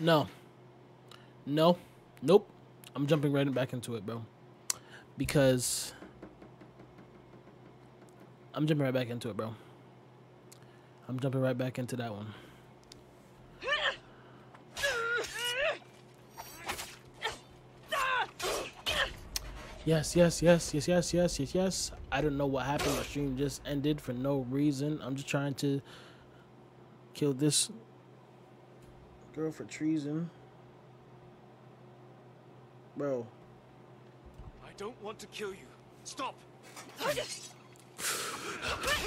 No. No. Nope. I'm jumping right back into it, bro. Because I'm jumping right back into it, bro. I'm jumping right back into that one. Yes, yes, yes, yes, yes, yes, yes, yes. I don't know what happened. My stream just ended for no reason. I'm just trying to kill this girl for treason. Bro. I don't want to kill you. Stop.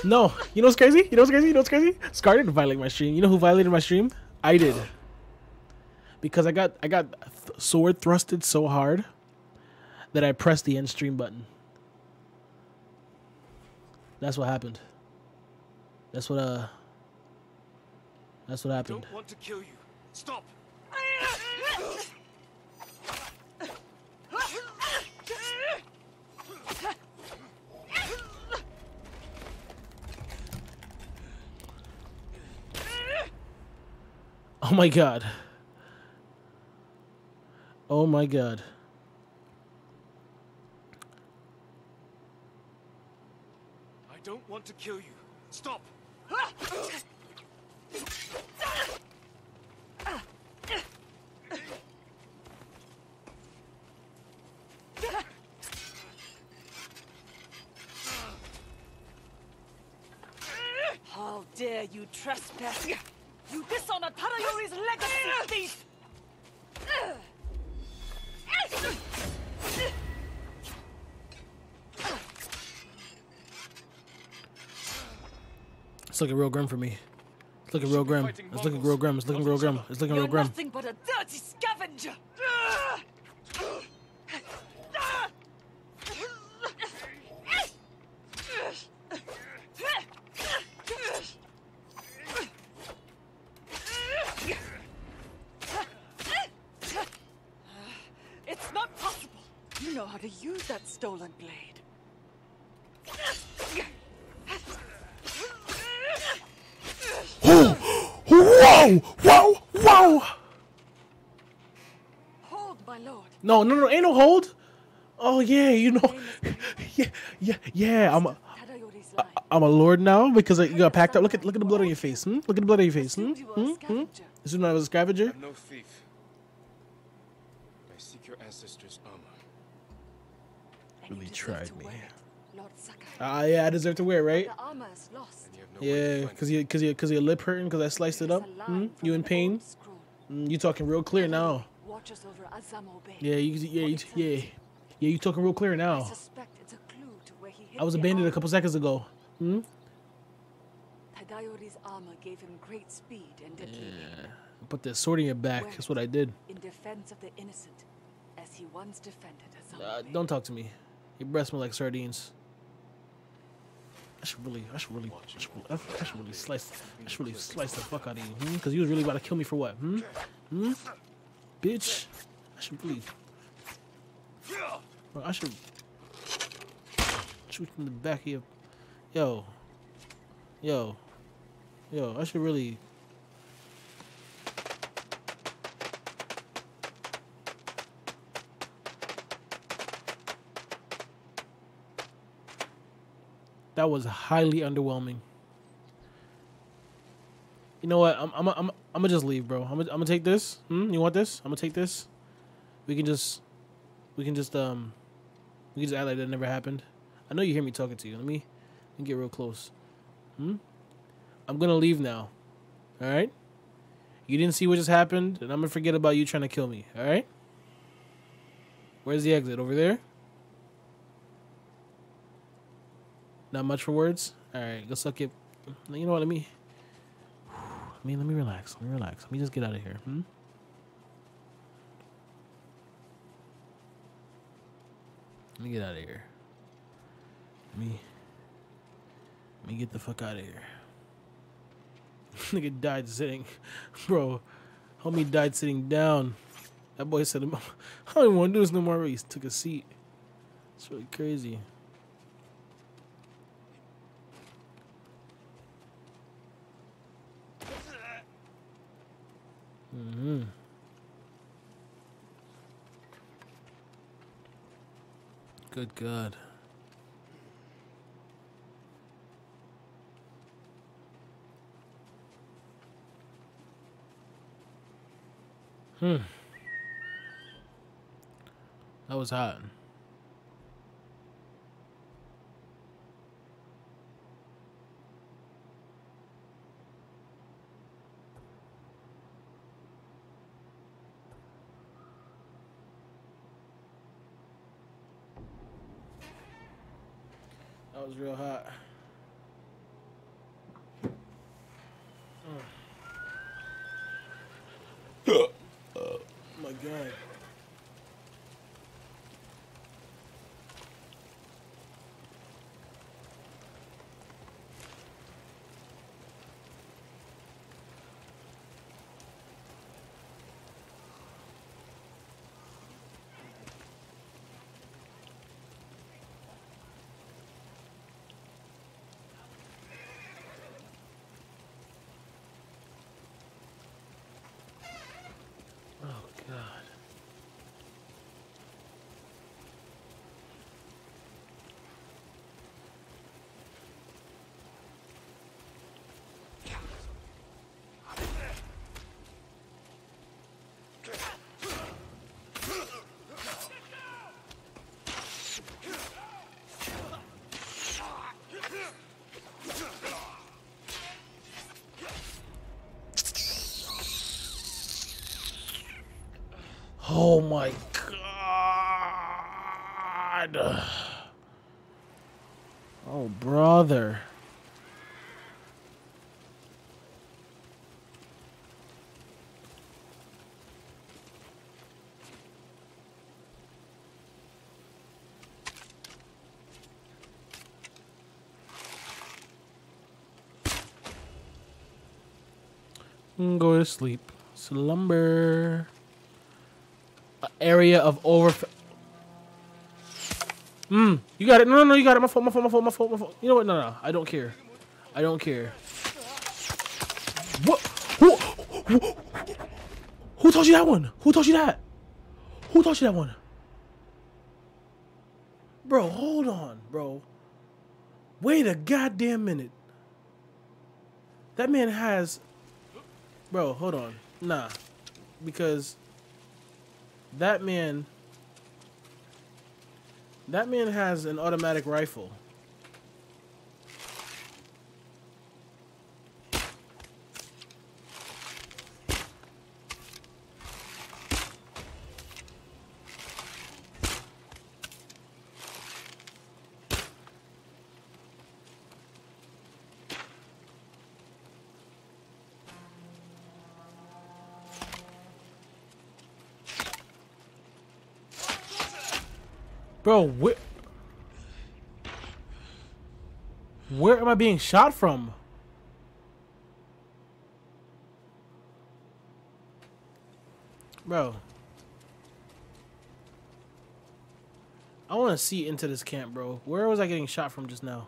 No. You know what's crazy? You know what's crazy? You know what's crazy? Scar didn't violate my stream. You know who violated my stream? I did. Because I got I got th- sword thrusted so hard that I pressed the end stream button. That's what happened. That's what uh That's what I happened. don't want to kill you. Stop. Oh my god. Oh my god. I don't want to kill you. Stop. How dare you trespass? You dishonor Tadayori's legacy, thief! It's looking real grim for me. It's looking real grim. It's looking real grim. It's looking real grim. It's looking You're real grim. nothing but a dirty scavenger! It's not possible! You know how to use that stolen blade. Whoa! Whoa! Whoa! Hold, my lord. No, no, no, ain't no hold. Oh yeah, you know, yeah, yeah, yeah. I'm I'm a lord now because you got packed up. Look at, look at the blood on your face. Hmm? Look at the blood on your face. Hmm? Assumed Hmm? a Hmm? scavenger. This is when I was a scavenger. I'm no thief. I seek your ancestors' armor. Really tried me. wear it, Lord Sakai. Ah, yeah, I deserve to wear it, right? The armor is lost. And you have no way to Yeah, cause you, cause you, cause your lip hurting because I sliced it up. Hmm? You in pain? Mm, you talking real clear now. Watches over Azamo Bay. Yeah, you, yeah, you, yeah, yeah. You talking real clear I now. suspect it's a clue to where he I was abandoned a couple seconds ago. Hmm? Tadayori's armor gave him great speed and agility Yeah. Put the sword in your back. That's what I did. in defense of the innocent, as he once defended Azamo Uh, don't talk to me. Your breath smell like sardines. I should really, I should really, I should, I I should really slice, I should really slice the fuck out of you, hmm? Cause you was really about to kill me for what, hmm? Hmm? Bitch, I should really, bro, I should shoot in the back of your, yo, yo, yo, I should really. That was highly underwhelming. You know what? I'm I'm I'm I'm gonna just leave, bro. I'm gonna I'm gonna take this. Hmm? You want this? I'm gonna take this. We can just we can just um we can just act like that never happened. I know you hear me talking to you. Let me let me get real close. Hmm? I'm gonna leave now. All right? You didn't see what just happened, and I'm gonna forget about you trying to kill me. All right? Where's the exit? Over there? Not much for words. All right, go suck it. You know what? Let me. Let me let me relax. Let me relax. Let me just get out of here. Hmm. Let me get out of here. Let me. Let me get the fuck out of here. Nigga died sitting, bro. Homie died sitting down. That boy said, "I don't even want to do this no more." He took a seat. It's really crazy. Mm. Good, good. Hmm. That was hot. That was real hot. Oh my god. Oh god. Oh my god. Oh, brother. Go to sleep. Slumber area of over. Hmm. You got it. No, no, no. You got it. My fault. My fault. My fault. My fault. My fault. You know what? No, no. I don't care. I don't care. What? Who? Who, who told you that one? Who told you that? Who told you that one? Bro, hold on, bro. Wait a goddamn minute. That man has. Bro, hold on. Nah. Because that man that man has an automatic rifle Bro, where Where am I being shot from? Bro. I want to see into this camp, bro. Where was I getting shot from just now?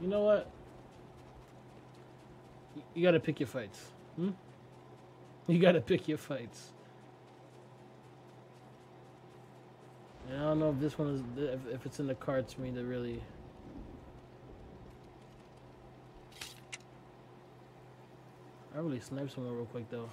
You know what? You gotta pick your fights. Hmm? You gotta pick your fights. And I don't know if this one is if, if it's in the cards for me to really. I really snipe someone real quick though.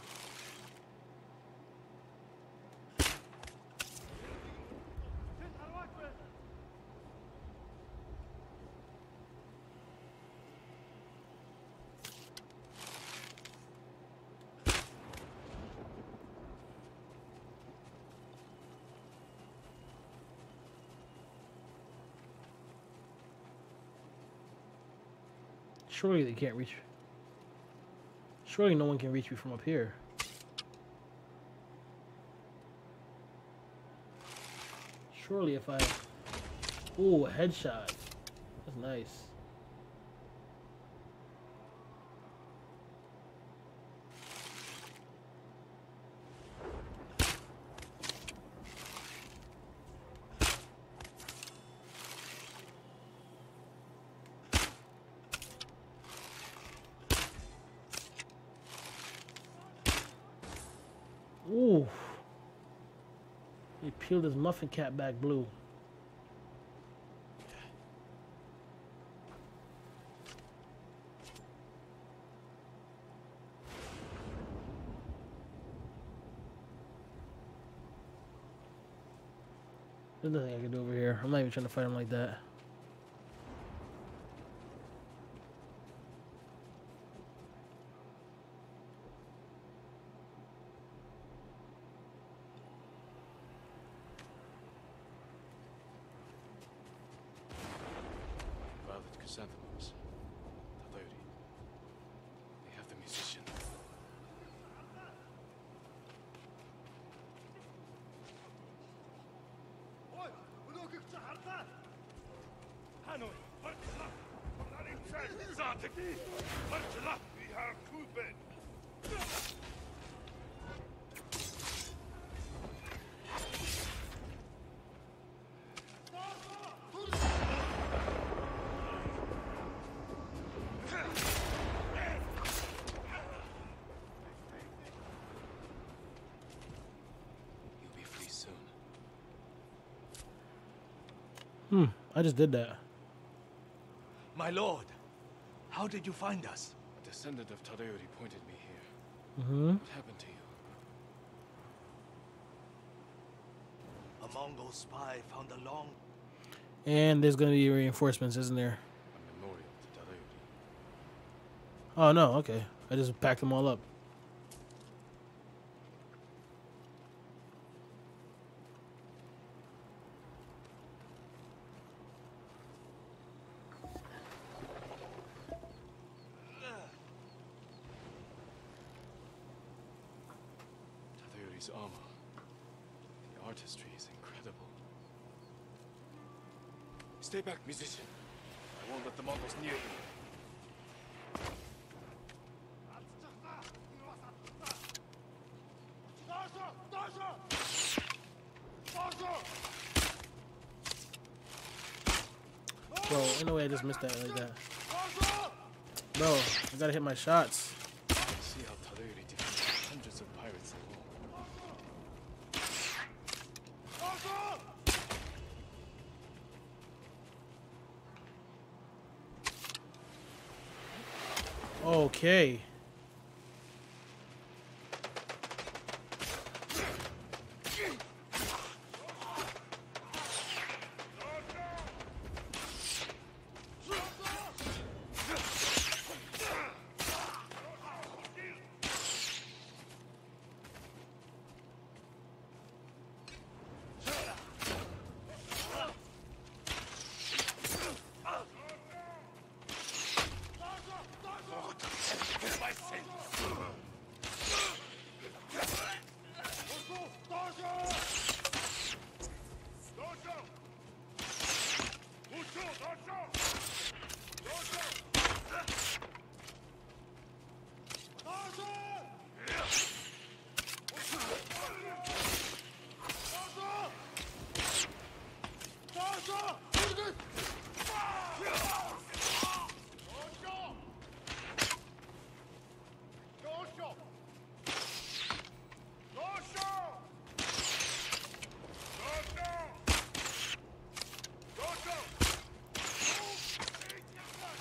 Surely they can't reach. Surely no one can reach me from up here. Surely if I... Ooh, headshot. That's nice. Peeled his muffin cap back blue. There's nothing I can do over here. I'm not even trying to fight him like that. Violet chrysanthemums. Tadayori. They have the musician. Hanoi, Partila, Panarin Zataki, Partila, Bihar Kuben. You'll be free soon. Hmm, I just did that. My lord, how did you find us? A descendant of Tadayori pointed me here. Mm-hmm. What happened to you? A Mongol spy found a long And there's gonna be reinforcements, isn't there? A memorial to Tadayori. Oh no, okay. I just packed them all up. Tadayori's armor. The artistry is incredible. Stay back, musician. I won't let the Mongols near you. Bro, that like that. Bro, I gotta hit my shots. See how Tadayori defeated hundreds of pirates alone. Okay.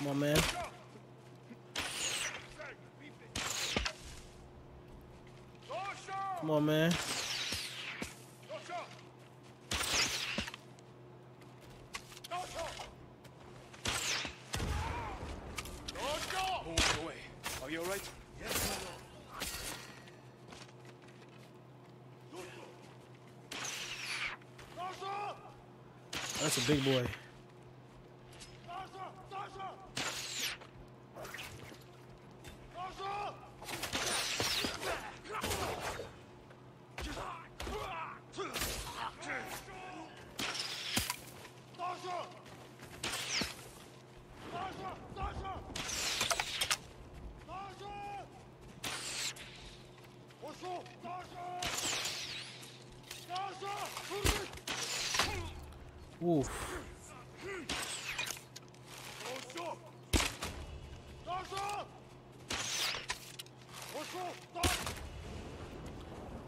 Come on, man. Come on, man. Oh, Are you alright? That's a big boy.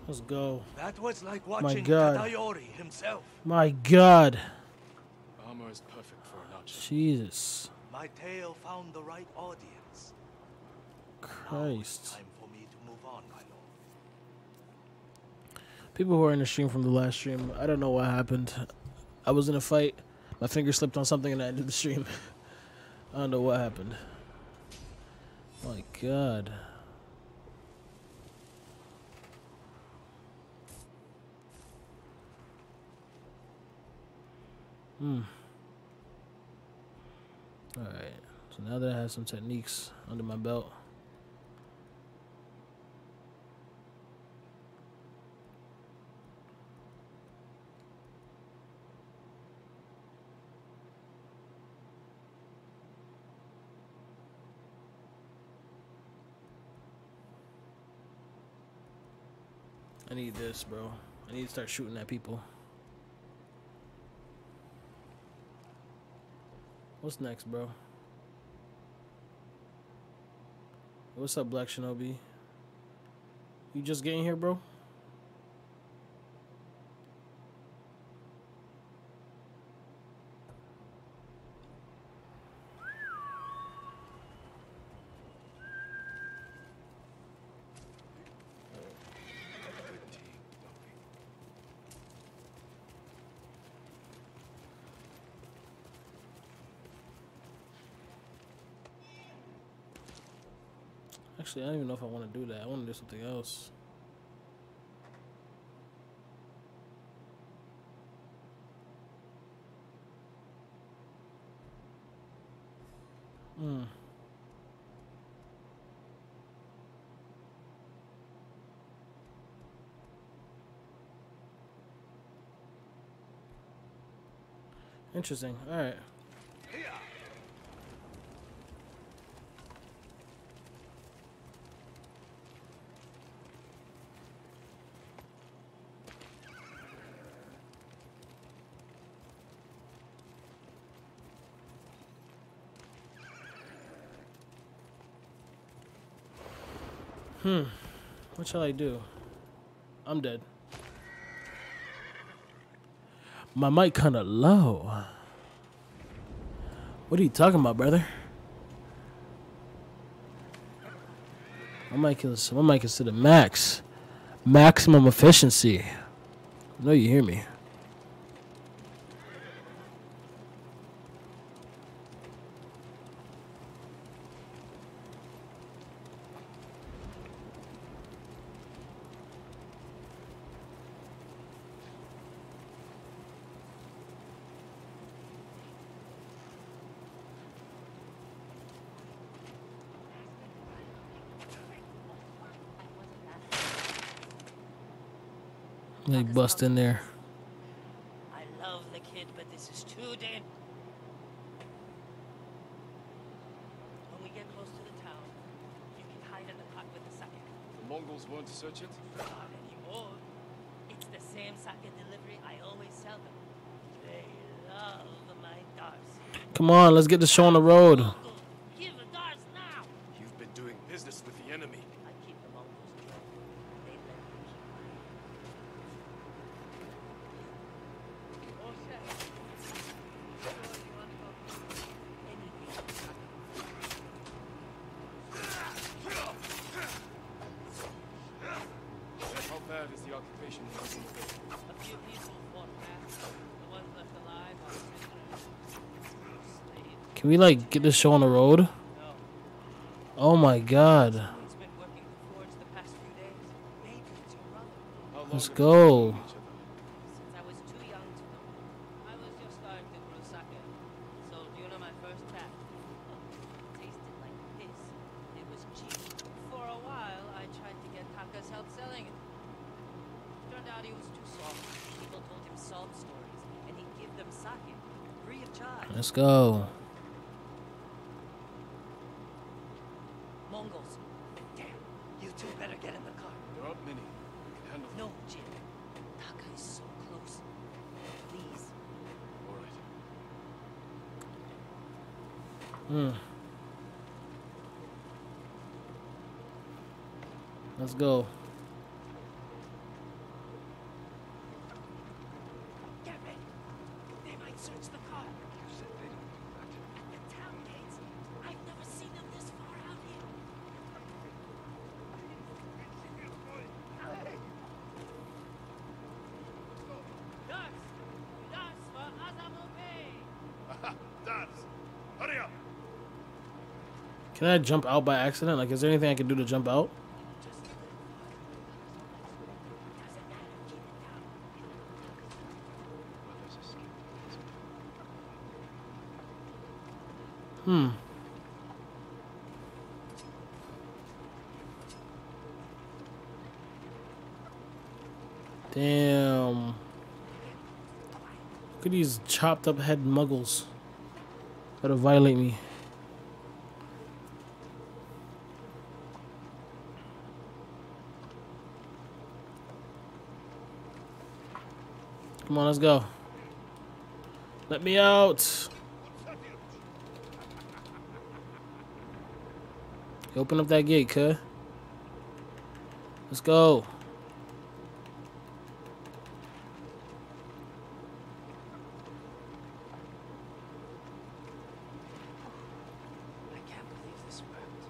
Let's go. That was like watching God. Tadayori himself. My God. Armor is perfect for an archer. Jesus My tale found the right audience. Now it's Christ. time for me to move on, my lord. People who are in the stream from the last stream, I don't know what happened. I was in a fight. My finger slipped on something and I ended the stream. I don't know what happened. My God. Hmm. Alright. So now that I have some techniques under my belt. I need this, bro. I need to start shooting at people. What's next, bro? What's up, Black Shinobi? You just getting here, bro? Actually, I don't even know if I want to do that. I want to do something else. Hmm. Interesting. All right. Hmm. What shall I do? I'm dead. My mic kind of low. What are you talking about, brother? My mic is my mic is to the max, maximum efficiency. I know you hear me. Bust in there. I love the kid, but this is too dan. When we get close to the town, you can hide in the cot with the sake. The Mongols won't search it? Not anymore. It's the same sake delivery I always sell them. They love my Darcy. Come on, let's get the show on the road. We like get this show on the road? No. Oh my god. Someone's been working the forge the past few days. Maybe it's your brother. How long Let's go. known each other? Since I was too young to know. I was just starting to grow sake. So, do you know my first chat? It tasted like piss. It was cheap. For a while, I tried to get Taka's help selling it. Turned out he was too soft. People told him sob stories, and he'd give them sake, free of charge. Let's go. Mongols. Damn, you two better get in the car. There aren't many. We can handle them. No, Jin. Taka is so close. Please. All right. Hmm. Let's go. Can I jump out by accident? Like, is there anything I can do to jump out? Hmm. Damn. Look at these chopped up head muggles. Gotta violate me. Let's go. Let me out. Open up that gate, cuh. Let's go. I can't believe this worked.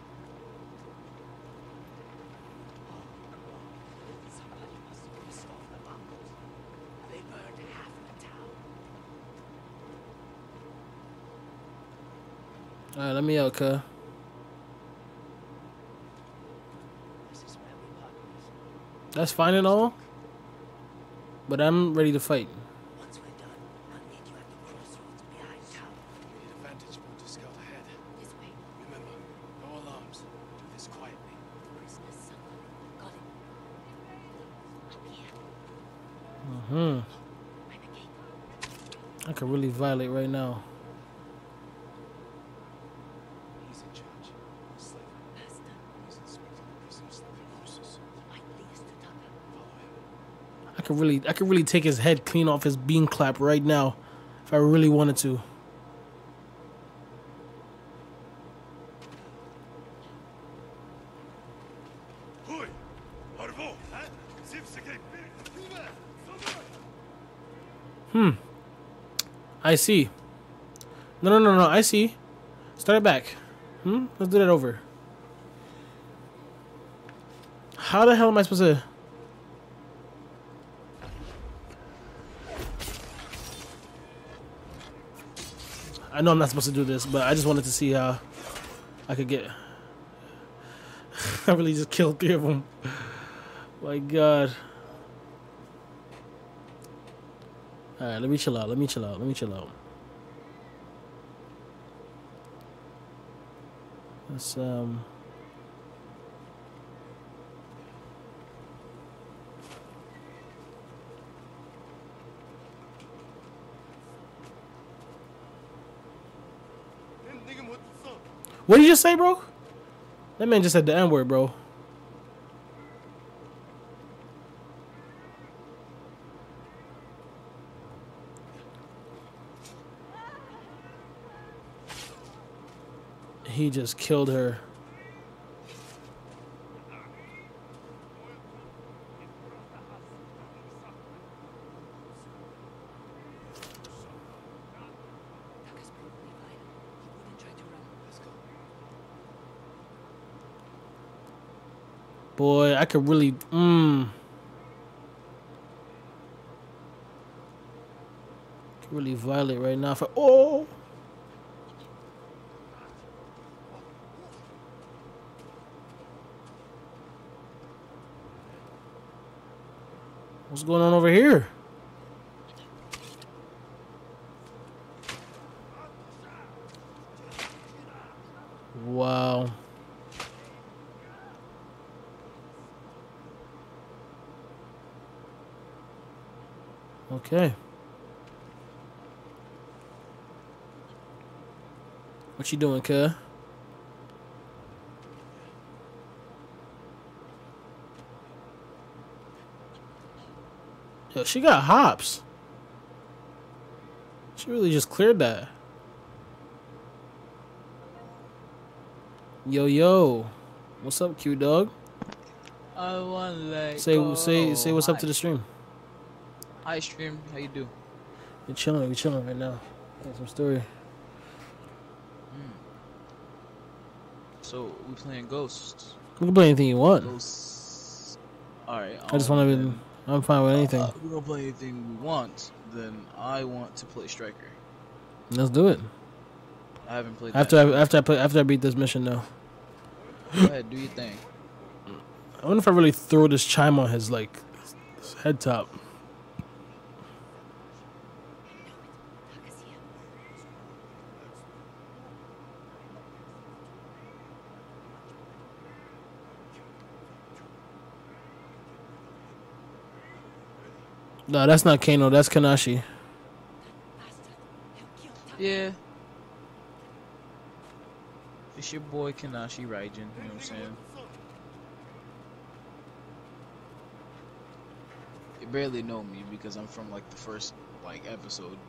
Somebody must have pissed off the Mongols. They burned half the town. Alright, let me out, cuh. This is where we part That's fine and all. But I'm ready to fight. Once we're done, I'll meet you at the crossroads behind town. We need a vantage point to scout ahead. This way. Remember, no alarms. Do this quietly. Prisoners somewhere. Got it. Up here. Hmm. By the gate. I could really violate right now. He's in charge. Slaver. Master. He's inspecting the prisoners' sleeping horses. He might lead us to Taka. Follow him. I could I could really take his head clean off his bean clap right now, if I really wanted to. Hoi! Arvo! Zipseke! Hmm. I see. No, no, no, no. I see. Start it back. Hmm. Let's do that over. How the hell am I supposed to? Know I'm not supposed to do this, but I just wanted to see how I could get. I really just killed three of them. My God. All right, let me chill out. Let me chill out. Let me chill out. Let's um. What did you just say, bro? That man just said the N word, bro. He just killed her. Taka's probably violent. He wouldn't try to run. Let's go. Boy, I could really. Mmm. Really violate right now for. Oh! What's going on over here? Wow. Okay. What you doing, cuz? Yo, she got hops. She really just cleared that. Yo, yo. What's up, Q dog? I want like Say say say what's up to the stream. Hi stream, how you do? We're chilling, we're chilling right now. Got some story. So we playing ghosts. We can play anything you want. Ghosts. All right. I just want to. be. I'm fine with anything. Uh, we don't play anything we want. Then I want to play striker. Let's do it. I haven't played After. I after I play, after I beat this mission though. Go ahead, do your thing. I wonder if I really throw this chime on his like his head top. No, that's not Kano. That's Kanashi. Bastard. He'll kill Taka. Yeah. It's your boy Kanashi Raijin, you know what I'm saying? You barely know me because I'm from like the first like episode.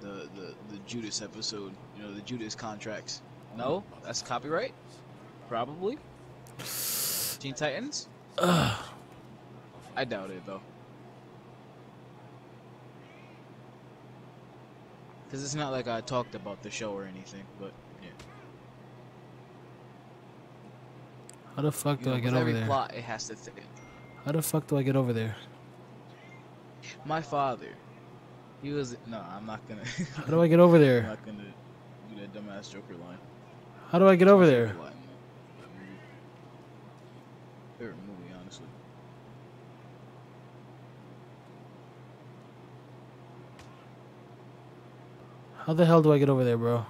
The the the Judas episode, you know, the Judas contracts. No? That's copyright? Probably. Teen Titans? I doubt it though. Cause it's not like I talked about the show or anything, but yeah. How the fuck You do know, I get over there? plot, it has to fit. How the fuck do I get over there? My father, he was no. I'm not gonna. How do I get over I'm there? not gonna do that dumbass Joker line. How do I get over there? Line, man. That movie. Favorite movie, honestly. How the hell do I get over there, bro?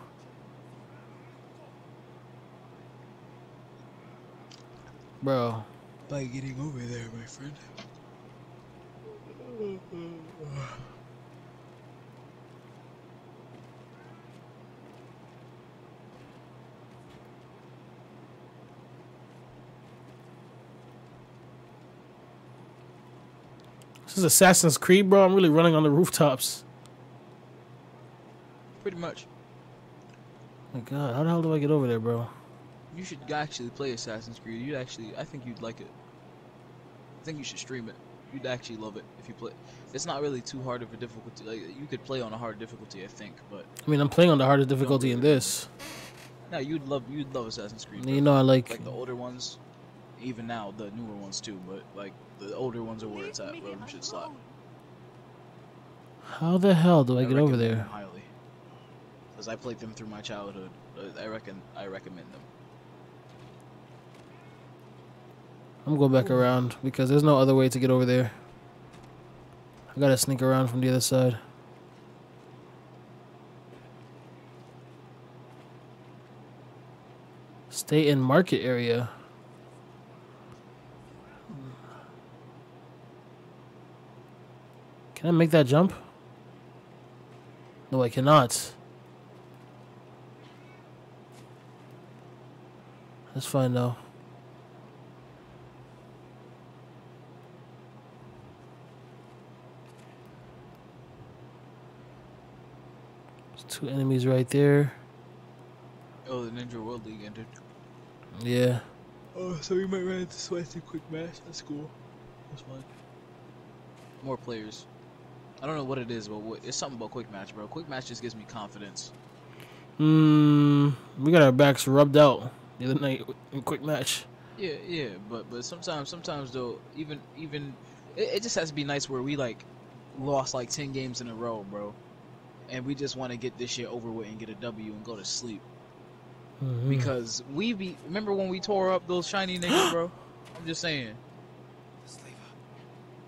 Bro, By getting over there, my friend. this is Assassin's Creed, bro. I'm really running on the rooftops. Pretty much. My God, how the hell do I get over there, bro? You should actually play Assassin's Creed. You'd actually, I think you'd like it. I think you should stream it. You'd actually love it if you play. It's not really too hard of a difficulty. Like you could play on a hard difficulty, I think. But I mean, I'm playing on the hardest difficulty in this. no, you'd love, you'd love Assassin's Creed. You know, I like. like the older ones, even now the newer ones too. But like the older ones are where it's at, bro. You should slap. How the hell do I get over there? highly, because I played them through my childhood. I reckon I recommend them. I'm going back around because there's no other way to get over there. I gotta sneak around from the other side. Stay in market area. Can I make that jump? No, I cannot. That's fine though. There's two enemies right there. Oh, the Ninja World League entered. Yeah. Oh, so we might run into Sweaty quick match. That's cool. That's fine. More players. I don't know what it is, but what, it's something about quick match, bro. Quick match just gives me confidence. Hmm. We got our backs rubbed out the other night in quick match. Yeah, yeah, but but sometimes, sometimes though, even even it, it just has to be nice where we like lost like ten games in a row, bro, and we just want to get this shit over with and get a W and go to sleep Mhm. because we be remember when we tore up those shiny niggas, bro. I'm just saying.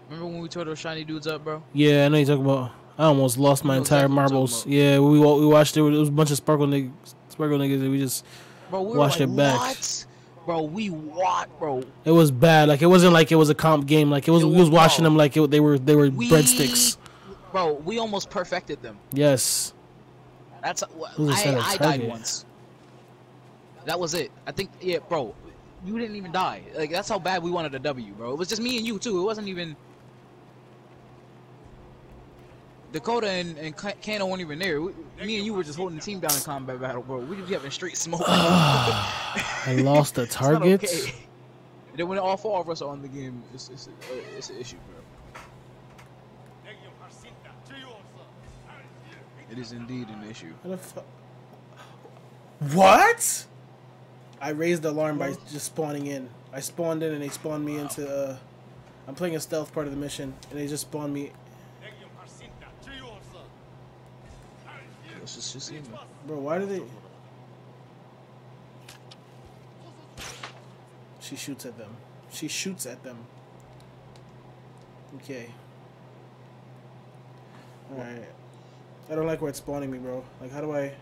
Remember when we tore those shiny dudes up, bro? Yeah, I know you're talking about. I almost lost my entire exactly marbles. Yeah, we we watched it. It was a bunch of sparkle niggas, sparkle niggas, and we just. Bro, we Wash it like, back. what? Bro, we what, bro? It was bad. Like it wasn't like it was a comp game. Like it was. It We was was- watching bro. them like it, they were they were We, breadsticks. Bro, we almost perfected them. Yes. That's was I, I died once. That was it. I think yeah, bro. You didn't even die. Like that's how bad we wanted a W, bro. It was just me and you too. It wasn't even Dakota and, and Ka- Kano weren't even there. We, me and you were just holding the team down in combat battle, bro. We just having straight smoke. I lost the It's targets. okay. And then when all four of us are on the game, it's it's, uh, it's an issue, bro. It is indeed an issue. What? I raised the alarm by just spawning in. I spawned in and they spawned me into. Uh, I'm playing a stealth part of the mission, and they just spawned me. Just him. Bro, why do they? She shoots at them. She shoots at them. Okay. Alright. I don't like where it's spawning me, bro. Like, how do I...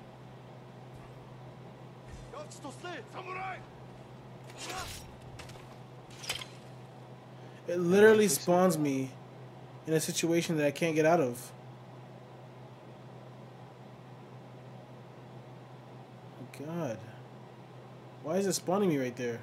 It literally spawns me in a situation that I can't get out of. God. Why is it spawning me right there?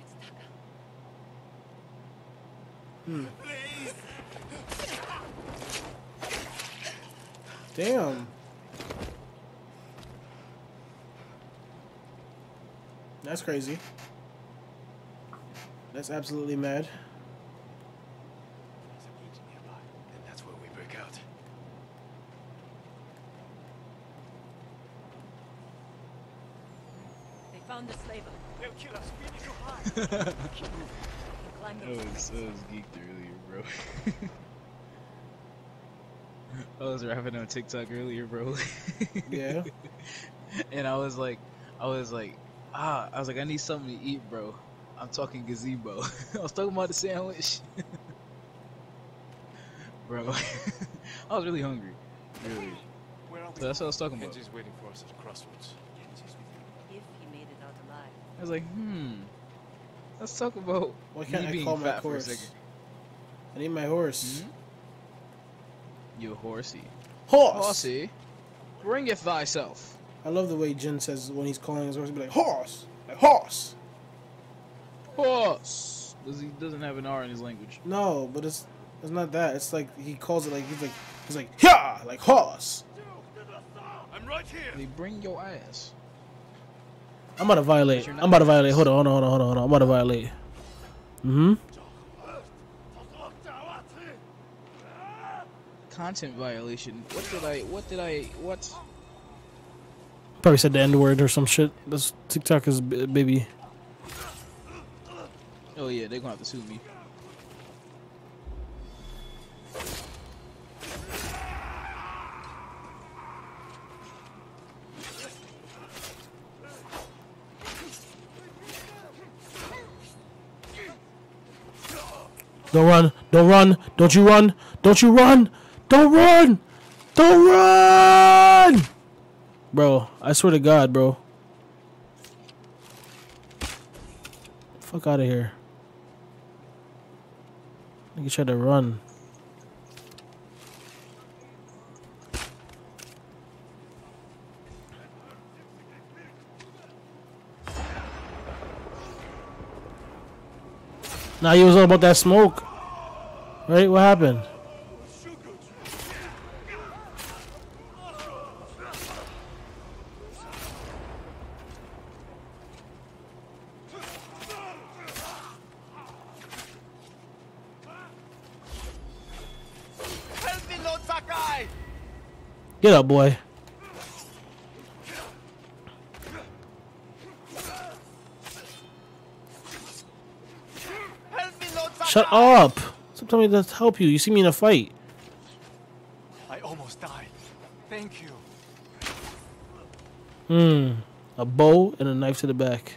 It's Taka. Damn. That's crazy. That's absolutely mad. There's a beach nearby, and that's where we break out. They found the slaver. They'll kill us. We need to hide. Climb That those was, that was geeked earlier, bro. I was rapping on TikTok earlier, bro. Yeah. and I was like, I was like, ah, I was like, I need something to eat, bro. I'm talking gazebo. I was talking about the sandwich, bro. I was really hungry, really. Where are we? So that's what I was talking about. Genji's waiting for us at the crossroads. if he made it out alive. I was like, hmm. Let's talk about Why can't me I being call my fat for a horse? second. I need my horse. Hmm? You horsey. Horse! Horsey, bring it thyself. I love the way Jin says when he's calling his horse, he'll be like, horse! Like, horse! Horse. Does he doesn't have an R in his language? No, but it's it's not that. It's like he calls it like he's like he's like yeah, like horse. I'm right here. They bring your ass. I'm about to violate. I'm about to violate. Hold on, hold on, hold on, hold on. I'm about to violate. Mm-hmm. Content violation. What did I? What did I? What? Probably said the N word or some shit. This TikTok is baby. Oh yeah, they're gonna have to sue me. Don't run! Don't run! Don't you run! Don't you run! Don't run! Don't run! Bro, I swear to God, bro. Fuck out of here. Nigga tried to run. Now you was all about that smoke. Right? What happened? Help me, Lord Sakai! Get up, boy. Help me, Lord Shut up. Stop telling me to help you. You see me in a fight. I almost died. Thank you. Hmm. A bow and a knife to the back.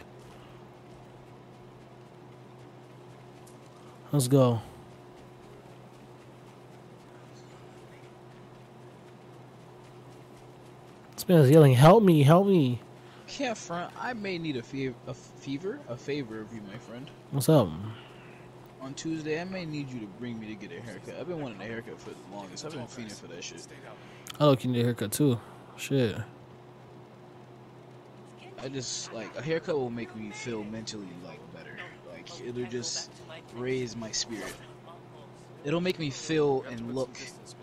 Let's go. Man's yelling, "Help me! Help me!" Can't front. I may need a, fev- a fever, a favor of you, my friend. What's up? On Tuesday, I may need you to bring me to get a haircut. I've been wanting a haircut for the longest. I've been fiending for that shit. I look you need a haircut too. Shit. I just like a haircut will make me feel mentally like better. Like it'll just raise my spirit. It'll make me feel and look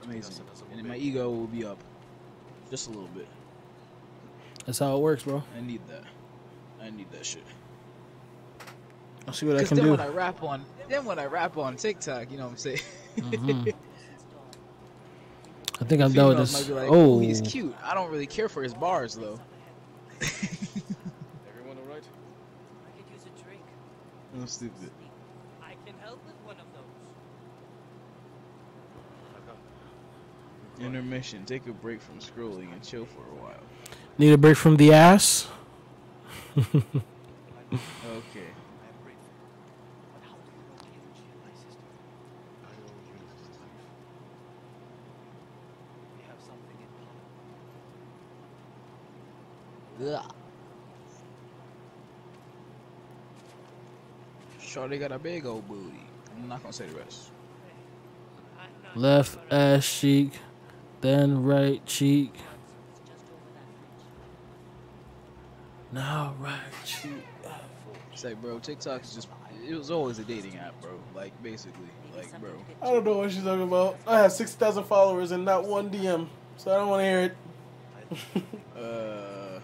amazing, and my ego will be up just a little bit. That's how it works, bro. I need that. I need that shit. I'll see what I Because can then do. when I rap on, then when I rap on TikTok, you know what I'm saying? Mhm. I think I'm done with this. like, oh, "Ooh, he's cute. I don't really care for his bars though. Everyone all right? I could use a drink. I'm stupid. I can help with one of those. Intermission. Take a break from scrolling and chill for a while. Need a break from the ass. Okay. I'm grateful. But how do you locate she and my sister? I owe you my life. We have something in common. Ugh. Shorty got a big old booty. I'm not gonna say the rest. Left sure what I- ass cheek, then right cheek. It's just over that bridge. Now right cheek. It's like, bro, TikTok is just. It was always a dating app, bro. Like, basically. Like, bro. I don't know what she's talking about. I have six thousand followers and not one DM, so I don't want to hear it. Uh.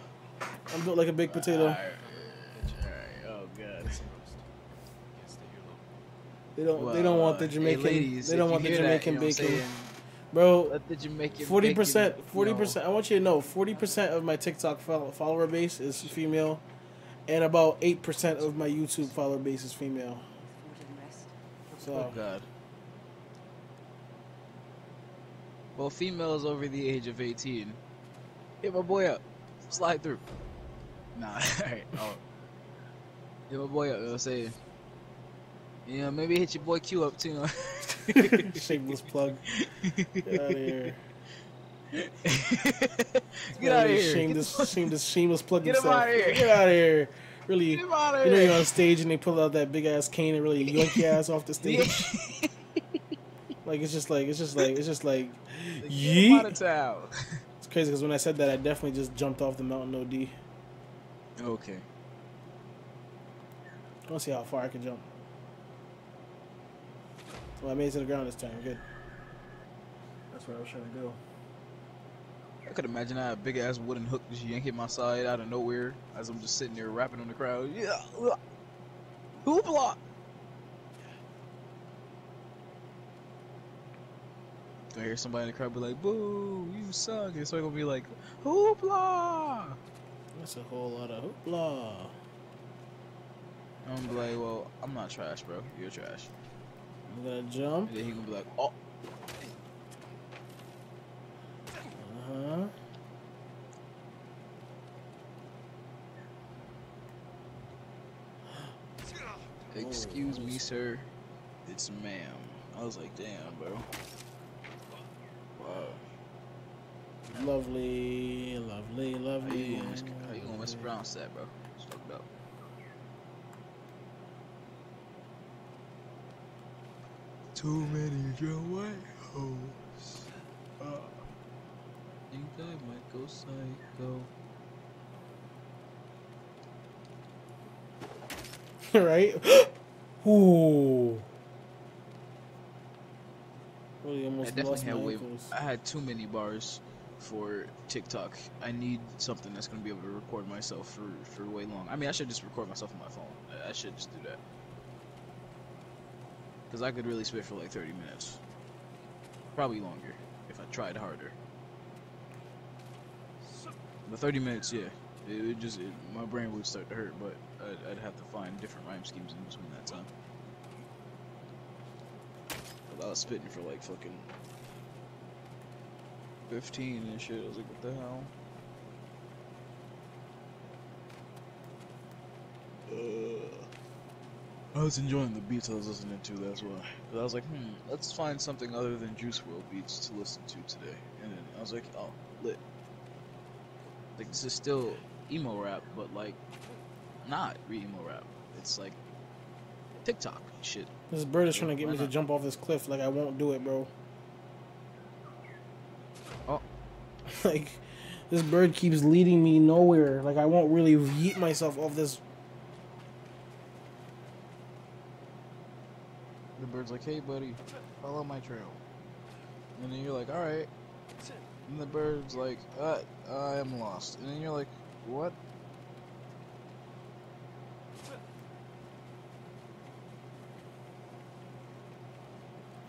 I'm built like a baked potato. Alright. Alright. Oh, God. Some rest. Can't stay here long. They don't. they don't want uh, the hey, Jamaican. ladies, they don't want the hear that, Jamaican you know bacon, saying? Bro. Let the Jamaican Forty percent. Forty percent. I want you to know. Forty percent of my TikTok follower base is female, and about eight percent of my YouTube follower base is female. Food and rest. So Oh God. Well, females over the age of 18, hit my boy up. Slide through. Nah, alright. Oh. Hit my boy up, you know what I'm saying? Know, maybe hit your boy Q up too. shameless plug. Get out of here. Get out of here. Shameless, shameless, shameless plug Get him himself. here. Get out of here. Really. Get You know you're on stage and they pull out that big ass cane and really yank your ass off the stage. Like it's just like it's just like it's just like Get out yeet. It's crazy because when I said that, I definitely just jumped off the mountain. OD. Okay. I want to see how far I can jump. Well, I made it to the ground this time. Good. That's where I was trying to go. I could imagine I had a big ass wooden hook just yanking my side out of nowhere as I'm just sitting there rapping on the crowd. Yeah. ugh. Hoopla! I hear somebody in the crowd be like, boo, you suck. And so I'm gonna be like, hoopla! That's a whole lot of hoopla. I'm gonna be like, well, I'm not trash, bro. You're trash. I'm gonna jump. And then he gonna be like, oh, Uh huh. excuse me, sir. It's ma'am. I was like, damn, bro. Wow. Lovely, lovely, How you lovely. gonna, mis- how you gonna mispronounce that, bro? It's fucked up. Too many John White hoes. Uh, think I might go psycho. right? Ooh. Really I almost definitely lost my had way. I had too many bars for TikTok. I need something that's gonna be able to record myself for for way long. I mean, I should just record myself on my phone. I, I should just do that. Cause I could really spit for like 30 minutes. Probably longer if I tried harder. But 30 minutes, yeah. It just it, my brain would start to hurt, but I'd, I'd have to find different rhyme schemes in between that time. But I was spitting for like fucking 15 and shit. I was like, what the hell? Uh, I was enjoying the beats I was listening to, that's why. But I was like, hmm, let's find something other than Juice WRLD beats to listen to today. And then I was like, oh, lit. Like, this is still emo rap, but like, not re emo rap. It's like TikTok shit. This bird is trying to get Why me to jump off this cliff. Like I won't do it, bro. Oh. like this bird keeps leading me nowhere. Like I won't really yeet myself off this. Like, hey, buddy, follow my trail. And then you're like, alright. And the bird's like, uh, I am lost. And then you're like, what?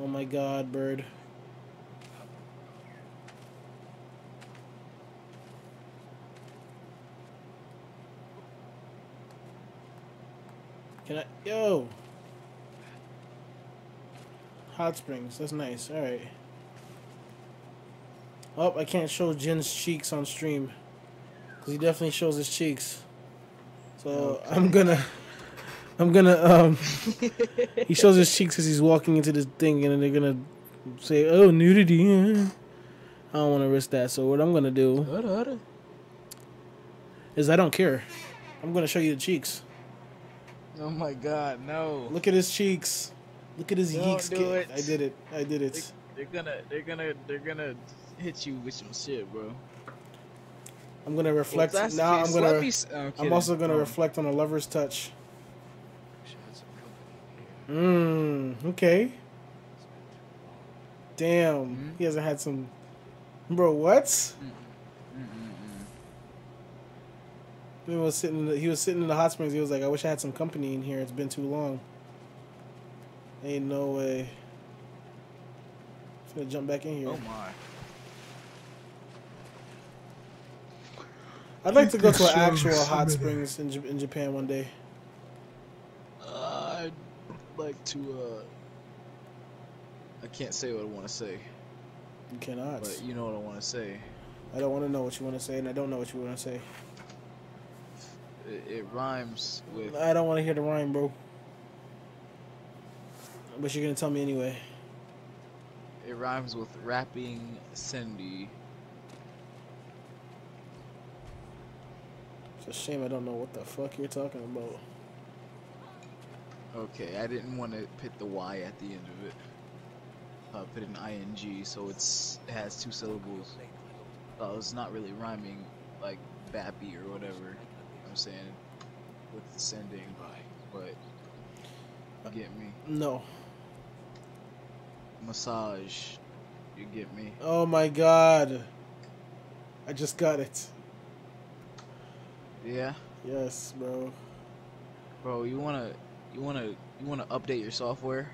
Oh my god, bird. Can I? Yo! Hot springs. That's nice. Alright. Oh, I can't show Jin's cheeks on stream. Because he definitely shows his cheeks. So I'm gonna. I'm gonna. um He shows his cheeks because he's walking into this thing and they're gonna say, oh, nudity. eh." I don't want to risk that. So what I'm gonna do is I don't care. I'm gonna show you the cheeks. Oh my god, no. Look at his cheeks. Look at his Don't yeeks. kid. I did it. I did it. They're gonna, they're gonna, they're gonna hit you with some shit, bro. I'm gonna reflect. Well, if that's the now I'm gonna. s- I'm, also gonna Um, reflect on a lover's touch. Wish I had some company here. Mmm. Okay. It's been too long. Damn. Mhm. He hasn't had some. Bro, what? mm-mm-mm. He was sitting. In the, he was sitting in the hot springs. He was like, "I wish I had some company in here. It's been too long." Ain't no way. I'm gonna jump back in here. Oh my. I'd like to go to an actual hot springs in, J- in Japan one day. Uh, I'd like to, uh. I can't say what I want to say, You cannot. but you know what I want to say. I don't want to know what you want to say, and I don't know what you want to say. It, it rhymes with. I don't want to hear the rhyme, bro. But you're gonna tell me anyway. It rhymes with rapping Cindy. It's a shame I don't know what the fuck you're talking about. Okay, I didn't want to put the Y at the end of it. Uh, put an ing, so it's it has two syllables. Uh, it's not really rhyming like Bappy or whatever. You know what I'm saying with the sending, by. but you get me. No. Massage, you get me. Oh my god. I just got it. Yeah, Yes, bro. bro, you wanna you wanna you wanna update your software?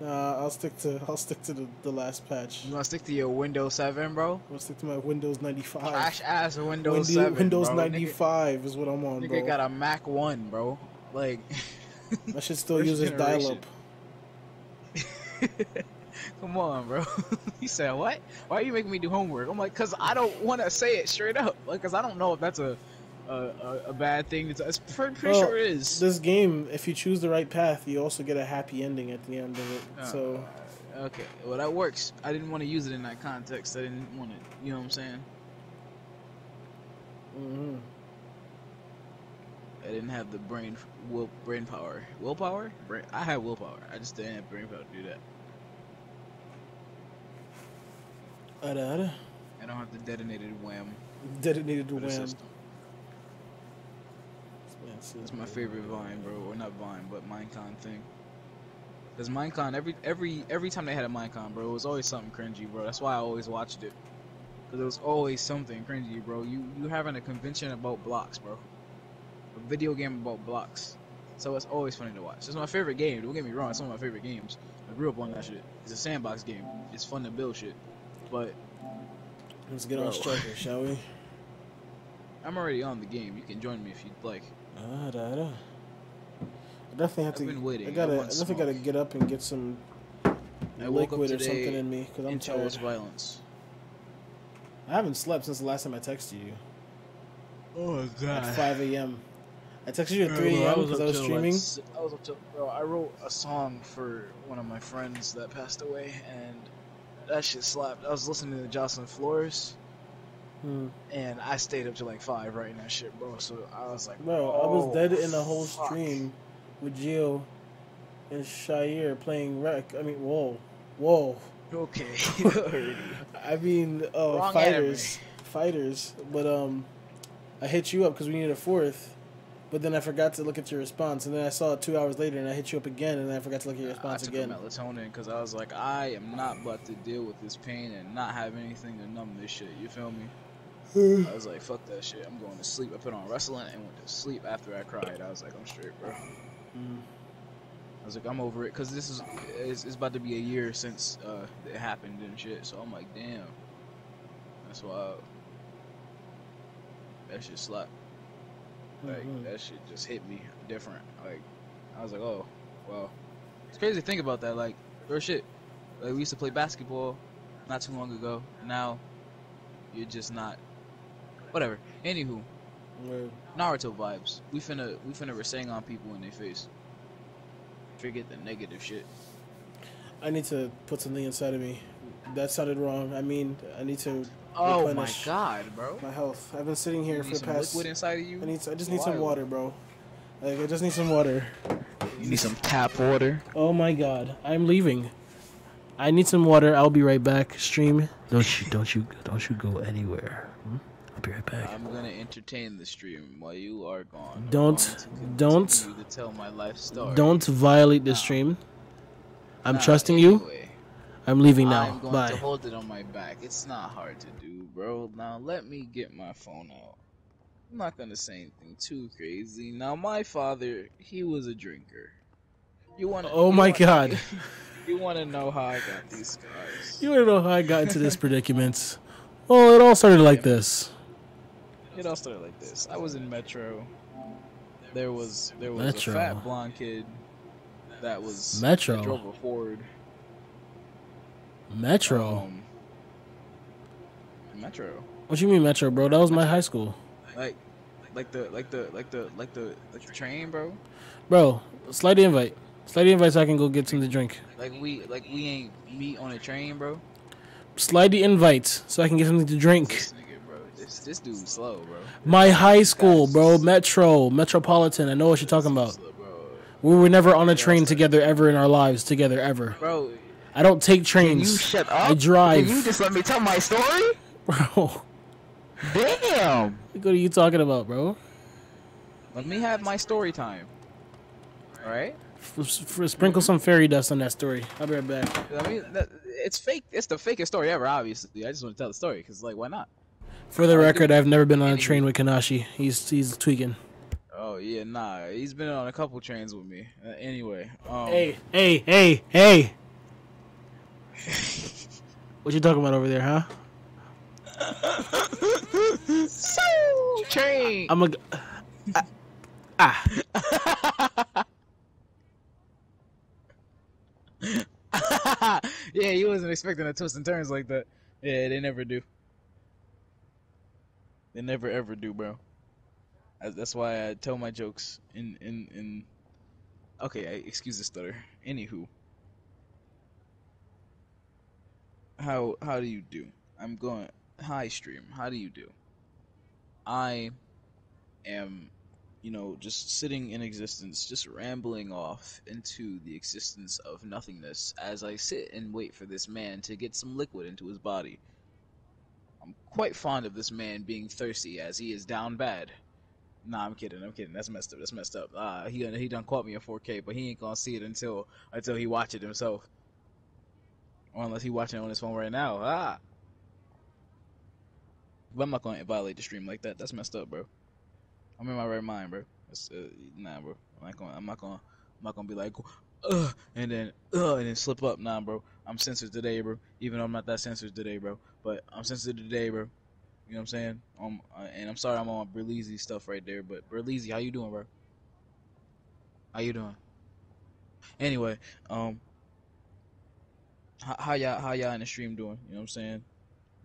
Nah, I'll stick to I'll stick to the, the last patch. You wanna stick to your Windows 7, bro? I'll stick to my Windows 95. Trash ass Windows Windows, 7. Windows bro. 95 is what I'm on, Nigga, bro. nigga got a Mac 1, bro. Like. I should still use this dial up. Come on, bro. he said, "What? Why are you making me do homework?" I'm like, "Cause I don't want to say it straight up. Like, cause I don't know if that's a a, a, bad thing. It's, it's pretty, pretty Well, sure it is." This game, if you choose the right path, you also get a happy ending at the end of it. Uh, So okay, well that works. I didn't want to use it in that context. I didn't want it. You know what I'm saying? Mm-hmm. I didn't have the brain will brain power. Willpower? Brain. I had willpower. I just didn't have brain power to do that. Ada, ada. I don't have the detonated wham Detonated to for the wham. system. That's my favorite Vine, bro. Or not Vine, but Minecon thing. Cause Minecon, every every every time they had a Minecon, bro, it was always something cringy, bro. That's why I always watched it. Cause it was always something cringy, bro. You you having a convention about blocks, bro. A video game about blocks. So it's always funny to watch. It's my favorite game. Don't get me wrong. It's one of my favorite games. I grew up on that shit. It's a sandbox game. It's fun to build shit. But Let's get on Bro. striker, shall we? I'm already on the game. You can join me if you'd like. Ah, ada, ada. I definitely have I've to. been waiting. I I gotta. I, want definitely smoke. gotta get up and get some I liquid or something in me because I'm tired. was violence. I haven't slept since the last time I texted you Oh god. at 5 a.m. I texted you at 3 a.m. because I was streaming. I was up till, bro. I wrote a song for one of my friends that passed away, and that shit slapped. I was listening to Jocelyn Flores, Hmm. and I stayed up to like five writing that shit, bro. So I was like, Bro, I was oh, dead in the whole fuck. stream with Gio and Shire playing wreck. I mean, whoa, whoa. Okay. I mean, uh, Wrong fighters, fighters. But um, I hit you up because we needed a fourth. But then I forgot to look at your response, and then I saw it two hours later, and I hit you up again, and then I forgot to look at your I response took again. a melatonin because I was like, I am not about to deal with this pain and not have anything to numb this shit. You feel me? I was like, fuck that shit. I'm going to sleep. I put on wrestling and went to sleep after I cried. I was like, I'm straight, bro. Mm. I was like, I'm over it, cause this is it's, it's about to be a year since uh, it happened and shit. So I'm like, damn, that's wild. That shit slapped. Like Mhm. that shit just hit me different. Like I was like, oh, wow. It's crazy to think about that. Like, or shit. Like we used to play basketball not too long ago. Now you're just not. Whatever. Anywho, Word. Naruto vibes. We finna we finna resang on people in their face. Forget the negative shit. I need to put something inside of me. That sounded wrong. I mean, I need to Oh my god, bro. my health. I've been sitting here You for need the some past. liquid inside of you. I need. I just need some water, bro. Like I just need some water. You need some tap water. Oh my god, I'm leaving. I need some water. I'll be right back. Stream. Don't you? Don't you? Don't you go anywhere. hmm? I'll be right back. I'm gonna entertain the stream while you are gone. Don't- to don't- to tell my life story. Don't violate the stream. I'm Nah, trusting you. I'm leaving now. I'm going Bye. to hold it on my back. It's not hard to do, bro. Now let me get my phone out. I'm not gonna say anything too crazy. Now my father, he was a drinker. You want? To Oh my God. You want to know how I got these scars? You wanna know how I got into this predicament? Well, it all started like this. It all started like this. I was in Metro. There was there was Metro. a fat blonde kid that was Metro? that drove a Ford. Metro. Um, Metro. What you mean Metro, bro? That was my high school, Like like the like the like the like the like the train, bro. bro. Slide the invite. Slide the invite so I can go get something to drink. Like we like we ain't meet on a train, bro. Slide the invite so I can get something to drink. This nigga, bro. This this dude's slow, bro. My high school, bro. Metro, Metropolitan. I know what you're talking about. We were never on a train together ever in our lives together ever. Bro, I don't take can you trains. shut up? I drive. Can you just let me tell my story? Bro, Damn. what are you talking about, bro? Let me have my story time. All right. F- f- sprinkle some fairy dust on that story. I'll be right back. I mean, that, it's fake. It's the fakest story ever. Obviously, I just want to tell the story because, like, why not? For the record, I've never been on a train with Kanashi. He's he's tweaking. Oh yeah, nah. He's been on a couple trains with me. Uh, anyway, um, Hey, hey, hey, hey. What you talking about over there, huh? so train. I'm a. g- Ah, ah. yeah, you wasn't expecting a twist and turns like that. Yeah, they never do. They never ever do, bro. I- That's why I tell my jokes in in in. Okay, I, excuse the stutter. Anywho, how how do you do? I'm going hi stream. How do you do? I am, you know, just sitting in existence, just rambling off into the existence of nothingness as I sit and wait for this man to get some liquid into his body. I'm quite fond of this man being thirsty as he is down bad. Nah, I'm kidding. I'm kidding. That's messed up. That's messed up. Uh, he he done caught me in 4K, but he ain't gonna see it until until he watch it himself, or unless he watching on his phone right now. Ah. But I'm not gonna violate the stream like that. That's messed up, bro. I'm in my right mind, bro. Uh, nah, bro. I'm not gonna. I'm not gonna. I'm not gonna be like, ugh, and then, ugh, and then slip up. Nah, bro. I'm censored today, bro. Even though I'm not that censored today, bro. But I'm censored today, bro. You know what I'm saying? Um, uh, and I'm sorry I'm on Berleezy stuff right there, but Berleezy, how you doing, bro? How you doing? Anyway, um, how, y'all how y'all in the stream doing? You know what I'm saying?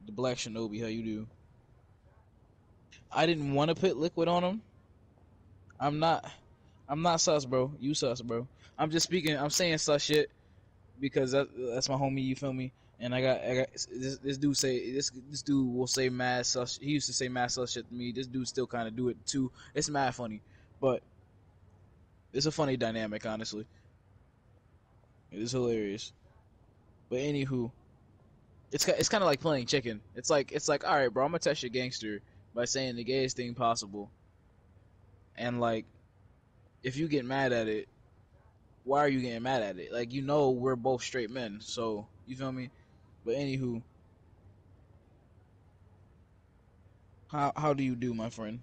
The Black Shinobi, how you do? I didn't want to put liquid on him. I'm not. I'm not sus, bro. You sus, bro. I'm just speaking. I'm saying sus shit because that, that's my homie. You feel me? And I got, I got this, this dude say this. This dude will say mad sus. He used to say mad sus shit to me. This dude still kind of do it too. It's mad funny, but it's a funny dynamic, honestly. It is hilarious. But anywho, it's it's kind of like playing chicken. It's like it's like all right, bro. I'm gonna test your gangster by saying the gayest thing possible, and like, if you get mad at it, why are you getting mad at it? Like you know we're both straight men, so you feel me? But anywho, how how do you do, my friend?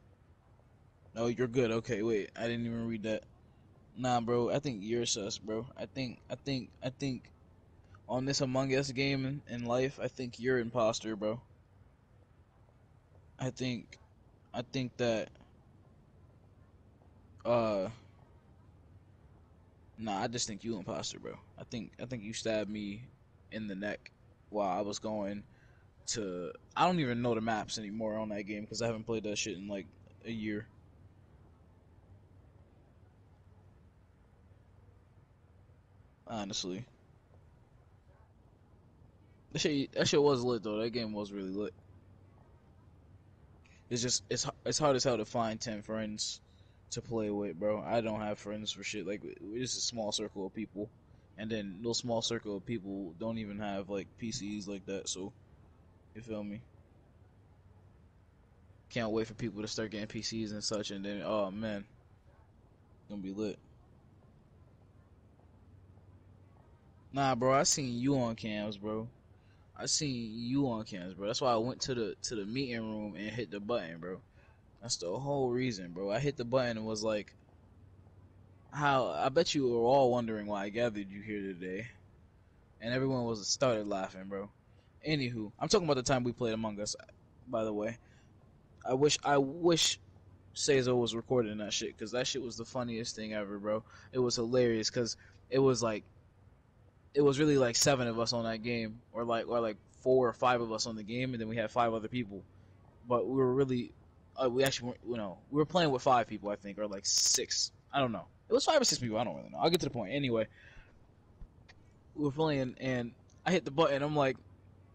No, you're good. Okay, wait, I didn't even read that. Nah, bro. I think you're sus, bro. I think, I think, I think, on this Among Us game in, life, I think you're imposter, bro. I think, I think that, uh, nah, I just think you imposter, bro. I think, I think you stabbed me in the neck while I was going to. I don't even know the maps anymore on that game because I haven't played that shit in like a year. Honestly. That shit, that shit was lit though. That game was really lit. It's just it's it's hard as hell to find ten friends to play with, bro. I don't have friends for shit. Like we're just a small circle of people, and then those small circle of people don't even have like PCs like that. So, you feel me? Can't wait for people to start getting PCs and such, and then oh man, gonna be lit. Nah, bro, I seen you on cams, bro. I seen you on cams, bro. That's why I went to the to the meeting room and hit the button, bro. That's the whole reason, bro. I hit the button and was like, "How?" I bet you were all wondering why I gathered you here today, and everyone was started laughing, bro. Anywho, I'm talking about the time we played Among Us. By the way, I wish I wish Cesar was recording that shit because that shit was the funniest thing ever, bro. It was hilarious because it was like it was really like seven of us on that game, or like or like four or five of us on the game, and then we had five other people. But we were really, uh, we actually, weren't- you know, we were playing with five people, I think, or like six. I don't know. It was five or six people. I don't really know. I'll get to the point. Anyway, we were playing, and I hit the button. I'm like,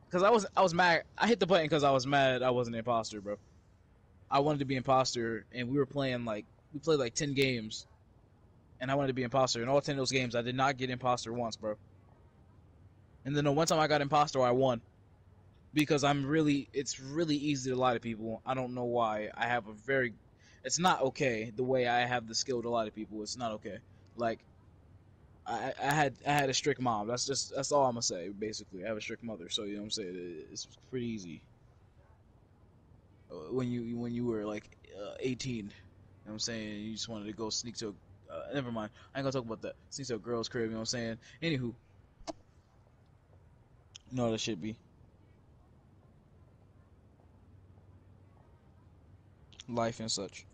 because I was I was mad. I hit the button because I was mad. I wasn't an imposter, bro. I wanted to be imposter, and we were playing like we played like ten games, and I wanted to be imposter. In all ten of those games, I did not get imposter once, bro. And then the one time I got imposter, I won. Because I'm really, it's really easy to lie to people. I don't know why. I have a very, it's not okay the way I have the skill to lie to people. It's not okay. Like, I, I had, I had a strict mom. That's just, that's all I'm gonna say. Basically, I have a strict mother. So you know what I'm saying. It's pretty easy. Uh, When you, when you were like uh, 18, you know what I'm saying. You just wanted to go sneak to a, uh, never mind. I ain't gonna talk about that. Sneak to a girl's crib. You know what I'm saying. Anywho. No, that should be. Life and such.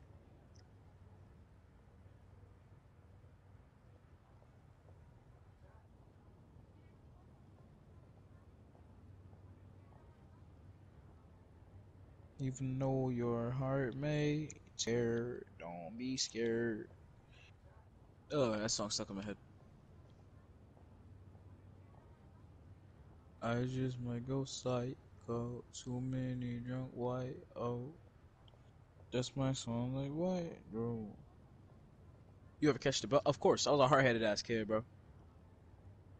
Even though your heart may tear, don't be scared. Oh, that song stuck in my head. I just might go psycho. Too many drunk white. Oh, that's my song like white, bro. You ever catch the bus? Of course, I was a hard-headed ass kid, bro.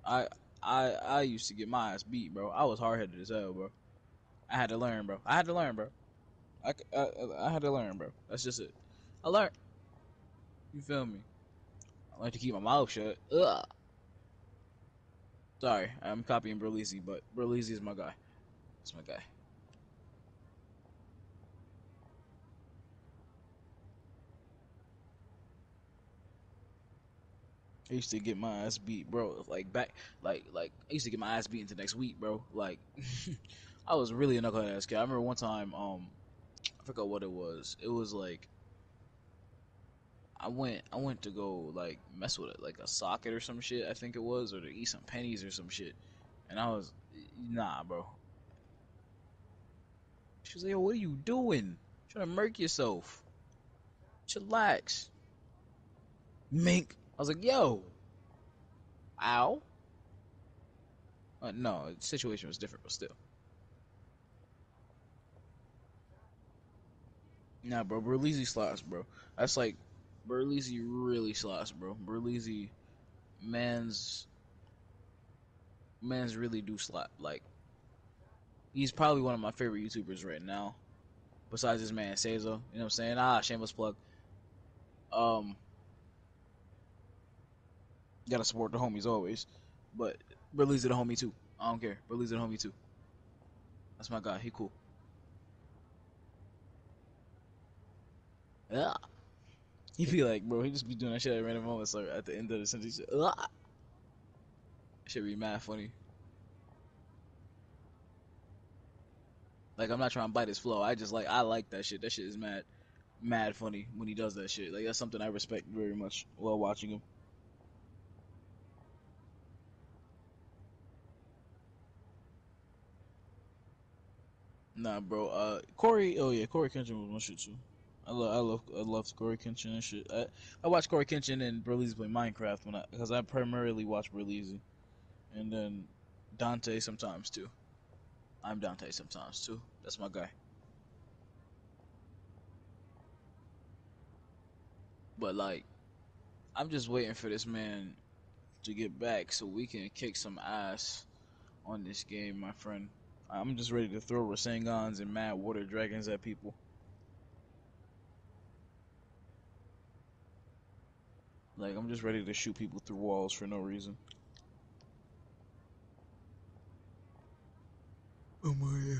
I I I used to get my ass beat, bro. I was hard-headed as hell, bro. I had to learn, bro. I had to learn, bro. I I had to learn, bro. That's just it. I learned. You feel me? I like to keep my mouth shut. Ugh. Sorry, I'm copying Berleezy, but Berleezy is my guy. That's my guy. I used to get my ass beat, bro. Like back, like like I used to get my ass beat into next week, bro. Like I was really a knucklehead ass kid. I remember one time, um, I forgot what it was. It was like I went I went to go like mess with it, like a socket or some shit. I think it was, or to eat some pennies or some shit. And I was, nah, bro. She was like, "Yo, what are you doing? trying to murk yourself? Chillax." Mink. I was like, "Yo, ow." Uh, no, the situation was different, but still. Nah, bro, Berleezy slots, bro. That's like Berleezy really slots, bro. Berleezy, man's, man's really do slap. Like, he's probably one of my favorite YouTubers right now. Besides this man, Cesar. You know what I'm saying? Ah, shameless plug. Um, gotta support the homies always. But Berleezy the homie too. I don't care. Berleezy the homie too. That's my guy. He cool. Yeah. He be like, bro, He'd just be doing that shit at random moments, like at the end of the sentence. "Ah." Should be mad funny. Like I'm not trying to bite his flow. I just like I like that shit. That shit is mad, mad funny when he does that shit. Like that's something I respect very much while watching him. Nah, bro. Uh, Corey. Oh yeah, Corey Kenshin was one shit too. I love, I love, I love Corey Kenshin and shit. I, I watch Corey Kenshin and Berleezy play Minecraft when I, because I primarily watch Berleezy, and then Dante sometimes too. I'm Dante sometimes too. That's my guy. But like, I'm just waiting for this man to get back so we can kick some ass on this game, my friend. I'm just ready to throw Rasengans and mad water dragons at people. Like I'm just ready to shoot people through walls for no reason. Oh my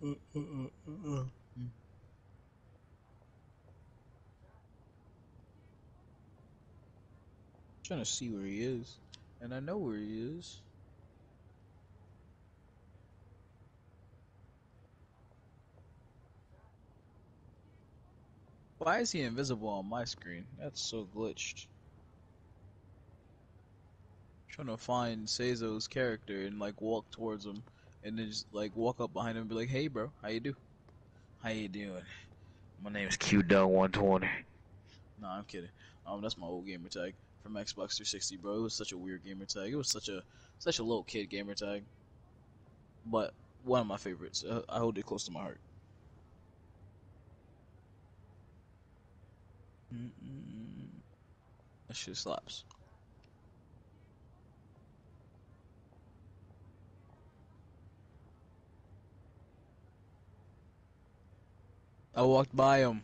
Trying to see where he is, and I know where he is. Why is he invisible on my screen? That's so glitched. trying to find Seizo's character and like walk towards him and then just like walk up behind him and be like, "Hey, bro, how you do? How you doing? My name is Q Dog 120." Nah, I'm kidding. Um, that's my old gamer tag from Xbox 360, bro. It was such a weird gamer tag. It was such a such a little kid gamer tag, but one of my favorites. Uh, I hold it close to my heart. Mm-mm. That shit slaps. I walked by him.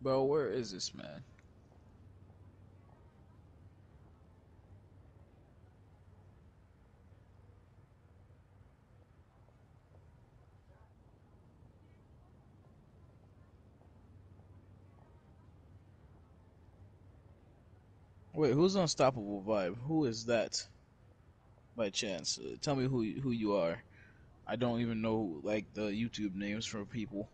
Bro, where is this man? Wait, who's Unstoppable Vibe? Who is that? By chance, uh, tell me who who you are. I don't even know like the YouTube names for people.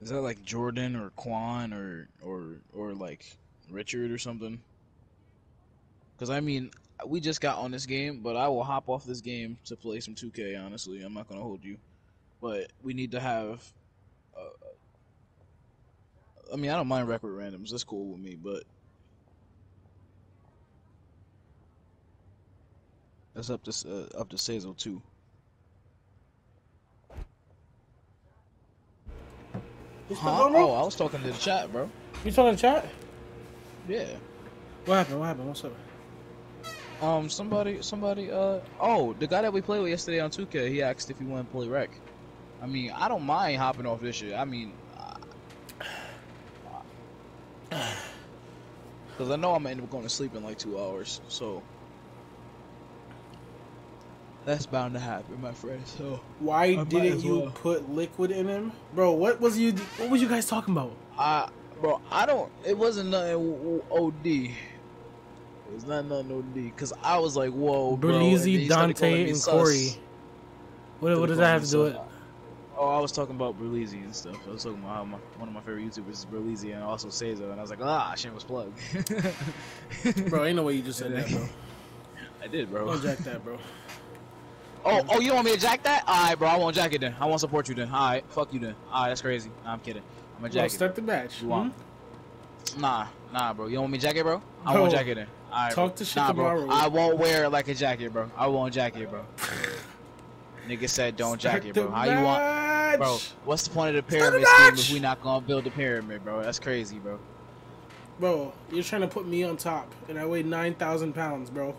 Is that like Jordan or Quan or or or like Richard or something? Because I mean, we just got on this game, but I will hop off this game to play some 2K. Honestly, I'm not gonna hold you, but we need to have. I mean, I don't mind record randoms. That's cool with me, but that's up to uh, up to Seizo too. Huh? still going, bro? Oh, I was talking to the chat, bro. You talking to the chat? Yeah. What happened? What happened? What's up? Um, somebody, somebody, uh, oh, the guy that we played with yesterday on 2K, he asked if he wanted to play rec. I mean, I don't mind hopping off this shit. I mean, because I know I'm gonna end up going to sleep in like two hours, so that's bound to happen, my friend. So Why might didn't you well. put liquid in him, bro? What was you? What was you guys talking about? I, bro, I don't. It wasn't nothing OD. It was not nothing OD. Because I was like, whoa, bro. and Berleezy, he started calling Dante, and sus. Corey. What, what does that have to do with? Oh, I was talking about Berleezy and stuff. I was talking about how my, one of my favorite YouTubers is Berleezy and also Seizo, and I was like, ah, shameless plug. Bro, ain't no way you just said that, bro. I did, bro. Don't jack that, bro. Oh, oh, you want me to jack that? All right, bro. I won't jack it then. I won't support you then. All right, fuck you then. All right, that's crazy. Nah, I'm kidding. I'm gonna Bro, jack it. start the match. You want? hmm? Nah, nah, bro. You don't want me to jack it, bro? I Bro, won't jack it then. All right, talk bro. to Nah, bro. I won't wear it like a jacket, bro. I won't jack it, bro. Nigga said don't jack it, bro. How you want? Bro, what's the point of the pyramid scheme if we not gonna build a pyramid, bro? That's crazy, bro. Bro, you're trying to put me on top, and I weigh nine thousand pounds, bro.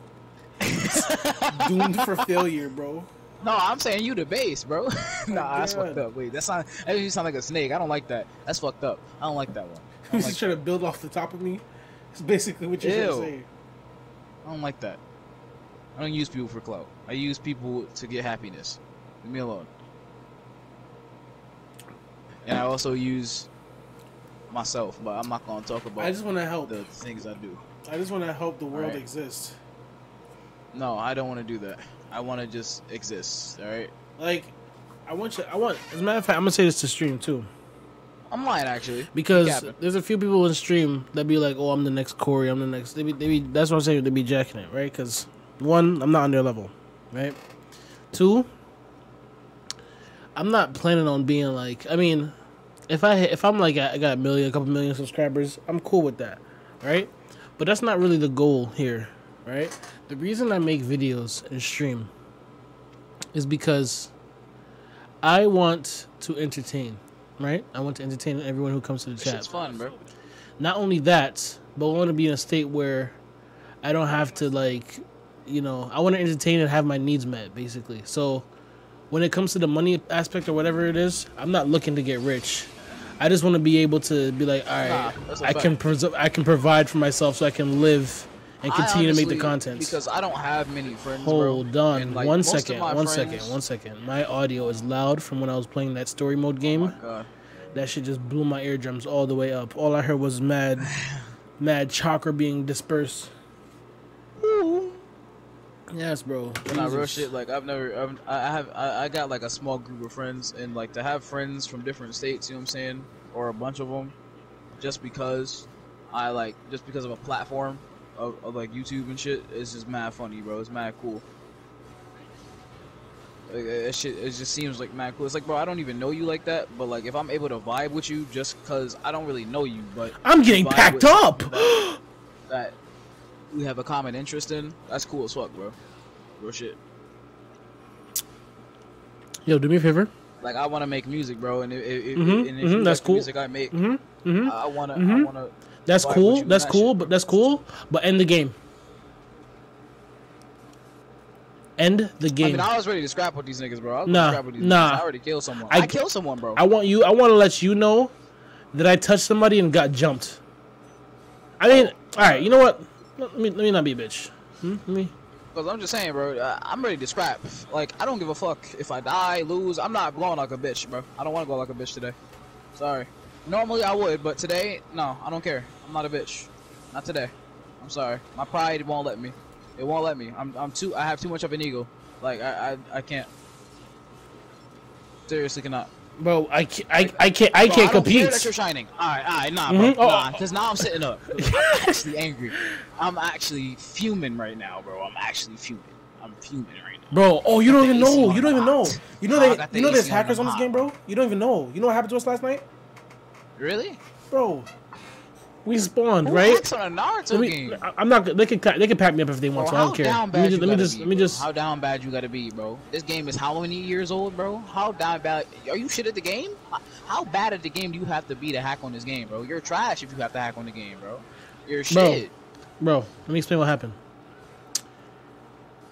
Doomed for failure, bro. No, I'm saying you the base, bro. nah, that's God. fucked up. Wait, that sound that you sound like a snake. I don't like that. That's fucked up. I don't like that one. He's like, just trying to build off the top of me. It's basically what you're trying to Ew. say. I don't like that. I don't use people for clout. I use people to get happiness. Leave me alone. And I also use myself. But I'm not gonna talk about I just want to help. the things I do. I just want to help the world Alright. exist. No, I don't want to do that. I want to just exist. All right. Like, I want you. I want. As a matter of fact, I'm gonna say this to stream too, I'm lying actually. because there's a few people in stream that be like, "Oh, I'm the next Corey. I'm the next." They be, they be. That's what I'm saying. They be jacking it, right? Because one, I'm not on their level, right? Two, I'm not planning on being like. I mean, if I if I'm like I got a million, a couple million subscribers, I'm cool with that, right? But that's not really the goal here, right? The reason I make videos and stream is because I want to entertain, right? I want to entertain everyone who comes to the This chat. shit's fun, bro. Not only that, but I want to be in a state where I don't have to like, you know, I want to entertain and have my needs met, basically. So when it comes to the money aspect or whatever it is, I'm not looking to get rich. I just want to be able to be like, all right, Nah, I can fact. pres- I can provide for myself, so I can live and continue to make the content. because I don't have many friends. Hold bro. on, like, one second, one friends- second, one second. My audio is loud from when I was playing that story mode game. Oh my God. That shit just blew my eardrums all the way up. All I heard was mad, mad chakra being dispersed. Yes, bro. Not real shit. Like I've never, I've, I have, I, I got like a small group of friends, and like to have friends from different states, you know what I'm saying, or a bunch of them, just because I like, just because of a platform of, of like YouTube and shit, it's just mad funny, bro. It's mad cool. Like, that shit, it just seems like mad cool. It's like, bro, I don't even know you like that, but like, if I'm able to vibe with you, just cause I don't really know you, but I'm getting packed with up. that, that we have a common interest in, that's cool as fuck, bro. Real shit. Yo, do me a favor. Like I want to make music, bro, and if, if, Mhm, and if mhm, you that's like cool. music I make, Mhm, mhm. I wanna, I mhm. wanna. That's cool. That's that cool. shit. But that's cool. But end the game. End the I game. mean, I was ready to scrap with these niggas, bro. I was Nah, ready to scrap with these nah. niggas. I already killed someone. I- I, killed someone, bro. I want you. I want to let you know that I touched somebody and got jumped. I mean, all right. You know what? Let me let me not be a bitch. Hmm? Let me. Because I'm just saying, bro. I'm ready to scrap. Like I don't give a fuck if I die, lose. I'm not going like a bitch, bro. I don't want to go like a bitch today. Sorry. Normally I would, but today, no. I don't care. I'm not a bitch. Not today. I'm sorry. My pride won't let me. It won't let me. I'm, I'm too. I have too much of an ego. Like I, I, I can't. Seriously, cannot. Bro, I can't. I, I can't. I Bro, can't I compete. that you're shining. All right, all right, nah, Mhm. bro, Oh, nah, because now I'm sitting up. I'm actually angry. I'm actually fuming right now, bro. I'm actually fuming. I'm fuming right now. Bro, oh, you don't even AC know. You don't even know. You know I they. got the You know there's AC on hackers on this game, bro. You don't even know. You know what happened to us last night, Really? bro? We spawned Who right. hacks on a Naruto me, game? I'm not. They can. They can pack me up if they Bro, want to. I don't care. down Let me just. Let me just. be, Let me just. How down bad you gotta be, bro? This game is how many years old, bro? How down bad? Are you shit at the game? How bad at the game do you have to be to hack on this game, bro? You're trash if you have to hack on the game, bro. You're Bro. shit. Bro, bro let me explain what happened.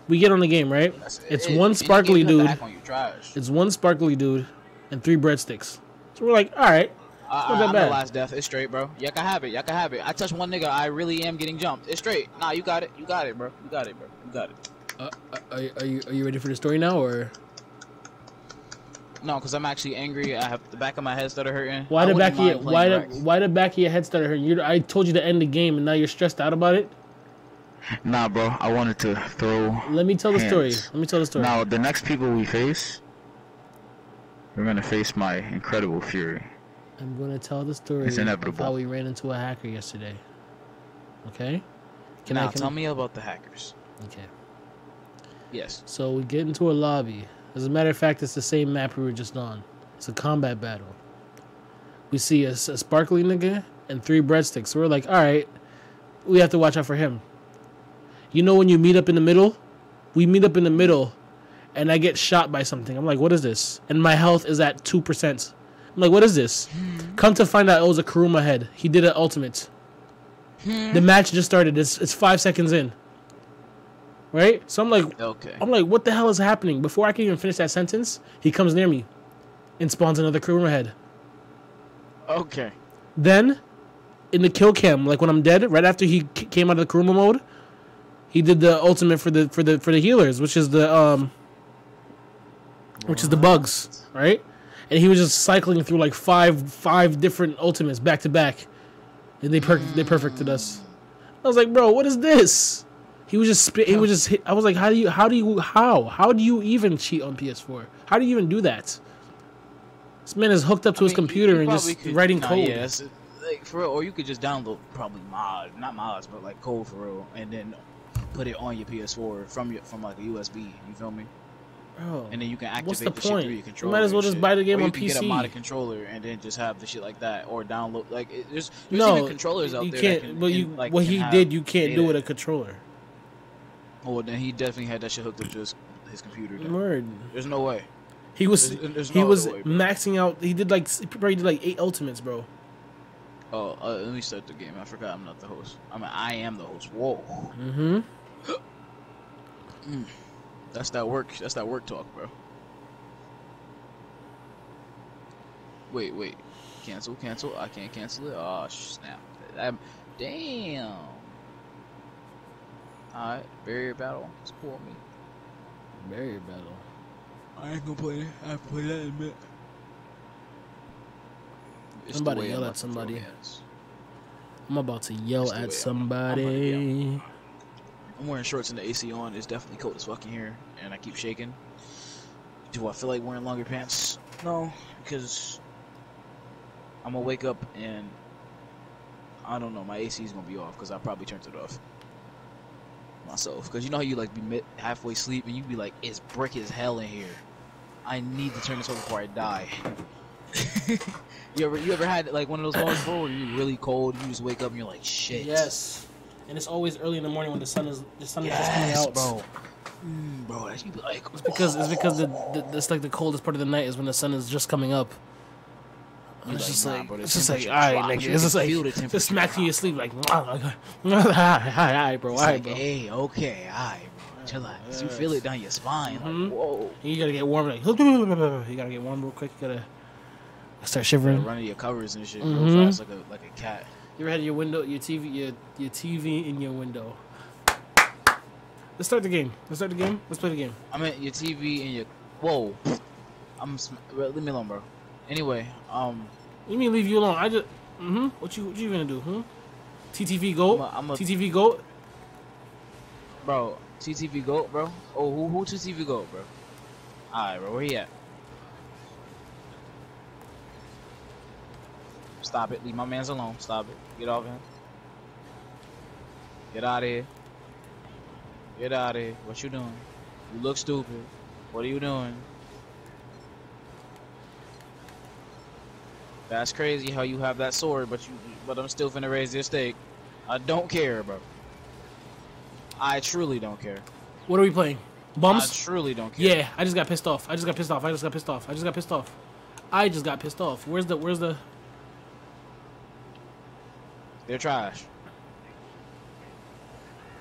We get on the game, right? That's- It's it- one sparkly dude. on, you. It's one sparkly dude and three breadsticks. So we're like, all right, I, not I, that I'm bad. the last death. It's straight, bro. Y'all can have it. Y'all can have it. I touch one nigga. I really am getting jumped. It's straight. Nah, you got it. You got it, bro. You got it, bro. You got it. uh, are, are you are you ready for the story now, or No, because I'm actually angry. I have the back of my head started hurting. why I the back of your why playing the why the back of your head started hurting? You, I told you to end the game, and now you're stressed out about it. Nah, bro. I wanted to throw. Let me tell the story. Let me tell the story. Now, the next people we face, we're gonna face my incredible fury. I'm gonna tell the story It's of inevitable. how we ran into a hacker yesterday. Okay. Can now, I can, tell me about the hackers. Okay. Yes. So we get into a lobby. As a matter of fact, it's the same map we were just on. It's a combat battle. We see a sparkly nigga and three breadsticks. So we're like, all right, we have to watch out for him. You know when you meet up in the middle? We meet up in the middle, and I get shot by something. I'm like, what is this? And my health is at two percent. I'm like, what is this? Come to find out, it was a Kurama head. He did an ultimate. The match just started. It's it's five seconds in. Right? So I'm like, Okay. I'm like, what the hell is happening? Before I can even finish that sentence, he comes near me and spawns another Kurama head. Okay. Then, in the kill cam, like when I'm dead, right after he came out of the Kurama mode, he did the ultimate for the for the for the healers, which is the um, which is the bugs, right? And he was just cycling through like five five different ultimates back to back, and they per- they perfected us. I was like, bro, what is this? He was just. He was just. Hit. I was like, how do you? How do you? How? How do you even cheat on PS4? How do you even do that? This man is hooked up to his mean, computer and just could- writing nah, code. Yeah, like for real, or you could just download probably mod, not mods, but like code for real, and then put it on your PS4 from your from like a USB. You feel me? Bro, And then you can activate What's the the, shit point? through You your controller. might as well just shit. buy the game or you on can Get a modded controller and then just have the shit like that, or download like it, there's, there's no, controllers out you there. can't. that can, but you, in- like, what he did, you can't do data. with a controller. Oh, then he definitely had that shit hooked up to his, his computer. then. Word. There's no way. He was There's- there's he was way, maxing out. He did like he probably did like eight ultimates, bro. Oh, uh, let me start the game. I forgot I'm not the host. I mean, I am the host. Whoa, Mm-hmm. that's that work. That's that work talk, bro. Wait, wait. Cancel, cancel. I can't cancel it. Oh snap! I'm, damn. Alright, barrier battle. Support me. Barrier battle. I ain't gonna play it. I have to play that in a minute. It's I'm the about to way yell at somebody. I'm about to yell That's the at way I'm- somebody. I'm wearing shorts and the AC on. It's definitely cold as fucking here, and I keep shaking. Do I feel like wearing longer pants? No, because I'm gonna wake up and I don't know. My AC is gonna be off because I probably turned it off myself. Because you know how you like be halfway sleep and you be like, "It's brick as hell in here. I need to turn this off before I die." you ever you ever had like one of those moments where you're really cold, you just wake up and you're like, "Shit." Yes, and it's always early in the morning when the sun is the sun is just coming out, bro. Mm, bro, that you be like, It's because it's because the, the it's like the coldest part of the night is when the sun is just coming up. You it's like, just nah, like bro, the it's just like all right, drops. nigga. You It's just can like feel the just temperature smacks you in your sleep like hi hi hi bro, It's hi like, bro. hey, okay, alright, bro, chillax. You feel it down your spine, Mhm. like, whoa. You gotta get warm like you gotta get warm real quick. You gotta start shivering. Running your covers and shit Mhm. real fast, like a like a cat. You ever had your window, your TV, your your TV in your window? Let's start the game. Let's start the game. Let's play the game. I mean, your TV and your whoa. I'm sm- leave me alone, bro. Anyway, um, You mean leave you alone? I just. Mm-hmm. What you what you gonna do? Hmm. TTV goat. I'm a- I'm a- TTV goat. bro, TTV goat, bro. Oh, who who TTV goat, bro? Alright, bro, where he at? Stop it. Leave my man's alone. Stop it. Get off him. Get out of here. Get out of here. What you doing? You look stupid. What are you doing? That's crazy how you have that sword, but you but I'm still finna raise your stake. I don't care, bro. I truly don't care. What are we playing? Bumps? I truly don't care. Yeah. I just got pissed off. I just got pissed off. I just got pissed off. I just got pissed off. I just got pissed off. Where's the Where's the? They're trash.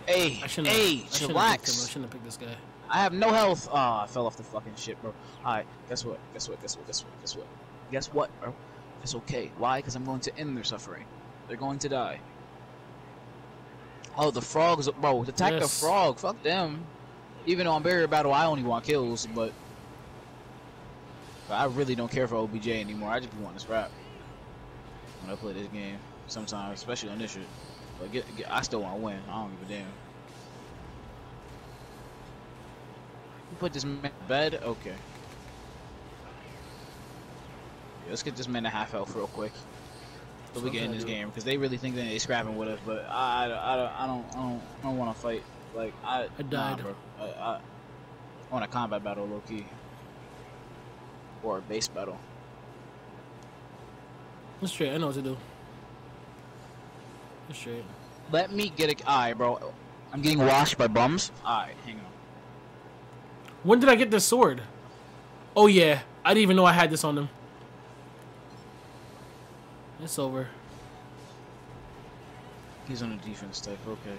Hey, hey, I shouldn't have picked. I shouldn't have picked this guy. I have no health. Ah, I fell off the fucking shit, bro. Alright, guess what? Guess what? Guess what? Guess what? Guess what? Guess what, bro? It's okay. Why? Because I'm going to end their suffering. They're going to die. Oh, the frogs, bro. Attack the frog. Fuck them. Even though on barrier battle, I only want kills, but, but I really don't care for OBJ anymore. I just be wanting to scrap when I play this game. Sometimes, especially on this shit. But get, get, I still want to win. I don't give a damn. You put this man to bed? Okay. Yeah, let's get this man a half health real quick. So we What get in can I this game because they really think that they scrapping with us, but I, I, I don't, I don't, I don't, I don't want to fight. Like I, I nah, died. bro. I, I, I want a combat battle, low key, or a base battle. Let's straight. I know what to do. Straight. Let me get a. Alright, bro. I'm getting washed by bums. Alright, hang on. When did I get this sword? Oh yeah, I didn't even know I had this on them. It's over. He's on a defense type. Okay.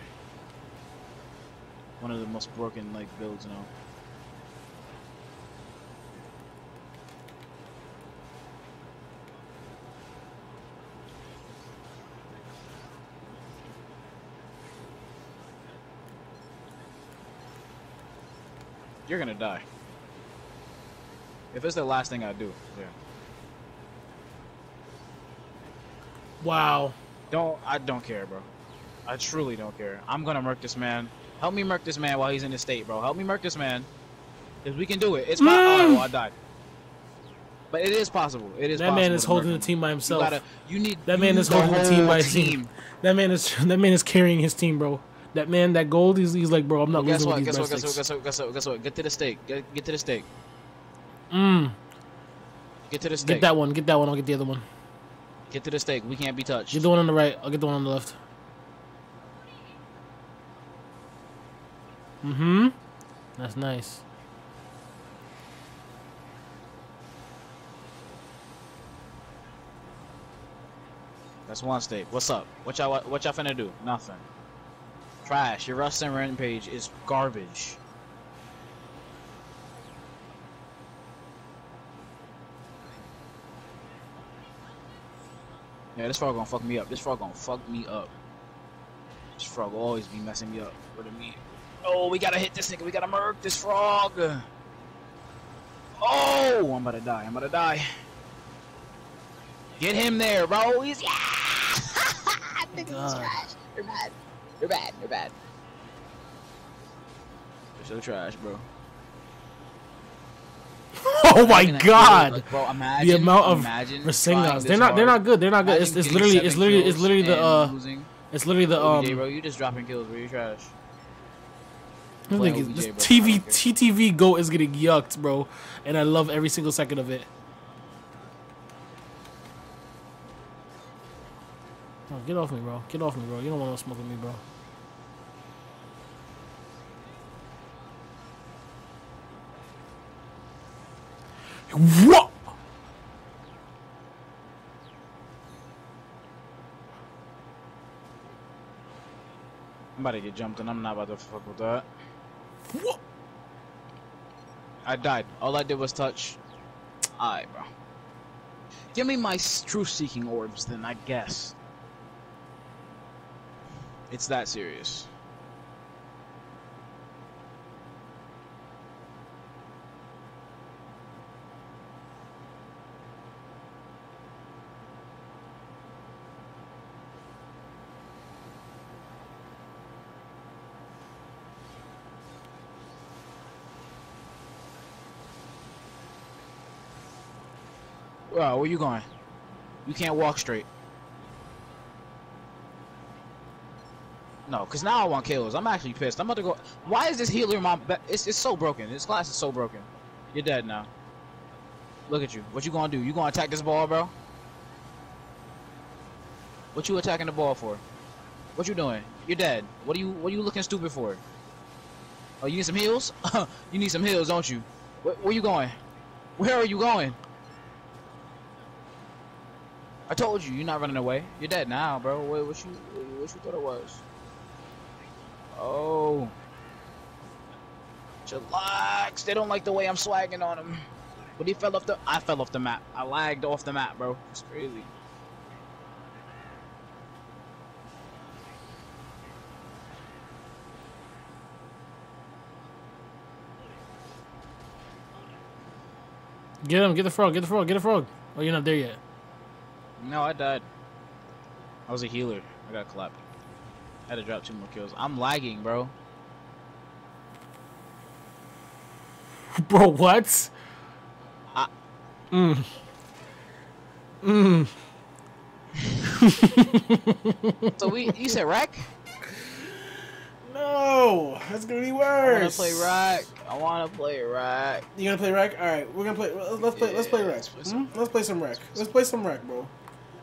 One of the most broken like builds now. You're gonna die. If it's the last thing I do, yeah. Wow. Don't I don't care, bro. I truly don't care. I'm gonna murk this man. Help me murk this man while he's in the state, bro. Help me murk this man. Cause we can do it. It's my mm. oh, I died. But it is possible. It is. That man is holding the team by himself. You, gotta, you need. That you man is holding the team by team. team. That man is. That man is carrying his team, bro. That man, that gold, he's, he's like, bro, I'm not losing what? with these Guess what? Guess what? Guess what? Guess what? Guess what? Get to the steak. Get, get to the steak. Mm. Get to the steak. Get that one. Get that one. I'll get the other one. Get to the steak. We can't be touched. Get the one on the right. I'll get the one on the left. Mm-hmm. That's nice. That's one steak. What's up? What y'all what y'all finna do? Nothing. Trash. Your Rust and Rent page is garbage. Yeah, this frog gonna fuck me up. This frog gonna fuck me up. This frog will always be messing me up. What do you mean? Oh, we gotta hit this nigga. We gotta murk this frog. Oh, I'm about to die. I'm about to die. Get him there, bro. He's yeah. Niggas is God. trash. You're bad. You're bad. You're bad. You're so trash, bro. Oh my Imagine god! like, bro, imagine, the amount of Rasengans. They're this not. They're not good. They're not good. It's, it's literally. It's literally. It's literally the. Uh, losing. it's literally the. OBJ, Um. bro, you just dropping kills, bro. You trash. I playing think OBJ, this bro. TV don't. TTV Go is getting yucked, bro, and I love every single second of it. Oh, get off me, bro. Get off me, bro. You don't want to smoke with me, bro. What? I'm about to get jumped, and I'm not about to fuck with that. What? I died. All I did was touch. Alright, bro. Give me my truth-seeking orbs, then I guess. It's that serious. Wow, where you going? You can't walk straight. No, cause now I want kills. I'm actually pissed. I'm about to go. Why is this healer my? Be- it's it's so broken. This class is so broken. You're dead now. Look at you. What you gonna do? You gonna attack this ball, bro? What you attacking the ball for? What you doing? You're dead. What are you What are you looking stupid for? Oh, you need some heals? you need some heals, don't you? Where, where you going? Where are you going? I told you, you're not running away. You're dead now, bro. What, what you what you thought it was? Oh. Chillax. They don't like the way I'm swagging on them. But he fell off the I fell off the map. I lagged off the map, bro. It's crazy. Get him. Get the frog. Get the frog. Get the frog. Oh, you're not there yet. No, I died. I was a healer. I got clapped. I had to drop two more kills. I'm lagging, bro. Bro, what? I- Mm. Mm. So we you said rack? No, that's gonna be worse. I wanna play rack. I wanna play rack. You gonna play rack? All right, we're gonna play. Let's play. let's play Yeah, rack. let's play Hmm? some- Let's play some rack. Let's play some rack, bro.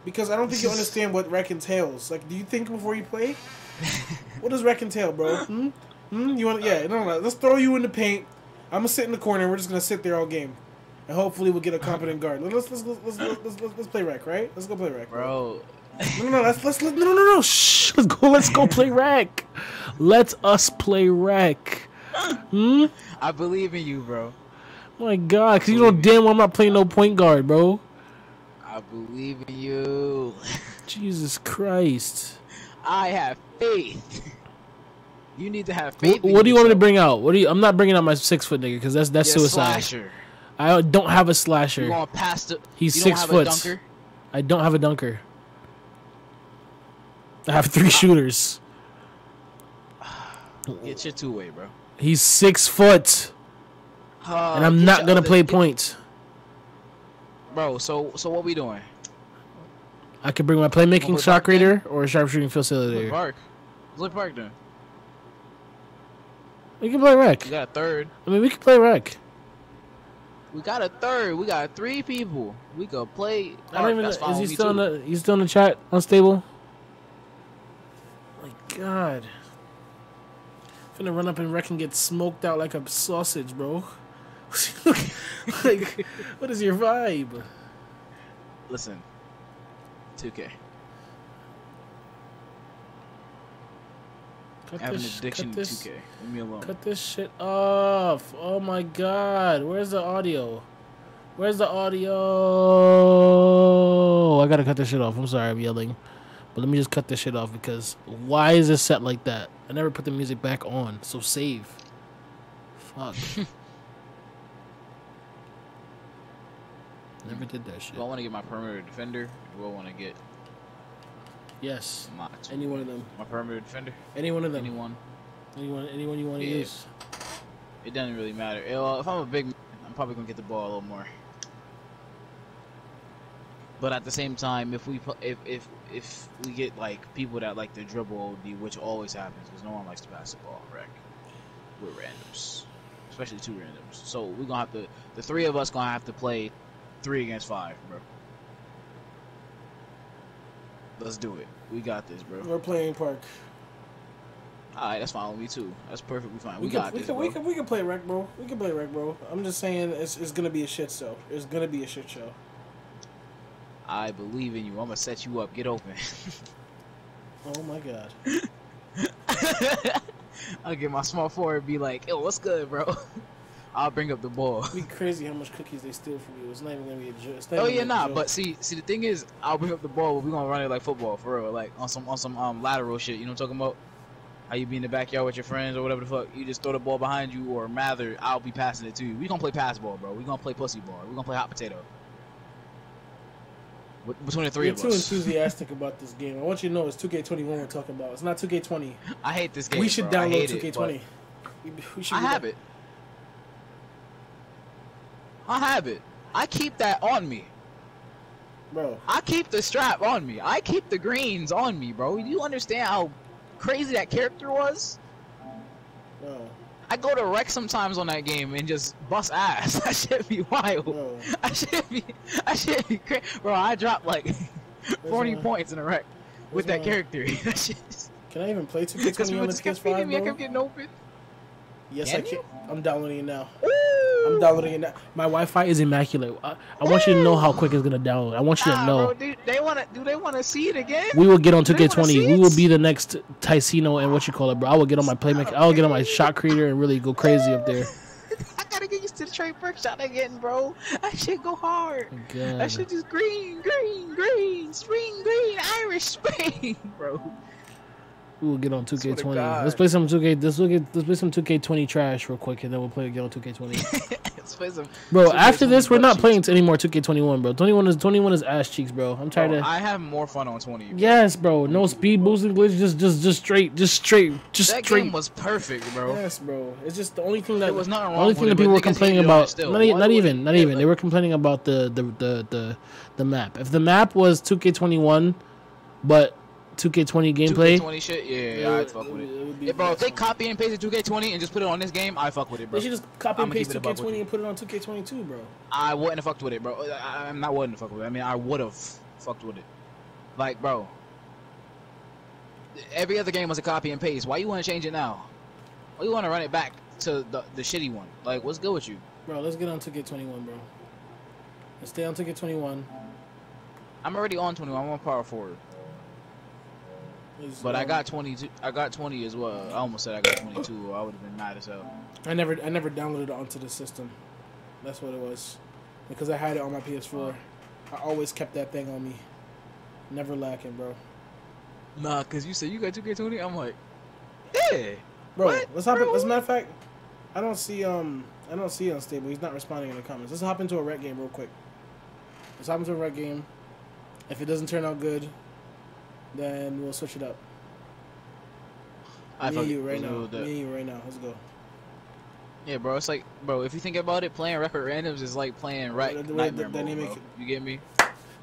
Because I don't think you understand what rack entails. Like, do you think before you play? what does rack entail, bro? Hmm? Hmm? You want? Yeah. No, no. Let's throw you in the paint. I'm gonna sit in the corner. We're just gonna sit there all game, and hopefully we'll get a competent guard. Let's let's let's let's let's, let's, let's, play rack, right? Let's go play rack, Bro. No, no, no. Let's let's let, no, no, no. Shh. Let's go. Let's go play rack. Let us play rack. Hmm. I believe in you, bro. My God, because you know damn well I'm not playing no point guard, bro. I believe in you. Jesus Christ. I have faith. You need to have faith. in what do you want me to bring out? What do you? I'm not bringing out my six foot nigga because that's that's You're suicide. Slasher. I don't have a You slasher. going past the? He's you six foot. Dunker? I don't have a dunker. I have three shooters. Get your two way, bro. He's six foot, Uh, and I'm not gonna other- play get- point. bro. So so what we doing? I could bring my playmaking shot creator or sharpshooting facilitator. Park then. We can play rec. We got a third. I mean, we can play rec. We got a third. We got three people. We could play. I don't even. That's Is he still in the? He's still in the chat. Unstable. My God. Finna run up and wreck and get smoked out like a sausage, bro. like, what is your vibe? Listen. 2K. Cut I have an addiction to this, 2K. Leave me alone. cut this shit off. Oh my God. Where's the audio? Where's the audio? I gotta cut this shit off. I'm sorry, I'm yelling. But let me just cut this shit off because why is it set like that? I never put the music back on, so save. Fuck. never did that shit. Do I want to get my perimeter defender? Do I want to get Yes. my, Any one of them. my perimeter defender? Any one of them. Anyone? Anyone anyone you want to Yeah. use. It doesn't really matter. Well, if I'm a big man, I'm probably going to get the ball a little more. But at the same time, if we pu- if if if we get like people that like to dribble OD, which always happens because no one likes to pass the ball, wreck. We're randoms, especially two randoms. So we're gonna have to. The three of us gonna have to play three against five, bro. Let's do it. We got this, bro. We're playing park. All right, that's fine with me too. That's perfectly fine. We, We, can, got we, this, can, we can we can play rec, bro. We can play rec, bro. I'm just saying it's, it's gonna be a shit show. It's gonna be a shit show. I believe in you. I'm gonna set you up. Get open. Oh my god. I'll get my small forward and be like, yo, what's good, bro? I'll bring up the ball. It'd be crazy how much cookies they steal from you. It's not even gonna be a joke. Oh yeah, gonna be a nah, but see, see, the thing is, I'll bring up the ball, but we're gonna run it like football for real, like on some on some um lateral shit. You know what I'm talking about? How you be in the backyard with your friends or whatever the fuck? You just throw the ball behind you, or rather, I'll be passing it to you. We gonna play pass ball, bro. We gonna play pussy ball. We gonna play hot potato. Between the 3 You're of too us. enthusiastic about this game. I want you to know it's 2K21 we're talking about. It's not 2K20. I hate this game. we should bro. Download hate 2K20. it, but We, we should I have it. I have it. I keep that on me. bro. I keep the strap on me. I keep the greens on me, bro. You understand how crazy that character was? Bro, I go to wreck sometimes on that game and just bust ass. That shit be wild. bro. I should be, I should be crazy, bro. I dropped like 40 one? points in a wreck with that one? character. Can I even play Because 2K20 people just kept feeding PS5, me. I kept getting open. Yes, Can I can. you? I'm downloading it now. Ooh. I'm downloading it now. My Wi-Fi is immaculate. I, I want you to know how quick it's gonna download. I want you to know. bro, do they want to? Do they want to see it again? We will get on Do they wanna 2K20. We will be the next Ticino and what you call it, bro. I will get on my playmaker. I will get on my shot creator and really go crazy up there. I gotta get used to the trade perk shot getting, bro. I should go hard. Oh, that God. shit just green, green, green, spring, green, Irish spring, bro. We will get on 2K20. Let's play some 2K. Let's look at. Let's play some 2K20 trash real quick, and then we'll play get on 2K20. Let's play some. Bro, 2K20 after this, we're not playing any more 2K21, bro. 21 is 21 is ass cheeks, bro. I'm tired Bro, of. I have more fun on 20. bro. Yes, bro. No speed boosting glitch. Just, just, just straight, just straight, just That straight. game was perfect, bro. Yes, bro. It's just the only thing that There was nothing the wrong only thing that people were complaining it about. Not, e- not even, not even. like- They were complaining about the the, the the the map. If the map was 2K21, but 2K20 gameplay, 2K20 shit, yeah, yeah, I'd would- fuck with it it. Yeah, bro, if they copy and pasted 2K20 and just put it on this game, I fuck with it, bro. they should just copy and paste keep it a buck with 2K20 and put it on 2K22, bro. I wouldn't have fucked with it, bro. I, I'm not wouldn't have fucked with it. I mean, I would have fucked with it. Like, bro, every other game was a copy and paste. Why you want to change it now? Why you want to run it back to the the shitty one? Like, what's good with you? Bro, let's get on 2K21, bro. Let's stay on 2K21. I'm already on 21. I'm on power forward, but I got 22. I got 20 as well. I almost said I got 22. Or I would have been mad as hell. I never, I never downloaded it onto the system. That's what it was, because I had it on my PS4. I always kept that thing on me, never lacking, bro. Nah, cause you said you got 2K20. I'm like, yeah. Bro, What, let's hop. In, bro? let's matter of fact, I don't see um, I don't see unstable. He's not responding in the comments. Let's hop into a red game real quick. Let's hop into a red game. If it doesn't turn out good, Then we'll switch it up. I Me and you right now. go with that. Me and you right now. Let's go. Yeah, bro. It's like, bro, if you think about it, playing record randoms is like playing right nightmare the mode, dynamic- bro. You get me?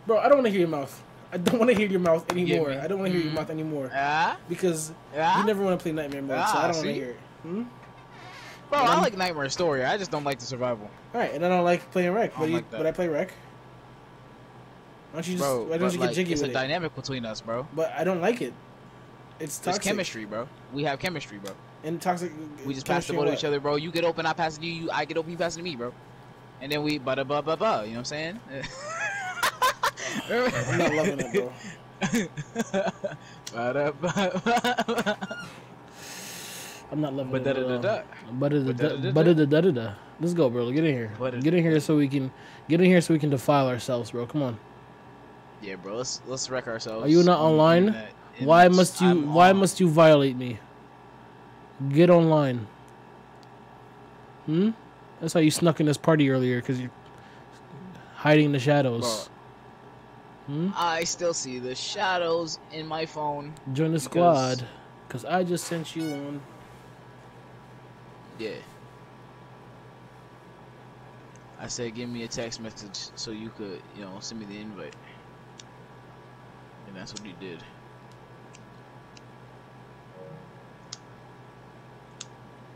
Bro, I don't want to hear your mouth. I don't want to hear your mouth anymore. me? I don't want to hear your Mhm. mouth anymore Ah, because ah. you never want to play nightmare mode, so I Ah, don't want to hear it. Hmm? Bro, I like Nightmare Story. I just don't like the survival. All right, and I don't like playing rec, I but you, like but I play rec. Why don't you just Bro, why don't you like, get jiggy it's with a it? dynamic between us, bro. But I don't like it. It's toxic. chemistry, bro. We have chemistry, bro. and toxic. We just pass the ball to each other, bro. You get open, I pass it to you. you I get open, you pass it to me, bro. And then we bada ba ba ba. You know what I'm saying? I'm not loving it, bro. Ba ba ba. I'm not loving But it. da da da da. But da da da da-da-da-da. da da da da. Let's go, bro. Get in here. Get in here so we can get in here so we can defile ourselves, bro. Come on. Yeah, bro. Let's let's wreck ourselves. Are you not in- in online? Why must you? I'm Why on. must you violate me? Get online. Hmm. That's how you snuck in this party earlier, cause you're hiding in the shadows. Hmm. I still see the shadows in my phone. Join the because- squad, cause I just sent you one. Yeah. I said, give me a text message so you could, you know, send me the invite. And that's what he did.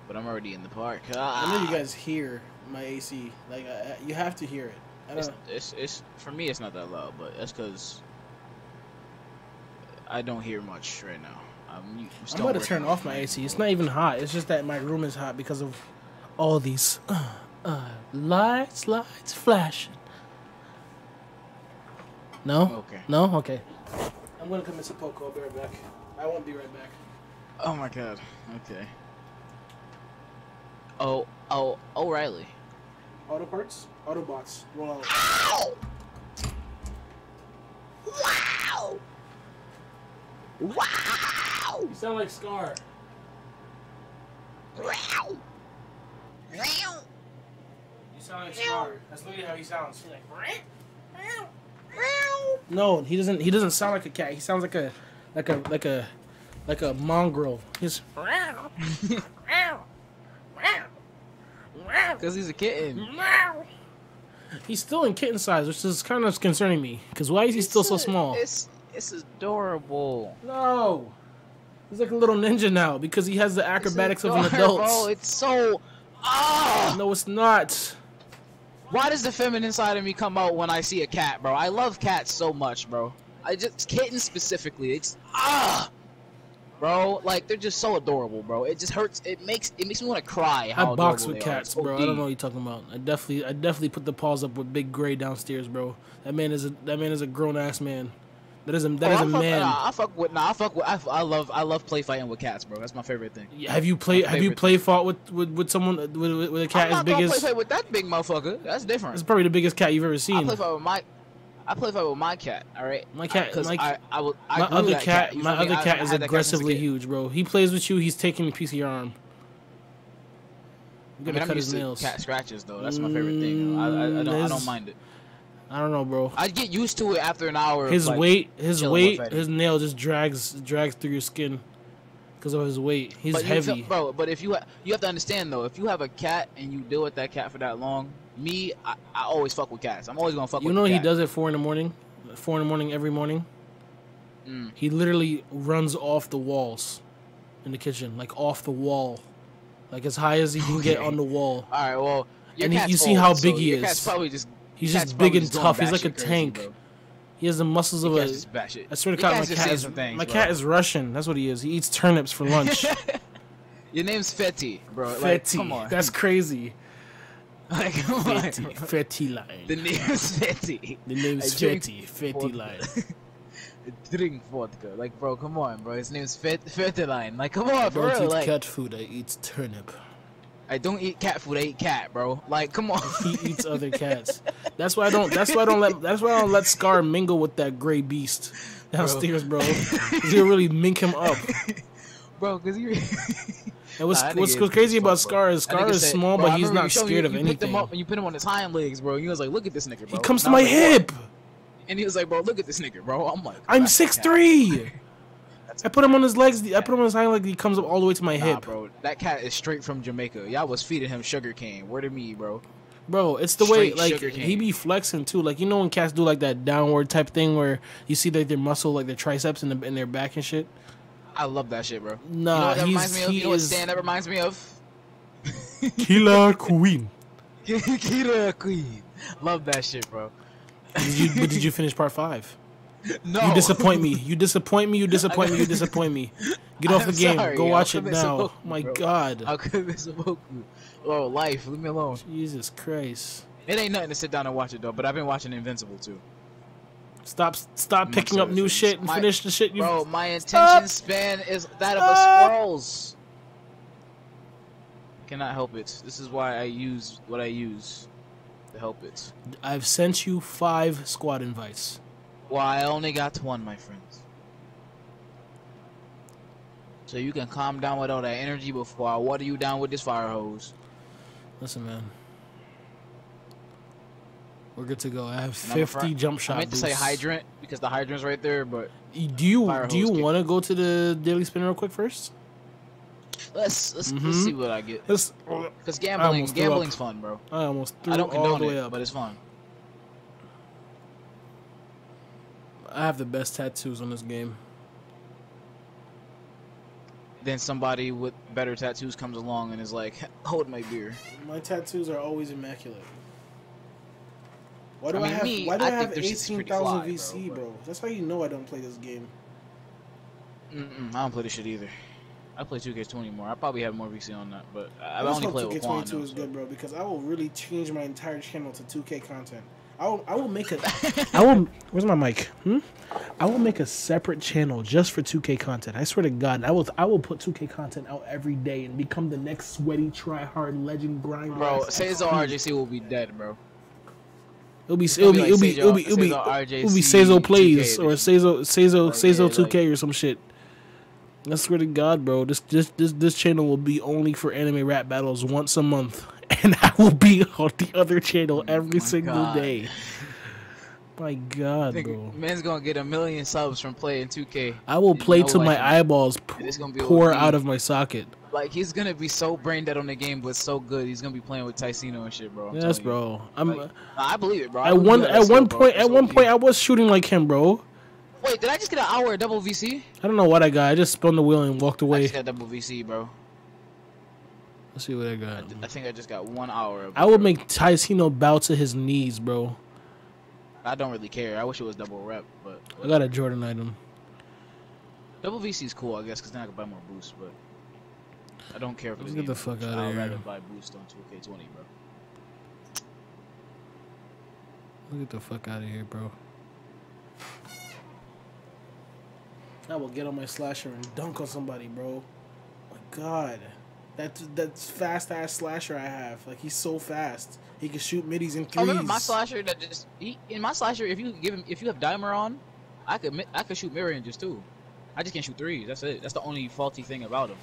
But I'm already in the park. I know you Ah! guys hear my AC. Like I, you have to hear it. I It's, don't. it's, it's for me. It's not that loud, but that's because I don't hear much right now. I'm, I'm, I'm about to turn off my. AC. It's not even hot. It's just that my room is hot because of all these uh, uh, lights, lights flashing. No. Okay. No. Okay. I'm gonna come in Sepulco. I'll be right back. I won't be right back. Oh my god. Okay. Oh, oh, O'Reilly. Auto parts, Autobots, roll out. Wow! Wow! You sound like Scar. Wow! You sound like Scar. That's literally how he sounds. He's like. No, he doesn't. He doesn't sound like a cat. He sounds like a, like a, like a, like a mongrel. He's. Because he's a kitten. He's still in kitten size, which is kind of concerning me. Cause why is he still so small? It's it's adorable. No, he's like a little ninja now because he has the acrobatics of an adult. adult. It's so. Ah! No, it's not. Why does the feminine side of me come out when I see a cat, bro? I love cats so much, bro. I just kittens specifically. It's ah, bro. Like they're just so adorable, bro. It just hurts. It makes it makes me want to cry. How I box with cats, bro. I don't know what you're talking about. I definitely, I definitely put the paws up with Big Gray downstairs, bro. That man is a that man is a grown ass man. That is a that Oh, is I a fuck, man. Nah, I fuck with. Nah, I fuck with. I, I love. I love play fighting with cats, bro. That's my favorite thing. Have you played? Have you play fought with, with with someone with, with, a cat I'm as big as? play fight with that big motherfucker. That's different. It's probably the biggest cat you've ever seen. I play fight with my. I play fight with my cat. All right. My cat- Because my- I, I, will. I my other that cat, my other I- cat I is that cat aggressively huge, bro. He plays with you. He's taking a piece of your arm. I'm gonna mean, I'm cut his used to nails. cat scratches though. That's my favorite thing. I, I, I don't. I Mm, don't mind it. I don't know, bro. I'd get used to it after an hour. His like, weight, his weight, his nail just drags drags through your skin because of his weight. He's but heavy. bro. But if you ha- you have to understand though, if you have a cat and you deal with that cat for that long, me, I, I always fuck with cats. I'm always gonna fuck you with. know he does it four in the morning, four in the morning every morning. Mm. He literally runs off the walls in the kitchen, like off the wall, like as high as he can get on the wall. All right. Well, And he- you see old, how so big he your is. Cat's probably just. He's cat's just big and tough. He's like a batshit crazy, tank. He has the muscles of a. cat's just batshit. I swear to God, my cat is things, my bro. cat is Russian. That's what he is. He eats turnips for lunch. Your name's Fetty, bro. Like, come on. That's crazy. like, come on. Fetty. Fetty line. The name's Fetty. The name's I Fetty. Fetty line. Drink vodka. Like, bro, come on, bro. His name's Fet Fettiline. Like, come on, for don't real. eat Like, cat food. I eat turnip. I don't eat cat food. I eat cat, bro. Like, come on. He eats other cats. That's why I don't. That's why I don't let. That's why I don't let Scar mingle with that gray beast downstairs, bro. 'Cause He'll really mink him up. bro, because you. And what's Nah, what's, what's crazy about Scar is Scar is said- small, bro, but he's not scared of you picked him up and you put him on his hind legs, bro. He was like, "Look at this nigga, bro." He comes to my like, hip. And he was like, "Bro, look at this nigga, bro." I'm like, I'm "That's six cat." Three. I put him on his legs. I put him on his hind leg. He comes up all the way to my Nah, hip, bro. That cat is straight from Jamaica. Y'all was feeding him sugar cane. Word to me, bro. bro. It's the way like he be flexing too. Like you know when cats do like that downward type thing where you see like their muscle, like their triceps and the, in their back and shit. I love that shit, bro. you know Nah, what that he's reminds me of? he You know what is stand that reminds me of? killer queen. Killer Queen. Love that shit, bro. Did you, but did you finish part five? No. You disappoint me. You disappoint me. You disappoint me. You disappoint me. Get off the I'm game. sorry, Go watch it now. some- My bro. God. How could this Boku? Oh, life. Leave me alone. Jesus Christ. It ain't nothing to sit down and watch it though. But I've been watching Invincible too. Stop stop picking up new things. shit and My- finish the shit you Bro, my attention Stop. span is that of a Stop. squirrel's. Cannot help it. This is why I use what I use to help it. I've sent you five squad invites. Why I only got one, my friends. So you can calm down with all that energy before I water you down with this fire hose. Listen, man. We're good to go. I have And I'm a 50 fr- jump I shot meant to say hydrant because the hydrant's right there, but Do you do you want to go to the daily spin real quick first? let's let's, Mhm. let's see what I get. Let's, Because gambling almost threw up. gambling's fun, bro. I almost threw I don't all condone the way it, up. but it's fun. I have the best tattoos on this game. Then somebody with better tattoos comes along and is like, "Hold my beer." My tattoos are always immaculate. Why do I I, have me, why do I I, have they're just pretty 18,000 VC, bro, bro, but- That's how you know I don't play this game. Mm-mm, I don't play this shit either. I play 2K20 more. I probably have more VC on that, but I, I just only hope play it with 2K22 is good, bro, because I will really change my entire channel to 2K content. I will, I will make a, I will. Where's my mic? Hmm. I will make a separate channel just for 2K content. I swear to God, I will. I will put 2K content out every day and become the next sweaty, try hard, legend grinder. Bro, SeiZo RJC will be dead, bro. It'll be it'll be be it'll be it'll be SeiZo- it'll be it'll be RJC SeiZo plays or SeiZo SeiZo Like, SeiZo two K or some shit. I swear to God, bro, this this this this channel will be only for anime rap battles once a month, and I will be on the other channel oh every Oh single God. day. My God, bro, man's gonna get a million subs from playing 2K. I will play till my eyeballs pour out of my socket. Like he's gonna be so brain dead on the game, but so good. He's gonna be playing with Ticino and shit, bro. I'm Yes, bro. I'm Like, I believe it, bro. I at one at one point at one point I was shooting like him, bro. Wait, did I just get an hour of double VC? I don't know what I got. I just spun the wheel and walked away. I just got double VC, bro. Let's see what I got. I think I just got one hour. Of I would make Ticino bow to his knees, bro. I don't really care. I wish it was double rep, but I got a Jordan item. double VC is cool, I guess, because then I can buy more boost. But I don't care for Let's the get game the fuck that much. outta I'd rather buy boost on 2K20, bro. Get the fuck out of here, bro. I will get on my slasher and dunk on somebody, bro. My God, that that's fast ass slasher I have. Like he's so fast. He can shoot middies in Oh, threes. remember my slasher that just he, in my slasher? If you give him, if you have dimer on, I could I could shoot mirror ranges too. I just can't shoot threes. That's it. That's the only faulty thing about him.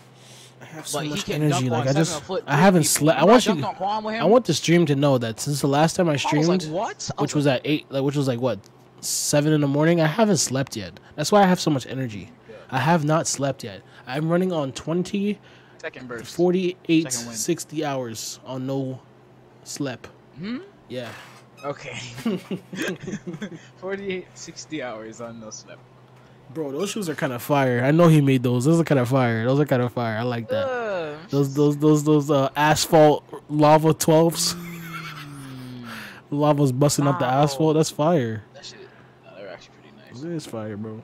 I have so But much energy. Like I just, I haven't slept. I want you. on Quan with him? I want the stream to know that since the last time I I streamed, was like, what? I which was was at eight, like which was like what, seven in the morning. I haven't slept yet. That's why I have so much energy. I have not slept yet. I'm running on 20, second burst. 48, Second 60 hours on no sleep. Hmm? Yeah. Okay. 48, 60 hours on no sleep. Bro, those shoes are kind of fire. I know he made those. Those are kind of fire. Those are kind of fire. I like that. Uh, Those those those those uh, asphalt lava 12s. Lava's busting up the asphalt. That's fire. that shit, no, they're actually pretty nice. It is fire, bro.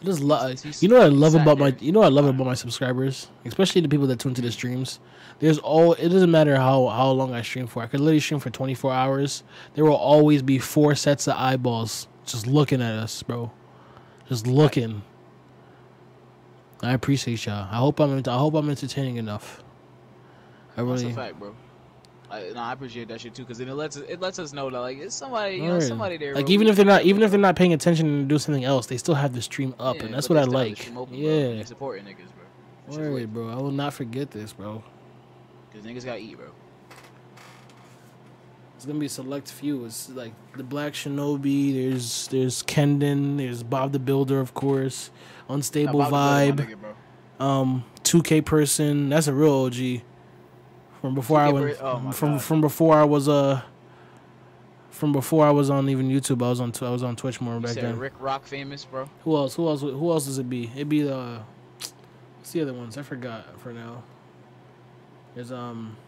I Just love. You know what I love about my. You know what I love about my subscribers, especially the people that tune to the streams. There's all. It doesn't matter how how long I stream for. I could literally stream for 24 hours. There will always be four sets of eyeballs just looking at us, bro. Just looking. I appreciate y'all. I hope I'm. I hope I'm entertaining enough. I That's really. a fact, bro. I, no, I appreciate that shit too, because then it lets us, it lets us know that like it's somebody, you know, somebody there. Like bro. even if they're not, even if they're not paying attention and do something else, they still have the stream up, Yeah, and that's what I they still have the like. open, bro. yeah, They supporting niggas, bro. Word, bro. I will not forget this, bro. Cause niggas gotta eat, bro. It's gonna be a select few. It's like the Black Shinobi. There's there's Kendon. There's Bob the Builder, of course. Unstable Builder, Vibe. nigga, bro. Um, 2K person. That's a real OG. From before I 2K went. oh from God. from before I was uh. From before I was on even YouTube, I was on I was on Twitch more You back then. Rick Rock famous, bro. Who else? Who else? Who else does it be? It'd be the. What's the other ones? I forgot for now. There's um.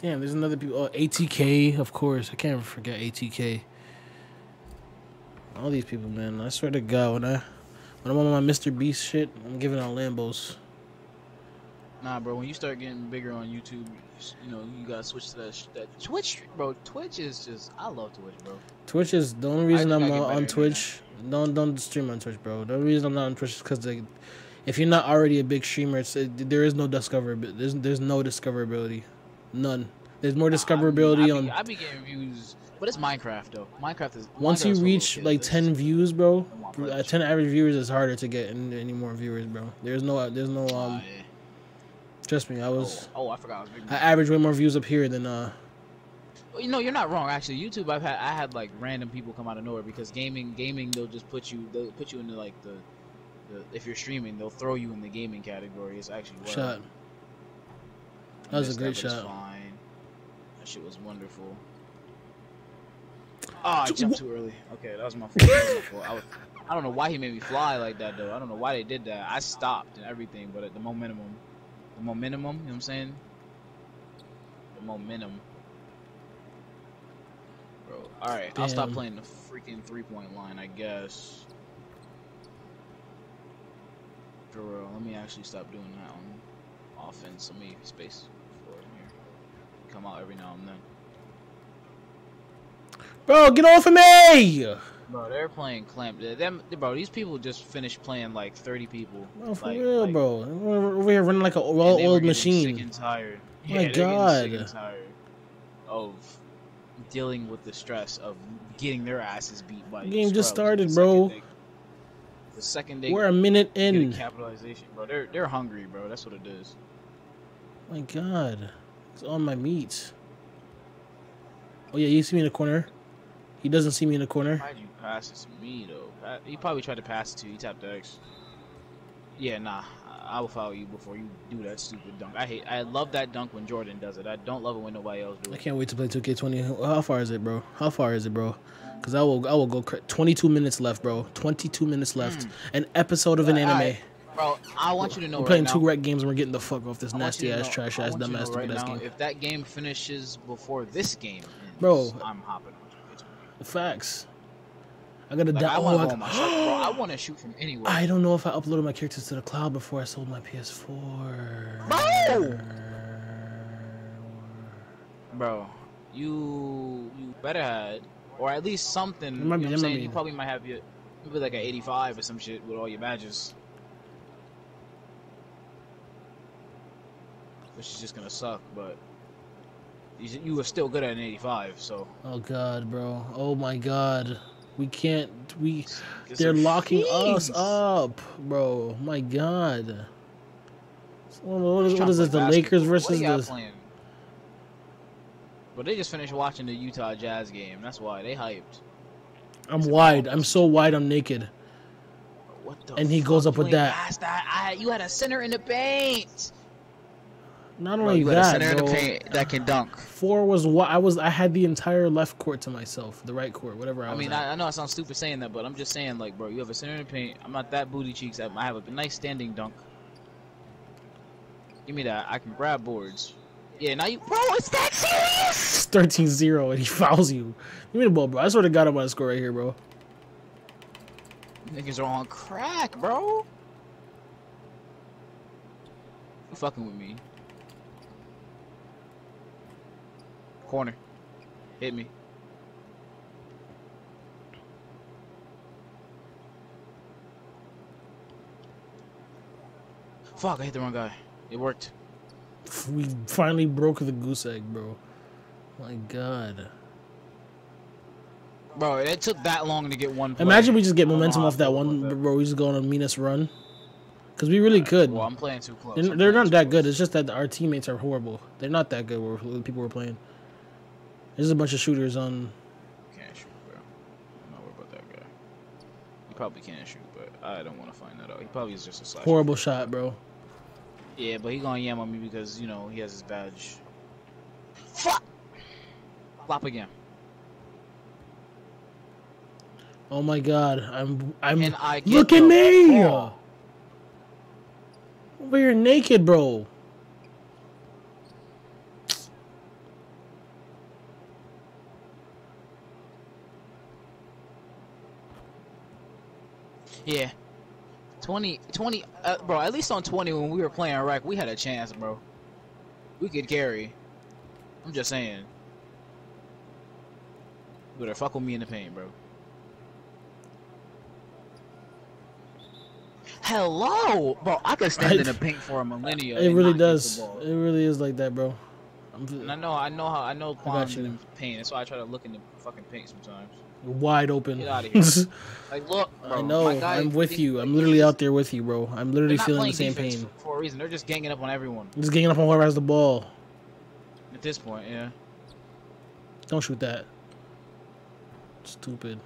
Damn, there's another people. Oh, ATK, of course. I can't forget ATK. All these people, man. I swear to God, when I when I'm on my Mr. Beast shit, I'm giving out Lambos. Nah, bro. When you start getting bigger on YouTube, you know you gotta switch to that, sh- that Twitch, bro. Twitch is just I love Twitch, bro. Twitch is the only reason I'm gotta get uh, better on Twitch. Don't don't stream on Twitch, bro. The only reason I'm not on Twitch is because if you're not already a big streamer, it's, it, there is no discoverability. There's there's no discoverability, none. There's more discoverability I be, on I be getting views, but it's Minecraft though. Minecraft is once you reach like ten views, bro. Uh, ten average viewers is harder to get any, any more viewers, bro. There's no there's no Oh, um. yeah. Trust me, I was oh, oh, I forgot. I. I average way more views up here than uh. You know, you're not wrong. Actually, YouTube, I've had I had like random people come out of nowhere because gaming, gaming, they'll just put you, they'll put you into like the, the if you're streaming, they'll throw you in the gaming category. It's actually wild. Shot. That was a great shot. Fine. That shit was wonderful. Oh, I jumped too early. Okay, that was my fault. That was my fault. I, was, I don't know why he made me fly like that though. I don't know why they did that. I stopped and everything, but at the momentum, the momentum, you know what I'm saying? The momentum. Bro, all right, I'll stop playing the freaking three-point line, I guess. For real, let me actually stop doing that on offense. Let me space for it here. Come out every now and then. Bro, get off of me! Bro, they're playing clamp. Them, bro, these people just finished playing like 30 people. Bro, for like, real, like- bro. We're over here running like a well they were oiled getting Sick machine. and tired. My Yeah, God. sick and tired of dealing with the stress of getting their asses beat by The Game just started, bro. second they- The second they We're a minute get a in. capitalization, bro, they're they're hungry, bro. That's what it is. My God, it's on my meat. Oh yeah, you see me in the corner. He doesn't see me in the corner. Why'd pass it to me though? He probably tried to pass it to you. He tapped X. Yeah, nah. I- I will follow you before you do that stupid dunk. I hate. I love that dunk when Jordan does it. I don't love it when nobody else do I can't wait to play 2K20. How far is it, bro? How far is it, bro? Cause I will, I will go. Cra- 22 minutes left, bro. 22 minutes left. Hmm. An episode of an anime. Bro, I want you to know We're right playing now. two rec games and we're getting the fuck off this nasty ass, know- trash ass, dumb ass, stupid ass game. If that game finishes before this game, ends, Bro. I'm hopping. Facts. I gotta Like, I want to I, go on my shot, bro. I want to shoot from anywhere. I don't know if I uploaded my characters to the cloud before I sold my PS4. Bro! Bro, you you better had, or at least something. It might be- you know what I'm saying? You probably might have your maybe like an 85 or some shit with all your badges. Which is just gonna suck, but you, you were still good at an 85, so. Oh god, bro. Oh my god. We can't. We. Get They're locking us up, bro. My god. What is, what is this? The Lakers versus what are y'all the. playing? But they just finished watching the Utah Jazz game. That's why they hyped. I'm wide. I'm so wide. I'm naked. What the And he goes up with that. that. I, you had a center in the paint. Not Bro, only you that, center in bro. the paint that can dunk. Four was what I was. I had the entire left court to myself. The right court, whatever I, I was. mean, at. I, I know I sound stupid saying that, but I'm just saying, like, bro, you have a center in the paint. I'm not that booty cheeks. I I have a nice standing dunk. Give me that. I can grab boards. Yeah, now you, bro. It's that serious. It's 13-0 and he fouls you. Give me the ball, bro. I swear to got I'm about score right here, bro. Niggas are on crack, bro. You fucking with me? Corner. Hit me. Fuck, I hit the wrong guy. It worked. We finally broke the goose egg, bro. My God. Bro, it took that long to get one play. Imagine we just get I don't know momentum off that one, that. bro. We just go on a meanest run. Because we really could. Well, I'm playing too close. They're, they're not that good. It's just that our teammates are horrible. They're not that good. Where people were playing. There's a bunch of shooters on. Can't shoot, bro. I'm not worried about that guy. He probably can't shoot, but I don't want to find that out. He probably is just a slasher. Horrible shot, bro. Yeah, but he gonna yam on me because you know he has his badge. Fuck. Flop again. Oh my god, I'm I'm And I look at me. Over here naked, bro. Yeah. 20, 20, uh, bro. At least on twenty when we were playing Iraq, we had a chance, bro. We could carry. I'm just saying. You better fuck with me in the paint, bro. Hello, bro. I could stand in the paint for a millennia. It really not get the does. It really is like that, bro. I'm And I know, I know how, I know you. in the paint. That's why I try to look in the fucking paint sometimes. Wide open. Get outta here. Like, look, bro. I know. guy- I'm with you. I'm literally out there with you, bro. I'm literally feeling the same pain. for a reason. They're just ganging up on everyone. Just ganging up on whoever has the ball. At this point, yeah. Don't shoot that. Stupid.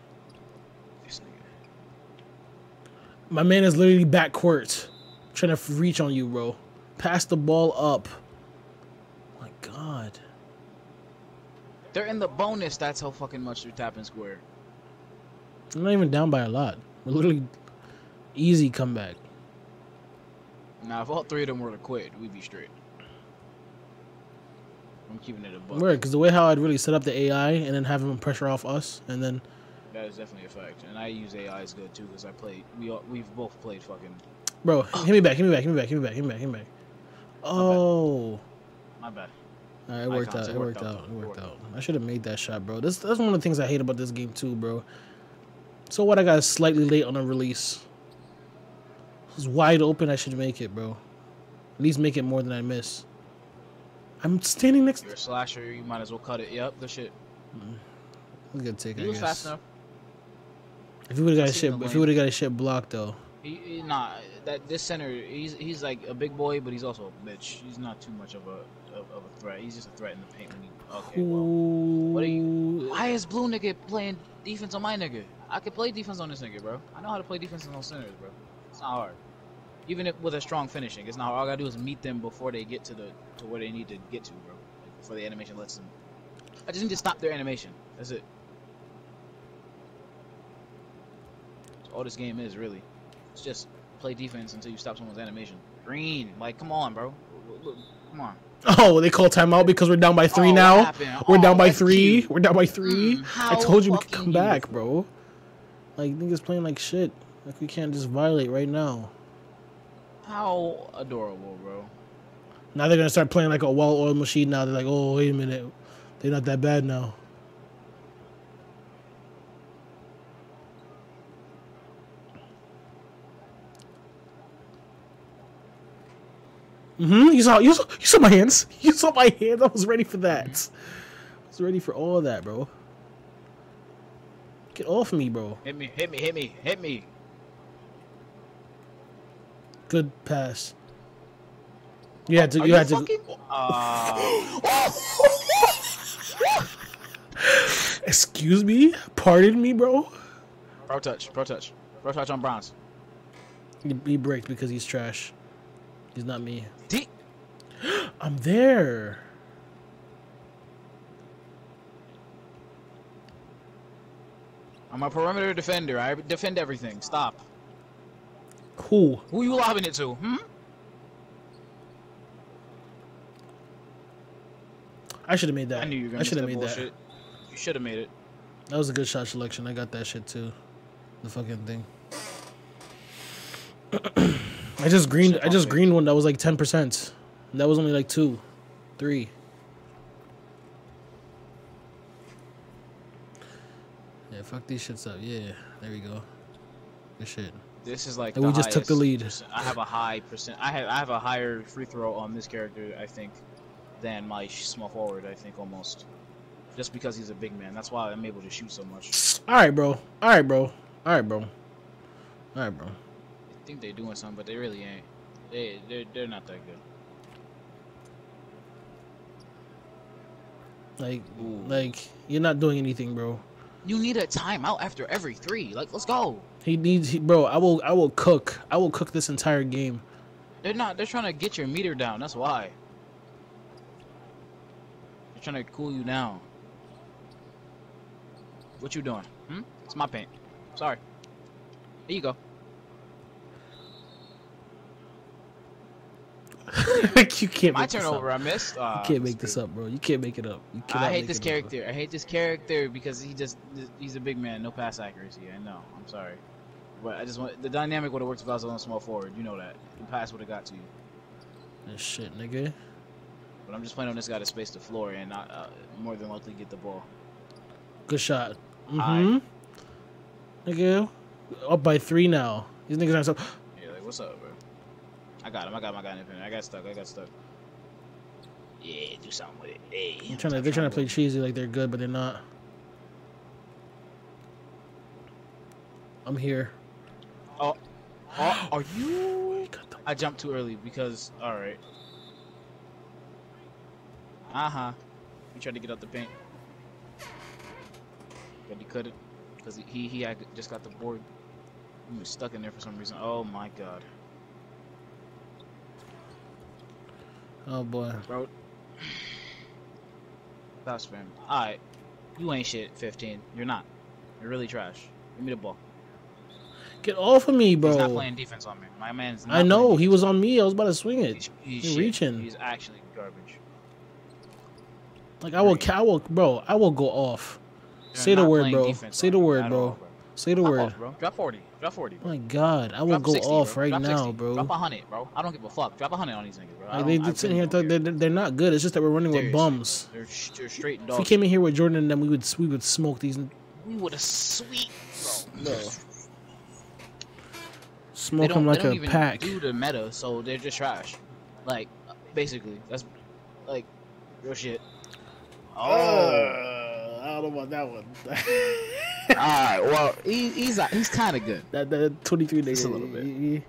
This nigga. My man is literally back court, trying to reach on you, bro. Pass the ball up. My God. They're in the bonus. That's how fucking much they're tapping square. I'm not even down by a lot. We're literally easy comeback. Now, if all three of them were to quit, we'd be straight. I'm keeping it a buck. Word, because the way how I'd really set up the AI and then have him pressure off us, and then That is definitely a fact. And I use AI as good too because I played. We all, we've both played fucking. bro, hit me back, hit me back, hit me back, hit me back, hit me back, hit me back. Oh, My bad. All right, it worked out. it It worked out. It worked out. I should have made that shot, bro. This that's one of the things I hate about this game too, bro. So what? I got slightly late on a release. It was wide open. I should make it, bro. At least make it more than I miss. I'm standing next. You're a slasher. You might as well cut it. Yep, good shit. Mm. It's a good take, He I was fast enough. If you would have got a shit, if you would have got a shit blocked though. He, he nah. That this center, he's he's like a big boy, but he's also a bitch. He's not too much of a of, of a threat. He's just a threat in the paint when he. Okay, well. what are you? Why is blue nigga playing defense on my nigga? I can play defense on this nigga, bro. I know how to play defense on those centers, bro. It's not hard. Even if with a strong finishing, it's not hard. All I gotta do is meet them before they get to the to where they need to get to, bro. Like, before the animation lets them. I just need to stop their animation. That's it. That's all this game is really. It's just play defense until you stop someone's animation. Green, like, come on, bro. Come on. Oh, they call timeout because we're down by three Oh, now. We're Oh, down by three. We're down by three. Mm, I told you we could come back, bro. Like niggas playing like shit. Like we can't just violate right now. How adorable, bro. Now they're gonna start playing like a well-oiled machine. Now they're like, oh wait a minute, they're not that bad now. Mm-hmm. You saw you saw you saw my hands. You saw my hands. I was ready for that. I was ready for all that, bro. Get off me, bro. Hit me, hit me, hit me, hit me. Good pass. You had to. Are You you had to. Uh, Excuse me. Pardon me, bro. pro touch, pro touch, pro touch on bronze. He, he bricked because he's trash. He's not me. D. I'm there. I'm a perimeter defender. I defend everything. Stop. Who? Who you lobbing it to? Hmm? I should have made that. I knew you were gonna I should have made that that. bullshit. You should have made it. That was a good shot selection. I got that shit too. The fucking thing. I just greened. I just greened one that was like ten percent. That was only like two, three. Yeah, fuck these shits up. Yeah, there we go. Good shit. This is like. We just took the lead. percent- I have a high percent. I have I have a higher free throw on this character. I think than my small forward. I think almost. Just because he's a big man. That's why I'm able to shoot so much. All right, bro. All right, bro. All right, bro. All right, bro. Think they're doing something, but they really ain't. They they're they're not that good. Like, Ooh. like you're not doing anything, bro. You need a timeout after every three. Like, let's go. He needs, he, bro. I will, I will cook. I will cook this entire game. They're not. They're trying to get your meter down. That's why. They're trying to cool you down. What you doing? Hmm? It's my paint. Sorry. Here you go. like you can't. My make this turnover. Up. I missed. Uh, You can't make this up, bro. You can't make it up. You I hate this it up. character. I hate this character because he just he's a big man, no pass accuracy. I know. I'm sorry, but I just want the dynamic would have worked if I was on a small forward. You know that the pass would have got to you. This shit, nigga. But I'm just playing on this guy to space the floor and not uh, more than likely get the ball. Good shot. Mm-hmm. Nigga, up by three now. These niggas aren't so. Yeah, like what's up, bro? I got him. I got my guy in the pin. I got stuck. I got stuck. Yeah, do something with it. Hey, They're trying to, they're trying to play cheesy like they're good, but they're not. I'm here. Oh, are you? I jumped too early because. All right. Uh huh. He tried to get out the paint, but he couldn't because he he had just got the board. He was stuck in there for some reason. Oh my god, Oh boy. bro. That's spam. All right, you ain't shit. Fifteen. You're not. You're really trash. Give me the ball. Get off of me, bro. He's not bro. playing defense on me. My man's. Not I know he was on me. I was about to swing it. He's, he's You're reaching. He's actually garbage. Like I will, I will, bro. I will go off. They're Say the word, bro. Say the word, bro. all, Say the Drop word. off, bro. Drop 40. Drop 40. Bro. My God, I will Drop go 60, off bro. right Drop now, 60. bro. Drop 100, bro. I don't give a fuck. Drop 100 on these niggas, bro. I Like they don't- sitting really here, don't they're, they're, they're not good. It's just that we're running with bums. They're, sh- they're straight If we came in here with Jordan and them, we would we would smoke these, we would have sweet, bro. bro. They Smoke don't, them like they don't a even pack. do the meta, so they're just trash. Like, basically, that's like real shit. Oh. Uh, I don't know about that one. All right. Well, he, he's uh, he's kind of good. that that twenty three nigga. Just a little bit. he- he-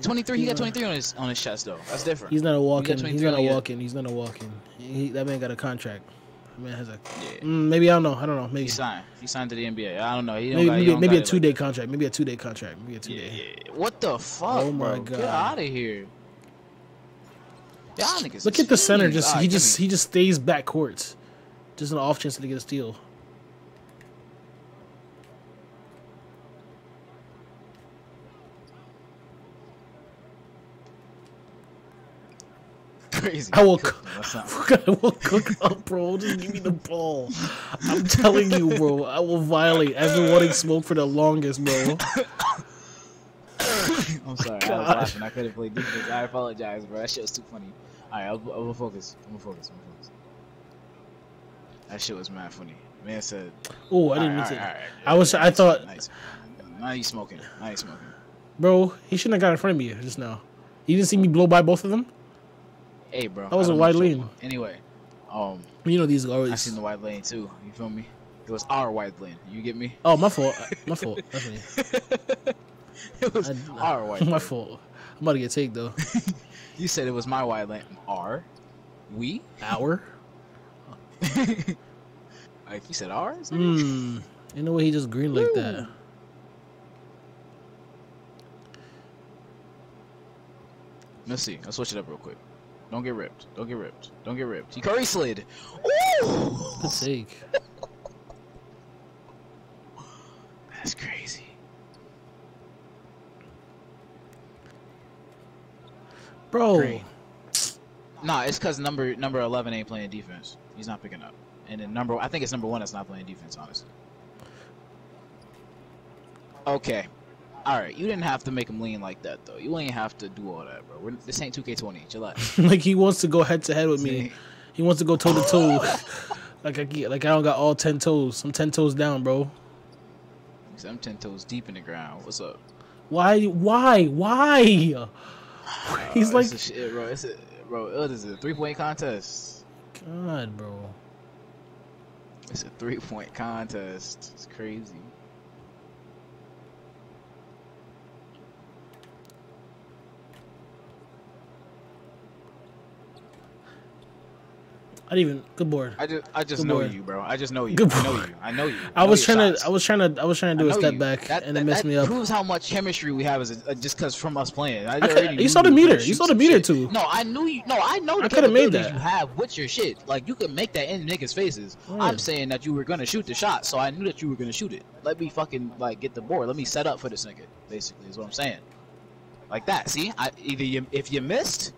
23. He got 23 on his on his chest though. That's different. he's not a walk-in. 23 He's not a walk-in. He's not a walk-in. He, that man got a contract. That man has a. Yeah. Mm, maybe I don't know. I don't know. Maybe He signed. He signed to the NBA. I don't know. He don't maybe got, maybe, maybe a two day that. contract. Maybe a two day contract. Maybe a two day. yeah. What the fuck, Oh my bro? Get out of here. Y'all niggas. Look at the center. Just he just he just stays back courts. Just an off chance to get a steal. crazy. I will Cook, cook. that's not- I will cook up, bro. Just give me the ball. I'm telling you, bro. I will violate. I've been wanting smoke for the longest, bro. I'm sorry. I was laughing. I couldn't play defense. I apologize, bro. That shit was too funny. Alright, I'll, I'll focus. I'm gonna focus. I'm gonna focus. That shit was mad funny. Man said. Oh, I didn't mean alright, to. alright. I was. I thought, Nice. Now you smoking. Now you smoking. bro. He shouldn't have got in front of me just now. You didn't see me blow by both of them. Hey, bro. That was a wide lane. Anyway, um, You know these I always. seen the wide lane too. You feel me? It was our wide lane. You get me? Oh, my fault. My fault. Me. it was I- our wide My lane. fault. I'm about to get take though. You said it was my wide lane. Our? We? Hour. like he said ours? Hmm. You know what? He just green like that. Let's see. Let's switch it up real quick. Don't get ripped. Don't get ripped. Don't get ripped. He Curry slid. Ooh! Good sake. That's crazy. Bro. Nah, it's because number number eleven ain't playing defense. He's not picking up. And then number I think it's number one that's not playing defense, honestly. Okay. Alright, you didn't have to make him lean like that though. You ain't have to do all that, bro. We're, this ain't 2K20. Chill out. like he wants to go head to head with me. He wants to go toe to toe. Like I get, like I don't got all ten toes. I'm ten toes down, bro. I'm ten toes deep in the ground. What's up? Why? Why? Why? He's like, a shit, bro. It's a, bro. What is it? Three point contest. God, bro. It's a three point contest. It's crazy. I didn't even good board. I just I just Good know boy. you, bro. I just know you. Good I know you. I know you. I know was trying shots. to I was trying to I was trying to do a step you. back That, and it that- messed that me up. proves how much chemistry we have is uh, just because from us playing. I I could- you saw the meter. You saw the meter shit. too. No, I knew you. No, I know I coulda made capabilities that. you have with your shit. Like you can make that in niggas' faces. I'm saying that you were gonna shoot the shot, so I knew that you were gonna shoot it. Let me fucking like get the board. Let me set up for this nigga. Basically, is what I'm saying. Like that. See, I either you if you missed.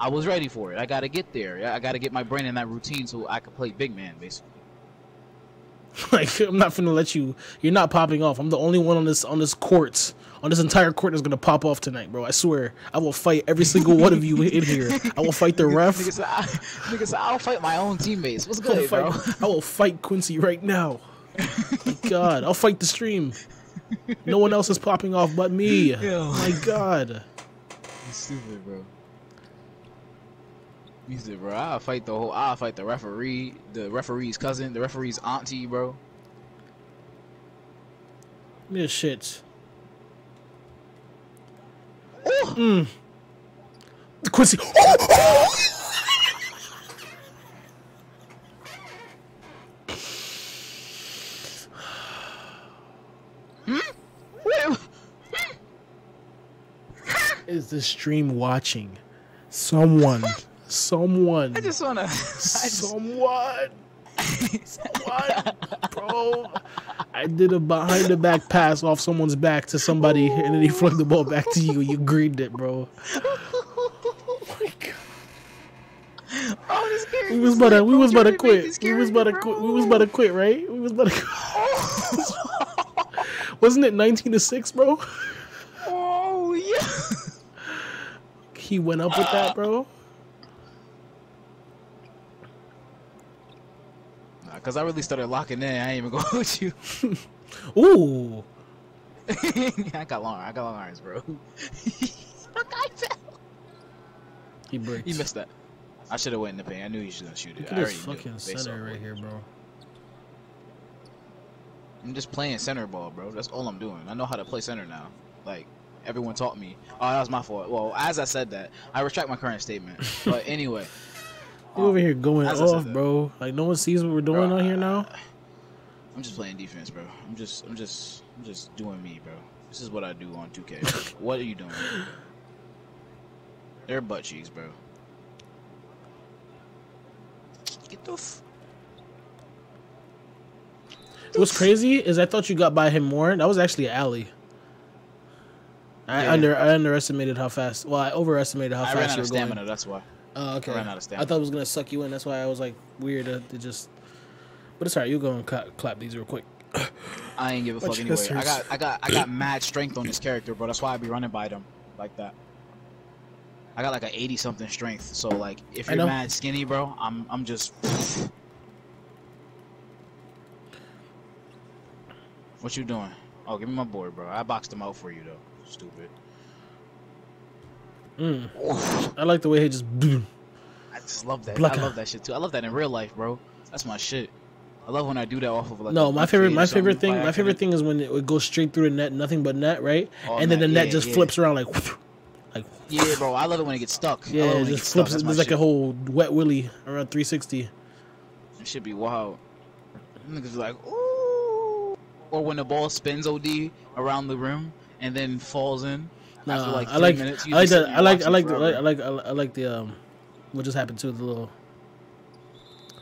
I was ready for it. I gotta get there. I gotta get my brain in that routine so I could play big man, basically. Like I'm not finna let you. You're not popping off. I'm the only one on this on this court on this entire court that's gonna pop off tonight, bro. I swear. I will fight every single one of you in here. I will fight the ref. Nigga I, nigga I'll fight my own teammates. What's I will good, bro? I will fight Quincy right now. My God, I'll fight the stream. No one else is popping off but me. Yo. My God. Stupid, bro. You said, bro, I'll fight the whole. I'll fight the referee, the referee's cousin, the referee's auntie, bro. This shit. Mm. Quincy. Wait, Is the stream watching? Someone. Someone. I just wanna. I Someone. Someone. Bro. I did a behind the back pass off someone's back to somebody and then he flung the ball back to you. You greened it, bro. oh, We was about to we was about to quit. We was about to quit. We was about to quit, right? We was about to Wasn't it 19 to 6, bro? Oh yeah. He went up with that, bro. Nah, Cause I really started locking in. I ain't even gonna hold you. Ooh. I got long. I got long arms, bro. He breaks. He missed that. I should have went in the paint. I knew he should have shoot it. Look at already this fucking center right here, bro. I'm just playing center ball, bro. That's all I'm doing. I know how to play center now. Like everyone taught me. Oh, that was my fault. Well, as I said that, I retract my current statement. But anyway, You over here going as off, bro. Like no one sees what we're doing Bro, on here now. I'm just playing defense, bro. I'm just, I'm just, I'm just doing me, bro. This is what I do on 2K. what are you doing? They're butt cheeks, bro. Get the. F- What's crazy is I thought you got by him more. That was actually an alley. I Yeah. under I underestimated how fast. Well, I overestimated how I ran fast out you of were going. stamina. That's why. Oh, okay. I ran out of I thought it was gonna suck you in. That's why I was like weird to, to just. But it's alright. You go and clap, clap these real quick. I ain't give a fuck anyway. I got, I got, I got mad strength on this character, bro. That's why I be running by them like that. I got like a 80 something strength. So like, if you're mad skinny, bro, I'm, I'm just. What you doing? Oh, give me my board, bro. I boxed him out for you though. Stupid. Mm. I like the way he just. boom. I just love that. I love that shit too. I love that in real life, bro. That's my shit. I love when I do that off of like. No, my favorite, my favorite thing, my favorite thing is when it would go straight through the net, nothing but net, right? Oh, and then the net, net yeah, just yeah. flips around like, like Yeah, bro. I love it when it gets stuck. Yeah, love it just flips. My like a whole wet willy around 360. It should be wild. Niggas like, ooh. Or when the ball spins OD around the rim and then falls in. Nah, after like I like, minutes, I like just sit that. and I like, I like, the, I like, I like, I like the um, what just happened to the little,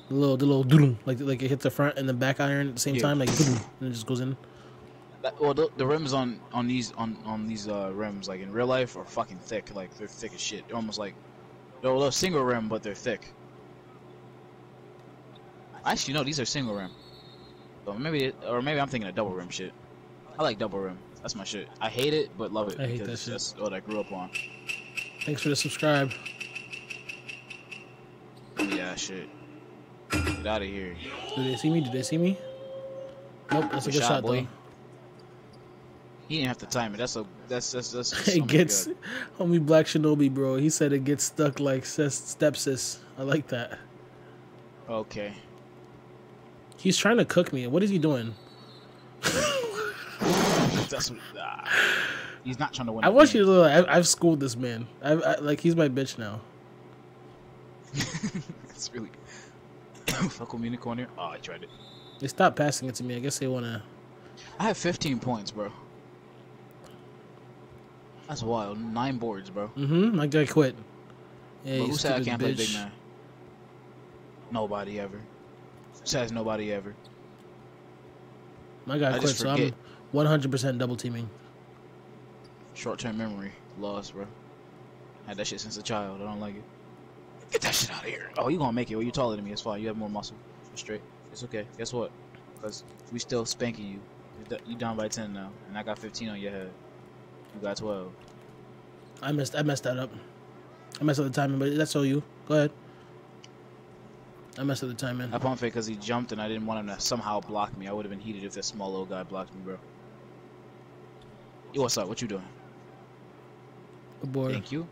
the little, the little doodle, like, like it hits the front and the back iron at the same Yeah. time, like and it just goes in. That- well, the, the rims on on these on on these uh, rims, like in real life, are fucking thick. Like they're thick as shit. They're almost like they're a single rim, but they're thick. Actually, no, these are single rim. So maybe, or maybe I'm thinking of double rim shit. I like double rim. That's my shit. I hate it, but love it I hate that shit. that's what I grew up on. Thanks for the subscribe. Yeah, shit. Get out of here. Did they see me? Did they see me? Nope, that's a Good good shot, shot, boy. though. He didn't have to time it. That's a that's that's that's. it gets, good. homie Black Shinobi, bro. He said it gets stuck like sis, stepsis. I like that. Okay. He's trying to cook me. What is he doing? That's what, ah. He's not trying to win. I want you to know. I, I've schooled this man. I, I like he's my bitch now. it's really Fuck with me in the corner. Oh, I tried it. They stopped passing it to me. I guess they wanna. I have 15 points, bro. That's wild. Nine boards, bro. Mm-hmm. My guy quit. Yeah, but who said I can't play big man? Nobody ever. Says nobody ever. My guy I quit, so I'm. 100% double teaming. Short term memory lost, bro. Had that shit since a child. I don't like it. Get that shit out of here. Oh, you gonna make it? Well, you taller than me. It's fine. You have more muscle. You're straight. It's okay. Guess what? Because we still spanking you. You down by 10 now, and I got 15 on your head. You got 12. I messed. I messed that up. I messed up the timing, but that's all you. Go ahead. I messed up the timing. I pump fake because he jumped, and I didn't want him to somehow block me. I would have been heated if that small little guy blocked me, bro. Yo, what's up? What you doing? Good boy. Thank you.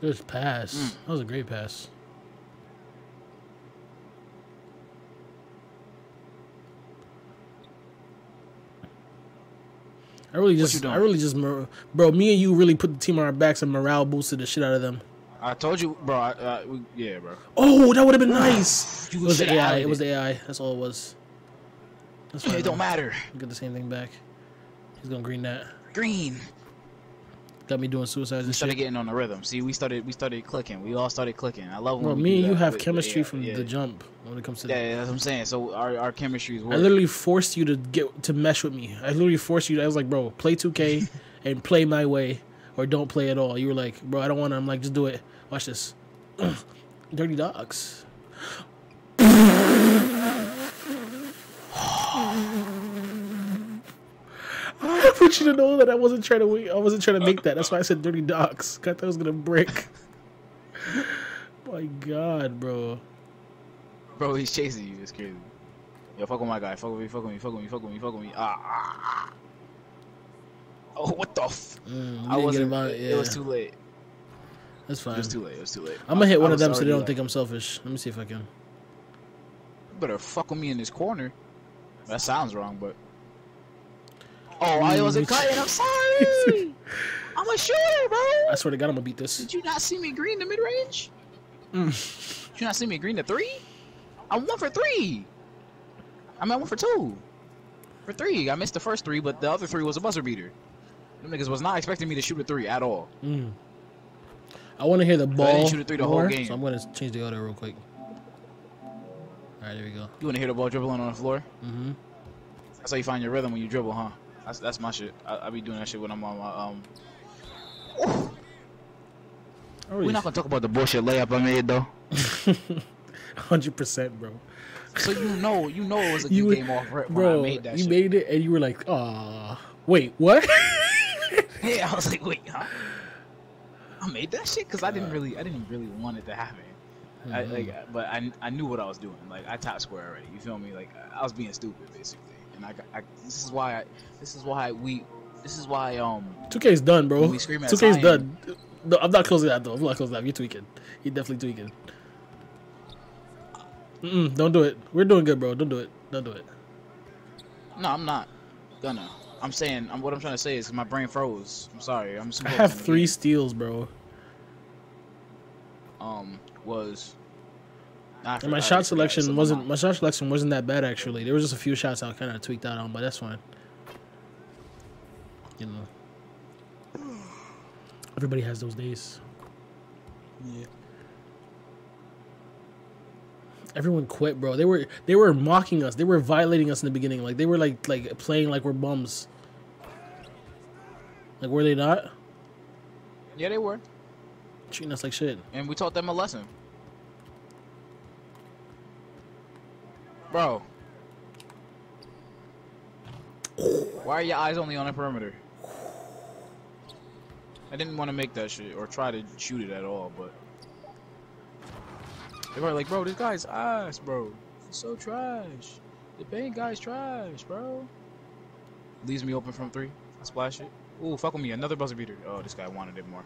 Good pass. Mm. That was a great pass. I really just, I really just, bro. Me and you really put the team on our backs and morale boosted the shit out of them. I told you, bro. I, uh, yeah, bro. Oh, that would have been nice. It was the AI. It was the AI. That's all it was. That's. It don't matter. Get the same thing back. He's gonna green that. Green. Got me doing suicides We started shit. getting on the rhythm. See, we started, we started clicking. We all started clicking. I love when Bro, we me and you have with- chemistry AI. from yeah. the jump when it comes to. Yeah, yeah, that's what I'm saying. So our, our chemistry is I literally forced you to get to mesh with me. I literally forced you. To, I was like, bro, play 2K and play my way, or don't play at all. You were like, bro, I don't want to. I'm like, just do it. Watch this. Dirty dogs. I want you to know that I wasn't trying to wait. I wasn't trying to make that. That's why I said dirty I thought I was gonna break. My God, bro. Bro, he's chasing you. It's crazy. Yo, fuck with my guy. Fuck with me. Fuck with me. Fuck with me. Fuck with me. Fuck with me. Ah. ah, ah. Oh, what the? F- Mm, I wasn't. him out, it, it was too late. That's fine. It was too late. It was too late. I'm gonna hit I- one I of them so they don't think I'm selfish. Let me see if I can. You better fuck with me in this corner. That sounds wrong, but. Oh, I wasn't bitch. cutting. I'm sorry. I'm a shooter, bro. I swear to God, I'm gonna beat this. Did you not see me green the mid range? Mm. Did you not see me green the three? I'm one for three. I'm at one for two. For three. I missed the first three, but the other three was a buzzer beater. Them niggas was not expecting me to shoot a three at all. Mm. I want to hear the didn't ball shoot it through the whole more, game. so I'm gonna change the order real quick. All right, there we go. You wanna hear the ball dribbling on the floor? Mm-hmm. That's how you find your rhythm when you dribble, huh? That's that's my shit. I, I be doing that shit when I'm on my um. We're not gonna talk about the bullshit layup I made though. Hundred percent, bro. So you know, you know it was a good You- game off rip when Bro, I made that you shit. made it, and you were like, "Ah, wait, what?" Yeah, I was like, wait, huh? I made that shit because I didn't really, I didn't really want it to happen. I, Mhm. like, but I, I knew what I was doing. Like, I top square already. You feel me? Like, I was being stupid basically, and I, I this is why, I, this is why we, this is why um, 2K's done, bro. When we scream 2K's Zion- done. No, I'm not closing that though. I'm not closing that. You're tweaking. You're definitely tweaking. Mm-mm, don't do it. We're doing good, bro. Don't do it. Don't do it. no, I'm not gonna. I'm saying, I'm, what I'm trying to say is my brain froze. I'm sorry. I'm. I have focused on the three steals, bro. Um, was. I And my shot selection wasn't my shot selection wasn't that bad actually. There was just a few shots I kind of tweaked out on, but that's fine. You know, everybody has those days. Yeah. Everyone quit, bro. They were they were mocking us. They were violating us in the beginning. Like they were like like playing like we're bums. Like were they not Yeah, they were, treating us like shit? and we taught them a lesson. Bro. Why are your eyes only on the perimeter? I didn't want to make that shit or try to shoot it at all, but they were like, bro, this guy's ass, bro. So trash. The paint guy's trash, bro. Leaves me open from three. I splash it. Ooh, fuck with me. Another buzzer beater. Oh, this guy wanted it more.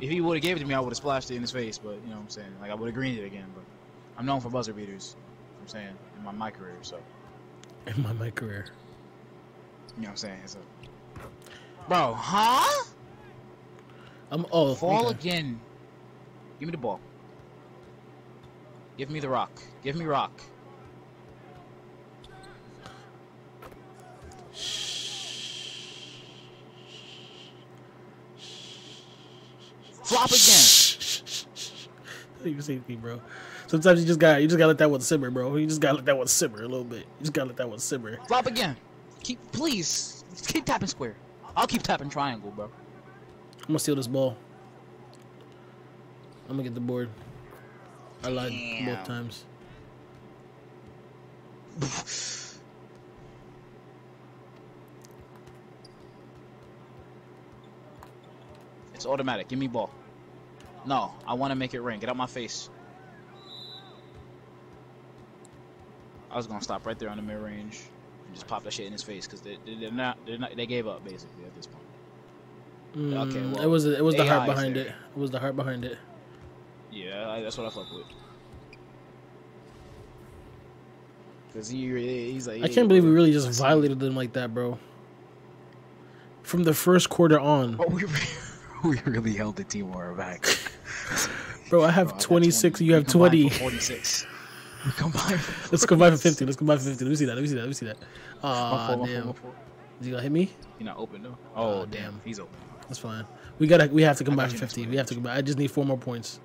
If he would have gave it to me, I would have splashed it in his face. But you know what I'm saying? Like I would have greened it again. But I'm known for buzzer beaters. I'm saying in my, my career. So In my my career. you know what I'm saying. So, bro, huh? I'm oh Fall okay. again. Give me the ball. Give me the rock. Give me rock. Flop again. You say anything, bro. Sometimes you just got you just gotta let that one simmer, bro. You just gotta let that one simmer a little bit. You just gotta let that one simmer. Flop again. Keep, please. Keep tapping square. I'll keep tapping triangle, bro. I'm gonna steal this ball. I'm gonna get the board. I lied Damn. both times. It's automatic. Give me ball. No, I want to make it rain. Get out my face. I was gonna stop right there on the mid range and just pop that shit in his face because they, they're not they're not they gave up basically at this point. Mm, okay, well, it was it was AI the heart behind it. It was the heart behind it. Yeah, that's what I fuck with. Cause he, he's like, hey, I can't believe we really just violated them like that, bro. From the first quarter on. Oh, we, really held the Timor back. bro, I have bro, 26, you have 20. 46. combine. Let's combine for 50. Let's combine for 50. Let me see that. Let me see that. Let me see that. Uh, damn. Is he gonna hit me? He's not open though. Ah, oh, damn. damn. He's open. That's fine. We gotta. We have to combine for 50. We have to combine. I just need four more points.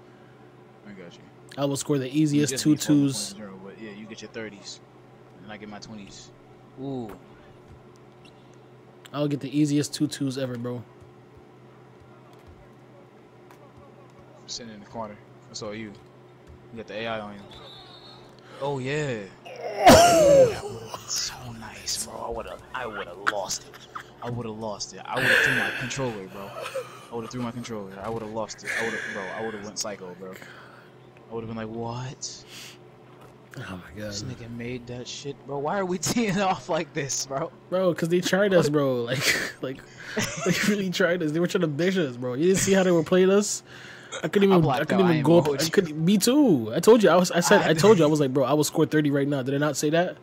I got you. I will score the easiest two twos. But yeah, you get your 30s, and I get my 20s. Ooh. I'll get the easiest two twos ever, bro. Sitting in the corner. That's all you. You got the AI on you. Oh yeah. that so nice, bro. I would have, I would have lost it. I would have lost it. I would have threw my controller, bro. I would have threw my controller. I would have lost it. I would have, bro. I would have went psycho, bro. I would have been like, what? Oh my god, This nigga made that shit, bro. Why are we teeing off like this, bro? bro. Because they tried us, bro. Like, like they really tried us. They were trying to bitch us, bro. You didn't see how they were playing us. I couldn't I even. I, couldn't even go up. I could. Me too. I told you. I was. I said. I, I- told you. I was like, bro. I will score thirty right now. Did I not say that?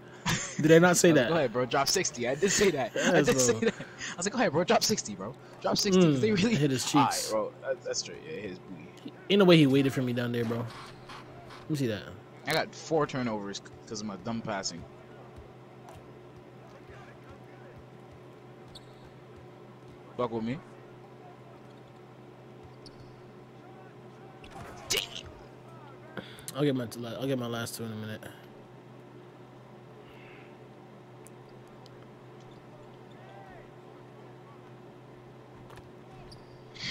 Did I not say that? Go ahead, bro. Drop 60. I did say that. I Yes, did say that. I was like, go ahead, bro. Drop 60, bro. Drop 60. 'cause they Mm, really hit his cheeks. bro. That, that's straight. Yeah, his booty. Ain't no way he waited for me down there, bro. Let me see that. I got four turnovers because of my dumb passing. Fuck with me. I'll get my. I'll get my last two in a minute.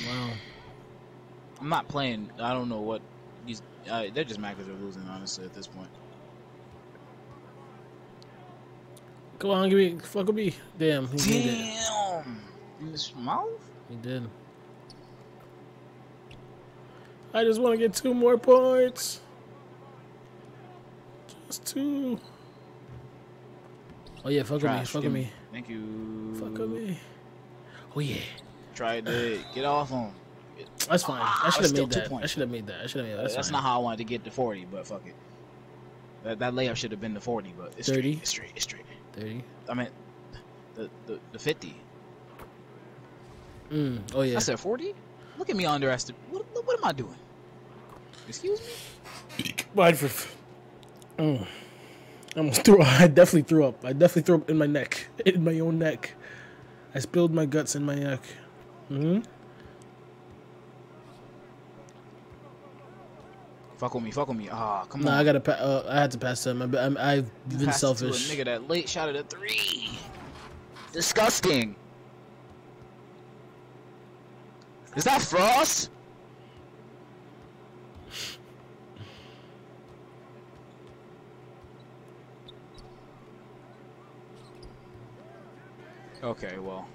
Wow. I'm not playing. I don't know what these. Uh, they're just mad because they're losing, honestly, at this point. Come on, give me. Fuck with me. Damn. He did it. Damn. In his mouth? He did. I just want to get two more points. Just two. Oh yeah, fuck with me. Trash. Fuck Give with me. Thank you. Fuck with me. Oh yeah. Try to get off on. That's fine. I Ah, should have still made that. I should have made that. I should have made that. That's, That's, not how I wanted to get to 40, but fuck it. That, that layup should have been the 40, but it's 30? straight. It's straight. It's straight. 30. I meant the the, the 50. Mm. Oh yeah. I said 40. Look at me underestimate. What, what, what am I doing? Excuse me. Wide for. Mm. I almost threw. I definitely threw up. I definitely threw up in my neck, in my own neck. I spilled my guts in my neck. Hmm. Fuck with me. Fuck with me. Ah, come No, on. I gotta. Pa- uh, I had to pass him. I, I'm, I've been passed selfish. Nigga that late shot at a three. Disgusting. Is that Frost? Okay, well,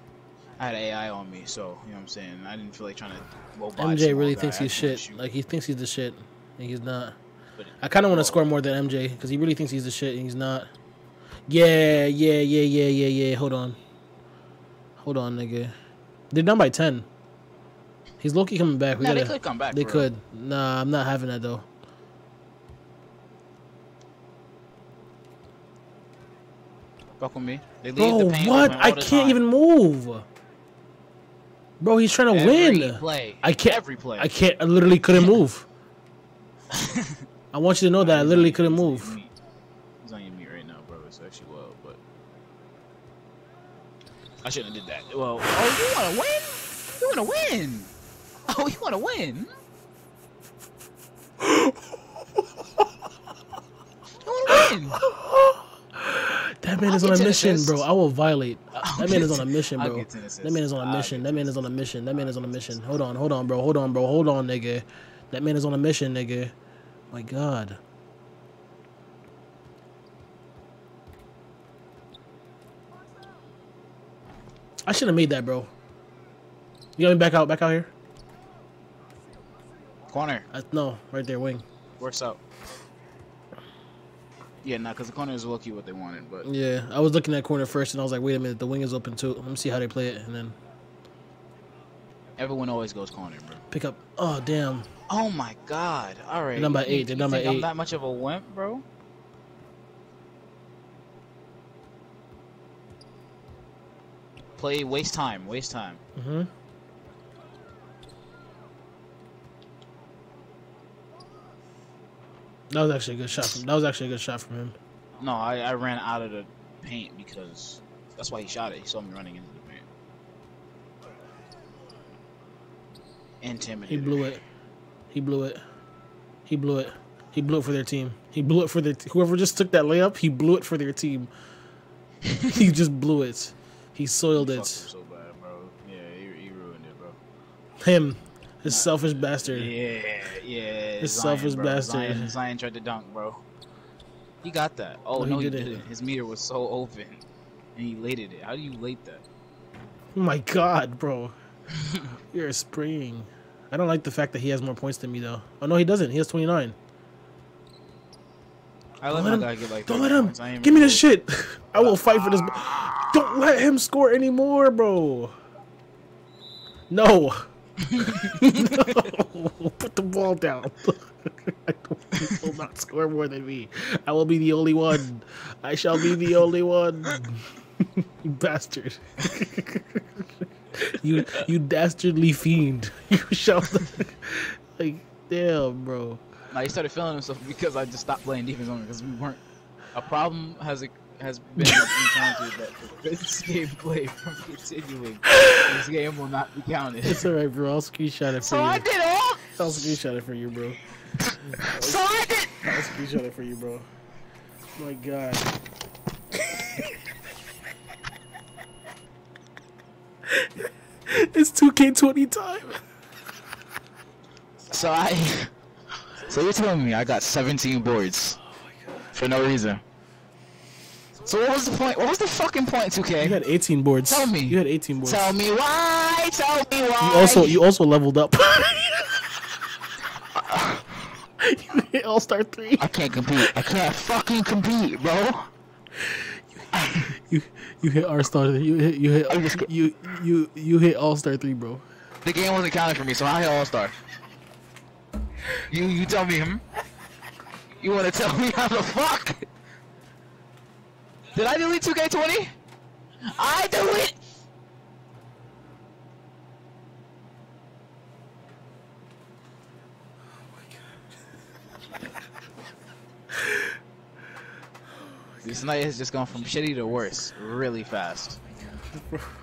I had AI on me, so you know what I'm saying. I didn't feel like trying to. blow by a MJ really guy. thinks he's shit. Like he thinks he's the shit, and he's not. But- I kind of want to score more than MJ because he really thinks he's the shit, and he's not. Yeah, yeah, yeah, yeah, yeah, yeah. Hold on. Hold on, nigga. They're down by ten. He's Loki coming back. We Nah, they gotta. could come back. They for real. could. Nah, I'm not having that though. Fuck with me. They Bro, the what? I can't time. even move. Bro, he's trying to Every win. Play. I can't. Every play. I can't. I literally couldn't move. I want you to know that I literally couldn't He's on your move. He's on your meat right now, bro. It's actually wild, but I shouldn't have did that. Well, oh, you want to win? You want to win? Oh, you want to win? you want to win? That man I'll is on a mission, this. bro. I will violate. I'll That man is on a mission, bro. get to this. That man is on a I'll mission. That man is on a mission. That man is on a mission. Hold on, hold on, bro. Hold on, bro. Hold on, nigga. That man is on a mission, nigga. My God. I should have made that, bro. You got me back out, back out here. Corner I, no, right there, wing. works out. Yeah, nah, because the corner is lucky what they wanted, but Yeah, I was looking at corner first, and I was like, wait a minute, the wing is open too. Let me see how they play it, and then everyone always goes corner, bro. pick up. Oh damn. Oh my god! All right, They're by eight, they're you down I'm eight. that much of a wimp, bro? Play, waste time, waste time. Mm-hmm. That was actually a good shot. From, that was actually a good shot from him. No, I, I ran out of the paint because that's why he shot it. He saw me running into the paint. Intimidated. He blew it. He blew it. He blew it. He blew it for their team. He blew it for their whoever just took that layup. He blew it for their team. he just blew it. He soiled He it. so bad, bro. Yeah, he, he ruined it, bro. Him, his selfish bastard. Yeah, yeah. This Zion, selfish bro. bastard. Zion, Zion tried to dunk, bro. He got that. Oh No, he no, he, didn't. didn't. His meter was so open, and he lated it. How do you late that? Oh my god, bro. You're spraying. I don't like the fact that he has more points than me though. Oh no, he doesn't. He has 29. I let let him- get like. Don't let him. Give me this shit. I will fight for this. Ah. Don't let him score anymore, bro. No. No. Put the ball down. I will not score more than me. I will be the only one. I shall be the only one. you bastard. you you dastardly fiend. You shall like damn, bro. Nah, he started feeling himself because I just stopped playing defense on him because we weren't. A problem has has been encountered that this gameplay from continuing. This game will not be counted. It's alright, bro. I'll screenshot it for So you. I did all. I'll screenshot it for you, bro. So I did. I'll screenshot it for you, bro. My God. it's 2K20 time. So I. So you're telling me I got 17 boards for no reason? So what was the point? What was the fucking point, 2K? You had 18 boards. Tell me. You had 18 boards. Tell me why. Tell me why. You also you also leveled up. you hit All Star three. I can't compete. I can't fucking compete, bro. You you hit R Star. You hit you hit you you you hit All Star three, bro. The game wasn't counting for me, so I hit All Star. You you tell me, hmm? You want to tell me how the fuck? Did I delete 2K20? I it. This night has just gone from shitty to worse really fast.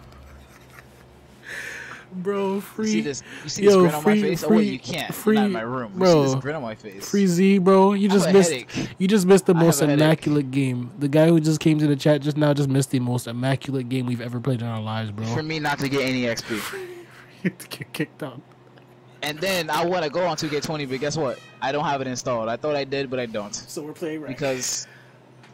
Bro, You free. see this? You see Yo, this grin on free- my face? oh free- wait, you can't. free- You're not in my room. You bro. see this grin on my face? Free Z, bro. You just missed. headache. You just missed the most a headache. immaculate game. The guy who just came to the chat just now just missed the most immaculate game we've ever played in our lives, bro. For me not to get any XP. You have to get kicked out. And then I want to go on 2K20, but guess what? I don't have it installed. I thought I did, but I don't. So we're playing right. Because.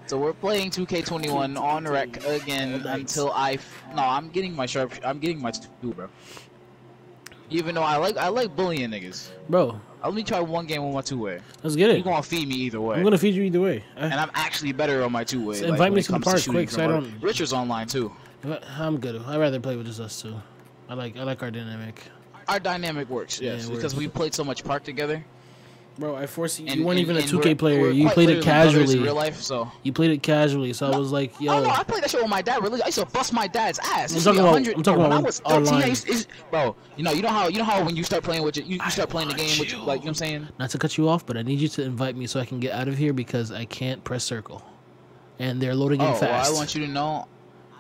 So we're playing 2K21 on rec again oh, All until I. F- no, I'm getting my sharp. I'm getting my two, bro. Even though I like I like bullying niggas. bro, Let me try one game with my two way. let's get it. You it. gonna feed me either way. I'm gonna feed you either way. I, and I'm actually better on my two way. So invite me to the park quick, so I don't- Richard's online too. Uh, I'm good. I'd rather play with just us two. I like I like our dynamic. Our dynamic works, yes, it because works. we played so much park together. Bro, I forced you. And- you weren't and- even a 2K we're- player. we're You played it casually. in real life. So You played it casually, so I was like, yo. Oh no, I played that shit with my dad. Really, I used to bust my dad's ass. I'm talking about- I'm talking bro, when about I was 13, I used- bro. You know, you know how you know how when you start playing with your, you, you start playing the game with your, like you know what I'm saying. Not to cut you off, but I need you to invite me so I can get out of here because I can't press circle, and they're loading in Oh, well. I want you to know,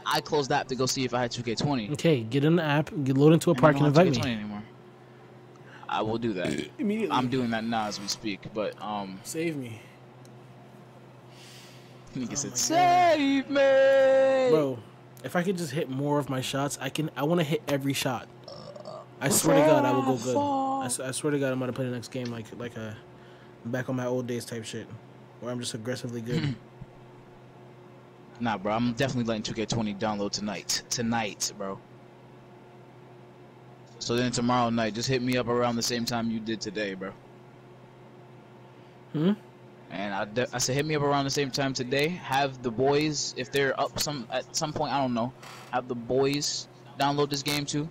I closed the app to go see if I had 2K20. Okay, get in the app, get load into a park, and invite 2K20 me. anymore. I will do that. Immediately. I'm doing that now as we speak. But um, Save me, nigga Oh said, "Save me, bro. If I could just hit more of my shots, I can. I want to hit every shot. I swear to God, I will go good. I swear to God, I'm gonna play the next game like like a back on my old days type shit, where I'm just aggressively good. Nah, bro. I'm definitely letting 2K20 download tonight. Tonight, bro. So then tomorrow night, just hit me up around the same time you did today, bro. Hmm? And I, de- I said, hit me up around the same time today. Have the boys, if they're up some at some point, I don't know. Have the boys download this game too.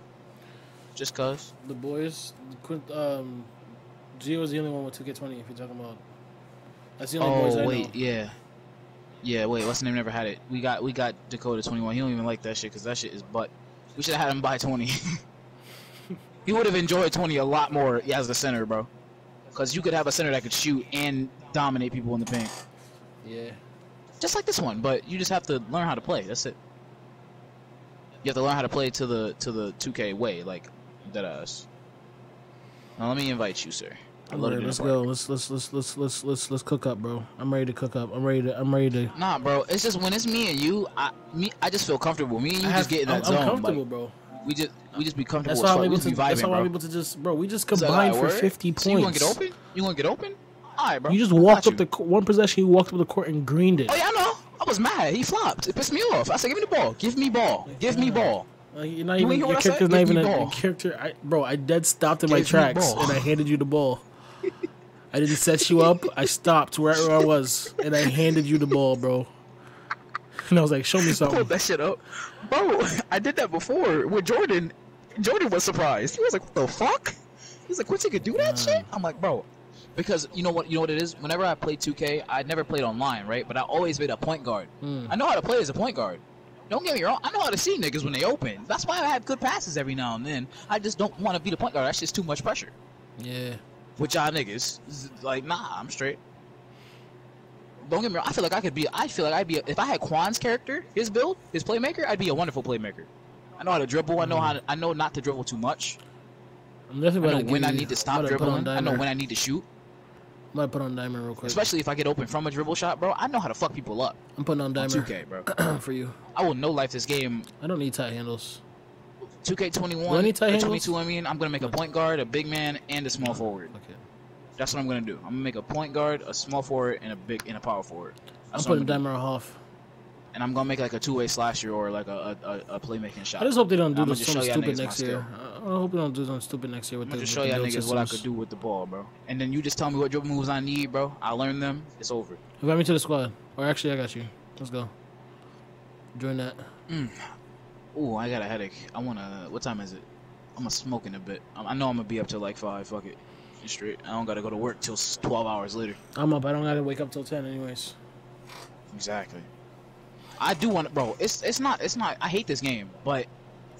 Just cause. the boys, Quint- um, Gio is the only one with 2K20. If you're talking about, that's the only boys I Oh know. wait, yeah, yeah. Wait, what's the name? Never had it. We got we got Dakota 21. He don't even like that shit because that shit is butt. We should have had him buy 20. he would have enjoyed 20 a lot more as the center, bro. Because you could have a center that could shoot and dominate people in the paint, Yeah. just like this one. But you just have to learn how to play. That's it. You have to learn how to play to the to the 2K way, like that ass. Now let me invite you, sir. I loaded Alright, in let's go. Let's let's let's let's let's let's let's cook up, bro. I'm ready to cook up. I'm ready to. I'm ready to. Nah, bro. It's just when it's me and you, I me I just feel comfortable. Me and you I just get in I'm, that I'm zone. comfortable, like, bro. We just we just be comfortable. That's as why I'm able to. just be That's vibing, why I'm able to just, bro. We just So, combined for word? 50 So you want to get open? You want to get open? All right, bro. You just walked up the you. co- one possession. You walked up the court and greened it. Oh yeah, I know. I was mad. He flopped. It pissed me off. I said, "Give me the ball. Give me ball. Give me ball." Uh, like, you're not You even. hear Your what I said? character's not Give even me a character. I, bro, I dead stopped in my Give me tracks and I handed you the ball. I didn't set you up. I stopped wherever I was and I handed you the ball, bro. And I was like, "Show me something. Pulled something." that shit up, bro. I did that before with Jordan. Jordan was surprised. He was like, "What the fuck?" He's like, "Quincy could do that shit?" I'm like, "Bro." Because you know what you know what it is. Whenever I played 2K, I never played online, right? But I always made a point guard. Hmm. I know how to play as a point guard. Don't get me wrong. I know how to see niggas when they open. That's why I have good passes every now and then. I just don't want to be the point guard. That's just too much pressure. Yeah. With y'all niggas, like nah, I'm straight. Don't get me wrong. I feel like I could be. I feel like I'd be. If I had Quan's character, his build, his playmaker, I'd be a wonderful playmaker. I know how to dribble. I know how. Mm-hmm. To, I know not to dribble too much. I'm definitely I know when I need to stop about to put on dribbling. I know when I need to shoot. I'm to put on diamond real quick. Especially if I get open from a dribble shot, bro. I know how to fuck people up. I'm putting on On diamond 2K, bro. for you. I will no life this game. I don't need tight handles. 2K21. Do I need tight handles? 22. I mean, I'm gonna make a point guard, a big man, and a small forward. Okay. That's what I'm gonna do. I'm gonna make a point guard, a small forward, and a big and a power forward. I'm That's what putting do. diamond and I'm gonna make like a two-way slasher or like a a, a, playmaking shot. I just hope they don't do this something stupid next year. I hope they don't do something stupid next year with I'm the, just show y'all niggas what I could do with the ball, bro. And then you just tell me what dribble moves I need, bro. I learn them. It's over. Invite me to the squad. Or actually, I got you. Let's go. Join that. Mm. Ooh, I got a headache. I wanna. What time is it? I'm gonna smoke in a bit. I I know I'm gonna be up till like five. Fuck it. Straight. I don't gotta go to work till 12 hours later. I'm up. I don't gotta wake up till ten, anyways. Exactly. I do want, to, bro. It's it's not it's not. I hate this game, but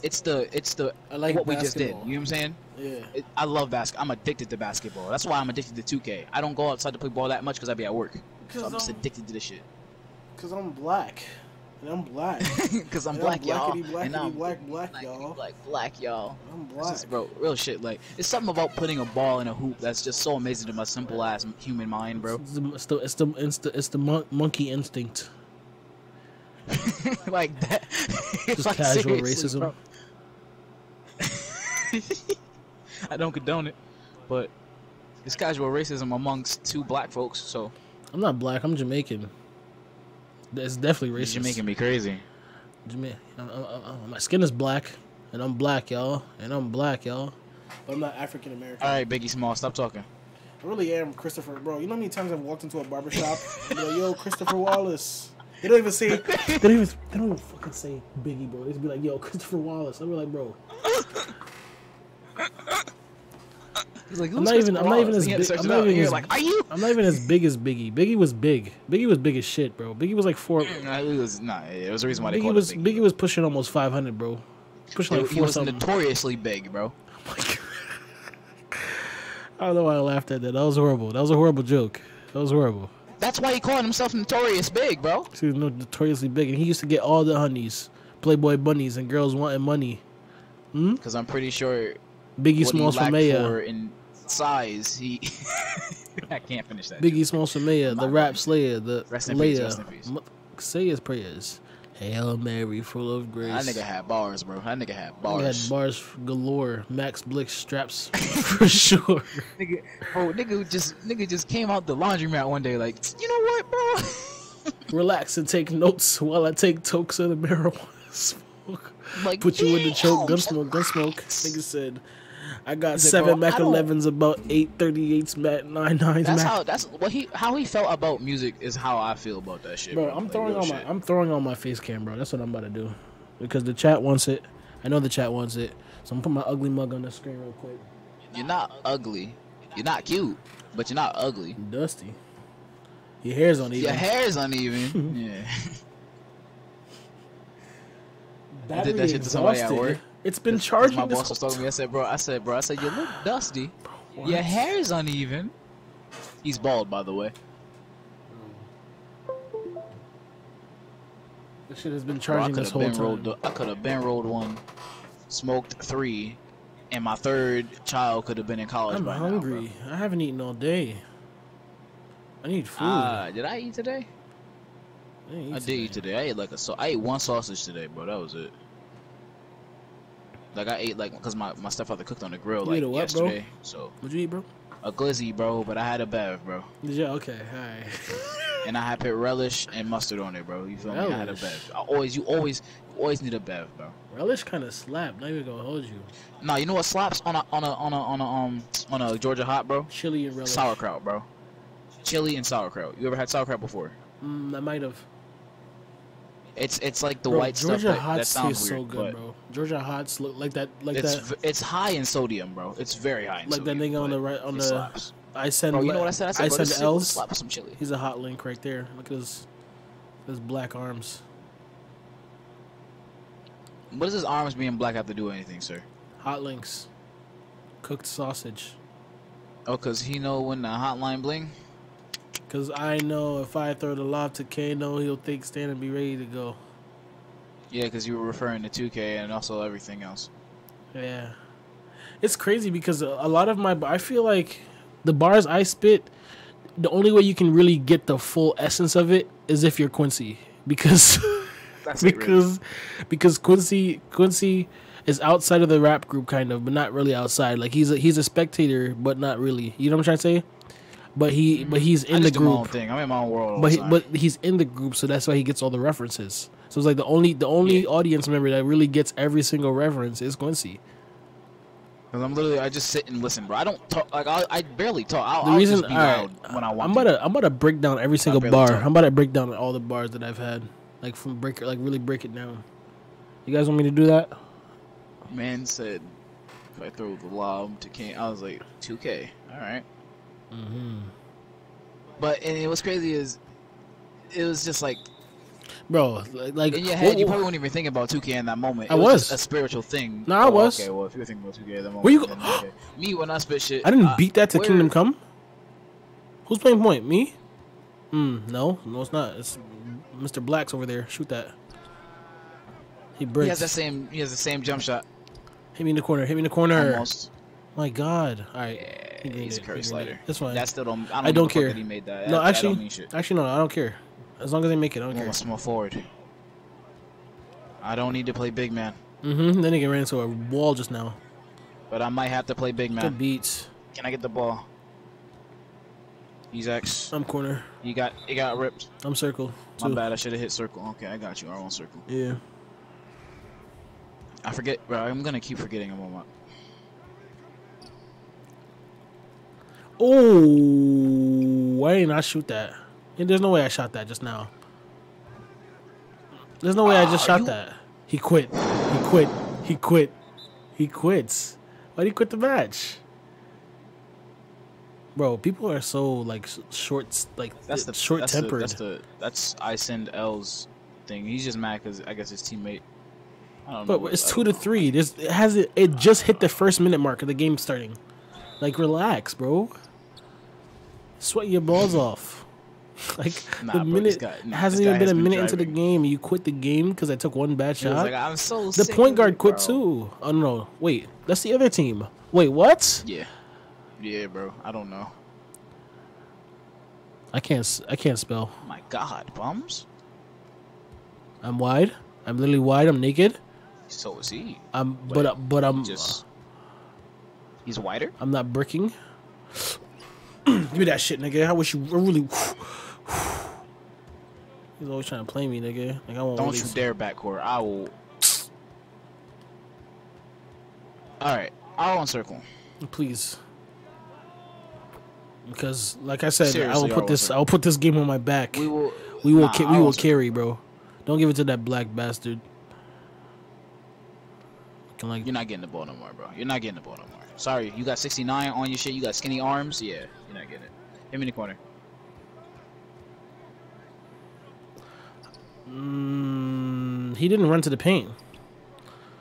it's the it's the I like what we just did. You know what I'm saying? Yeah. It, I love basketball. I'm addicted to basketball. That's why I'm addicted to 2K. I don't go outside to play ball that much because I be at work. So I'm just addicted to this shit. Cause I'm black, and I'm black. Because I'm And black, y'all. blackity, blackity, and I'm black, black, black, y'all. black, black, y'all. I'm black. is, bro, real shit. Like, it's something about putting a ball in a hoop that's just so amazing to my simple ass human mind, bro. It's the it's the it's the, it's the, it's the mon- monkey instinct. like that. Just Like, casual racism. I don't condone it, but it's casual racism amongst two black folks. So I'm not black. I'm Jamaican. That's definitely racist. you're making me crazy. Jama- I- I- I- my skin is black, and I'm black, y'all, and I'm black, y'all. But I'm not African American. All right, Biggie Small, stop talking. I really am Christopher, bro. You know how many times I've walked into a barber shop and like, "Yo, Christopher Wallace." They don't even say. They don't even. They don't even fucking say Biggie, bro. They just be like, "Yo, Christopher Wallace." I'm like, bro. He's like, I'm not even. I'm not even as And he had to big. I'm not even as. like, "Are you?" I'm not even as big as Biggie. Biggie was big. Biggie was big as shit, bro. Biggie was like four. Nah, it was nah. It was the reason why they Biggie called was it Biggie. Biggie was pushing almost 500, bro. Pushing like he four was something. notoriously big, bro. Oh I don't know why I laughed at that. That was horrible. That was a horrible joke. That was horrible. That's why he called himself notorious big, bro. He was notoriously big, and he used to get all the honeys, Playboy bunnies, and girls wanting money. Hmm? Because I'm pretty sure Biggie what Smalls he from lacked Maya. for uh, in size, he. I can't finish that. Biggie Smalls from Maya, the rap bad. slayer, the Rest in peace, Leia. peace. Say his prayers. Hail Mary, full of grace. That nigga had bars, bro. That nigga had He bars. had bars galore. Max Blick straps for sure. nigga, oh, nigga just nigga just came out the laundromat one day like, you know what, bro? Relax and take notes while I take tokes of the marijuana smoke. like, Put you in the choke, gun smoke, gun smoke. Nigga said, I got seven Mac 11s, about eight 38s, Mac 99s, That's Mac. how. That's what he. How he felt about music is how I feel about that shit, Bro, bro. I'm Like, throwing on my. I'm throwing on my face cam, bro. That's what I'm about to do. Because the chat wants it. I know the chat wants it. So I'm gonna put my ugly mug on the screen real quick. You're not ugly. You're not cute, but you're not ugly. Dusty. Your hair's uneven. Your hair's uneven. yeah. I did that shit to somebody at work. It's been 'Cause charging My this boss was talking to me. I said, bro. I said, bro. I said, you look dusty. What? Your is uneven. He's bald, by the way. This shit has been Bro, I charging could this whole been rolled. time. I could have been rolled one, smoked three, and my third child could have been in college. I'm by now, hungry. I haven't eaten all day. I need food. bro. Ah, did I eat today? didn't I did eat today. I ate like a so. I ate one sausage today, bro. That was it. Like I ate like because my my stepfather cooked on the grill You like what, bro? yesterday. So What'd you eat, bro? a glizzy, bro. But I had a bev, bro, you? Okay, alright. and I had put relish and mustard on it, bro. You feel me? I had a Relish. bev. I always, you always, you always need a bev, bro. Relish kind of slap. Not even gonna hold you. Nah, you know what slaps on a on a on a on a um on a Georgia hot, bro? Chili and relish. Sauerkraut, bro. Chili and sauerkraut. You ever had sauerkraut before? Mm, I might have. It's it's like the Bro, white Georgia stuff that, that sounds taste weird, so good, bro. Georgia Hots look like that, like it's that. it's high in sodium, bro. It's very high in sodium. Like that nigga on the right- on the- slaps. I send. Bro, you know what I said? I said, I send this shit L's. slap some chili. He's a hot link right there. Look at his, his black arms. What does his arms being black have to do with anything, sir? Hot links. Cooked sausage. Oh, cause he know when the hotline bling. Cause I know if I throw the lob to Kano, he'll think stand and be ready to go. Yeah, cause you were referring to 2K and also everything else. Yeah, it's crazy because a lot of my I feel like the bars I spit, the only way you can really get the full essence of it is if you're Quincy because That's it, really. because because Quincy Quincy is outside of the rap group kind of, but not really outside. Like he's a, he's a spectator, but not really. You know what I'm trying to say? But he but he's in the just do my own group. thing. I'm in my own world. But he, but he's in the group, so that's why he gets all the references. So it's like the only the only Yeah. audience member that really gets every single reference is Quincy. Cause I'm literally, I just sit and listen, bro. I don't talk, like, I, I barely talk. I'll, The I'll reason, just be all right, loud when I want I'm about to. to I'm about to break down every single bar. talk. I'm about to break down all the bars that I've had, like from break like really break it down. You guys want me to do that? Man said, if I throw the lob to Kane, I was like, 2K. All right. Mm-hmm. But and it was crazy is, it was just like Bro, like, in your head, you probably weren't even thinking about 2K in that moment. I It was. a spiritual thing. No, I Oh, was. Okay, well, if you were thinking about 2K at that moment, Where you then okay. Me when I spit shit, I didn't uh, beat that to where- Kingdom Come. Who's playing point? Me? Hmm. No, no, it's not. It's Mr. Black's over there. Shoot that. He He has that same. He has the same jump shot. Hit me in the corner. Hit me in the corner. Almost. My God. All right. Yeah, he's a it, curse slider. That's fine. That still don't. I don't, I don't give a fuck care. That he made that. no, That- that actually, shit. actually, no. I don't care. As long as they make it, I don't I'm care. small forward. I don't need to play big man, Mm-hmm. Then he ran into a wall just now. but I might have to play big Good man. beats. Can I get the ball? He's X. I'm corner. He got. He got ripped. I'm circle. Too. My bad. I should have hit circle. Okay, I got you. R1 circle. Yeah. I forget, bro. I'm gonna keep forgetting I'm on my. Oh, I did not shoot that. And there's no way I shot that just now. There's no way I just Ah, shot you- that. He quit. He quit. He quit. He quits. Why'd he quit the match? Bro, people are so like short, like That's the short that's the- tempered. That's the that's I send L's thing. He's just mad because I guess his teammate. I don't know. But what- it's two to three. This it has it. It just hit the first minute mark of the game starting. Like relax, bro. Sweat your balls off. Like Nah, the bro, minute guy- nah, hasn't even been has a been minute into the game. and You quit the game because I took one bad shot. like, I'm so the point guard it, quit bro." too. Oh no, wait, that's the other team. Wait, what? Yeah, yeah, bro. I don't know. I can't. I can't spell. My God, bums. I'm wide. I'm literally wide. I'm naked. So is he. I'm but uh, but I'm Just. He's wider? I'm not bricking. Give me that shit, nigga. I wish you I really. He's always trying to play me, nigga. Like I won't. Don't you dare backcourt. I will. All right, I'll encircle. please. Because, like I said, I will put this. I will put this game on my back. We will. We will. Nah, we will carry, bro. Don't give it to that black bastard. Like You're not getting the ball no more, bro. You're not getting the ball no more. Sorry, you got 69 on your shit. You got skinny arms. Yeah, you're not getting it. Hit me in the corner. Mm, he didn't run to the paint.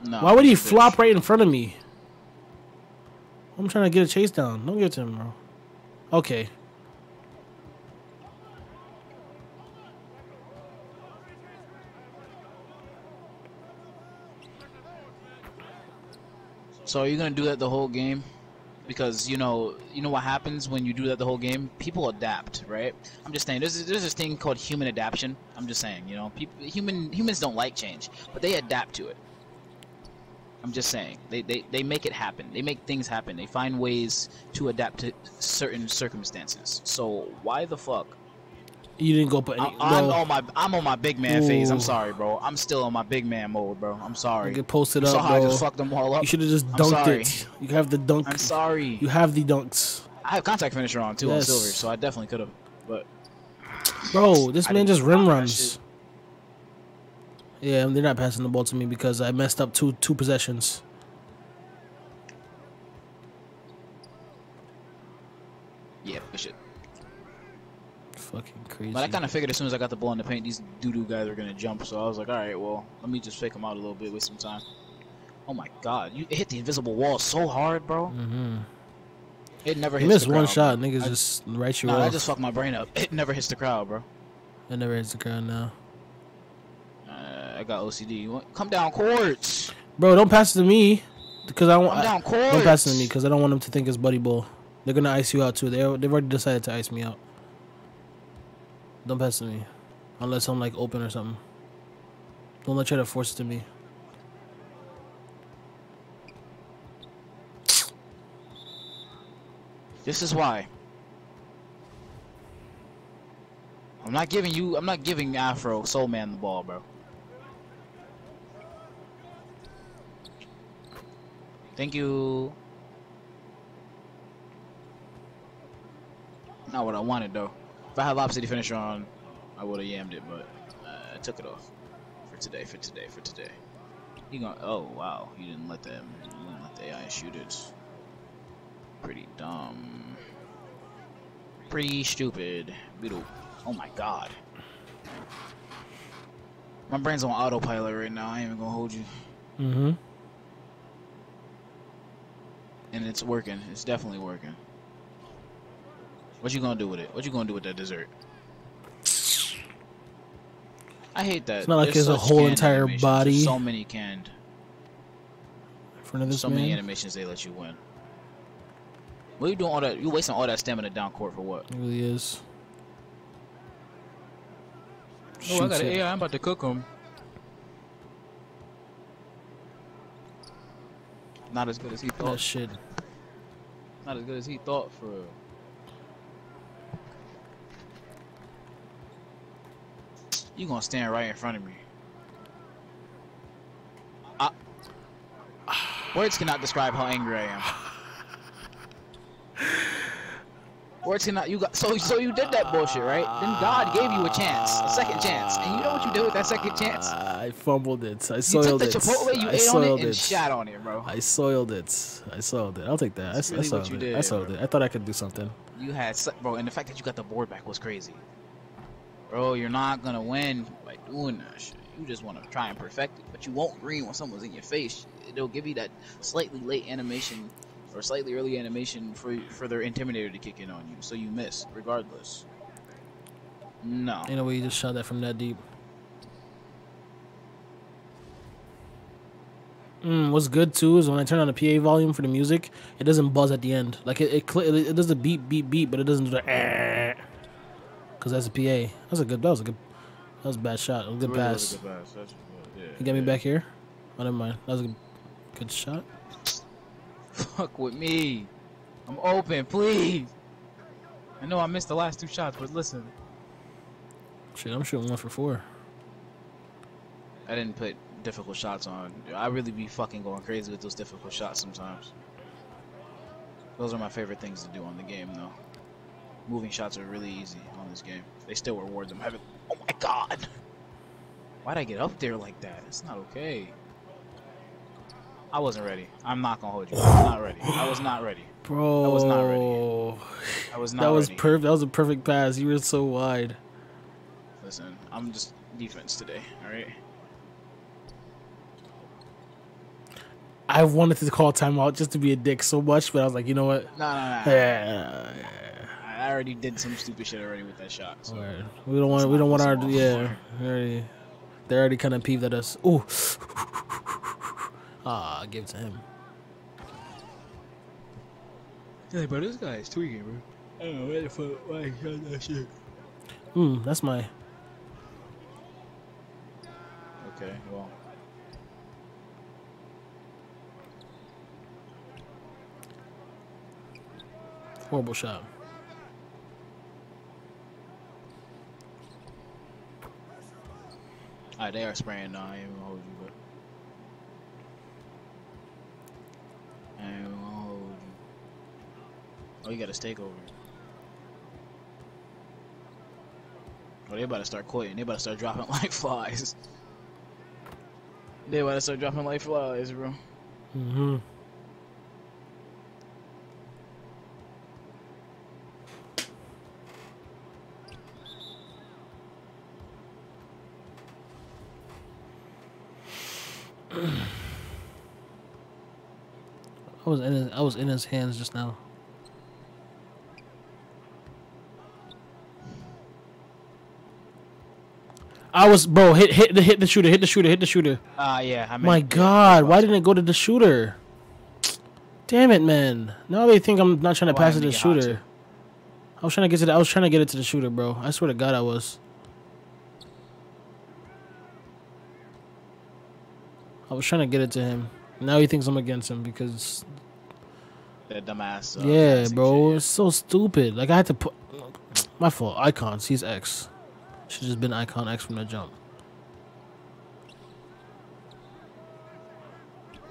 No. Why would he bitch. flop right in front of me? I'm trying to get a chase down. Don't give it to him, bro. Okay. So are you gonna do that the whole game? Because you know, you know what happens when you do that the whole game. People adapt, right? I'm just saying. There's there's this thing called human adaptation. I'm just saying. You know, people human humans don't like change, but they adapt to it. I'm just saying. They, they they make it happen. They make things happen. They find ways to adapt to certain circumstances. So why the fuck? You didn't go put any. I, I'm bro, on my I'm on my big man phase. I'm sorry, bro. I'm still on my big man mode, bro. I'm sorry. Posted You saw up, how I just fucked them all up. You should have just dunked it. You have the dunk. I'm sorry. You have the dunks, I have contact finisher on too on Yes. silver, so I definitely could have. But bro. This I man just rim runs. Yeah, they're not passing the ball to me because I messed up two two possessions. yeah, push it. Crazy. But I kind of figured as soon as I got the ball in the paint, these doo doo guys were gonna jump. So I was like, all right, well, let me just fake them out a little bit with some time. Oh my god, you hit the invisible wall so hard, bro. Mm-hmm. It never hits missed the one crowd, shot. bro. Niggas I- just write you Nah, off. that just fucked my brain up. It never hits the crowd, bro. That never hits the crowd now. Uh, I got OCD. You want- Come down courts. Bro, don't pass it to me because I want. Come down courts. Don't pass it to me because I don't want them to think it's buddy ball. They're gonna ice you out too. They they've already decided to ice me out. Don't to me, unless I'm like open or something. Don't let try to force it to me. This is why. I'm not giving you. I'm not giving Afro Soul Man the ball, bro. Thank you. Not what I wanted though. If I had Lob City finisher on, I would have yammed it, but uh, I took it off for today. For today. For today. You going? Oh wow! You didn't let them. You didn't let the AI shoot it. Pretty dumb. Pretty stupid. Beetle. Oh my god. My brain's on autopilot right now. I ain't even gonna hold you. Mm-hmm. And it's working. It's definitely working. What you gonna do with it? What you gonna do with that dessert? I hate that. It's not like There's it's a whole entire animations. body. There's so many canned. In front of this so many animations they let you win. What are you doing all that? You wasting all that stamina down court for what? It really is. Oh, I got an AI. I'm about to cook him. Not as good as he thought. That shit. Not as good as he thought for. You gonna stand right in front of me? I, words cannot describe how angry I am. Words cannot. You got so so you did that bullshit, right? Then God gave you a chance, a second chance, and you know what you did with that second chance? I fumbled it. I soiled it. You took the. Chipotle, you I ate on soiled it, and it. shat on it, bro. I soiled it. I soiled it. I'll take that. I, That's I really what soiled you it. did, I soiled bro. it. I thought I could do something. You had, bro, and the fact that you got the board back was crazy. Bro, you're not gonna win by doing that shit. You just want to try and perfect it, but you won't green when someone's in your face. It'll give you that slightly late animation or slightly early animation for for their intimidator to kick in on you, so you miss regardless. No. Ain't no way you just shot that from that deep. Mm, what's good too is when I turn on the PA volume for the music, it doesn't buzz at the end. Like it, it, it does a beep, beep, beep, but it doesn't do the. Because that's a PA. That's a good. That was a good. That was a bad shot. A good Really pass. a good pass. That's. Yeah, You got me back here. Oh, never mind. That was a good, good shot. Fuck with me. I'm open, please. I know I missed the last two shots, but listen. Shit, I'm shooting one for four. I didn't put difficult shots on. I really be fucking going crazy with those difficult shots sometimes. Those are my favorite things to do on the game, though. Moving shots are really easy on this game. They still reward them heavily. Oh my god! Why'd I get up there like that? It's not okay. I wasn't ready. I'm not gonna hold you. I was not ready. I was not ready. Bro, I was not ready. I was not That was perfect. That was a perfect pass. You were so wide. Listen, I'm just defense today, alright? I wanted to call timeout just to be a dick so much, but I was like, you know what? Nah, no, no. Yeah. I already did some stupid shit already with that shot. So. Alright. We don't want. We don't want our. off. Yeah. Already, they're already kind of peeved at us. Ooh. Ah, give it to him. Hey, bro, this guy is tweaking, bro. I don't know where the fuck why he shot that shit. Hmm. That's my. Okay, well. Horrible shot. Alright, they are spraying now. I ain't gonna hold you, but. I ain't gonna hold you. Oh, you got a stake over. Oh, they about to start quitting. They about to start dropping like flies. They about to start dropping like flies, bro. Mm-hmm. I was in his, I was in his hands just now. I was bro hit hit the hit the shooter hit the shooter hit the shooter. Ah, yeah. I meant, My God, why didn't it go to the shooter? Damn it, man! Now they think I'm not trying to Why pass it to the shooter. I was trying to get to the, I was trying to get it to the shooter, bro. I swear to God, I was. I was trying to get it to him. Now he thinks I'm against him because That dumbass. Uh, yeah, bro, shit. it's so stupid. Like I had to put my fault. Icons, he's X. Should just been icon X from the jump.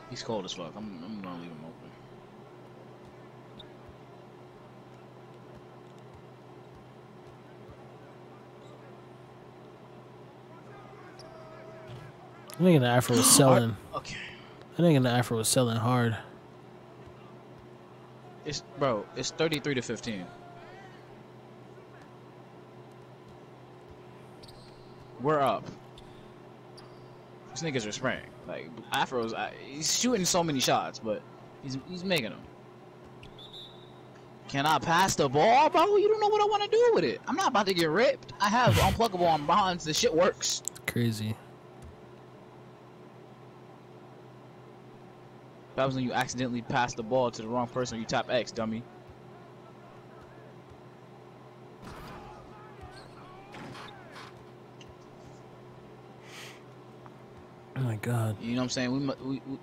He's cold as fuck. I'm, I'm gonna leave him open. I think the Afro was selling. Okay. I think the Afro was selling hard. It's bro. It's 33 to 15. We're up. These niggas are spraying. Like Afro's, I, he's shooting so many shots, but he's he's making them. Can I pass the ball, bro? You don't know what I want to do with it. I'm not about to get ripped. I have unpluckable on bonds. The shit works. Crazy. That was when you accidentally pass the ball to the wrong person. You tap X, dummy. Oh my God. You know what I'm saying? We, we, we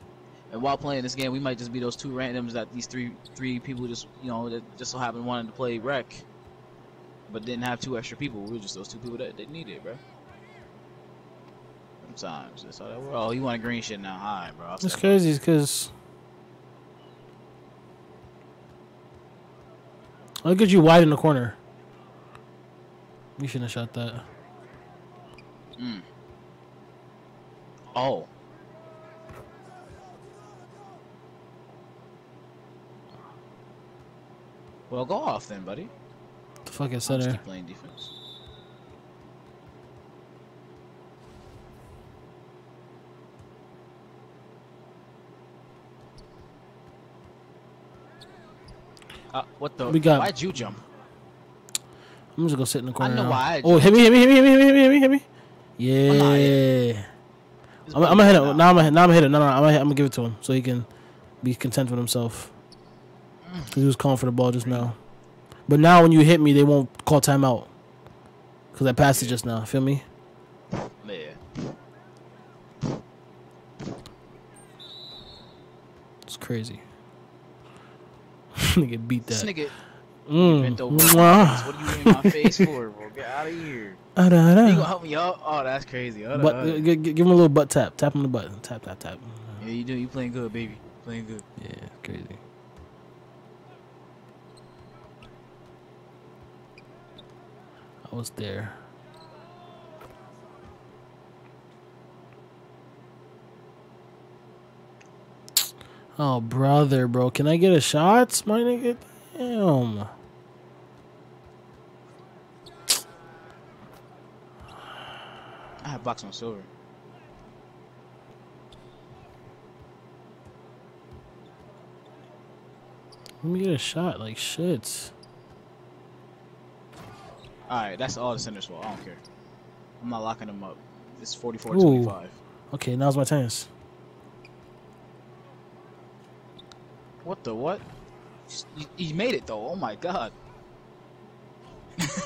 and while playing this game, we might just be those two randoms that these three three people just you know that just so happened wanted to play rec, but didn't have two extra people. We were just those two people that, that needed bro. Sometimes that's how that works. Oh, you want a green shit now? Hi, bro. It's crazy because look at you wide in the corner. You shouldn't have shot that. Mm. Oh, Well, go off then, buddy. The fuck is just center? keep playing defense. Uh, what the? We got- Why'd you jump? I'm just gonna sit in the corner. I know now. why I Oh, hit me, hit me, hit me, hit me, hit me, hit me, hit me. Yeah. I'm, I'm gonna hit him. Now I'm gonna, now I'm gonna hit him. No, no, I'm gonna, I'm gonna give it to him so he can be content with himself. Cause he was calling for the ball just now. But now when you hit me, they won't call timeout. Cause I passed it just now. Feel me? Yeah. It's crazy. Nigga beat This that. nigga Mm. bent over. What are you in my face for, bro? Get out of here. Ah, da, da. You gonna help me out? Oh, that's crazy. On, But hold on. g- g- give him a little butt tap. Tap on the butt. Tap, tap, tap. Yeah, you do. You playing good, baby. Playing good. Yeah, crazy. I was there. Oh, brother, bro. Can I get a shot, my nigga? Damn. I have box on silver. Let me get a shot. Like, shit. All right, that's all the center's fault. I don't care. I'm not locking them up. It's 44 Ooh. 25. Okay, now's my chance. What the what? You, you made it though. Oh my god. it's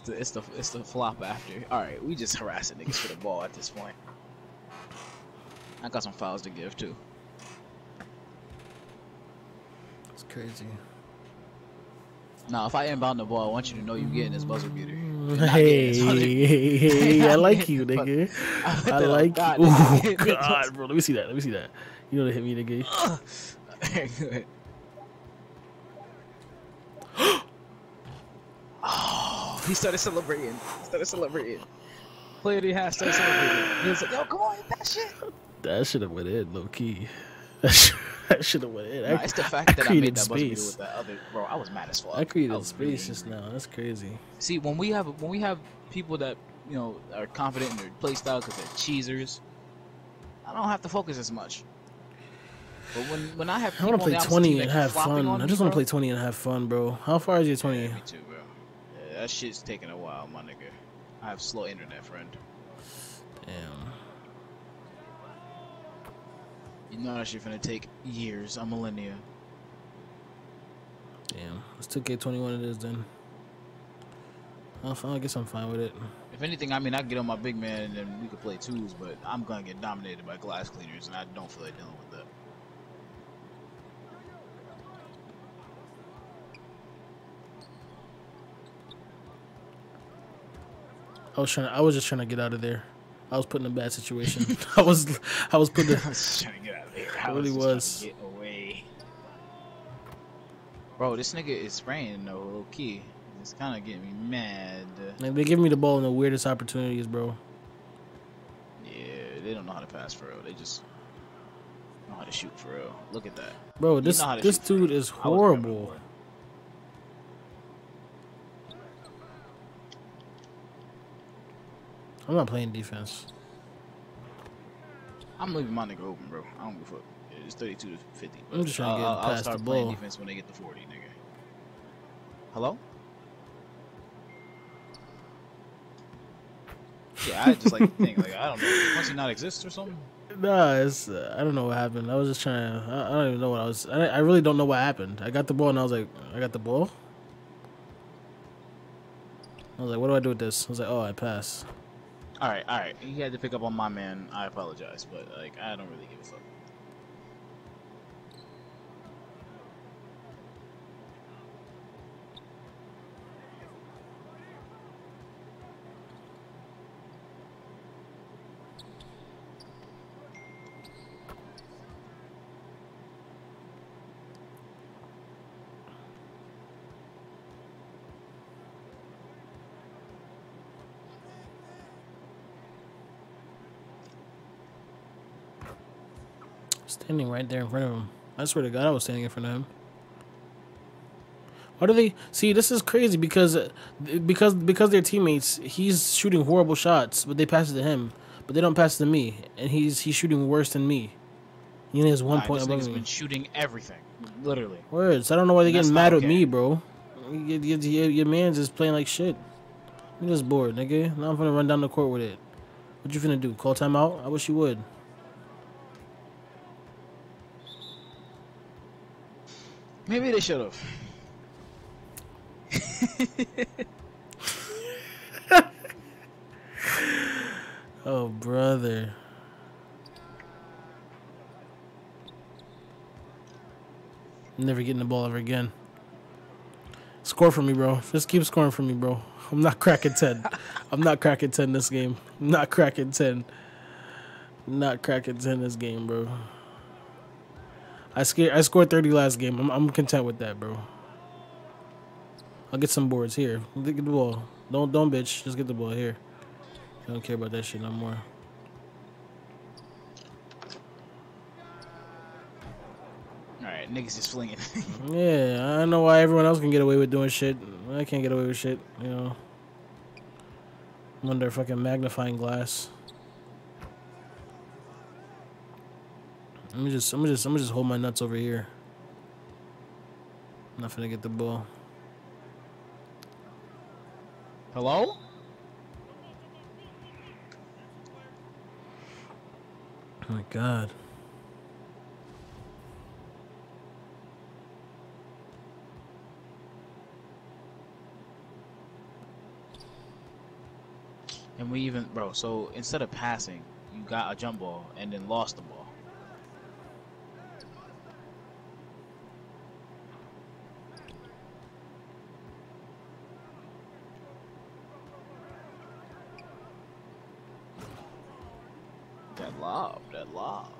the it's the it's the flop after. All right, we just harassing niggas for the ball at this point. I got some fouls to give too. It's crazy. Now, if I inbound the ball, I want you to know you getting this buzzer beater. You're getting this buzzer beater. Hey, hey, I like you, nigga. I put I that like you. Oh. God, bro. Let me see that. Let me see that. You know they hit me, nigga. Oh, he started celebrating. He started celebrating. Player he has started celebrating. He was like, "Yo, come on, hit that shit." That should have went in, low key. That should, that should have went in. Nah, I, it's the fact that I made that space. with that other bro. I was mad as fuck. I created really space just now. That's crazy. See, when we have when we have people that you know are confident in their play style because they're cheesers, I don't have to focus as much. But when when I have I want to play on the opposite 20 and have fun. I just want to play 20 and have fun, bro. How far is your 20? Yeah, me too, bro. Yeah, that shit's taking a while, my nigga. I have slow internet, friend. Damn. You know that shit finna take years. I'm millennia. Damn. Let's 2K21 it is then. I'll, fi- I guess I'm fine with it. If anything, I mean, I can get on my big man and then we could play twos, but I'm gonna get dominated by glass cleaners, and I don't feel like dealing with that. I was trying. To, I was just trying to get out of there. I was put in a bad situation. I was. I was put. I The, was trying to get out of here. I I really just trying to was. Get away. Bro, this nigga is spraying though, low key. It's kind of getting me mad. like, they give me the ball in the weirdest opportunities, bro. Yeah, they don't know how to pass for real. They just know how to shoot for real. Look at that. Bro, this know how to this dude is I horrible. I'm not playing defense. I'm leaving my nigga open, bro. I don't give a fuck. It's 32 to 50. I'm just trying to get I'll, I'll past start the playing ball. defense when they get to 40, nigga. Hello? Yeah, I just like to think, like, I don't know. Must he not exist or something? Nah, it's uh, I don't know what happened. I was just trying to. I, I don't even know what I was. I, I really don't know what happened. I got the ball and I was like, I got the ball. I was like, what do I do with this? I was like, oh, I pass. All right, all right. He had to pick up on my man. I apologize, but like, I don't really give a fuck. Standing right there in front of him. I swear to God, I was standing in front of him. Why do they see? This is crazy because because because they're teammates. He's shooting horrible shots, but they pass it to him. But they don't pass it to me, and he's he's shooting worse than me. He has one Nah, point above me. been shooting everything, literally. Words. I don't know why they're getting mad at me, bro. Your, your, your, your man's just playing like shit. I'm just bored, nigga. Now I'm gonna run down the court with it. What you finna do? Call timeout? I wish you would. Maybe they should have. Oh, brother. Never getting the ball ever again. Score for me, bro. Just keep scoring for me, bro. I'm not cracking 10. I'm not cracking 10 this game. I'm not cracking 10. Not cracking 10 this game, bro. I scared, I scored 30 last game. I'm, I'm content with that, bro. I'll get some boards here. Get the ball. Don't don't bitch. Just get the ball here. I don't care about that shit no more. Alright, niggas just flinging. Yeah, I don't know why everyone else can get away with doing shit. I can't get away with shit, you know. I'm under a fucking magnifying glass. Let me just, I'm just, I'm just hold my nuts over here. I'm not finna get the ball. Hello? Oh my god. And we even, bro, so instead of passing, you got a jump ball and then lost the ball. That lob, that lob.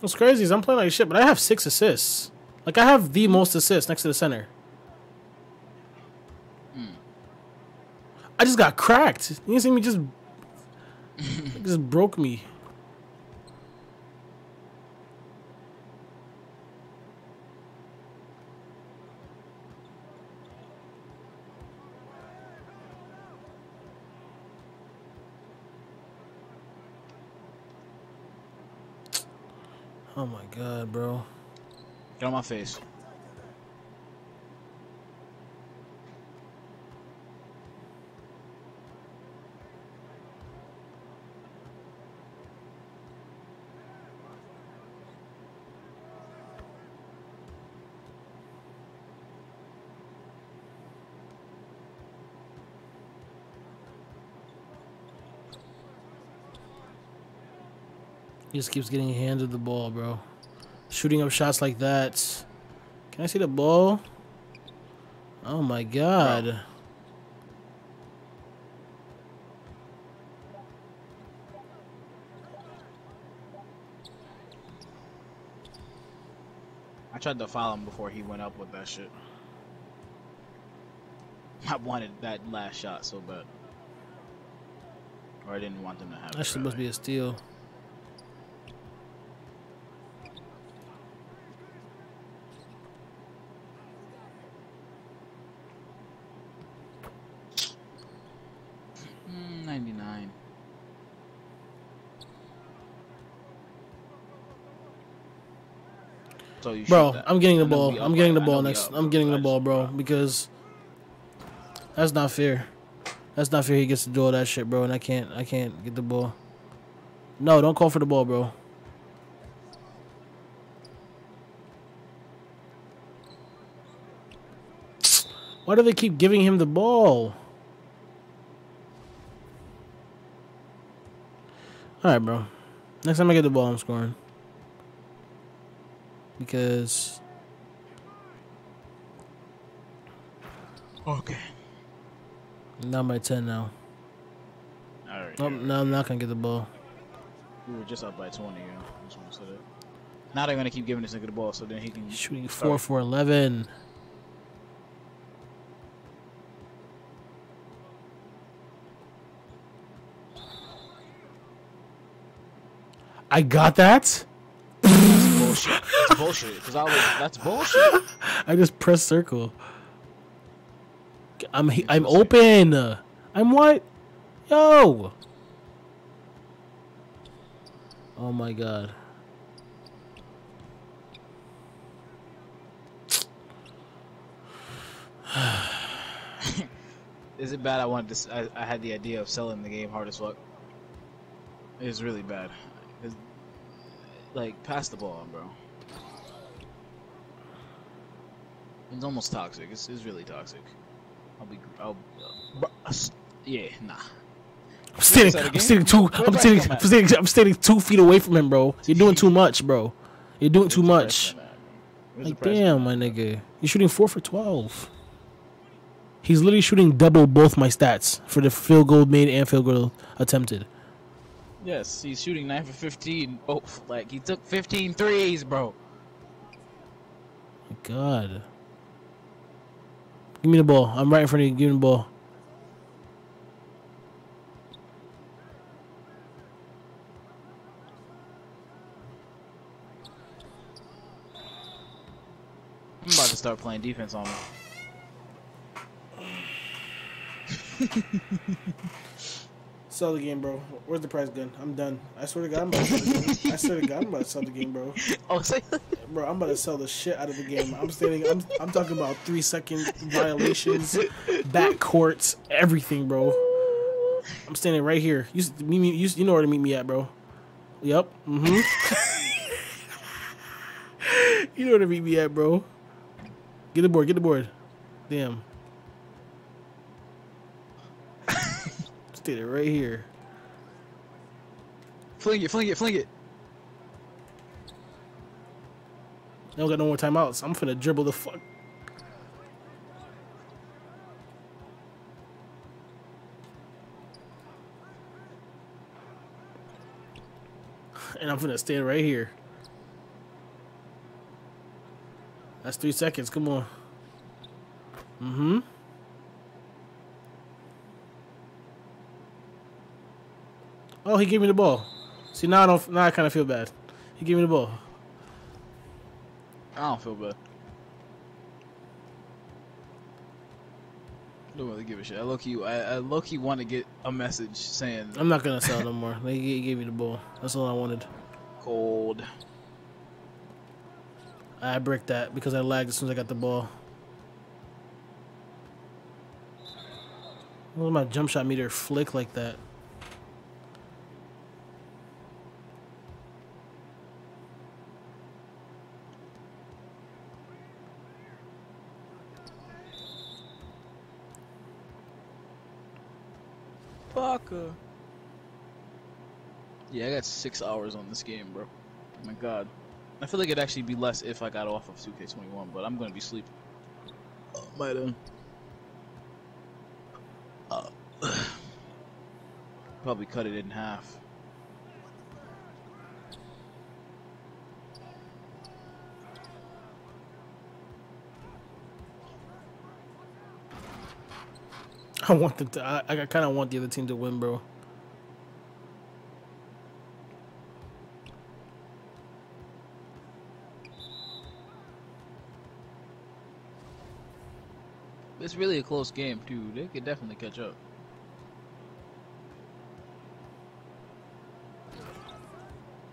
What's crazy is I'm playing like shit, but I have six assists. Like I have the most assists next to the center. I just got cracked. You see me just just broke me. Oh my god, bro. Get on my face. He just keeps getting handed the ball, bro. Shooting up shots like that. Can I see the ball? Oh my god. I tried to follow him before he went up with that shit. I wanted that last shot so bad. Or I didn't want them to have it. That shit must be a steal. Mm, 99. So you Bro. I'm getting the ball. I'm getting the by- I know ball next. I'm getting the ball, bro, because that's not fair. That's not fair. He gets to do all that shit, bro, and I can't. I can't get the ball. No, don't call for the ball, bro. Why do they keep giving him the ball? All right, bro. Next time I get the ball, I'm scoring. Because Okay. I'm down by 10 now. Alright. Nope, no, I'm not going to get the ball. We were just up by 20, you know. Just want to. Now they're going to keep giving this nigga the ball so then he can. He's shooting 4 for 11. I got that? Bullshit. that's bullshit. Because I was that's bullshit. I just press circle. I'm I'm open. I'm what? Yo. Oh my god. Is it bad? I wanted to. I had the idea of selling the game hard as fuck. It was really bad. 'Cause, like, pass the ball, bro. It's almost toxic. It's, it's really toxic. I'll be. I'll. Uh, yeah, nah. I'm standing. I'm standing two. I'm standing. I'm standing. I'm standing two feet away from him, bro. You're doing too much, bro. You're doing too much. Like, damn, my nigga. You're shooting four for twelve. He's literally shooting double both my stats for the field goal made and field goal attempted. Yes, he's shooting 9 for 15. Oh, like, he took 15 threes, bro. My God. Give me the ball. I'm right in front of you. Give me the ball. I'm about to start playing defense on him. Sell the game, bro. Where's the prize gun? I'm done. I swear to God, I'm about to sell the game. I swear to God, I'm about to sell the game, bro. Oh, say, Bro, I'm about to sell the shit out of the game. I'm standing. I'm. I'm talking about three second violations, back courts, everything, bro. I'm standing right here. You, meet me, you, you know where to meet me at, bro. Yep. Mm-hmm. you know where to meet me at, bro. Get the board. Get the board. Damn. Standing right here. fling it, fling it, fling it. I don't got no more timeouts. I'm finna dribble the fuck. And I'm finna stand right here. That's three seconds. Come on. Mm-hmm. Oh, he gave me the ball. See now I don't. Now I kind of feel bad. He gave me the ball. I don't feel bad. Don't really give a shit. I low key, I, I low key want to get a message saying I'm not gonna sell no more. They g- gave me the ball. That's all I wanted. cold. I bricked that because I lagged as soon as I got the ball. Why my jump shot meter flick like that? Yeah, I got six hours on this game, bro. Oh my god. I feel like it'd actually be less if I got off of 2K21, but I'm gonna be sleeping. Oh, might have. Uh, probably cut it in half. I want the. I, I kind of want the other team to win, bro. It's really a close game, too. They could definitely catch up.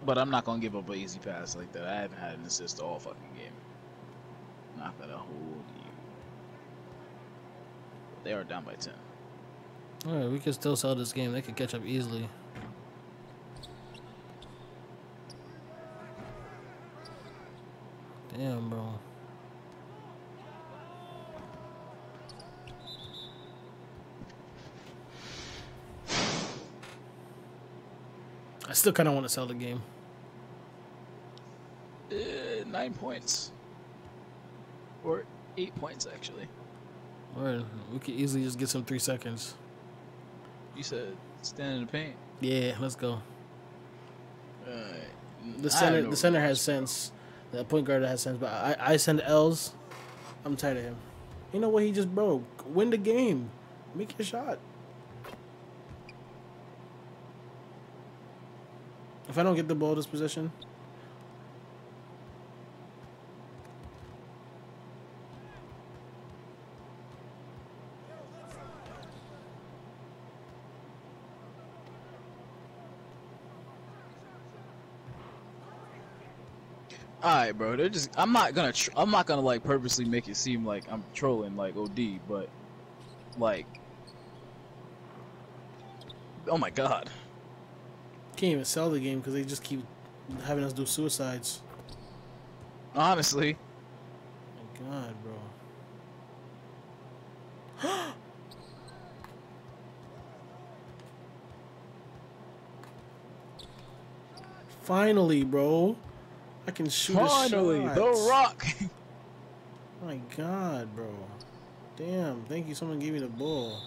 But I'm not gonna give up an easy pass like that. I haven't had an assist all fucking game. Not gonna hold. They are down by ten. All right, we can still sell this game. They could catch up easily. Damn, bro. I still kind of want to sell the game. Uh, nine points. Or eight points, actually. We could easily just get some three seconds. You said stand in the paint. Yeah, let's go. Alright. The center, the center has sense. The point guard has sense, but I, I send L's. I'm tired of him. You know what he just broke? Win the game. Make your shot. If I don't get the ball this possession, All right, bro. They're just. I'm not gonna. Tr- I'm not gonna like purposely make it seem like I'm trolling like OD, but like. Oh my god. Can't even sell the game because they just keep having us do suicides. Honestly, My God, bro. Finally, bro. I can shoot a finally. The Rock. My God, bro. Damn, thank you. Someone gave me the ball.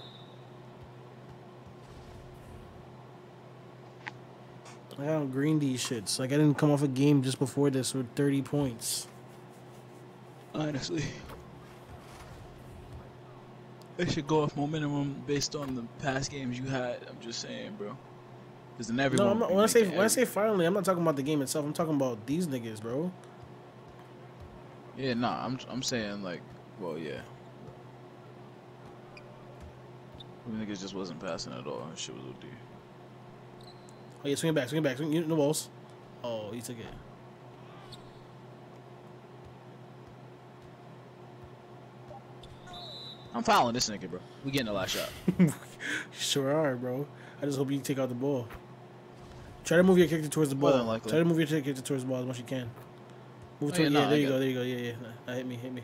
I don't green these shits. Like I didn't come off a game just before this with 30 points. Honestly, they should go off more minimum based on the past games you had. I'm just saying, bro. Because then everyone. No, I'm not, when I say when I say finally, I'm not talking about the game itself. I'm talking about these niggas, bro. Yeah, nah. I'm I'm saying like, well, yeah. The niggas just wasn't passing at all. Shit was OD. Oh yeah, swing it back, swing it back, swing you no balls. Oh, he took it. I'm fouling this nigga, bro. We getting the last shot. Sure are, bro. I just hope you take out the ball. Try to move your character towards the More ball. than likely. Try to move your character towards the ball as much as you can. Move Oh, toward, yeah, yeah, no, there I you go, it. there you go, yeah, yeah. Nah, hit me, hit me.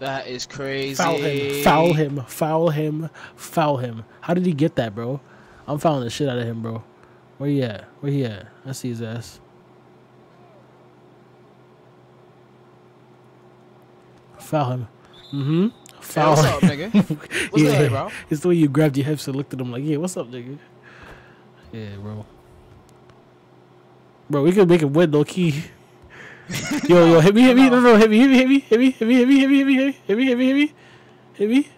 That is crazy. Foul him, foul him, foul him, foul him. How did he get that, bro? I'm fouling the shit out of him, bro. Where he at? Where he at? I see his ass. Foul him. Mm-hmm. Hey, what's up, nigga? What's good, bro? It's the way you grabbed your hips and looked at him like, yeah, what's up, nigga? Yeah, bro. Bro, we could make him win, no key. yo, yo, hit me, hit me, no, no, hit me, hit me, hit me, hit me, hit me, hit me, hit me, hit me, hit me, hit me, hit me, hit me.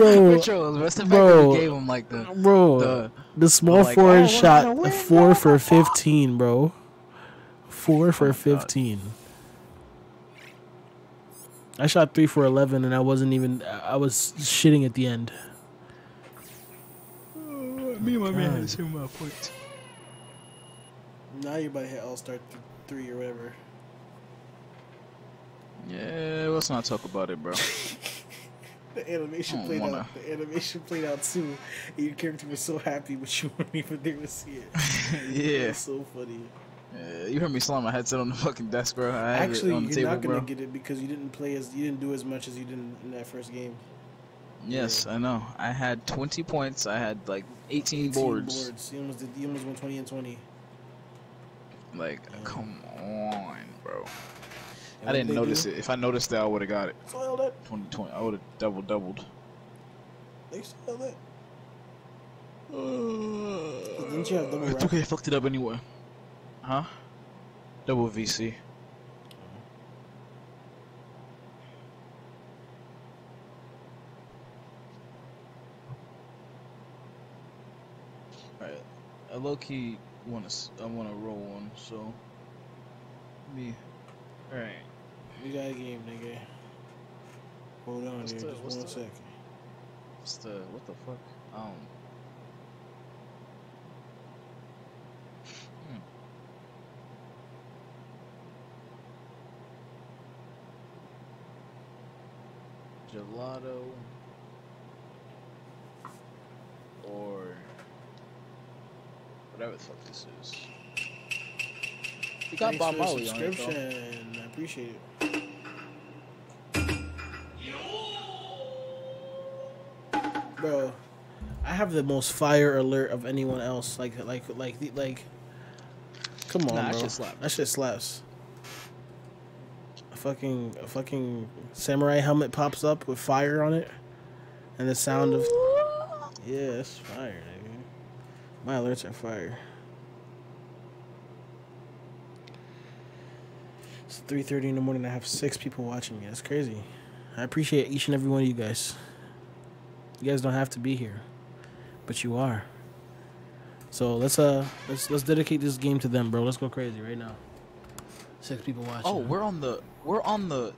Bro, Which was rest in fact bro. we gave him like the bro, the the small like, forward oh, shot gonna win, four for fifteen, bro. Four for Oh God. fifteen. I shot three for eleven, and I wasn't even. I was shitting at the end. me and my man had the same amount of points. Now you're about to hit All Star three or whatever. Yeah, let's not talk about it, bro. The animation hmm, played wanna. out. The animation played out too. And your character was so happy, but you weren't even there to see it. yeah. It's so funny. yeah, you heard me slam my headset on the fucking desk, bro. I Actually, it you're table, not gonna bro. get it because you didn't play as you didn't do as much as you did in that first game. Yes, I know. I had 20 points. I had like 18, 18 boards. boards. You almost did. You almost won twenty and twenty. Like, Yeah. come on, bro. I didn't notice do? it. If I noticed that, I would have got it. Soiled it. 20, 20. I would have double doubled. They soiled it. Uh, didn't you have double It's okay, I fucked it up anyway. Huh? Double VC. Alright, I low key want to. I want to roll one, so. Me. Alright. We got a game, nigga. Hold on What's here, the- just one the- second. What's the. What the fuck? Um. hmm. Gelato. Or. Whatever the fuck this is. You got Bob Marley on it, though. Appreciate it. Bro, I have the most fire alert of anyone else. Like, like, like, like. Come on, Nah, that bro. shit slap. That shit slaps. A fucking, a fucking samurai helmet pops up with fire on it, and the sound of. Yeah, it's fire, nigga. My alerts are fire. 3.30 in the morning. I have six people watching me. That's crazy. I appreciate each and every one of you guys. You guys don't have to be here, but you are. So let's uh let's let's dedicate this game to them, bro. Let's go crazy right now. Six people watching. Oh, we're on the we're on the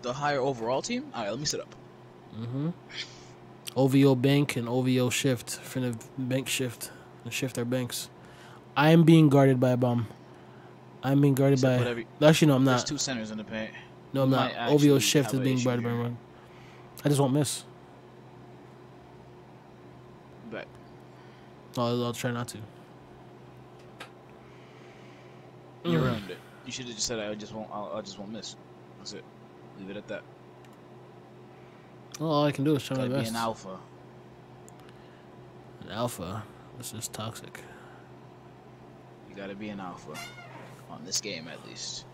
the higher overall team. All right, let me sit up. Mm-hmm. OVO bank and OVO shift. Finna bank shift and shift our banks. I am being guarded by a bum. I'm being guarded Except by. whatever- Actually, no, I'm There's not. two centers in the paint. no, I'm not. OVO shift is being guarded by one. I just won't miss. Back. I'll, I'll try not to. You Mm. ruined it. You should have just said I just won't. I'll, I just won't miss. That's it. Leave it at that. Well, all I can do is try my Gotta be best. an alpha. An alpha. This is toxic. You gotta be an alpha on this game at least.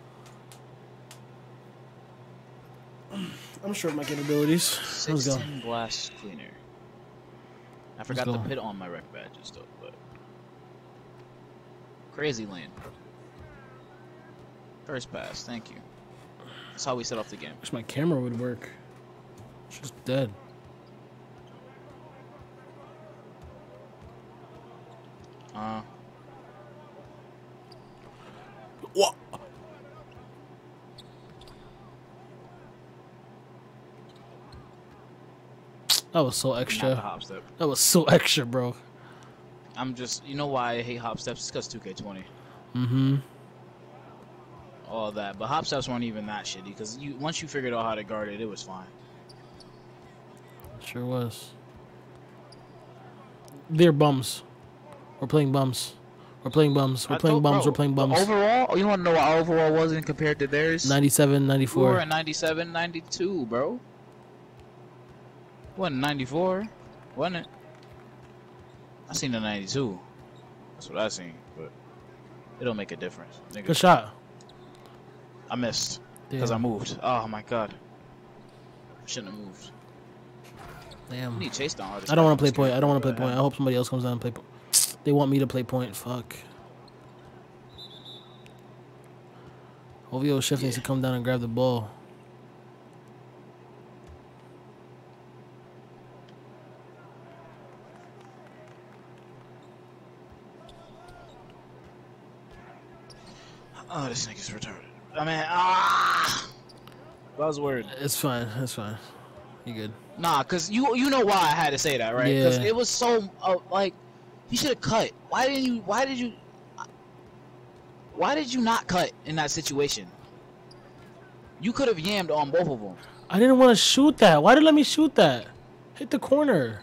I'm sure of my capabilities. Let's go. 16 blast cleaner. I forgot the pit on my rec badges though, but crazy lane. First pass, thank you. That's how we set off the game. Wish my camera would work. It's just dead. Uh, What? That was so not the extra. hop step. That was so extra, bro. I'm just, you know why I hate hop steps? It's because 2K20. Mm-hmm. All that, but hop steps weren't even that shitty because you once you figured out how to guard it, it was fine. Sure was. They're bums. We're playing bums. We're playing bums. We're I playing bums. bro, We're playing bums. Overall, you want to know what our overall wasn't compared to theirs? 97, We were 94. at 97, 92, bro. Wasn't 94, wasn't it? I seen the 92. That's what I seen, but it don't make a difference. Nigga, Good shot. I missed because I moved. Oh my god. I shouldn't have moved. Damn. I need chase down. I don't want to play point. I don't want to play point. I hope somebody else comes down and play point. They want me to play point. Fuck. OVO shift needs to come down and grab the ball. Oh, this nigga's retarded. I mean, ah. Buzzword. It's fine. It's fine. You good? Nah, cause you you know why I had to say that, right? Yeah. Cause it was so uh, like you should have cut. Why didn't you? Why did you? Why did you not cut in that situation? You could have yammed on both of them. I didn't want to shoot that. Why did you let me shoot that? Hit the corner.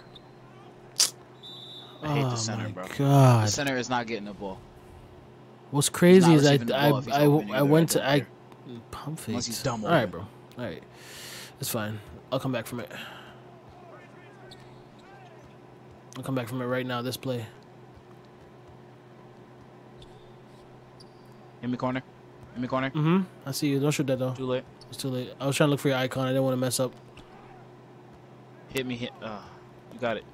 I hate oh the center, bro. The center is not getting the ball What's crazy is I receiving I ball if he's I, I went to I matter. pump fakes. Unless he's dumb All right, bro. All right, it's fine. I'll come back from it. I'll come back from it right now. This play. In me corner. In me corner. Mm-hmm. I see you. Don't shoot that though. Too late. It's too late. I was trying to look for your icon. I didn't want to mess up. Hit me. Hit. Uh, you got it.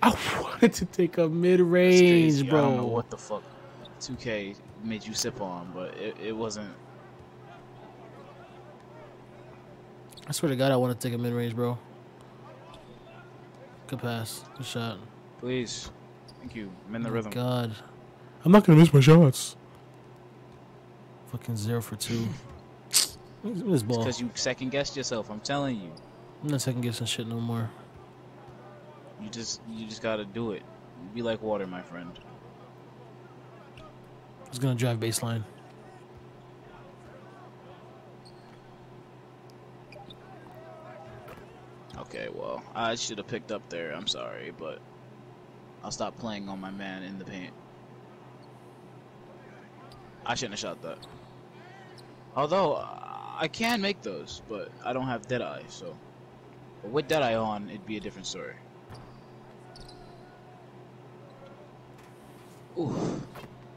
I wanted to take a mid range, bro. I don't know what the fuck 2K made you sip on, but it, it wasn't. I swear to God, I want to take a mid range, bro. Good pass. Good shot. Please. Thank you. I'm in the Oh rhythm. God. I'm not gonna miss my shots. Fucking zero for two. Give this ball. Because you second guessed yourself. I'm telling you. I'm not second guessing shit no more. You just you just gotta do it. Be like water, my friend. I was gonna drive baseline. Okay, well, I should have picked up there. I'm sorry, but I'll stop playing on my man in the paint. I shouldn't have shot that. Although I can make those, but I don't have Deadeye, so. But with Deadeye on, it'd be a different story. Ooh,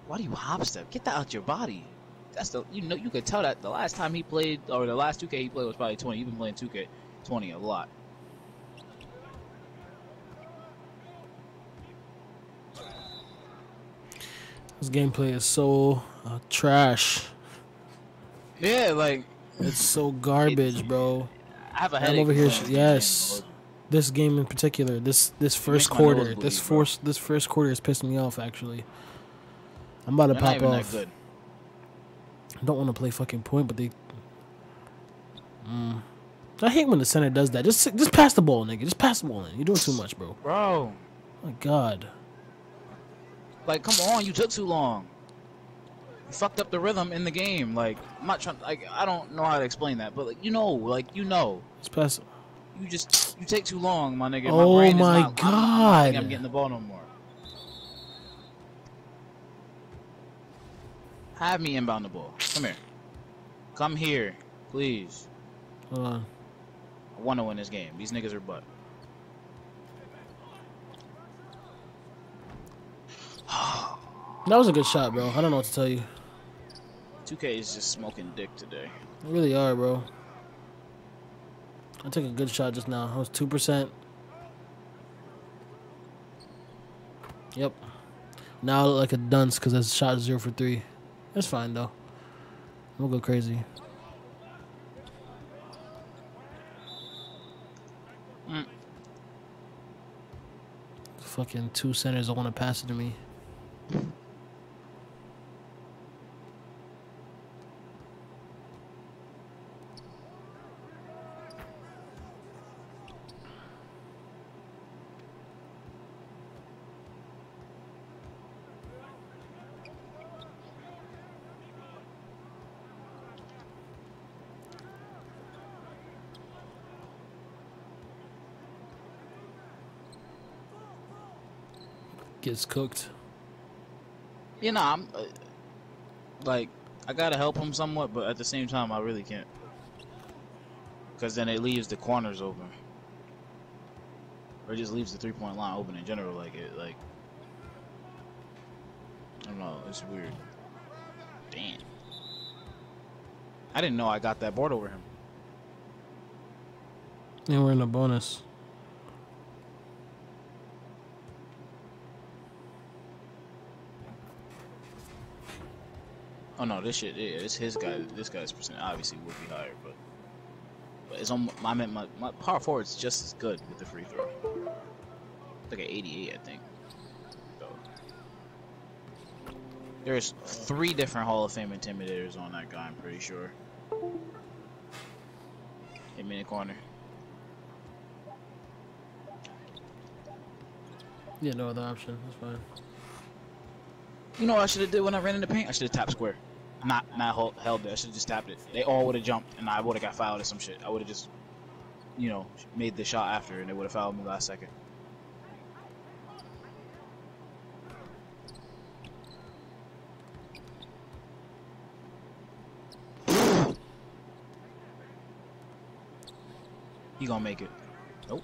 why do you hop step? Get that out your body. That's the you know you could tell that the last time he played or the last 2K he played was probably 20. You've been playing 2K 20 a lot. This gameplay is so uh, trash. Yeah, like It's so garbage, bro. I have a I'm over here. Yes, this game in particular. This this first quarter. This first this first quarter is pissing me off. Actually, I'm about to You're not pop even off. that good. don't want to play fucking point, but they. Mm. I hate when the center does that. Just just pass the ball, nigga. Just pass the ball in. You're doing too much, bro. Bro, My God. like, come on, you took too long. You fucked up the rhythm in the game. Like, I'm not trying. Like, I don't know how to explain that, but like, you know, like, you know, Just pass. you just you take too long, my nigga. Oh brain is my not- I'm- I'm, not God. I'm getting the ball no more. Have me inbound the ball. Come here. Come here, please. Hold on. I want to win this game. These niggas are butt. That was a good shot, bro. I don't know what to tell you. 2K is just smoking dick today. They really are, bro. I took a good shot just now. I was two percent. Yep. Now I look like a dunce because I shot zero for three. That's fine though. We'll go crazy. Mm. Fucking two centers don't want to pass it to me. Gets cooked. You know, I'm uh, like I gotta help him somewhat, but at the same time, I really can't. Because then it leaves the corners open, or it just leaves the three point line open in general. Like it, like I don't know, it's weird. Damn, I didn't know I got that board over him. And we're in a bonus. Oh no, this shit, yeah, it's his guy. This guy's percent obviously would be higher, but but it's on. I meant my my power forward's just as good with the free throw. Like an 88, I think. So there's three different Hall of Fame intimidators on that guy. I'm pretty sure. Hit me in the corner. Yeah, no other option. That's fine. You know what I should have did when I ran in the paint? I should have tapped square. Not hold, held it. I should have just tapped it. They all would have jumped, and I would have got fouled or some shit. I would have just, you know, made the shot after, and they would have fouled me last second. You gonna make it? Nope.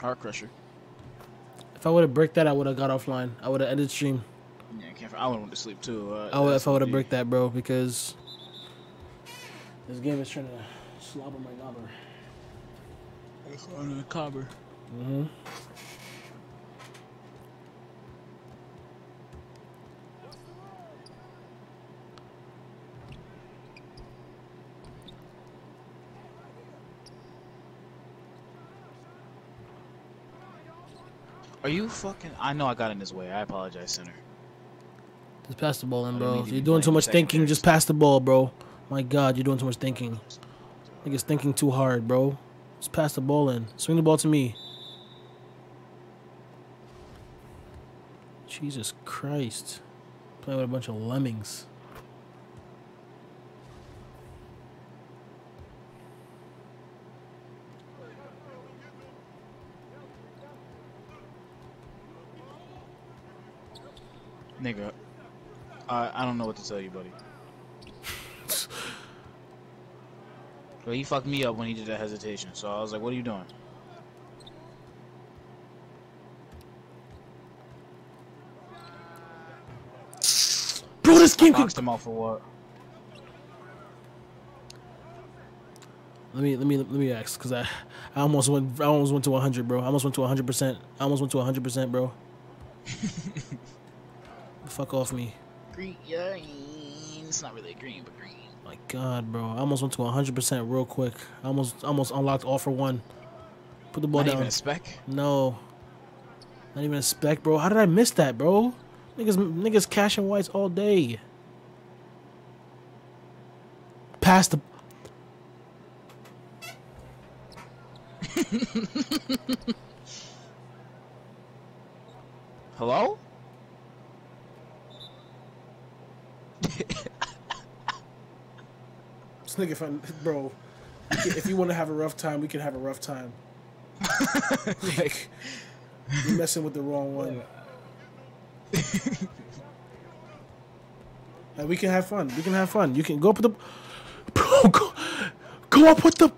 Heart crusher. If I would have bricked that, I would have got offline. I would have ended stream. Yeah, I can't. I would went to sleep too. Uh, I would, if I would have the- bricked that, bro, because this game is trying to slobber my knobber. on the cobber. Mm-hmm. Are you fucking? I know I got in his way. I apologize, center. Just pass the ball in, bro. need If to you're doing too much thinking, secondaries. just pass the ball, bro. My God, you're doing too much thinking. Niggas thinking too hard, bro. Just pass the ball in. Swing the ball to me. Jesus Christ. Playing with a bunch of lemmings. Nigga, I I don't know what to tell you, buddy. But he fucked me up when he did that hesitation. So I was like, "What are you doing?" Bro, this game could Boxed him out for what? Let me let me let me ask, cause I, I almost went I almost went to 100, bro. I almost went to 100 percent. I almost went to 100 percent, bro. Fuck off me. Green, yeah, it's not really green, but green. My God, bro. I almost went to 100 percent real quick. I almost almost unlocked all for one. Put the ball Not down. even a spec. No. Not even a spec, bro. How did I miss that, bro? Niggas niggas cashing whites all day. pass the. Hello? This nigga, fun, bro. If you want to have a rough time, we can have a rough time. like, you're messing with the wrong one. Like, we can have fun. We can have fun. You can go up with the. Bro, go, go up with the.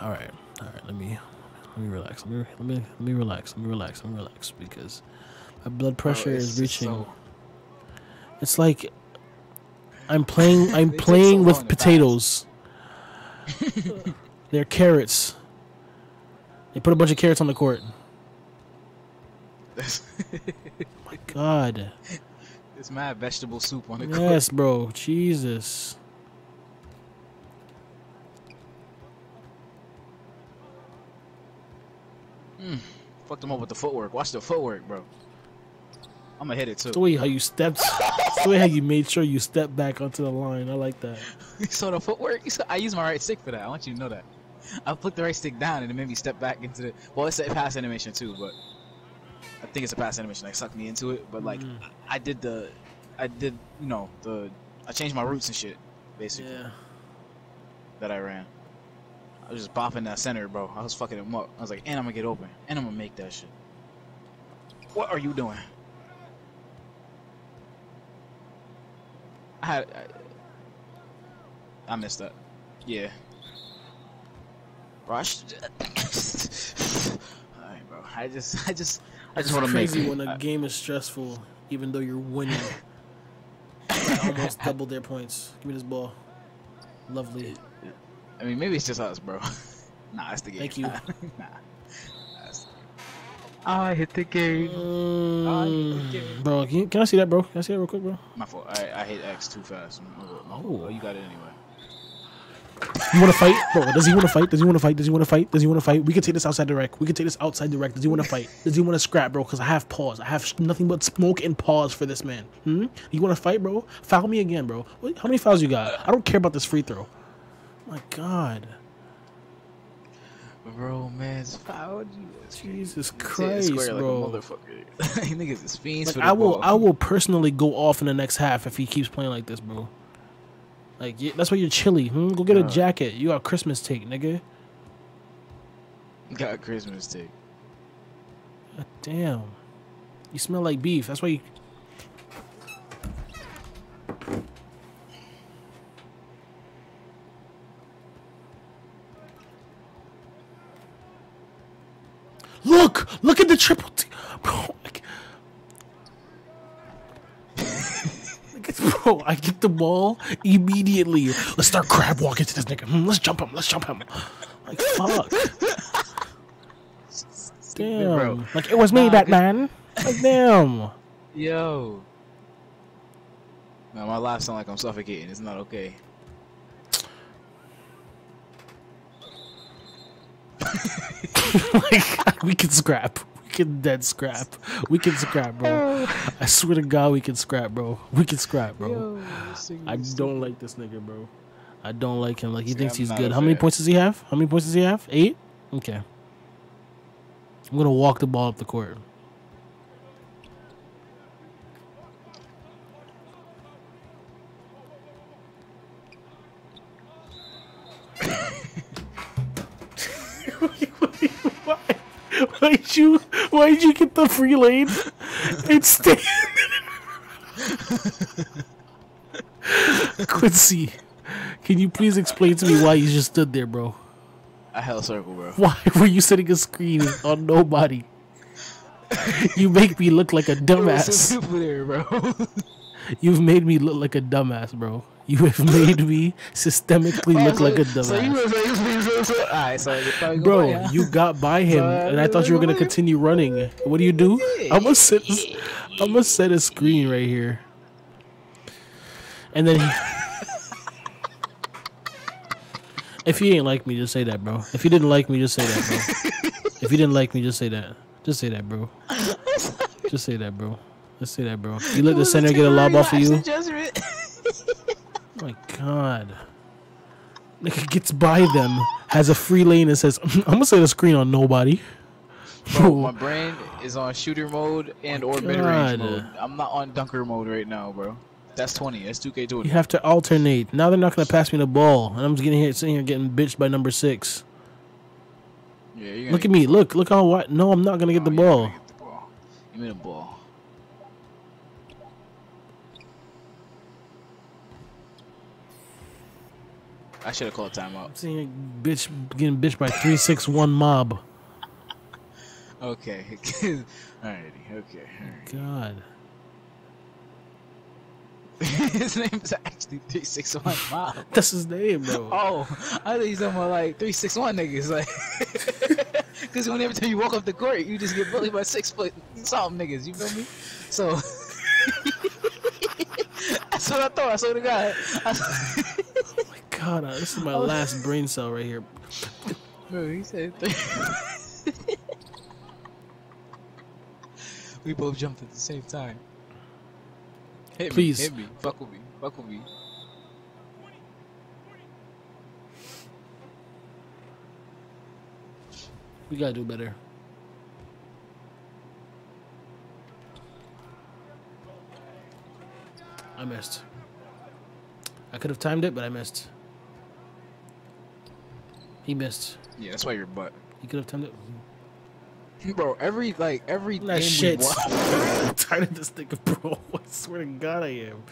All right, all right. Let me, let me relax. Let me, let me, let me relax. Let me relax. Let me relax because my blood pressure it's is reaching. so- It's like I'm playing. I'm playing with long to pass. potatoes. They're carrots. They put a bunch of carrots on the court. My God. It's mad vegetable soup on the court. Yes, bro. Jesus. Hmm. Fucked them up with the footwork. Watch the footwork, bro. I'm gonna hit it The too. way how you stepped. the way how you made sure you stepped back onto the line. I like that. You saw the footwork? Saw, I use my right stick for that. I want you to know that. I flicked the right stick down and it made me step back into the. Well, it's a pass animation too, but I think it's a pass animation. that sucked me into it, but like Mhm. I, I did the, I did you know the, I changed my roots and shit, basically Yeah. that I ran. I was just bopping that center, bro. I was fucking him up. I was like, and I'm gonna get open, and I'm gonna make that shit. What are you doing? I had, I, I missed that. Yeah. Bro, I should, Alright, bro. I just, I just, I just want to make crazy when a I- game is stressful, even though you're winning. I almost doubled their points. Give me this ball. Lovely. I mean, maybe it's just us, bro. nah, that's the game. Thank you. nah. That's- I hit the game. Mm, okay. bro, can, you, can I see that, bro? Can I see that real quick, bro? My fault. I, I hit X too fast. Oh. Oh, you got it anyway. You want to fight, bro? Does he want to fight? Does he want to fight? Does he want to fight? Does he want to fight? We can take this outside direct. We can take this outside direct. Does he want to fight? Does he want to scrap, bro? Because I have pause. I have nothing but smoke and pause for this man. Hmm? You want to fight, bro? Foul me again, bro. How many fouls you got? I don't care about this free throw. My God, Bro, man, fouled you. Jesus Sit Christ, square bro. Like a motherfucker. you niggas is fiends Like for the I will, ball. I will personally go off in the next half if he keeps playing like this, bro. Like yeah, that's why you're chilly. Hmm? Go get a jacket. You got Christmas take, nigga. Got Christmas take. God damn. You smell like beef. That's why you. Look! Look at the triple T. Bro, like. Bro, I get the ball immediately. Let's start crab walking to this nigga. Hmm, let's jump him. Let's jump him. Like, fuck. Damn. bro. Like, it was me, Batman. Like, damn. Yo. Man, my laugh sound like I'm suffocating. It's not okay. like, we can scrap. We can dead scrap. We can scrap, bro. I swear to God, we can scrap, bro. We can scrap, bro. I don't like this nigga, bro. I don't like him. Like he See, thinks I'm he's good. How many points does he have? How many points does he have? Eight. Okay. I'm gonna walk the ball up the court. why? Why'd you? Why'd you get the free lane? It's stay. Quincy, can you please explain to me why you just stood there, bro? I held circle, bro. Why were you setting a screen on nobody? You make me look like a dumbass. There, bro. You've made me look like a dumbass, bro. You have made me systemically look like a So you dumbass. so, so, so, alright, so you Bro, you got by him, and I thought you were gonna continue running. What do you do? I'm gonna set, I'm gonna set a screen right here, and then he. If he ain't like me, just say that, bro. If he didn't like me, just say that, bro. if he didn't like me, just say that. Just say that, bro. Just say that, bro. Just say that, bro. You let the center get a lob off of you. My god. Nigga gets by them, has a free lane and says, mm, I'm gonna set a screen on nobody. Bro, my brain is on shooter mode and or mid range mode. I'm not on dunker mode right now, bro. That's 20. That's 2K20. You have to alternate. Now they're not gonna pass me the ball, and I'm just getting here, sitting here getting bitched by number six. yeah, Look at me. Look, look how wide. No, I'm not gonna get the Oh, you're ball. gonna get the ball. Give me the ball. I should have called timeout. I'm here, bitch, getting bitched by three six one mob. Okay. Alrighty. Okay. alright. God. His name's actually 361 Mob. That's his name, bro. Oh, I thought you talking about like 361 niggas. Like, because whenever time you walk off the court, you just get bullied by six foot something niggas. You feel me? So, that's what I thought. I swear to God. I, God, this is my oh. last brain cell right here. bro, he said we both jumped at the same time. Hit Please. me, hit me, fuck with me, fuck with me. We gotta do better. I missed. I could have timed it, but I missed. He missed. Yeah, that's why you're butt. He could have timed it. Bro, every like every That game shit. we I'm tired of this nigga, bro. I swear to God, I am.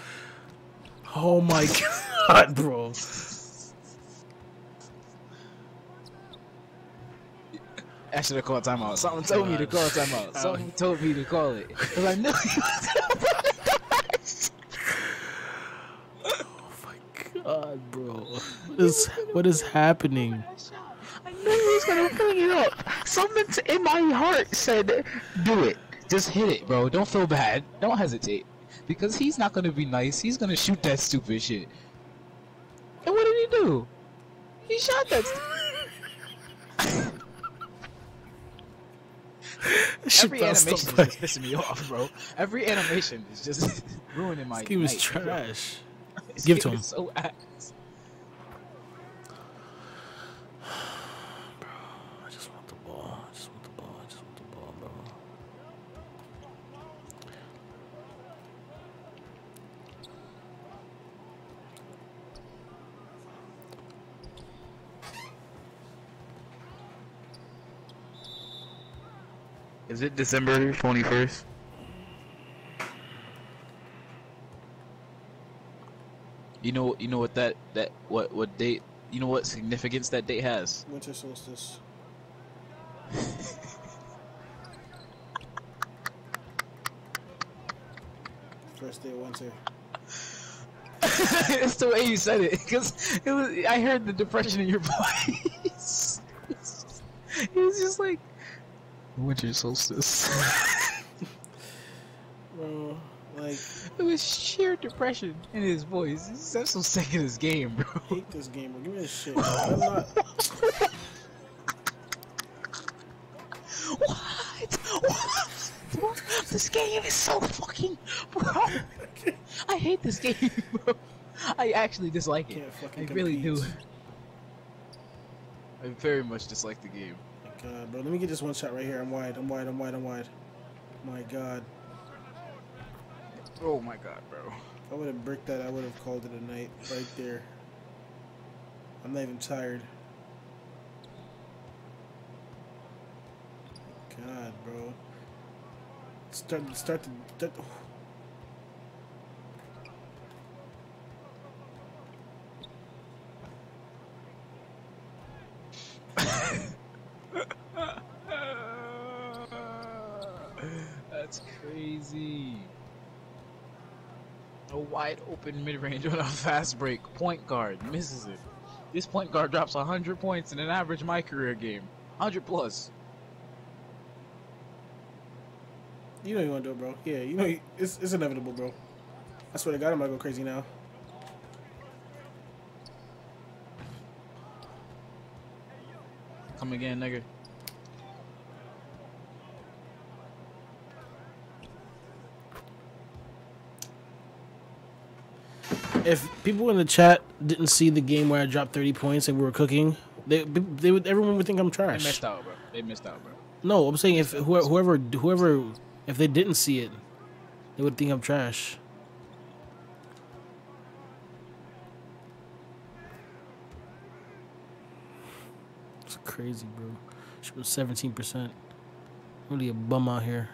Oh my God, bro. I should have called timeout. Someone told me to call timeout. Something told me to call it. Cause I knew he was Oh my God, bro. What is, what is happening? I knew he was gonna bring it up. Something in my heart said, "Do it. Just hit it, bro. Don't feel bad. Don't hesitate. Because he's not gonna be nice. He's gonna shoot that stupid shit. And what did he do? He shot that. Shit Every animation is just pissing me off, bro. Every animation is just ruining my. This game is night, bro. This Give it to him. So ass. bro, I just want the ball. I just want the ball. I just want the ball, bro. Is it December 21st? You know, you know what that that what what date? You know what significance that date has? Winter solstice. First day of winter. it's the way you said it, because it was. I heard the depression in your voice. it was just like winter solstice. Bro, like, it was sheer depression in his voice. He's- I'm so sick of this game, bro. I hate this game, bro. Give me this shit. Bro. I'm not. What? What? This game is so fucking bro. I hate this game, bro. I actually dislike it. Can't I really do. I very much dislike the game. God, bro. Let me get this one shot right here. I'm wide. I'm wide. I'm wide. I'm wide. My God. Oh my god, bro. I would have bricked that, I would have called it a night right there. I'm not even tired. God, bro. Start, start to. Start, That's crazy. A wide open mid range on a fast break. Point guard misses it. This point guard drops 100 points in an average my career game. 100 plus. you know you want to do it, bro. Yeah, you know you- it's, it's inevitable, bro. I swear to God, I'm gonna go crazy now. Come again, nigga. If people in the chat didn't see the game where I dropped 30 points and we were cooking, they they would everyone would think I'm They trash. missed out, bro. They missed out, bro. No, I'm saying if whoever, whoever whoever if they didn't see it, they would think I'm trash. It's crazy, bro. She was 17%. Really a bum out here.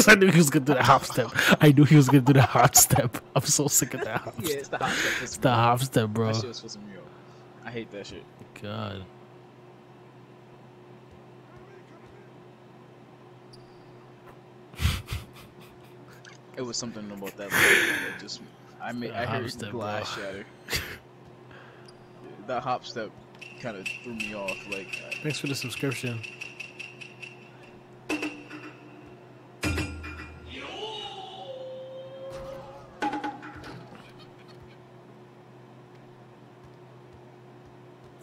Because I knew he was gonna do the hop step. I knew he was gonna do the hop step. I'm so sick of that hop Yeah, step. it's the hot step. It's the hop step, bro. That shit was pissing me off. I hate that shit. God. It was something about that. that just I made. I The hop heard step, glass bro. shatter. that hop step kind of threw me off. Like uh, Thanks for the subscription.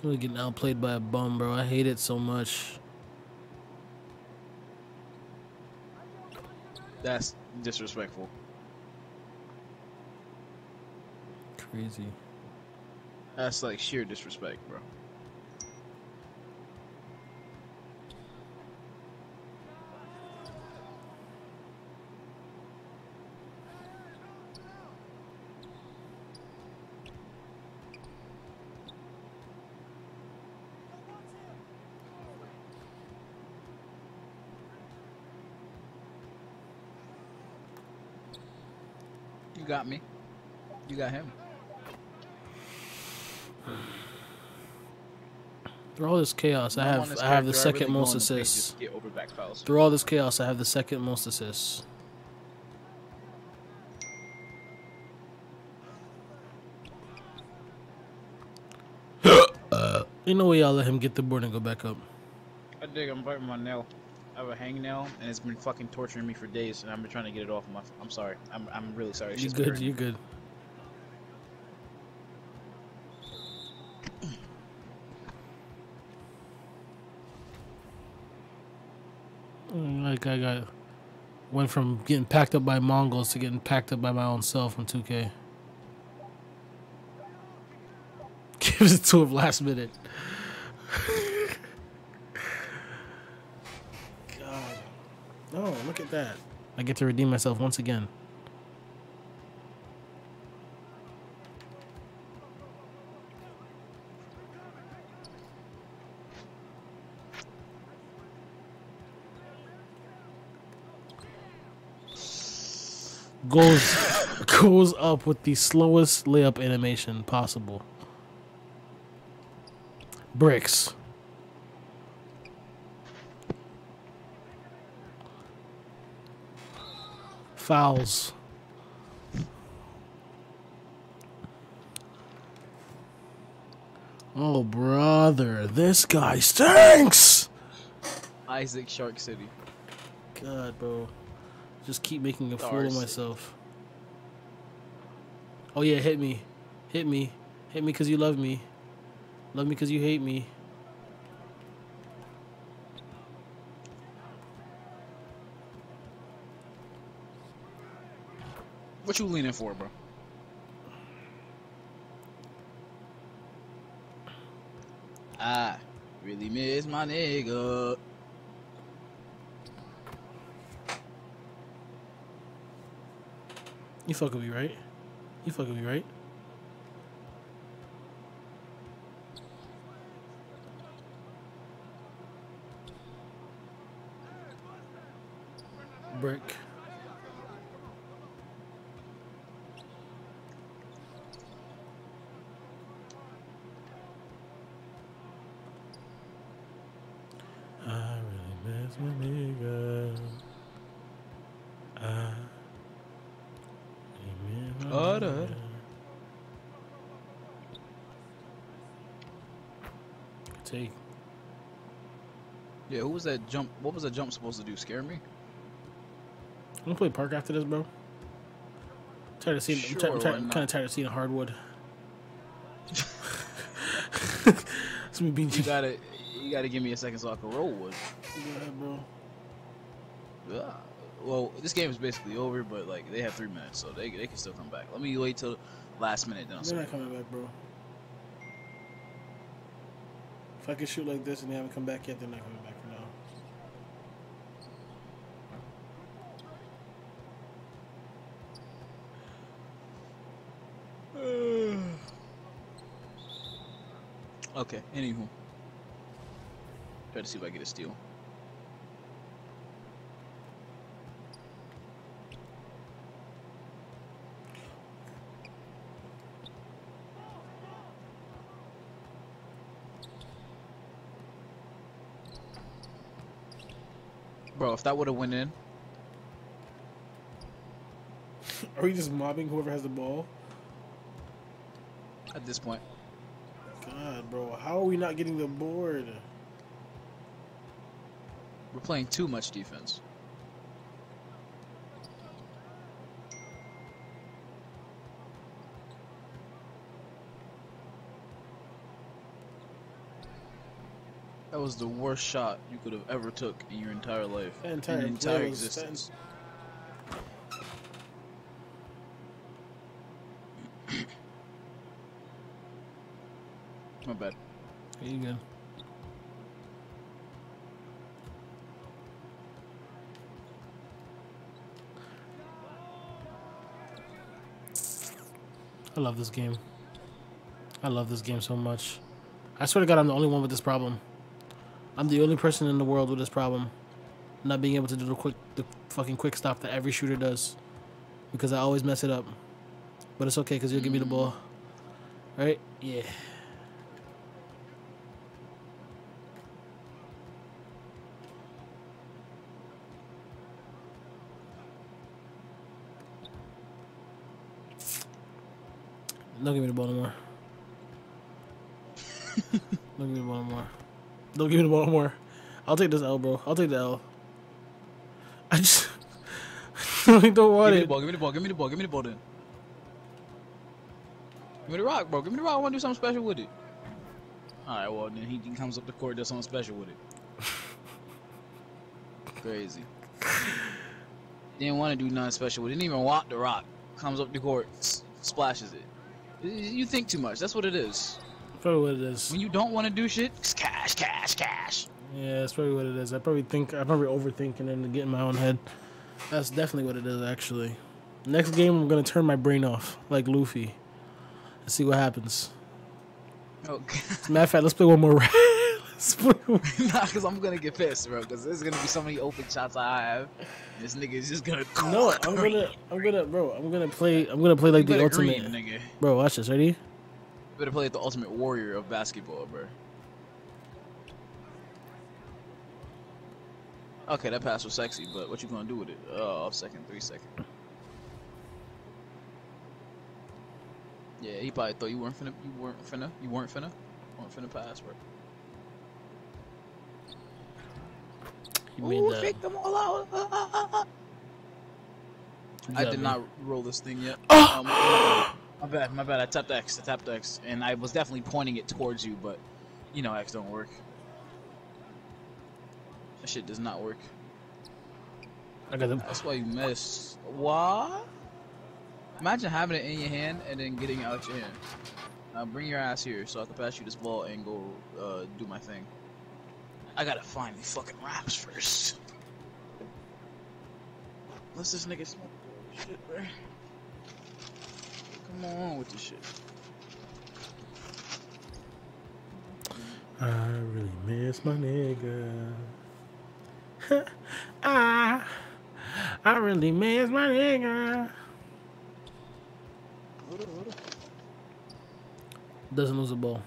Really getting outplayed by a bum, bro. I hate it so much. that's disrespectful. Crazy. That's like sheer disrespect, bro. Got me. You got him. Through all this chaos, I I'm have I have the second really most on assists. just to Get over back fouls. Through all this chaos, I have the second most assists. Ain't no way y'all let him get the board and go back up. I dig. I'm biting my nail. I have a hangnail, and it's been fucking torturing me for days, and I've been trying to get it off. My, I'm sorry. I'm, I'm really sorry. You good? hurting. You good? Like I got went from getting packed up by Mongols to getting packed up by my own self in 2K. Gives it to him last minute. Oh, look at that. I get to redeem myself once again. Goes goes up with the slowest layup animation possible. Bricks. Fouls. Oh, brother. This guy stinks! Isaac Shark City. God, bro. Just keep making a fool of myself. Oh, yeah, hit me. Hit me. Hit me because you love me. Love me because you hate me. What you leaning for, bro? I really miss my nigga. You fuck with me, right? You fuck with me, right? Brick. I really miss my nigga. I really miss my Oh, da. nigga. Take. Yeah, who was that jump? What was that jump supposed to do? Scare me? I'm gonna play park after this, bro. Tired of seeing. Sure, I'm, I'm, why tired, not? kind of tired of seeing hardwood. it's me being You gotta, you gotta give me a second so I can roll. Go ahead, bro. Yeah. Well, this game is basically over, but like they have three minutes, so they they can still come back. Let me wait till last minute, then They're not coming back, bro. If I can shoot like this and they haven't come back yet, they're not coming back for now. Okay. Anywho, try to see if I get a steal. Bro, if that would have went in, Are we just mobbing whoever has the ball? at this point, bro, how are we not getting the board? we're playing too much defense. That was the worst shot you could have ever took in your entire life, entire entire that- existence. My bad. You good? I love this game. I love this game so much. I swear to God, I'm the only one with this problem. I'm the only person in the world with this problem. Not being able to do the quick, the fucking quick stop that every shooter does, because I always mess it up. But it's okay, cause you'll give me the mm. ball, right? Yeah. Don't give me the ball. Don't give me the ball. Don't give me the ball. I'll take this L, bro. I'll take the L. I just don't want Give me the ball, give me the ball, give me the ball, give me the ball then. Give me the rock, bro. Give me the rock. I want to do something special with it. Alright, well, then he comes up the court, does something special with it. Crazy. Didn't want to do nothing special with it. Didn't even want the rock. Comes up the court, splashes it. You think too much. That's what it is. Probably what it is. When you don't want to do shit, it's cash, cash, cash. Yeah, that's probably what it is. I probably think I probably overthinking and getting my own head. That's definitely what it is, actually. Next game, I'm gonna turn my brain off like Luffy and see what happens. Okay. As a matter of fact, let's play one more round. Let's play one- nah, because I'm going to get pissed, bro. Because there's going to be so many open shots I have. This nigga is just going to. No, I'm gonna, I'm gonna, bro. I'm gonna play. I'm gonna play like the ultimate. green, nigga. Bro, watch this. Ready? You better play like the ultimate warrior of basketball, bro. Okay, that pass was sexy, but what you gonna do with it? Oh, off second, three second. Yeah, he probably thought you weren't finna, you weren't finna, you weren't finna, weren't finna pass, bro. He made Ooh, that. fake them all out. Ah, ah, ah. I did man. not roll this thing yet. Um, my bad, my bad. I tapped X, I tapped X, and I was definitely pointing it towards you, but you know X don't work. That shit does not work. I got them. That's why you missed. What? Imagine having it in your hand and then getting it out your hand. Now bring your ass here so I can pass you this ball and go uh, do my thing. I gotta find the fucking wraps first. Let's this nigga smoke shit, bro. Come on with this shit. I really miss my nigga. I, ah, I really miss my nigga. Hold up, hold up. Doesn't lose the ball.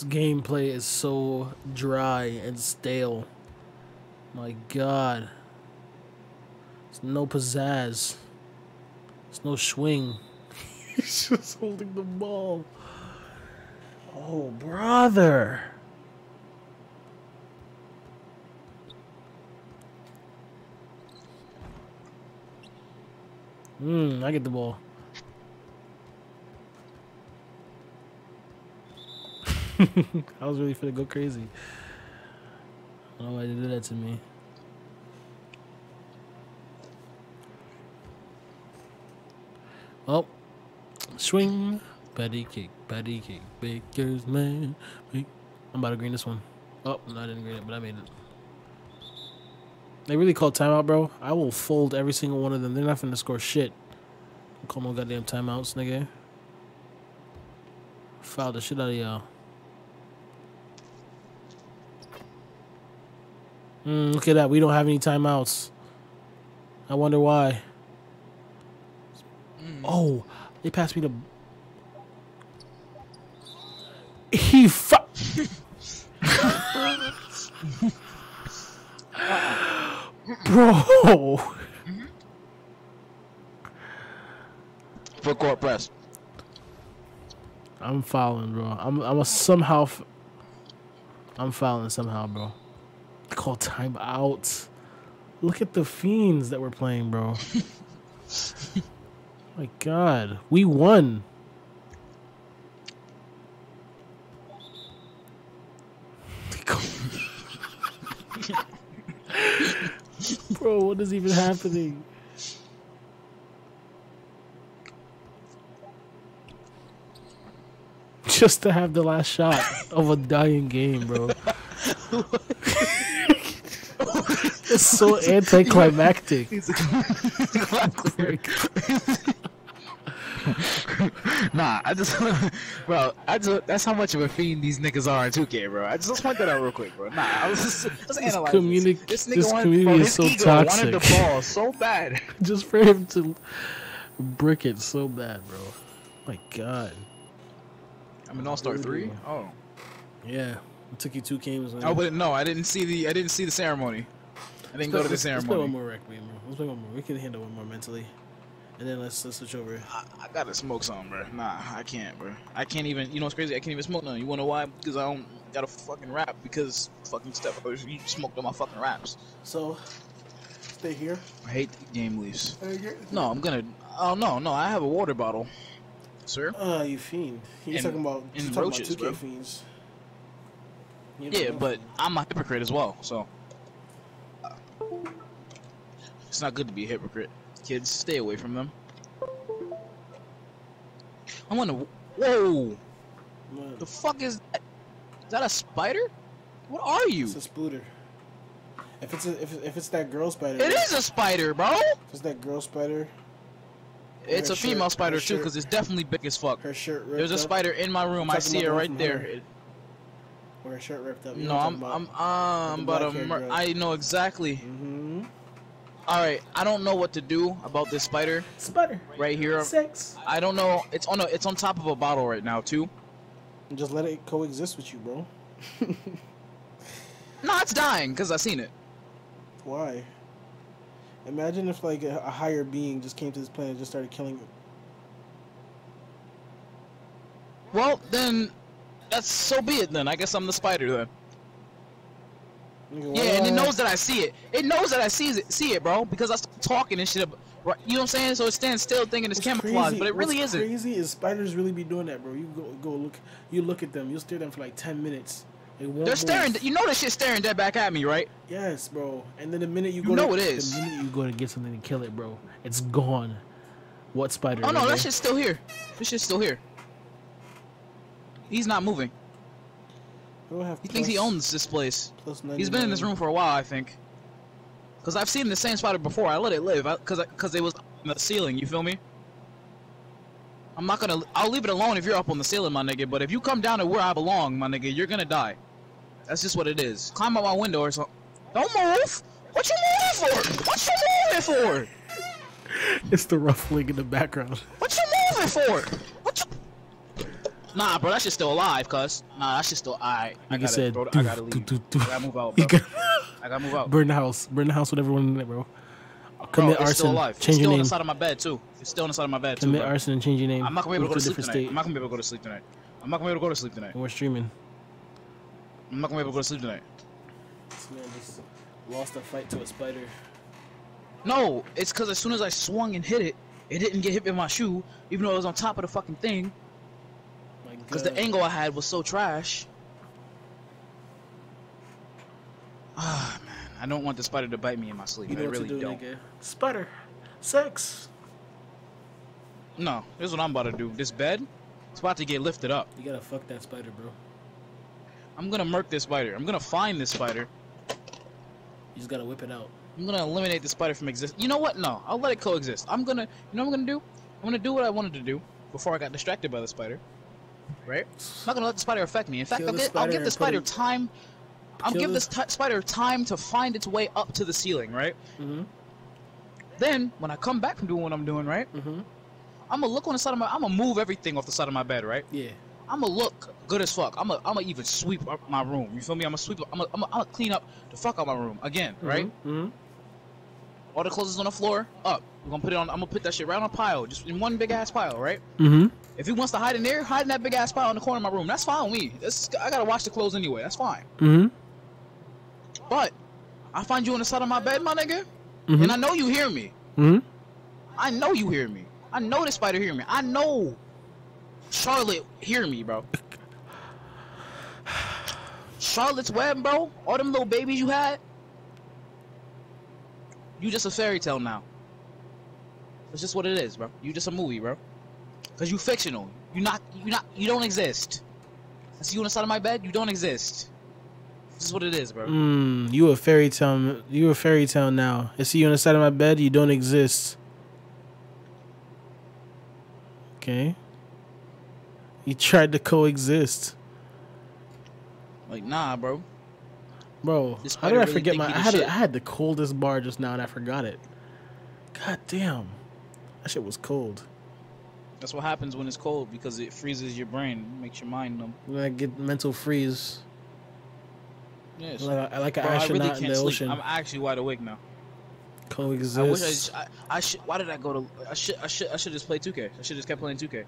This gameplay is so dry and stale. My god. There's no pizzazz. There's no swing. He's just holding the ball. Oh, brother. Mmm, I get the ball. I was really finna go crazy. They did that to me. Oh, swing, patty cake, patty cake, baker's man. I'm about to green this one. Oh, no, I didn't green it, but I made it. They really called timeout, bro. I will fold every single one of them. They're not finna score shit. Call no goddamn timeouts, nigga. Foul the shit out of y'all. Mm, look at that. We don't have any timeouts. I wonder why. Oh, they passed me the. He fu- Bro. Foot court press. I'm fouling, bro. I'm I'm a somehow f- I'm fouling somehow, bro. Call timeout. Look at the fiends that we're playing, bro. My God, we won. bro, what is even happening? Just to have the last shot of a dying game, bro. it's so anticlimactic. nah, I just, bro, I just, that's how much of a fiend these niggas are in 2K, bro. I just let's point that out real quick, bro. Nah, I was just, just analyzing communi- this. This nigga this wanted, community bro, is his so ego wanted the ball so bad. Just for him to brick it so bad, bro. My God. I'm an All-Star three. Oh, Yeah. It took you two games. Man. I wouldn't know. I didn't see the, I didn't see the ceremony. I didn't go to the Let's- Let's play one more Requiem, bro. Let's play one more. We can handle one more mentally. And then let's, let's switch over. I, I gotta smoke something, bro. Nah, I can't, bro. I can't even. You know what's crazy? I can't even smoke none. You wanna know why? Because I don't got a fucking wrap. Because fucking Curry, you smoked on my fucking wraps. So, stay here. I hate game leaves. No, I'm gonna. Oh no, no. I have a water bottle, sir. Ah, you fiend. You're And- talking about, and talking roaches, about 2K bro. fiends. You know, Yeah, but I'm a hypocrite as well. So it's not good to be a hypocrite. Kids, stay away from them. I wanna. Whoa! What? The fuck is that? Is that a spider? What are you? It's a spooter. If it's a, if, if it's that girl spider, It is a spider, bro. If it's that girl spider, It's a female spider too, because it's definitely big as fuck. her shirt There's a spider in my room. I see it right there. It- Her shirt ripped up. You no, I'm I'm I'm about to. black-haired Mur- girl. I know exactly. Mm-hmm. All right, I don't know what to do about this spider Spider. right here. Sex. I don't know. It's on a. It's on top of a bottle right now too. Just let it coexist with you, bro. No, it's dying because I seen it. Why? Imagine if like a, a higher being just came to this planet and just started killing you. Well, then, that's so be it. Then I guess I'm the spider then. Yeah, and it knows that I see it. It knows that I see it, see it, bro, because I start talking and shit. Right, you know what I'm saying? So it stands still thinking it's What's camouflage, crazy- but it really what's isn't. Crazy is spiders really be doing that, bro. You go go look, you look at them, you stare at them for like ten minutes. They They're move. staring. You know that shit staring dead back at me, right? Yes, bro. And then the minute you You go, know to, it is. The minute you go to get something to kill it, bro, it's gone. What spider? Oh no, that shit's still here. This shit's still here. He's not moving. Have He thinks he owns this place. He's been in this room for a while, I think. Cause I've seen the same spider before. I let it live, I, cause I, cause it was on the ceiling. You feel me? I'm not gonna. I'll leave it alone if you're up on the ceiling, my nigga. But if you come down to where I belong, my nigga, you're gonna die. That's just what it is. Climb out my window or something. Don't move. What you moving for? What you moving for? It's the ruffling in the background. What you moving for? What you? Nah, bro, that shit's still alive, cuz. Nah, that shit's still. Alright. I Like I gotta, said, bro, I gotta leave. doof, doof. I gotta move out, bro. I gotta move out. burn the house. Burn the house with everyone in it, bro. Bro, Commit still arson. alive. It's Change still your on name. the side of my bed too. It's still on the side of my bed too. Commit arson and change your name. I'm not gonna be able to go to sleep tonight. I'm not gonna be able to go to sleep tonight. I'm not gonna be able to go to sleep tonight. And we're streaming. I'm not gonna be able to go to sleep tonight. This man just lost a fight to a spider. No, it's because as soon as I swung and hit it, It didn't get hit in my shoe, even though it was on top of the fucking thing, because the angle I had was so trash. Ah man, I don't want the spider to bite me in my sleep. You know I really do, don't. nigga. Spider. Sex. No, this is what I'm about to do. This bed, it's about to get lifted up. You gotta fuck that spider, bro. I'm gonna murk this spider. I'm gonna find this spider. You just gotta whip it out. I'm gonna eliminate the spider from existence. You know what? No, I'll let it coexist. I'm gonna, you know what I'm gonna do? I'm gonna do what I wanted to do before I got distracted by the spider. Right? I'm not gonna let the spider affect me. In fact, I'll, get, I'll give the spider time. I'll give this spider time to find its way up to the ceiling. Right? Mm-hmm. Then, when I come back from doing what I'm doing, right? Mm-hmm. I'm gonna look on the side of my. I'm gonna move everything off the side of my bed. Right? Yeah. I'm gonna look good as fuck. I'm gonna, I'm gonna even sweep up my room. You feel me? I'm gonna sweep. Up, I'm gonna, I'm gonna, I'm gonna clean up the fuck out my room again. Right? Mm-hmm. All the clothes is on the floor, up. We're gonna put it on. I'm gonna put that shit right on a pile, just in one big ass pile, right? Mm-hmm. If he wants to hide in there, hide in that big ass pile in the corner of my room. That's fine with me. That's, I gotta wash the clothes anyway. That's fine. Mm-hmm. But I find you on the side of my bed, my nigga, Mhm. and I know you hear me. Mm-hmm. I know you hear me. I know the spider hear me. I know Charlotte hear me, bro. Charlotte's Web, bro. All them little babies you had. You just a fairy tale now. That's just what it is, bro. You just a movie, bro. Cause you fictional. You not. You not. You don't exist. I see you on the side of my bed. You don't exist. This is what it is, bro. Mm, you a fairy tale. You a fairy tale now. I see you on the side of my bed. You don't exist. Okay. You tried to coexist, Like, nah, bro. bro. This How did I really forget my? I had shit. I had the coldest bar just now and I forgot it. God damn, that shit was cold. That's what happens when it's cold because it freezes your brain, makes your mind numb. When I get mental freeze, Yes. like, I like an Bro, I astronaut really in the sleep. ocean. I'm actually wide awake now. coexist. I wish I, I, I should. Why did I go to? I should. I should. I should just play 2K. I should just kept playing 2K.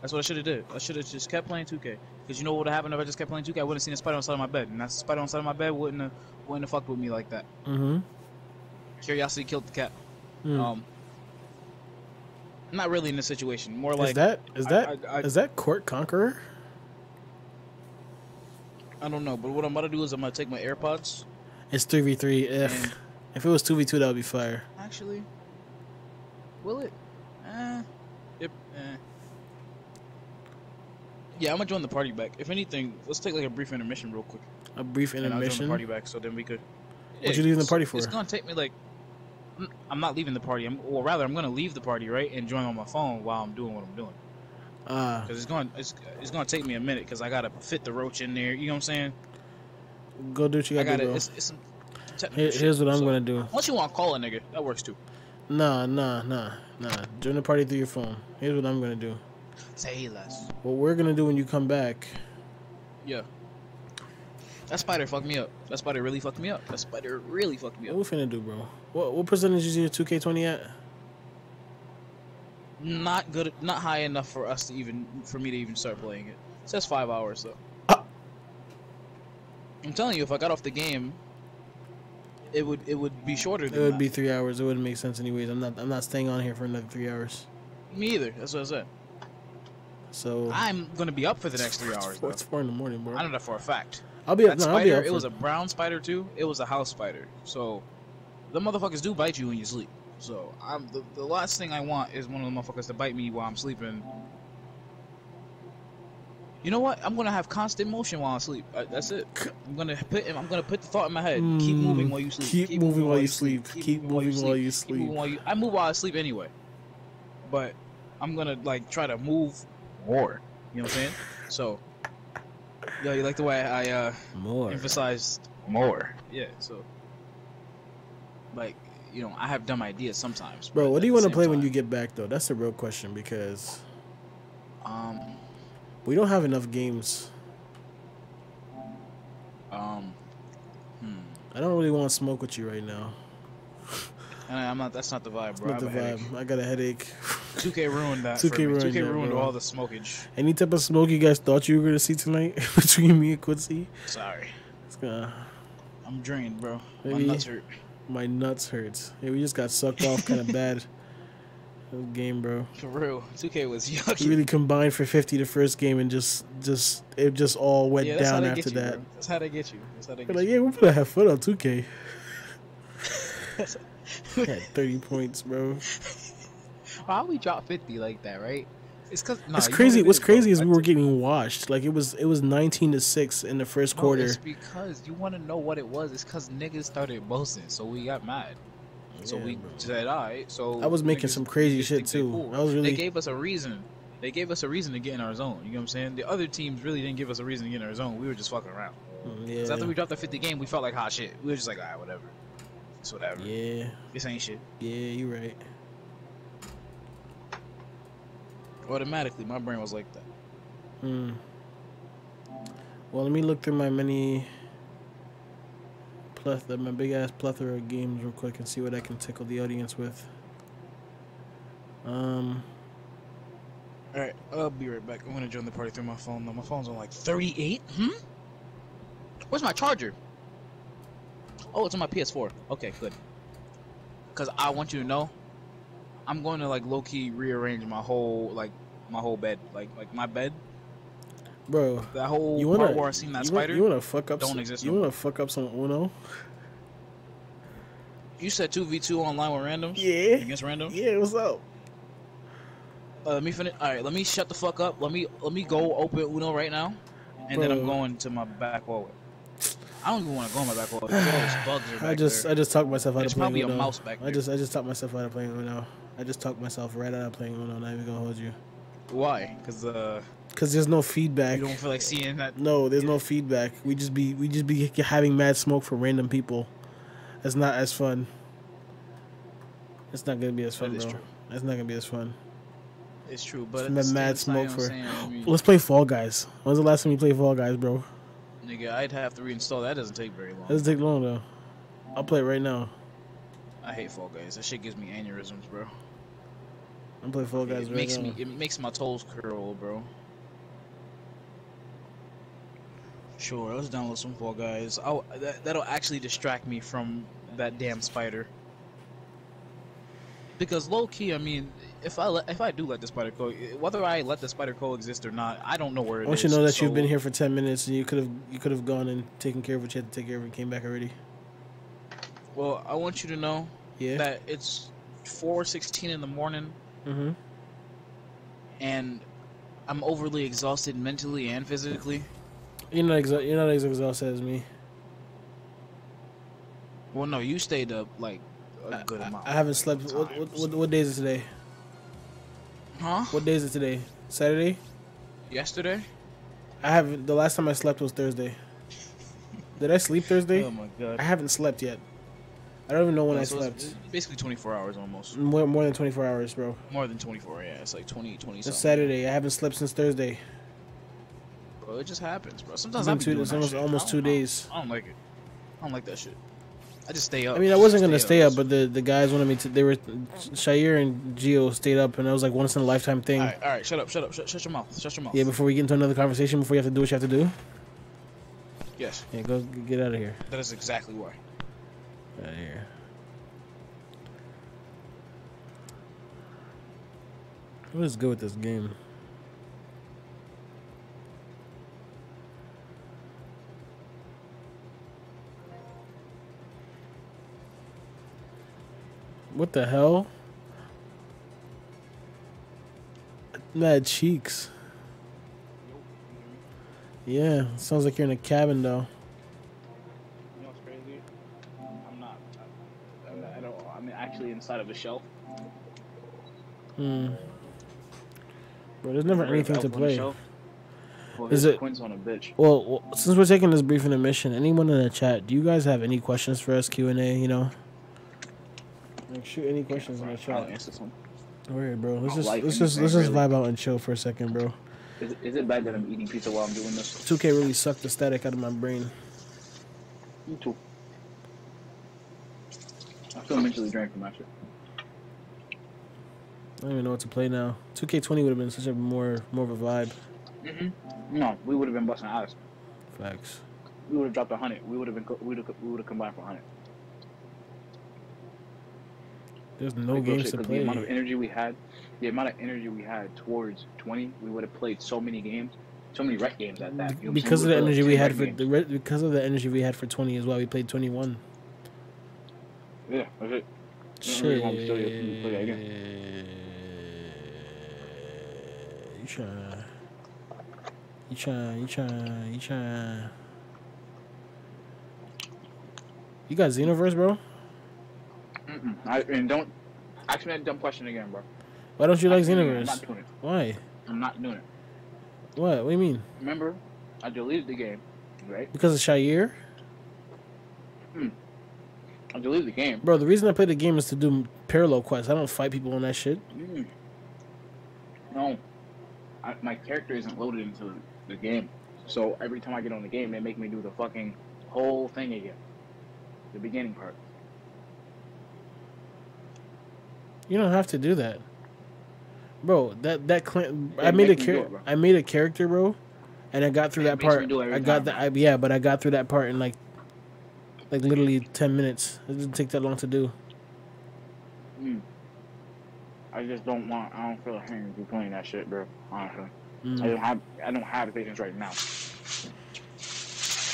That's what I should have did. I should have just kept playing 2K. Because you know what would have happened if I just kept playing 2K? I wouldn't have seen a spider on the side of my bed, and that spider on the side of my bed wouldn't have wouldn't have fucked with me like that. mm-hmm. Curiosity killed the cat. Mm. Um. Not really in this situation. More like is that is I- that I- I- is that court conqueror? I don't know, but what I'm about to do is I'm gonna take my AirPods. It's three v three. If if it was two v two, that would be fire. Actually, will it? Eh, it, eh. Yeah, I'm gonna join the party back. If anything, let's take like a brief intermission real quick. A brief And I'll join the intermission. party back, so then we could. What you leaving the party for? It's gonna take me like. I'm- not leaving the party. I'm, well, rather, I'm gonna leave the party right and join on my phone while I'm doing what I'm doing. Ah, Cause it's going, it's, it's gonna take me a minute. Cause I gotta fit the roach in there. You know what I'm saying? go do what you gotta gotta. do. It's, it's some Here, here's what I'm so- gonna do. Once you want to call a nigga, that works too. Nah, nah, nah, nah. Join the party through your phone. Here's what I'm gonna do. Say less. What we're gonna do when you come back. Yeah. That spider fucked me up. That spider really fucked me up. That spider really fucked me up. What we finna do, bro? What what percentage is your two K twenty at? Not good. Not high enough for us to even for me to even start playing it. It says five hours though. Ah. I'm telling you, if I got off the game, it would it would be shorter It would that. be three hours. It wouldn't make sense anyways. I'm not I'm not staying on here for another three hours. me either. That's what I said. So I'm gonna be up for the next three hours though. It's four in the morning, bro. I don't know that for a fact. I'll be up. No, I'll be spider, up. it was a brown spider too. It was a house spider. So, the motherfuckers do bite you when you sleep. So, I'm the, the last thing I want is one of the motherfuckers to bite me while I'm sleeping. You know what? I'm gonna have constant motion while I sleep. That's it. I'm gonna put I'm gonna put the thought in my head. keep Mm, moving while you sleep. keep moving while you sleep. Keep moving while you Keep sleep. while you. I move while I sleep anyway. But I'm gonna like try to move more. You know what I'm saying? So, yo, you like the way I uh more. emphasized more. Yeah, so like you know, I have dumb ideas sometimes. Bro, what do you want to play when you get back though? That's a real question because um we don't have enough games. um hmm. I don't really want to smoke with you right now. And I'm not. That's not the vibe, bro. I not the headache. vibe. I got a headache. 2K ruined that. 2K for me. ruined 2K that, ruined all the smokage. Any type of smoke you guys thought you were gonna see tonight between me and Quincy? Sorry, It's gonna. I'm drained, bro. Maybe- My nuts hurt. My nuts hurts. Yeah, we just got sucked off kind of bad. Game, bro. For real, 2K was We yucky. really combined for 50 the first game and just just it just all went yeah, down after you, that. bro. That's how they get you. That's how they We're get like, you. yeah, we're gonna have fun on 2K. Had 30 points, bro. Why we drop 50 like that, right? It's cause nah, it's crazy. What's crazy is we were getting washed. Like it was it was 19 to six in the first No, quarter. It's because you want to know what it was. It's because niggas started boasting, so we got mad. So Yeah, we bro. said, all right. So I was making niggas some crazy shit too. cool. I was really They gave us a reason. They gave us a reason to get in our zone. You know what I'm saying? The other teams really didn't give us a reason to get in our zone. We were just fucking around. Mm, Because after we dropped the 50 game, we felt like hot shit. We were just like, all right, whatever. It's whatever. Yeah, This ain't shit. yeah, you're right. Automatically, my brain was like that. Hmm. Well, let me look through my many plethora, my big ass plethora of games real quick and see what I can tickle the audience with. Um, All right, I'll be right back. I'm gonna join the party through my phone. though. My phone's on like 38. Hmm. Where's my charger? Oh, it's on my PS4. Okay, good. Cause I want you to know, I'm going to like low key rearrange my whole like my whole bed, like like my bed. bro, That whole you part wanna where I seen that you, want, spider. you wanna fuck up? don't some, exist You no wanna fuck up some Uno? You said two v two online with randoms. Yeah, Against random. yeah. What's up? Uh, let me finish. All right, let me shut the fuck up. Let me let me go open Uno right now, and then I'm going to my back wall. I don't even want to go in my back wall. Those bugs are back I just there. I just talked myself out There's of playing probably a Uno. mouse back I just I just talked myself out of playing Uno. I just talked myself right out of playing Uno. Not even gonna hold you. Why? Because uh, Cause there's no feedback. you don't feel like seeing that. No, there's no feedback. We just be we just be having mad smoke from random people. It's not as fun. It's not gonna be as fun, That is bro. true. It's not gonna be as fun. It's true, but It's at mad- the mad same time, smoke for- saying, I mean, Let's play Fall Guys. When's the last time you played Fall Guys, bro? nigga, I'd have to reinstall. That doesn't take very long. It doesn't take long though. I'll play it right now. I hate Fall Guys. That shit gives me aneurysms, bro. I'll play Fall Guys it right makes now. me. It makes my toes curl, bro. Sure, let's download some Fall Guys. Oh, that, that'll actually distract me from that damn spider. Because low key, I mean, if I let, if I do let the spider co, whether I let the spider coexist or not, I don't know where it I want is, you to know that you've been here for ten minutes and you could have you could have gone and taken care of what you had to take care of and came back already. Well, I want you to know Yeah. that it's 4:16 in the morning, mm-hmm. and I'm overly exhausted mentally and physically. You're not exa- you're not as exhausted as me. Well, no, you stayed up like a I, good I- amount. I haven't slept. What, what, what, what day is it today? Huh? What day is it today? Saturday. Yesterday? I haven't. The last time I slept was Thursday. Did I sleep Thursday? Oh my god. I haven't slept yet. I don't even know when oh, I So slept. Basically 24 hours almost. More, more than 24 hours, bro. More than 24, yeah. It's like 20, 20 It's. Saturday. I haven't slept since Thursday. Bro, it just happens, bro. Sometimes I be two- it's almost- almost I two don't- I don't- days. I don't like it. I don't like that shit. I just stay up. I mean, I wasn't gonna stay up, but the, the guys wanted me to. They were Shair and Gio stayed up, and it was like once in a lifetime thing. All right, all right. Shut up. Shut up. Shut, shut your mouth. Shut your mouth. Yeah, before we get into another conversation, before you have to do what you have to do. Yes, Yeah, go get out of here. that is exactly why. Here. Is good with this game? What the hell? Mad cheeks. Yeah, sounds like you're in a cabin though. I'm inside of a shelf. Hmm. Bro, there's never anything to Elf on the play. Well, Is it- Quinn's on a bitch. Well, well, since we're taking this brief intermission, anyone in the chat, do you guys have any questions for us? Q and A, you know. Like, shoot any questions in the I'll chat. answer some. Alright, bro. Let's just let's just let's anything, just really. vibe out and chill for a second, bro. Is, is it bad that I'm eating pizza while I'm doing this? 2K really sucked the static out of my brain. Me too. I feel mentally drained from that shit. I don't even know what to play now. 2K20 would have been such a more more of a vibe. Mm-hmm. No, we would have been busting ass. Facts. We would have dropped a hundred. We would have been. We would have. We would have combined for a hundred. There's no Like, games shit, to play. The amount of energy we had, the amount of energy we had towards 20, we would have played so many games, so many rec games at that. You know what I'm saying? because of the energy we had for the re- because of the energy we had for 20 is why we played 21. Yeah, that's it. Shit. really you You trying? You trying? You trying? You trying? You got Xenoverse, bro? Mm-mm. I, and don't ask me that dumb question again, bro. Why don't you like me again. I'm Xenoverse? not doing it. Why? I'm not doing it. What? What do you mean? Remember, I deleted the game, right? Because of Shire? Hmm. I deleted the game. Bro, the reason I play the game is to do parallel quests. I don't fight people on that shit. Mm. No, I, my character isn't loaded into the game, so every time I get on the game, they make me do the fucking whole thing again, the beginning part. You don't have to do that, bro. That that clan. I made a makes me do char- it, bro. I made a character, bro, and I got through It that part. I got time, that. I, yeah, but I got through that part in like, like literally ten minutes. It didn't take that long to do. Mm. I just don't want. I don't feel like hanging through playing that shit, bro. Honestly, I Mm. don't have. I don't have the patience right now.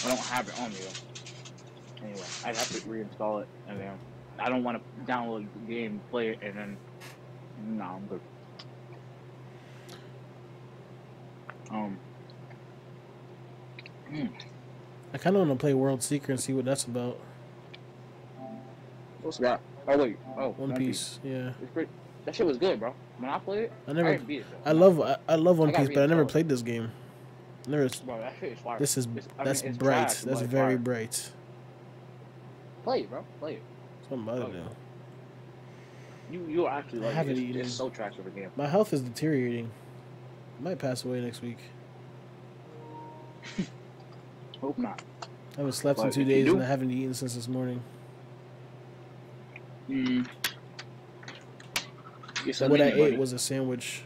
I don't have it on me though. Anyway, I'd have to reinstall it, and then I don't want to download the game, play it, and then no, I'm good. Um. hmm, I kind of want to play World Seeker and see what that's about. What's that? Oh wait. Oh, One Piece. Yeah, It's pretty, that shit was good, bro. When I played it, I I never. beat it. I love. I, I love One I Piece, but I never played this game. Never. Bro, that shit is fire. This is It's- I mean, that's bright. trash, that's very fire. bright. Play it, bro. Play it. That's I'm about Oh, to do. you are actually I like it. haven't It's, eaten. it's so trash of a game. My health is deteriorating. I might pass away next week. Hope not. I haven't slept in two days and I haven't eaten since this morning. Mm. Said what I ate was a sandwich.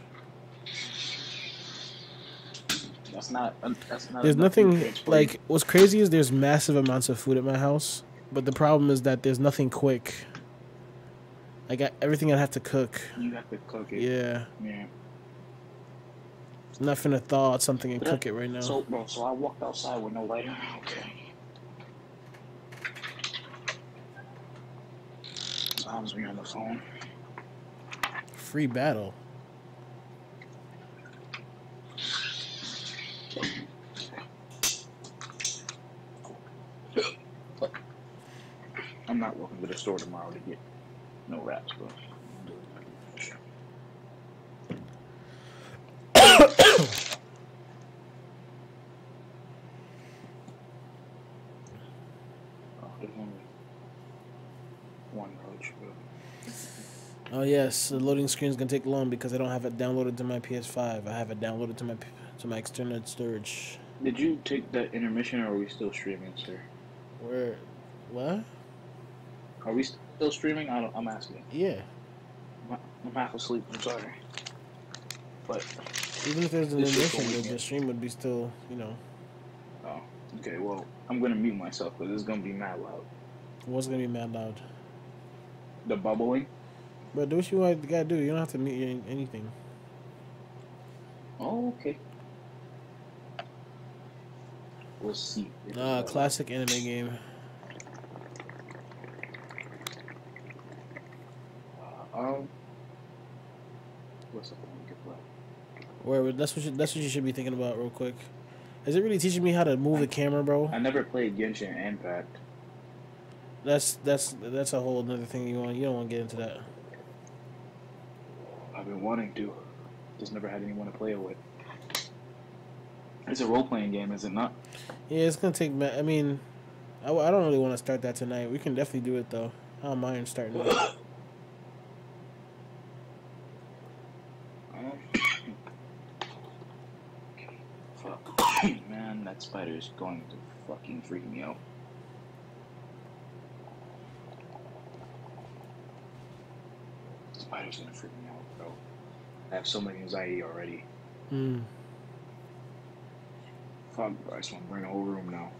That's not. That's not. There's nothing nutrients for you. like what's crazy is there's massive amounts of food at my house, but the problem is that there's nothing quick. I got everything I have to cook. you have to cook it. Yeah, Yeah. I'm not finna thaw out something and But I- cook it right now. So, bro, so I walked outside with no lighter. Okay. Mom's me on the phone. Free battle. I'm not walking to the store tomorrow to get no wraps, bro. Oh, there's only one coach, bro. Oh yes, the loading screen is gonna take long because I don't have it downloaded to my PS5. I have it downloaded to my to my external storage. Did you take that intermission, or are we still streaming, sir? Where? What? Are we still streaming? I don't, I'm asking. Yeah. I'm I'm half asleep. I'm sorry. But Even if there's an intermission, the, the stream would be still, you know, oh, okay. Well, I'm gonna mute myself because it's gonna be mad loud. What's gonna be mad loud. The bubbling. But do what you want- gotta do. You don't have to mute any- anything. Oh, okay. We'll see. it's classic anime game. loud. Um. What's something we could play? Where that's what you, that's what you should be thinking about real quick. Is it really teaching me how to move the camera, bro? I never played Genshin Impact. That's that's that's a whole another thing you want. You don't want to get into that. I've been wanting to. Just never had anyone to play it with. It's a role playing game, is it not? Yeah, it's gonna take. I mean, I don't really want to start that tonight. We can definitely do it though. I don't mind starting it. Fuck. Man, that spider is going to fucking freak me out. body's gonna freak me out, bro. I have so much anxiety already. Mm. Fuck, bro, I just want to burn the whole room now.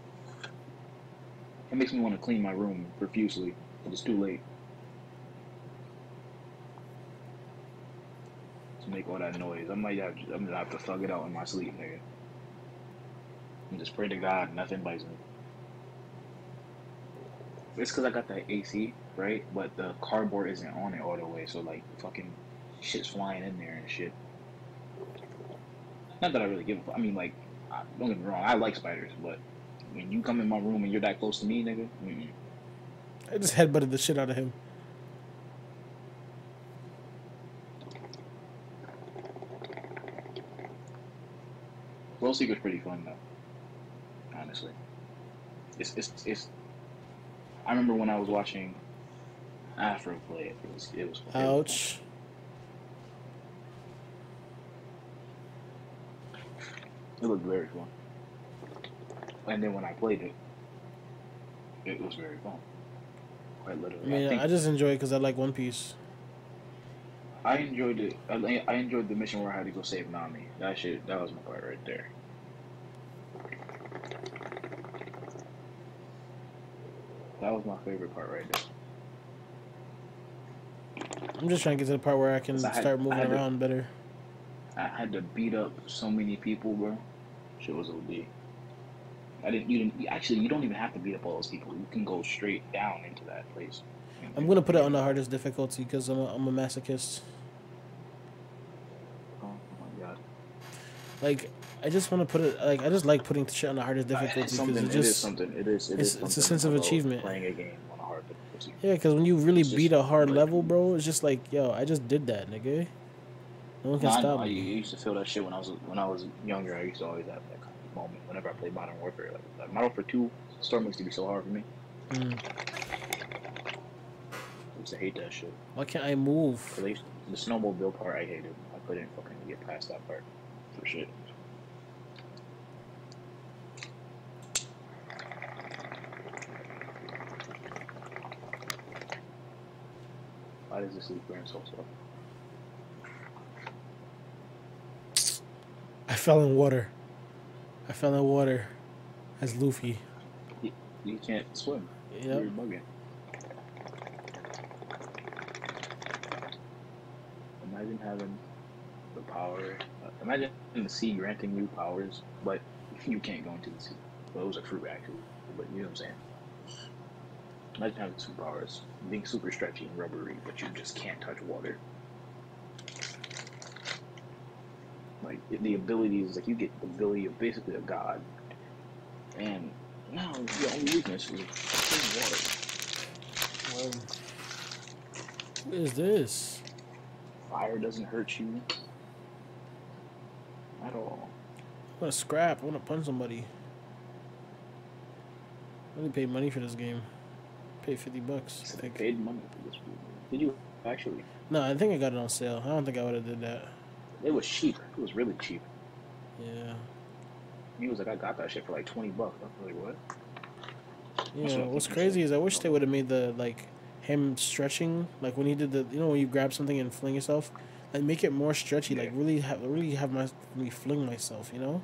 It makes me want to clean my room profusely, but it's too late. To make all that noise, I might have. I'm gonna have to thug it out in my sleep, nigga. And just pray to God nothing bites me. It's because I got that AC, right? But the cardboard isn't on it all the way, so like fucking shit's flying in there and shit. Not that I really give a fuck. I mean, like, I, don't get me wrong, I like spiders, but when you come in my room and you're that close to me, nigga, mm-mm. I just headbutted the shit out of him. World Seeker's pretty fun though. Honestly, it's it's it's. I remember when I was watching Afro play it. It was it was. it Ouch. It looked very fun. And then when I played it, it was very fun. Quite I literally. mean, I, I just enjoy it because I like One Piece. I enjoyed it. I, I enjoyed the mission where I had to go save Nami. That shit. That was my part right there. That was my favorite part right there. I'm just trying to get to the part where I can I start I moving had to- around better. I had to beat up so many people, bro. Shit was OD. I didn't. You didn't. Actually, you don't even have to beat up all those people. You can go straight down into that place. I'm gonna put it on the hardest difficulty because I'm a, I'm a masochist. Like, I just want to put it. Like, I just like putting shit on the hardest difficulty because it It is just something. It is. It it's- is it's a sense of achievement. Playing a game on a hard difficulty. yeah. Because when you really It's beat a hard like- level, bro, it's just like, yo, I just did that, nigga. No one can I, stop I me. used to feel that shit when I was when I was younger. I used to always have that kind of moment whenever I played Modern Warfare. Like, like Modern Warfare Two, Storm used to be so hard for me. Mm. I used to hate that shit. Why can't I move? At least the snowmobile part, I hated. I couldn't fucking get past that part for shit. Why does this leaf burn so slow? I fell in water. I fell in water as Luffy. You can't swim. Yep. You're bugging. Imagine having the power. Imagine the sea granting you powers, but you can't go into the sea. Well, it was a fruit actually, but you know what I'm saying. Imagine having superpowers, being super stretchy and rubbery, but you just can't touch water. Like the abilities, like you get the ability of basically a god, and now your only weakness is fucking water. What is this? Fire doesn't hurt you at all. I want to scrap. I want to punch somebody. I only paid money for this game. Paid fifty bucks. I paid money for this movie. Did you actually? No, I think I got it on sale. I don't think I would have did that. It was cheap. It was really cheap. Yeah. He was like, I got that shit for like twenty bucks. I was like, what? That's Yeah. what What's crazy is. I wish they would have made the like him stretching like when he did the you know when you grab something and fling yourself, like make it more stretchy. Like really have really have my me fling myself. You know.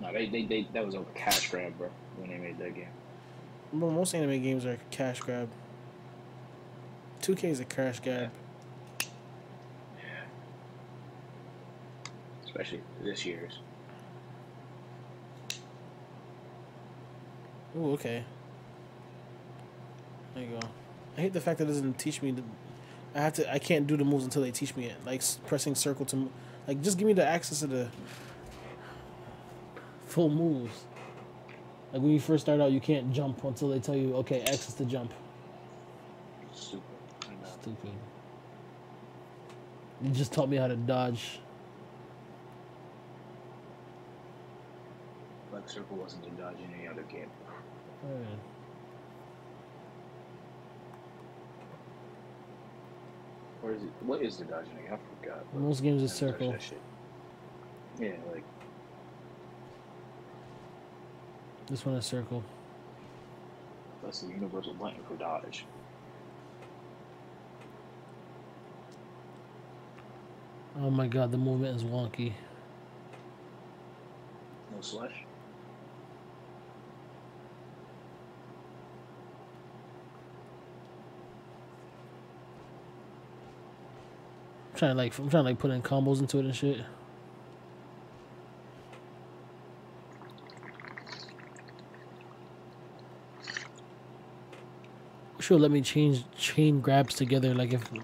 No, they, they, they that was a cash grab, bro. When they made that game. Bro, most anime games are cash grab. 2K is a cash grab. Yeah. Especially this year's. Ooh, okay. There you go. I hate the fact that it doesn't teach me. The, I have to. I can't do the moves until they teach me it. Like pressing circle to, like just give me the access to the full moves. Like when you first start out, you can't jump until they tell you, okay, X is to jump. Stupid. Stupid. You just taught me how to dodge. Black Circle wasn't to dodge in any other game. Alright. Or is it? What is the dodging? I forgot. Most games is circle. Yeah, like This one is circle. that's the universal button for dodge. Oh my god, the movement is wonky. No slash. Trying to like I'm trying to like put in combos into it and shit. Sure, let me change chain grabs together like if Yeah,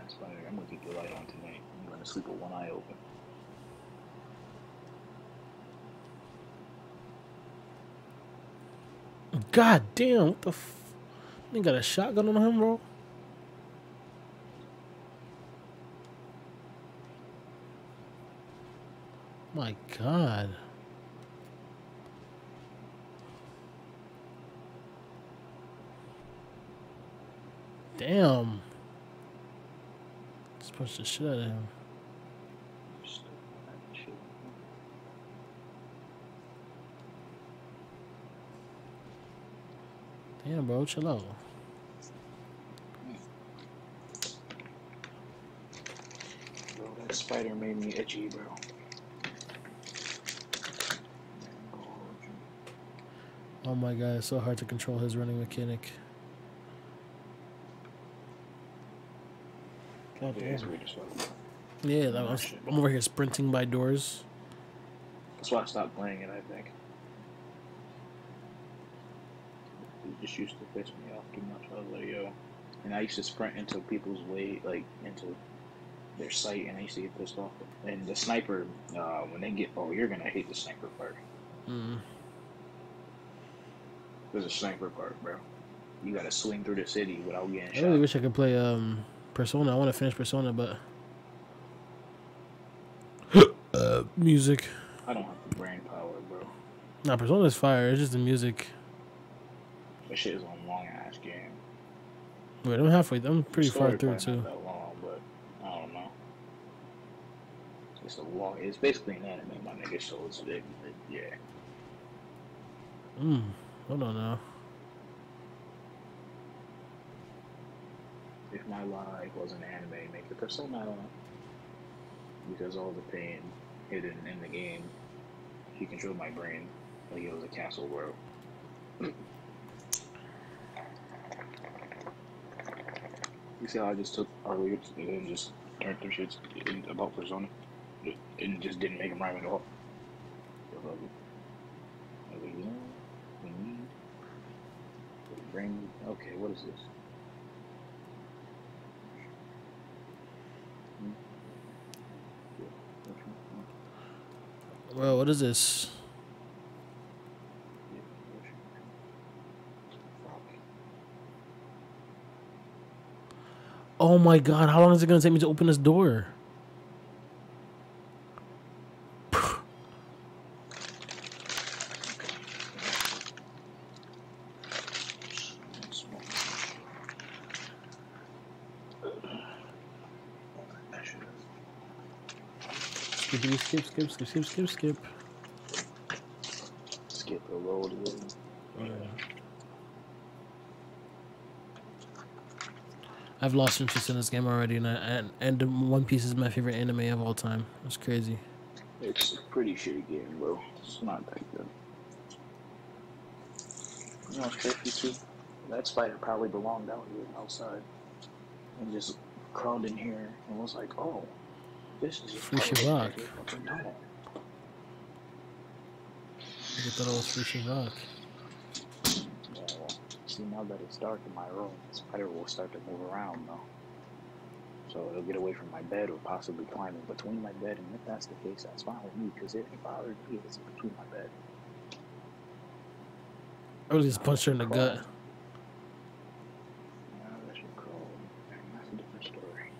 that's fine. I'm gonna keep the light on tonight. I'm gonna sleep with one eye open. God damn, what the f They got a shotgun on him, bro. My god. Damn. Just punched the shit out of him. Just, uh, shit. Damn, bro, chill out. Bro, that spider made me itchy, bro. Oh my god, it's so hard to control his running mechanic. God Yeah, damn. weird as fuck. Yeah, like, I'm, I'm over here sprinting by doors. That's why I stopped playing it, I think. It just used to piss me off too much. I was like, yo. And I used to sprint into people's way, like, into their sight, and I used to get pissed off. And the sniper, uh, when they get, oh, you're gonna hate the sniper part. Mm. There's a sniper part, bro. You gotta swing through the city without getting I shot. really wish I could play um Persona. I want to finish Persona, but uh, music. I don't have the brain power, bro. Nah, Persona is fire. It's just the music. That shit is a long ass game. Wait, I'm halfway. I'm pretty far through too. That long, but I don't know. It's a long. It's basically an anime, my nigga. So it's it, it, yeah. Mm. Hold on now. If my life was an anime, make the persona because all the pain hidden in the game, he controlled my brain like it was a castle world. You see how I just took our lyrics and just turned them shits in, about persona, and just didn't make them rhyme at all. Okay, what is this? Well, what is this? Oh my god, how long is it gonna take me to open this door? Skip, skip, skip, skip, skip. Skip the load. I've lost interest in this game already, and I, and and One Piece is my favorite anime of all time. It's crazy. It's a pretty shitty game, bro. It's not that good. You know what's crazy too? That spider probably belonged out here outside, and just crawled in here and was like, "Oh, this is a Free part of Shavak. the fucking dome." I thought it was Free Rock. See, now that it's dark in my room, the spider will start to move around though. So it'll get away from my bed or possibly climb in between my bed, and if that's the case, that's fine with me because it ain't bothering me. It's between my bed. I really just punched her in the gut. Yeah, that should crawl. And That's a different story.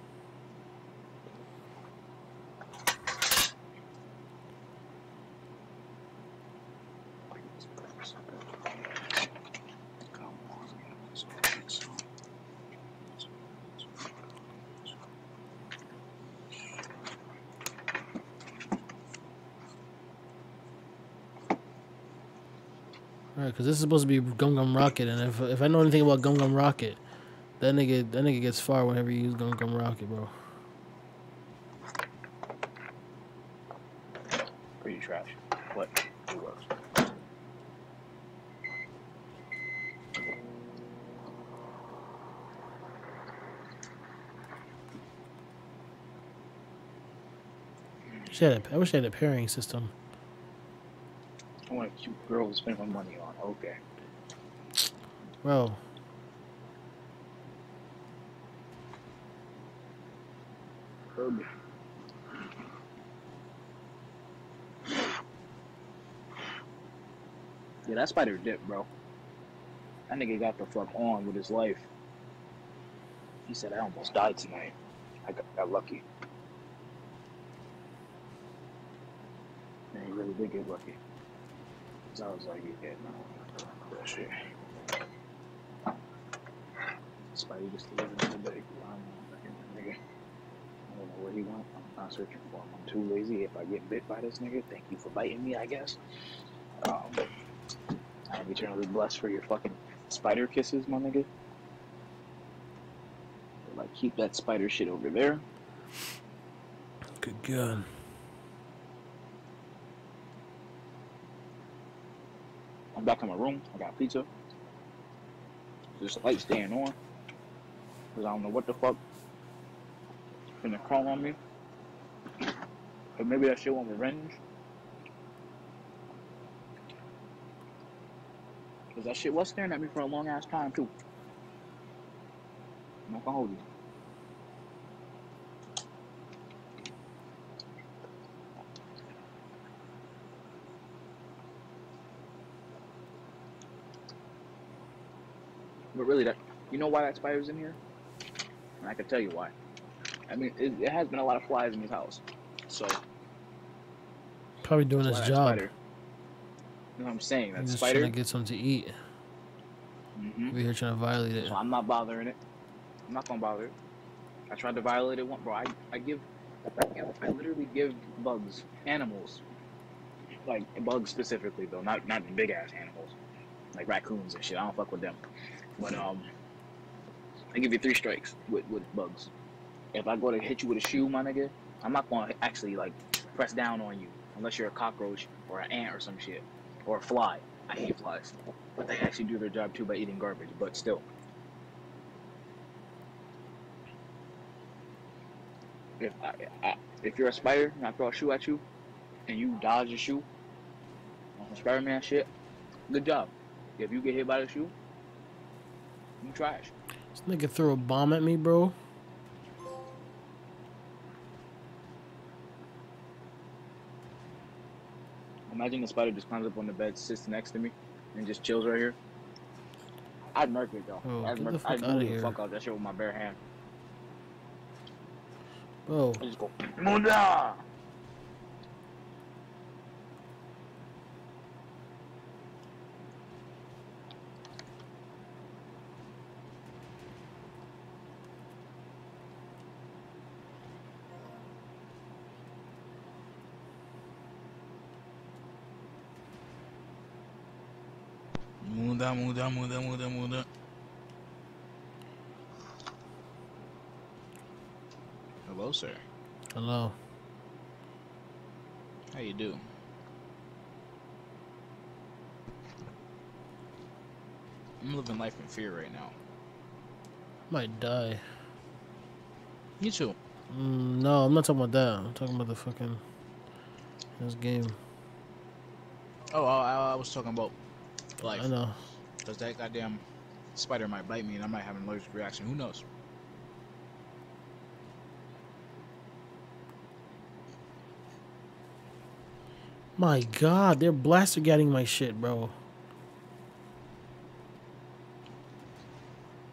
Come on, let's get some. Right, because this is supposed to be Gum Gum Rocket, and if if I know anything about Gum Gum Rocket, that nigga that nigga gets far whenever you use Gum Gum Rocket, bro. Pretty trash, but it works. She had a, I wish they had a pairing system. I want a cute girl to spend my money on. Okay. Well. Kirby. Yeah, that spider dip, bro. That nigga got the fuck on with his life. He said, I almost died tonight. I got, got lucky. And he really did get lucky. So I was like, yeah, no, that shit. Spidey just delivered me today. I'm nigga. I don't know what he want. I'm not searching for him. I'm too lazy. If I get bit by this nigga, thank you for biting me, I guess. Um, I'm eternally blessed for your fucking spider kisses, my nigga. Like, keep that spider shit over there. good God. Back in my room. I got pizza. This light staying on. Because I don't know what the fuck finna crawl on me. But maybe that shit want revenge. Because that shit was staring at me for a long ass time, too. I'm not gonna hold you. Really, that you know why that spider's in here? And I can tell you why. I mean, it, it has been a lot of flies in his house, so Probably doing his job. Spider, you know what I'm saying? That just spider. trying to get something to eat. Mhm. We're here trying to violate it. So I'm not bothering it. I'm not gonna bother it. I tried to violate it once, bro. I, I give, I, give, I literally give bugs, animals, like bugs specifically though, not not big ass animals, like raccoons and shit. I don't fuck with them. But um, I give you three strikes with with bugs. If I go to hit you with a shoe, my nigga, I'm not gonna actually like press down on you unless you're a cockroach or an ant or some shit or a fly. I hate flies, but they actually do their job too by eating garbage. But still. If I, I, if you're a spider and I throw a shoe at you, and you dodge the shoe, on Spider-Man shit, good job. If you get hit by the shoe, you trash. This nigga threw a bomb at me, bro. Imagine the spider just climbs up on the bed, sits next to me, and just chills right here. I'd murk it though. Oh, I'd get murk, the fuck I'd outta move here. the fuck out that shit with my bare hand. Bro, I just go, Munda! Muda, muda, muda, muda, muda. Hello, sir. hello. How you do? I'm living life in fear right now. Might die. You too. Mm, no, I'm not talking about that. I'm talking about the fucking this game. Oh, I, I was talking about life. I know. Because that goddamn spider might bite me and I might have an allergic reaction. Who knows? My God, they're blaster getting my shit, bro.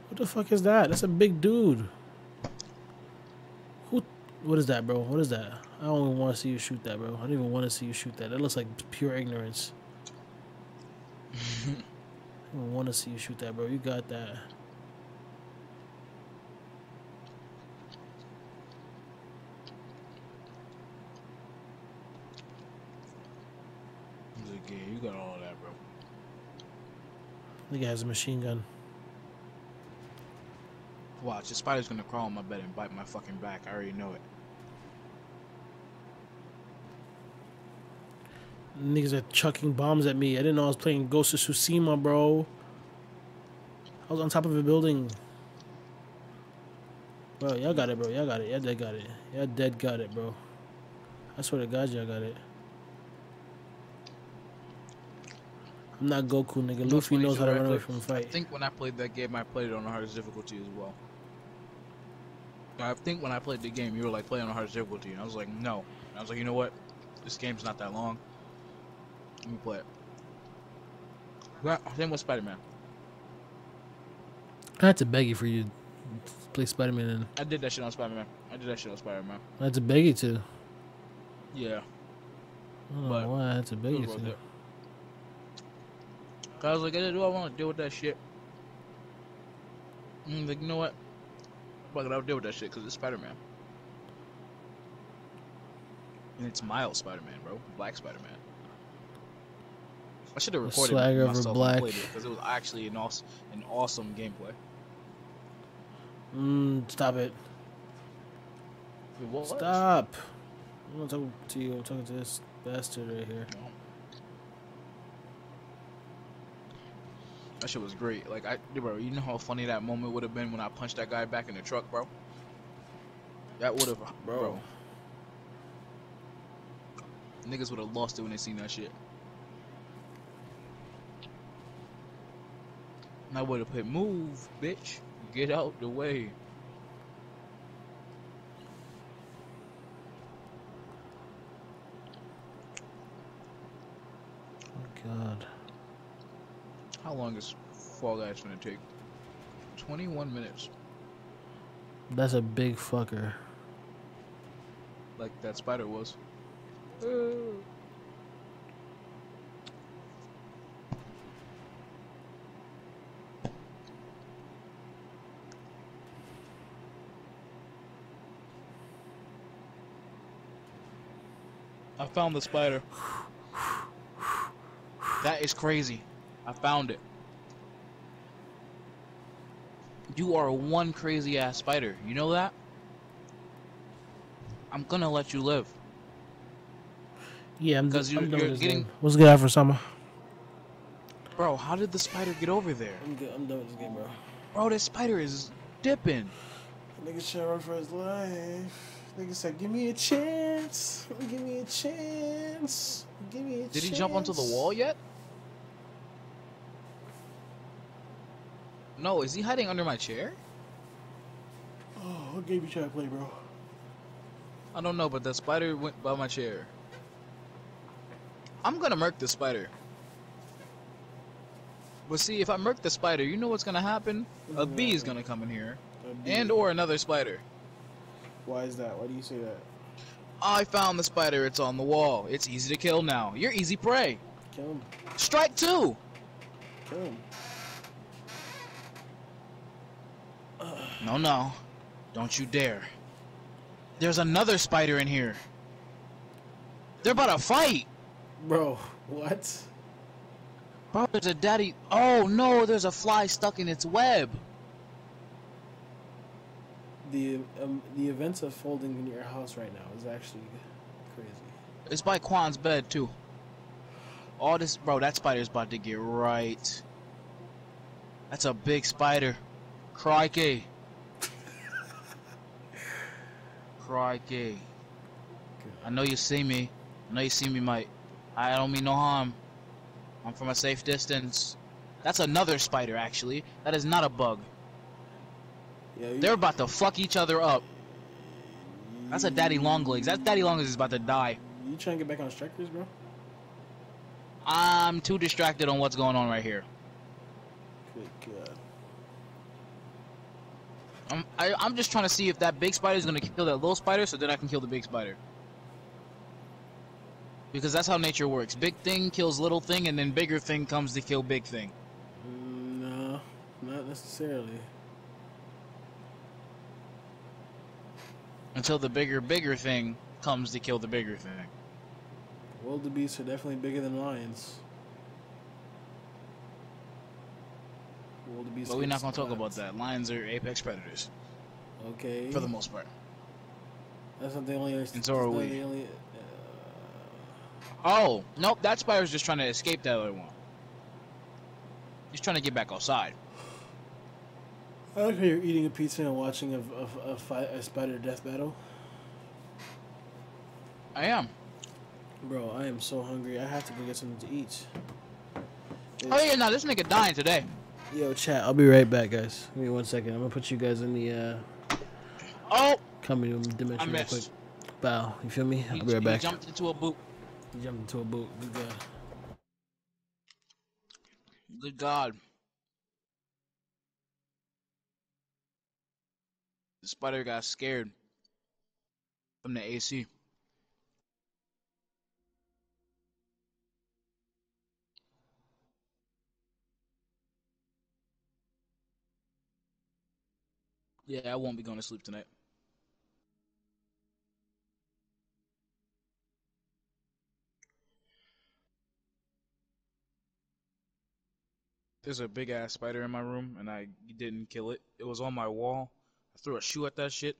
What the fuck is that? That's a big dude. Who? What is that, bro? What is that? I don't even want to see you shoot that, bro. I don't even want to see you shoot that. That looks like pure ignorance. I want to see you shoot that, bro. You got that. Like, yeah, you got all that, bro. Nigga has a machine gun. Watch, the spider's gonna crawl on my bed and bite my fucking back. I already know it. Niggas are chucking bombs at me. I didn't know I was playing Ghost of Tsushima, bro. I was on top of a building. Bro, y'all got it, bro. Y'all got it. Y'all dead got it. Y'all dead got it, bro. I swear to God, y'all got it. I'm not Goku, nigga. Luffy knows how to run away from a fight. I think when I played that game, I played it on the hardest difficulty as well. I think when I played the game, you were like playing on the hardest difficulty, and I was like, no. And I was like, you know what? This game's not that long. Let me play it. Well, same with Spider-Man. I had to beg you for you to play Spider Man, and I did that shit on Spider-Man. I did that shit on Spider-Man. I had to beg you to. Yeah. I don't know But why I had to beg It you was worth to. it. 'Cause I was like, do I want to deal with that shit? And I'm like, you know what? Fuck it, I'll deal with that shit because it's Spider-Man. And it's Miles Spider-Man, bro. Black Spider-Man. I should have recorded a myself black- it because it was actually an awesome, an awesome gameplay. Mm, stop it. It. Stop. I'm not talking to you. I'm talking to this bastard right here. That shit was great. Like I, bro, you know how funny that moment would have been when I punched that guy back in the truck, bro. That would have, bro. Bro. Niggas would have lost it when they seen that shit. I would have put move, bitch. Get out the way. Oh, God. How long is Fall Guys gonna take? 21 minutes. That's a big fucker. Like that spider was. I found the spider. That is crazy. I found it. You are one crazy ass spider. You know that? I'm gonna let you live. Yeah, I'm, 'Cause I'm you're- done you're with this getting- game. What's good after summer? Bro, how did the spider get over there? I'm good. I'm done with this game, bro. Bro, this spider is dipping. Nigga trying to run for his life. Nigga said, "Give me a chance. Give me a chance. Give me a chance." Did he jump onto the wall yet? No, is he hiding under my chair? Oh, what game you trying to play, bro? I don't know, but the spider went by my chair. I'm gonna murk the spider. But see, if I murk the spider, you know what's gonna happen? A bee is gonna come in here, and or another spider. Why is that? Why do you say that? I found the spider. It's on the wall. It's easy to kill now. You're easy prey. Kill him. Strike two. Kill him. No, no. Don't you dare. There's another spider in here. They're about to fight. Bro, what? Bro, there's a daddy. Oh no, there's a fly stuck in its web. The um, the events unfolding in your house right now is actually crazy. It's by Quan's bed too. All this, bro. That spider's about to get right. That's a big spider. Crikey. Crikey. I know you see me. I know you see me, mate. I don't mean no harm. I'm from a safe distance. That's another spider, actually. That is not a bug. Yeah, They're about to fuck each other up. That's a daddy longlegs. That daddy longlegs is about to die. You trying to get back on strikers, bro? I'm too distracted on what's going on right here. Good God. I'm I, I'm just trying to see if that big spider is gonna kill that little spider, so then I can kill the big spider. Because that's how nature works. Big thing kills little thing, and then bigger thing comes to kill big thing. Mm, No, not necessarily. Until the bigger bigger thing comes to kill the bigger thing. Wildebeests are definitely bigger than lions. But we're not gonna talk about that. Lions are apex predators Okay. for the most part. That's not the only. And so are we. only- uh, Oh, nope, that spider's just trying to escape that other one. He's trying to get back outside. I like how you're eating a pizza and watching a, a, a, fight, a spider death battle. I am. Bro, I am so hungry. I have to go get something to eat. Oh yeah, no, this nigga dying today. Yo, chat. I'll be right back, guys. Give me one second. I'm gonna put you guys in the uh, Oh, room I dimension real quick. Bow. You feel me? I'll be right back. he jumped into a boot. He jumped into a boot. Good God. Good God. The spider got scared from the AC. Yeah, I won't be going to sleep tonight. There's a big ass spider in my room, and I didn't kill it. It was on my wall. I threw a shoe at that shit.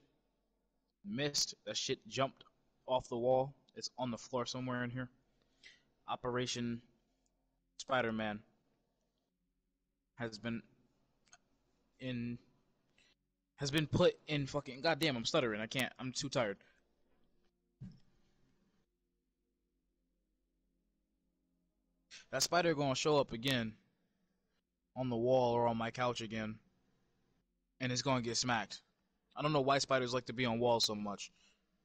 Missed. That shit jumped off the wall. It's on the floor somewhere in here. Operation Spider Man has been in has been put in fucking goddamn I'm stuttering. I can't. I'm too tired. That spider gonna show up again on the wall or on my couch again, and it's gonna get smacked. I don't know why spiders like to be on walls so much.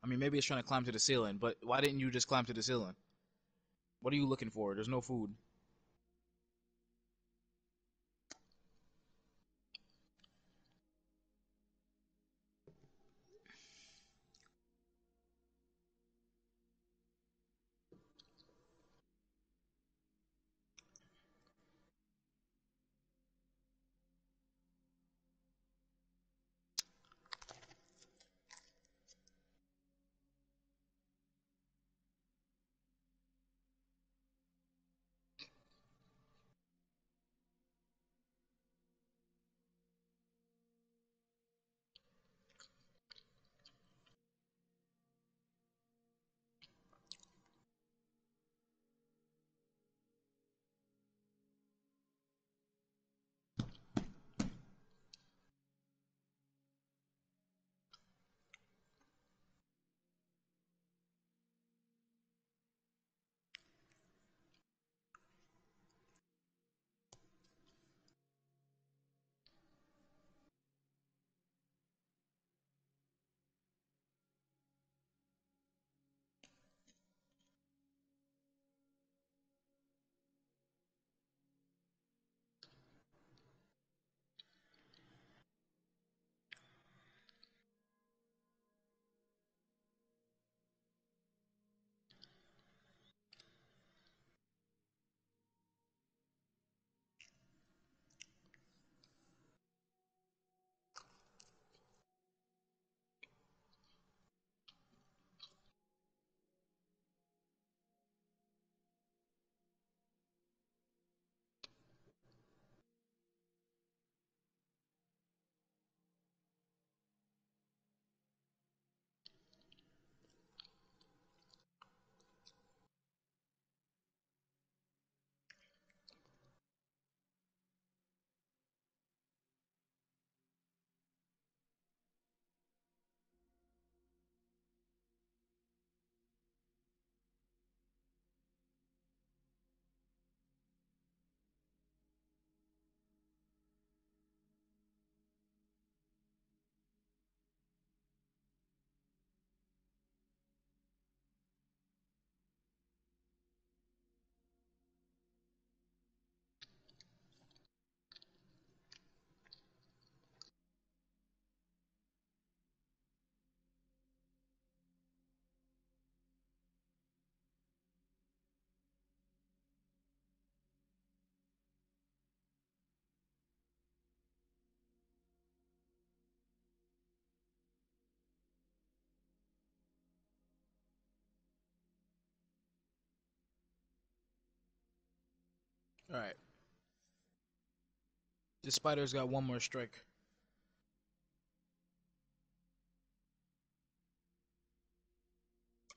I mean, maybe it's trying to climb to the ceiling, but why didn't you just climb to the ceiling? What are you looking for? There's no food. Alright. The spider's got one more strike.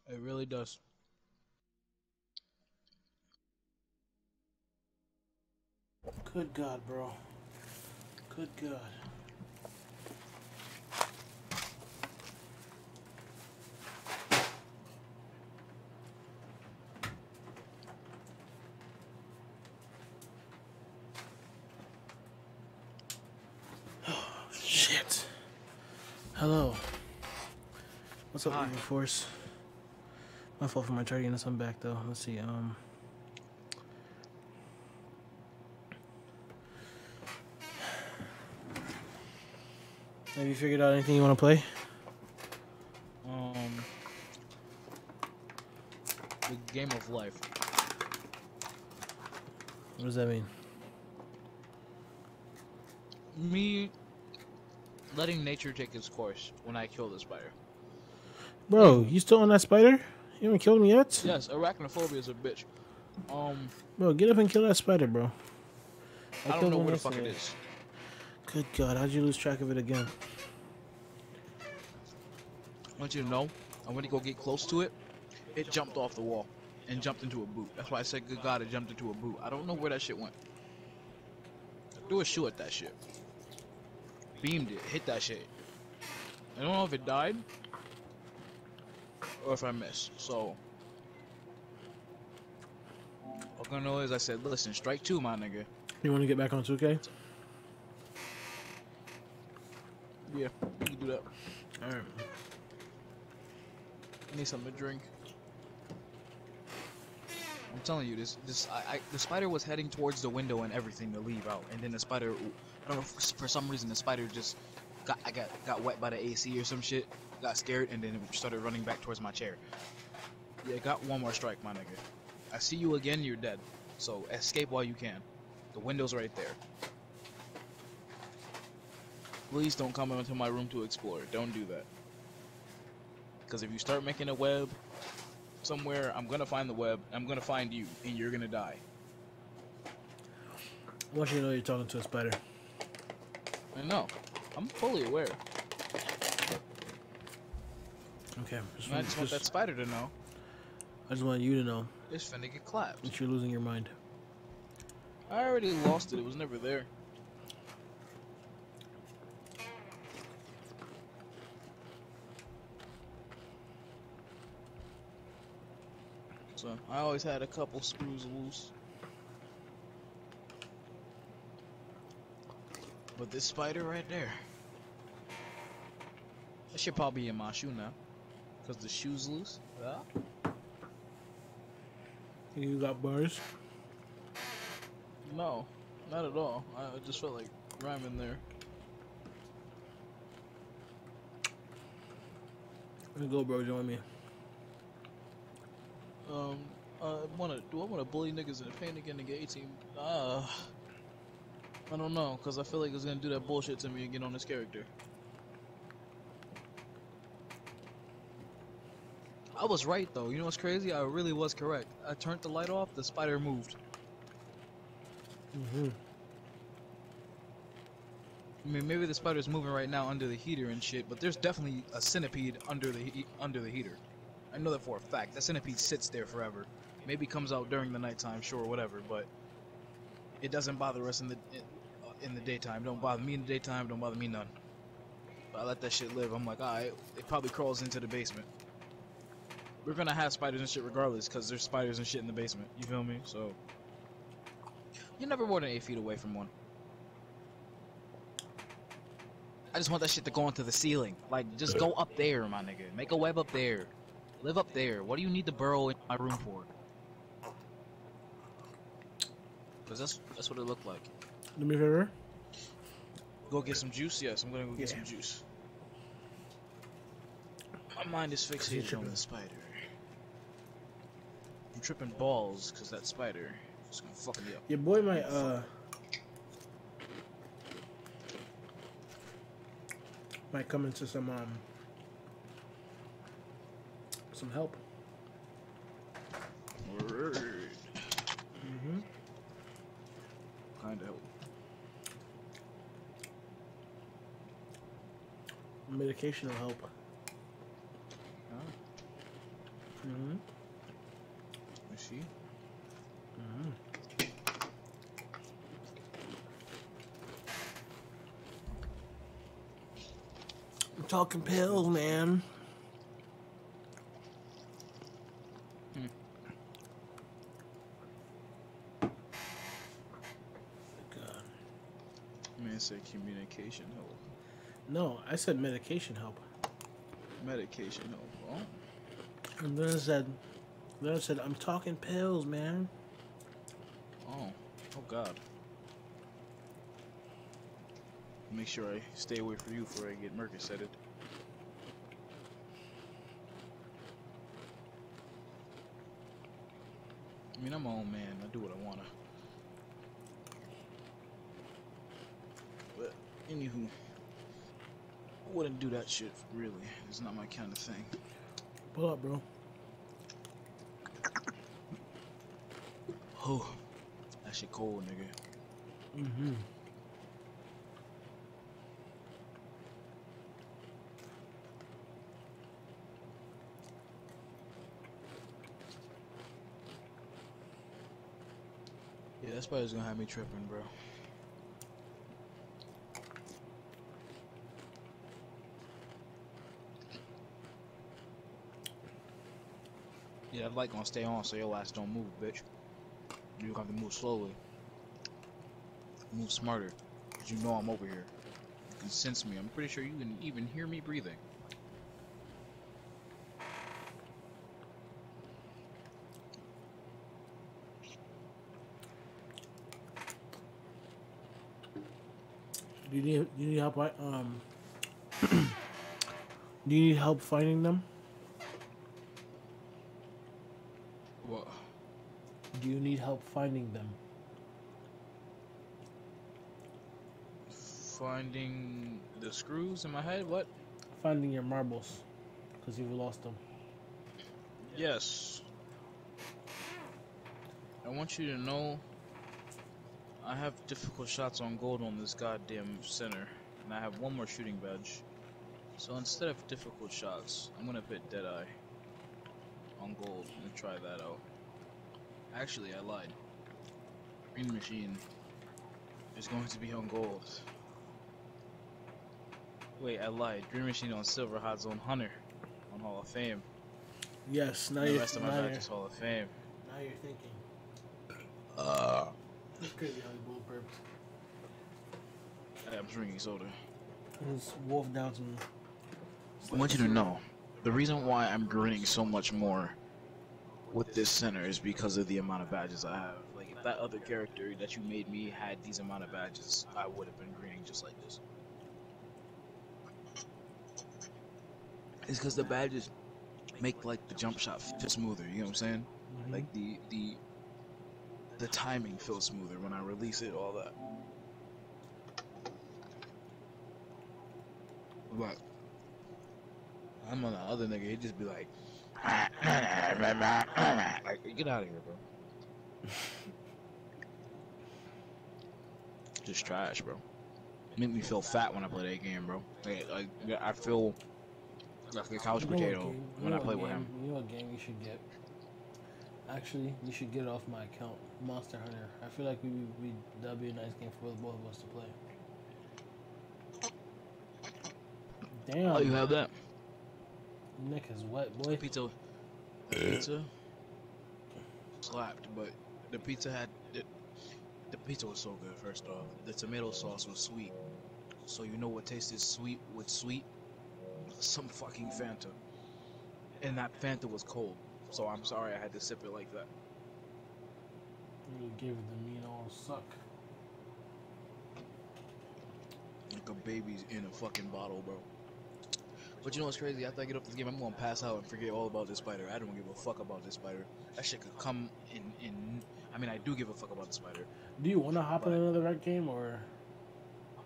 It really does. Good God, bro. Good God. Hello. What's up, Hi. Evil Force? My fault for my tardiness. I'm back though. Let's see. Um. Have you figured out anything you want to play? Um, the game of life. What does that mean? Me letting nature take its course when I kill the spider. Bro, you still on that spider? You haven't killed him yet? Yes, arachnophobia is a bitch. Um, Bro, get up and kill that spider, bro. I, don't know where the fuck it is. Good God, how'd you lose track of it again? I want you to know, I went to go get close to it. It jumped off the wall and jumped into a boot. That's why I said, good God, it jumped into a boot. I don't know where that shit went. Do a shoe at that shit. Beamed it, hit that shit. I don't know if it died or if I missed. So, all I know is I said, listen, strike two, my nigga. You want to get back on 2K? Yeah, you can do that. Alright. I need something to drink. I'm telling you, this this I, I the spider was heading towards the window and everything to leave out, and then the spider, I don't know, for, for some reason the spider just got I got got wet by the AC or some shit, got scared, and then started running back towards my chair. Yeah, got one more strike, my nigga. I see you again, you're dead. So escape while you can. The window's right there. Please don't come into my room to explore. Don't do that. Because if you start making a web somewhere, I'm gonna find the web, I'm gonna find you, and you're gonna die. Want you know you're talking to a spider. I know. I'm fully aware. Okay. Just, I just want that spider to know I just want you to know it's finna get clapped. that you're losing your mind. I already lost it, it was never there. So, I always had a couple screws loose. But this spider right there. That should probably be in my shoe now. Because the shoe's loose. Yeah. You got bars? No, not at all. I just felt like rhyming there. Let's go, bro. Join me. Um, I wanna do I wanna bully niggas in the paint again and get 18? Uh, I don't know, cause I feel like it's gonna do that bullshit to me again on this character. I was right though. You know what's crazy? I really was correct. I turned the light off. The spider moved. Mm-hmm. I mean, maybe the spider's moving right now under the heater and shit, but there's definitely a centipede under the he- under the heater. I know that for a fact. That centipede sits there forever. Maybe comes out during the nighttime, sure, whatever, but it doesn't bother us in the in, the daytime. Don't bother me in the daytime. Don't bother me none. But I let that shit live. I'm like, alright, it probably crawls into the basement. We're gonna have spiders and shit regardless, cause there's spiders and shit in the basement. You feel me? So you're never more than eight feet away from one. I just want that shit to go onto the ceiling. Like, just go up there, my nigga. Make a web up there. Live up there. What do you need to burrow in my room for? Cause that's that's what it looked like. Do me a favor. Go get some juice. Yes, I'm gonna go get Yeah. some juice. My mind is fixated on the spider. I'm tripping balls because that spider is gonna fuck me up. Your boy might uh might come into some um some help. Word. Mm-hmm. Kind of help. Medication will help. Oh. Mm hmm I see. Mm hmm I'm talking pills, man. Mm. God. I mean, communication help. No, I said medication help. Medication help. Oh. And then I said, then I said, I'm talking pills, man. Oh. Oh God. Make sure I stay away from you before I get Mercus headed. I mean, I'm my own man. I do what I wanna. But anywho, wouldn't do that shit. Really, it's not my kind of thing. Pull up, bro. Oh, that shit cold, nigga. Mm-hmm. Yeah, that spider's gonna have me tripping, bro. That light gonna stay on so your ass don't move, bitch. You gonna have to move slowly. Move smarter. Cause you know I'm over here. You can sense me. I'm pretty sure you can even hear me breathing. Do you need do you need help? Um, do you need help finding them? What? Do you need help finding them? Finding the screws in my head? What? Finding your marbles, because you've lost them. Yes. I want you to know I have difficult shots on gold on this goddamn center, and I have one more shooting badge. So instead of difficult shots, I'm gonna put Deadeye on gold and try that out. Actually, I lied. Green Machine is going to be on gold. Wait, I lied. Green Machine on silver, Hot Zone Hunter on Hall of Fame. Yes. Now And the you're rest of my now you're, badges Hall of Fame. now you're thinking. Uh, It's crazy how you both burped. I'm drinking soda. His wolf down some. I want you to know the reason why I'm grinning so much more with this center is because of the amount of badges I have. Like if that other character that you made me had these amount of badges, I would have been grinning just like this. It's because the badges make like the jump shot feel smoother. You know what I'm saying? Mhm. Like the the the timing feels smoother when I release it. All that. But I'm on the other nigga. He'd just be like, like get out of here, bro. just trash, bro. Make me feel fat when I play that game, bro. Like, like I feel like a couch You know what potato game- you when know I what play with him. You know what game you should get? Actually, you should get it off my account, Monster Hunter. I feel like we we that'd be a nice game for both of us to play. Damn, Oh, you have that neck is wet, boy. pizza. Pizza slapped, but the pizza had the, the pizza was so good. First off, the tomato sauce was sweet, so you know what tasted sweet with sweet? Some fucking Fanta, and that Fanta was cold. So I'm sorry I had to sip it like that. You gave it the mean old suck. Like a baby's in a fucking bottle, bro. But you know what's crazy? After I get off this game, I'm gonna pass out and forget all about this spider. I don't give a fuck about this spider. That shit could come in. in I mean, I do give a fuck about the spider. Do you want to hop in another red game or?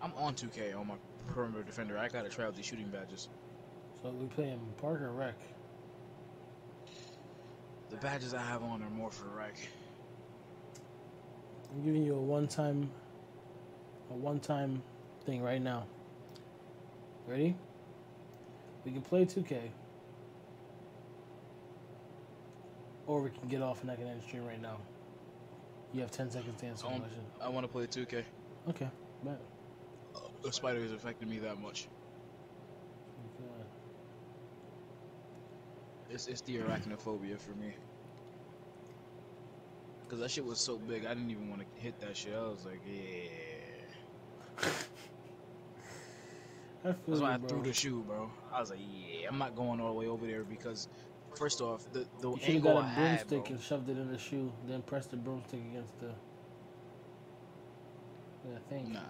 I'm on 2K on my perimeter defender. I gotta try out these shooting badges. So we playing Park or Rec? The badges I have on are more for rec. I'm giving you a one-time, a one-time thing right now. Ready? We can play 2K. Or we can get off and I can end stream right now. You have 10 seconds to answer I question. I want to play 2K. Okay, bet. Uh, the spider has affected me that much. Okay. It's, it's the arachnophobia for me. Because that shit was so big, I didn't even want to hit that shit. I was like, yeah. That's why I bro. threw the shoe, bro. I was like, yeah, I'm not going all the way over there because, first off, the the You should have angle got I a had, bro. broomstick and shoved it in the shoe, then pressed the broomstick against the. Yeah, thing. Nah,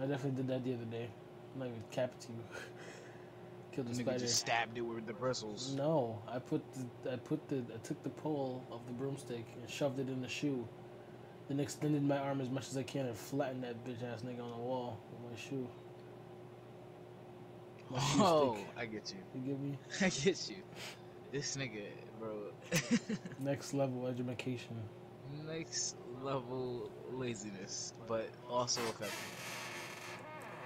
I definitely did that the other day. I'm not even capping to you. Killed the the nigga spider. just stabbed it with the bristles. No, I put the I put the I took the pole of the broomstick and shoved it in the shoe. Then extended my arm as much as I can and flattened that bitch ass nigga on the wall with my shoe. Oh. I get you. You get me? I get you. This nigga, bro. Next level education. Next level laziness, but also effective.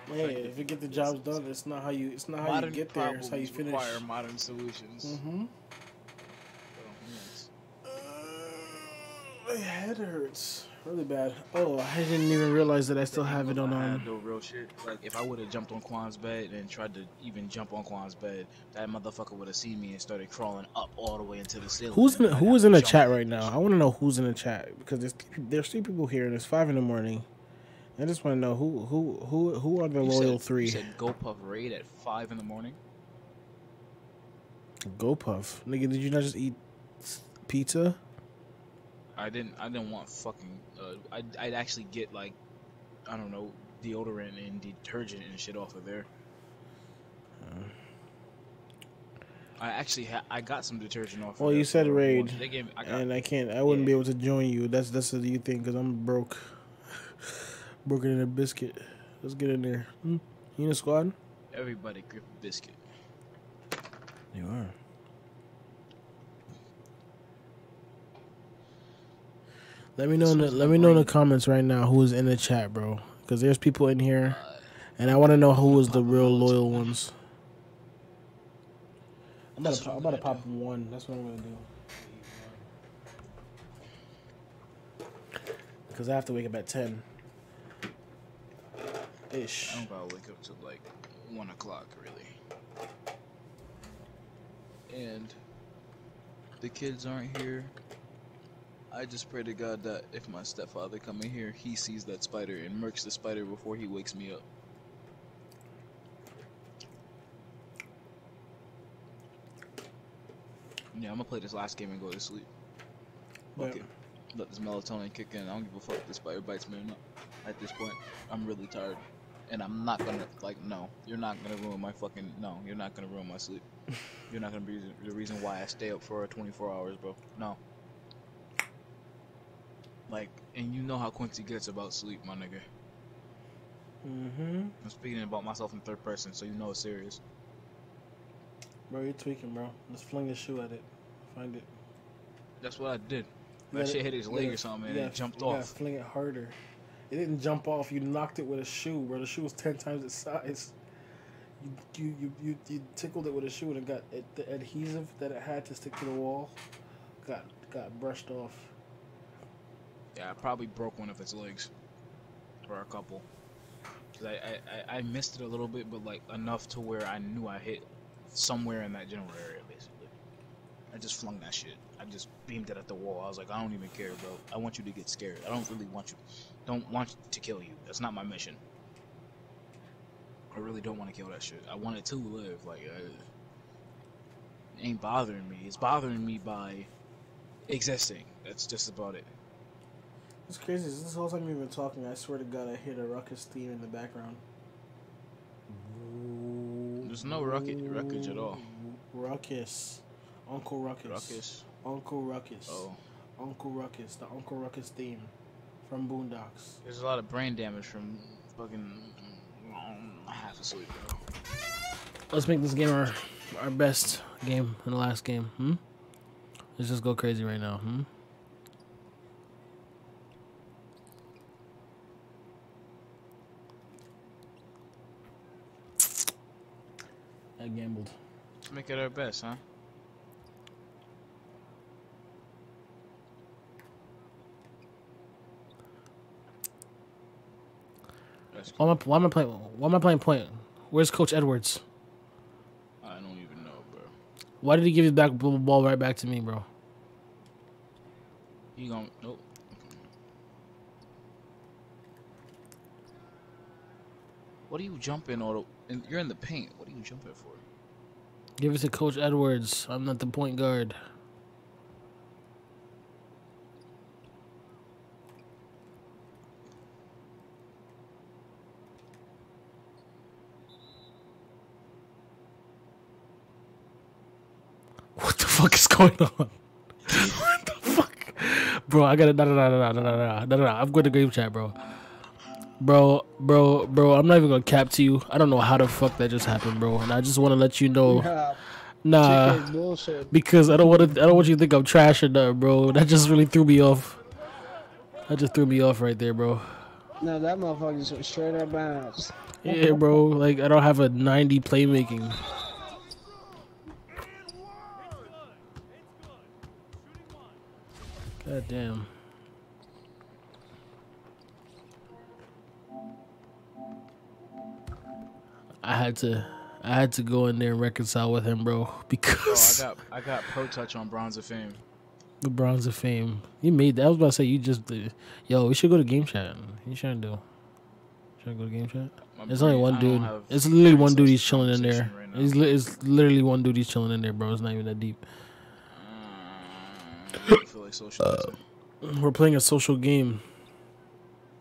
Hey, if you get the jobs done, it's not how you it's not how Modern you get there. It's how you finish. require modern solutions. Mm-hmm. So, yes. My head hurts really bad. Oh, I didn't even realize that I still have it on. I had Um, no real shit. Like if I would have jumped on Quan's bed and tried to even jump on Quan's bed, that motherfucker would have seen me and started crawling up all the way into the ceiling. who's in and the, I'd who have is to in the chat right now? I want to know who's in the chat because there's there's three people here and it's five in the morning. I just want to know who who who who are the You loyal said, three. You said Go Puff raid at five in the morning. Go puff, nigga. Did you not just eat pizza? I didn't. I didn't want fucking. Uh, I'd, I'd actually get like, I don't know, deodorant and detergent and shit off of there. I actually ha- I got some detergent off. of Well, there you said raid, They gave me. I got, and I can't. I wouldn't yeah. be able to join you. That's that's a you thing because I'm broke. Broken in a biscuit. Let's get in there. Hmm? You in the squad? everybody grip a biscuit. You are. Let me know. In the, let my me know in the comments right now who is in the chat, bro. Because there's people in here, and I want to know who is the real loyal ones. I'm about to. pop- I'm about to pop one. That's what I'm gonna do. Because I have to wake up at ten. Ish. I don't gotta wake up till like one o'clock, really. And the kids aren't here. I just pray to God that if my stepfather come in here, he sees that spider and murks the spider before he wakes me up. Yeah, I'm gonna play this last game and go to sleep. Fuck Bet. Let this melatonin kick in. I don't give a fuck if the spider bites me or not. At this point, I'm really tired. And I'm not gonna, like, no. You're not gonna ruin my fucking, no. You're not gonna ruin my sleep. You're not gonna be the- the reason why I stay up for 24 hours, bro. No. Like, and you know how Quincy gets about sleep, my nigga. Mm-hmm. I'm speaking about myself in third person, so you know it's serious. Bro, you're tweaking, bro. Let's fling a shoe at it. Find it. That's what I did. That shit hit his leg or something, and it jumped off. fling it harder. It didn't jump off. You knocked it with a shoe, bro. The shoe was ten times its size. You you you you, you tickled it with a shoe, and it got it, the adhesive that it had to stick to the wall got got brushed off. Yeah, I probably broke one of its legs. Or a couple. Cause I, I, I, I missed it a little bit, but like enough to where I knew I hit somewhere in that general area, basically. I just flung that shit. I just beamed it at the wall. I was like, I don't even care, bro. I want you to get scared. I don't really want you, don't want to kill you. That's not my mission. I really don't want to kill that shit. I want it to live. Like, uh, it ain't bothering me. It's bothering me by existing. That's just about it. It's crazy. This whole time you've been talking, I swear to God, I hear the ruckus theme in the background. There's no ruckus, ruckus at all. Ruckus. Uncle Ruckus. Ruckus. Uncle Ruckus. Oh, Uncle Ruckus. The Uncle Ruckus theme from Boondocks. there's a lot of brain damage from fucking um, half asleep, bro. Let's make this game our our best game in the last game. Hmm. Let's just go crazy right now. Hmm. Gambled. Let's make it our best, huh? Why am I, why am I playing? Why am I playing point? Where's Coach Edwards? I don't even know, bro. Why did he give his back ball right back to me, bro? You gon' nope. What are you jumping all the, and You're in the paint. What are you jumping for? Give it to Coach Edwards. I'm not the point guard. What the fuck is going on? what the fuck? Bro, I gotta. No, no, no, no, no, no, no, no, no. I'm going to game chat, bro. Bro, bro, bro, I'm not even gonna cap to you. I don't know how the fuck that just happened, bro. And I just want to let you know. Yeah, Nah. Because I don't want to. I don't want you to think I'm trash or nothing, bro. That just really threw me off. That just threw me off right there, bro. No, that motherfucker just went straight up bounds. Yeah, bro. Like I don't have a 90 playmaking. God damn. I had to. I had to go in there and reconcile with him, bro, Bro, I got I got pro touch on Bronze of Fame. the Bronze of Fame. You made that. I was about to say you just. did- Yo, we should go to game chat. You trying to do? Should I go to game chat? My There's only one dude. It's literally one dude. He's chilling in there. right. He's li- it's literally one dude. He's chilling in there, bro. It's not even that deep. Mm, like socializing. We're playing a social game.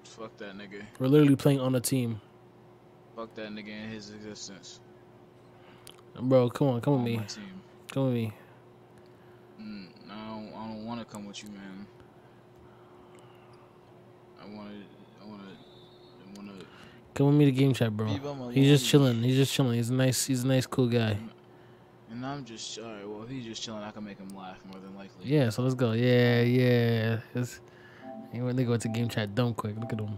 Fuck that nigga. We're literally playing on a team, Fuck that nigga in his existence. bro. Come on, come with me. Come with me. Mm, I don't. I don't want to come with you, man. I want to. I want to. I want to. Come with me to game chat, bro. He's just chilling. He's just chilling. He's a nice. He's a nice, cool guy. And I'm just alright. Well, if he's just chilling, I can make him laugh more than likely. Yeah. So let's go. Yeah, yeah. It's, he went to go to game chat dumb quick. Look at him.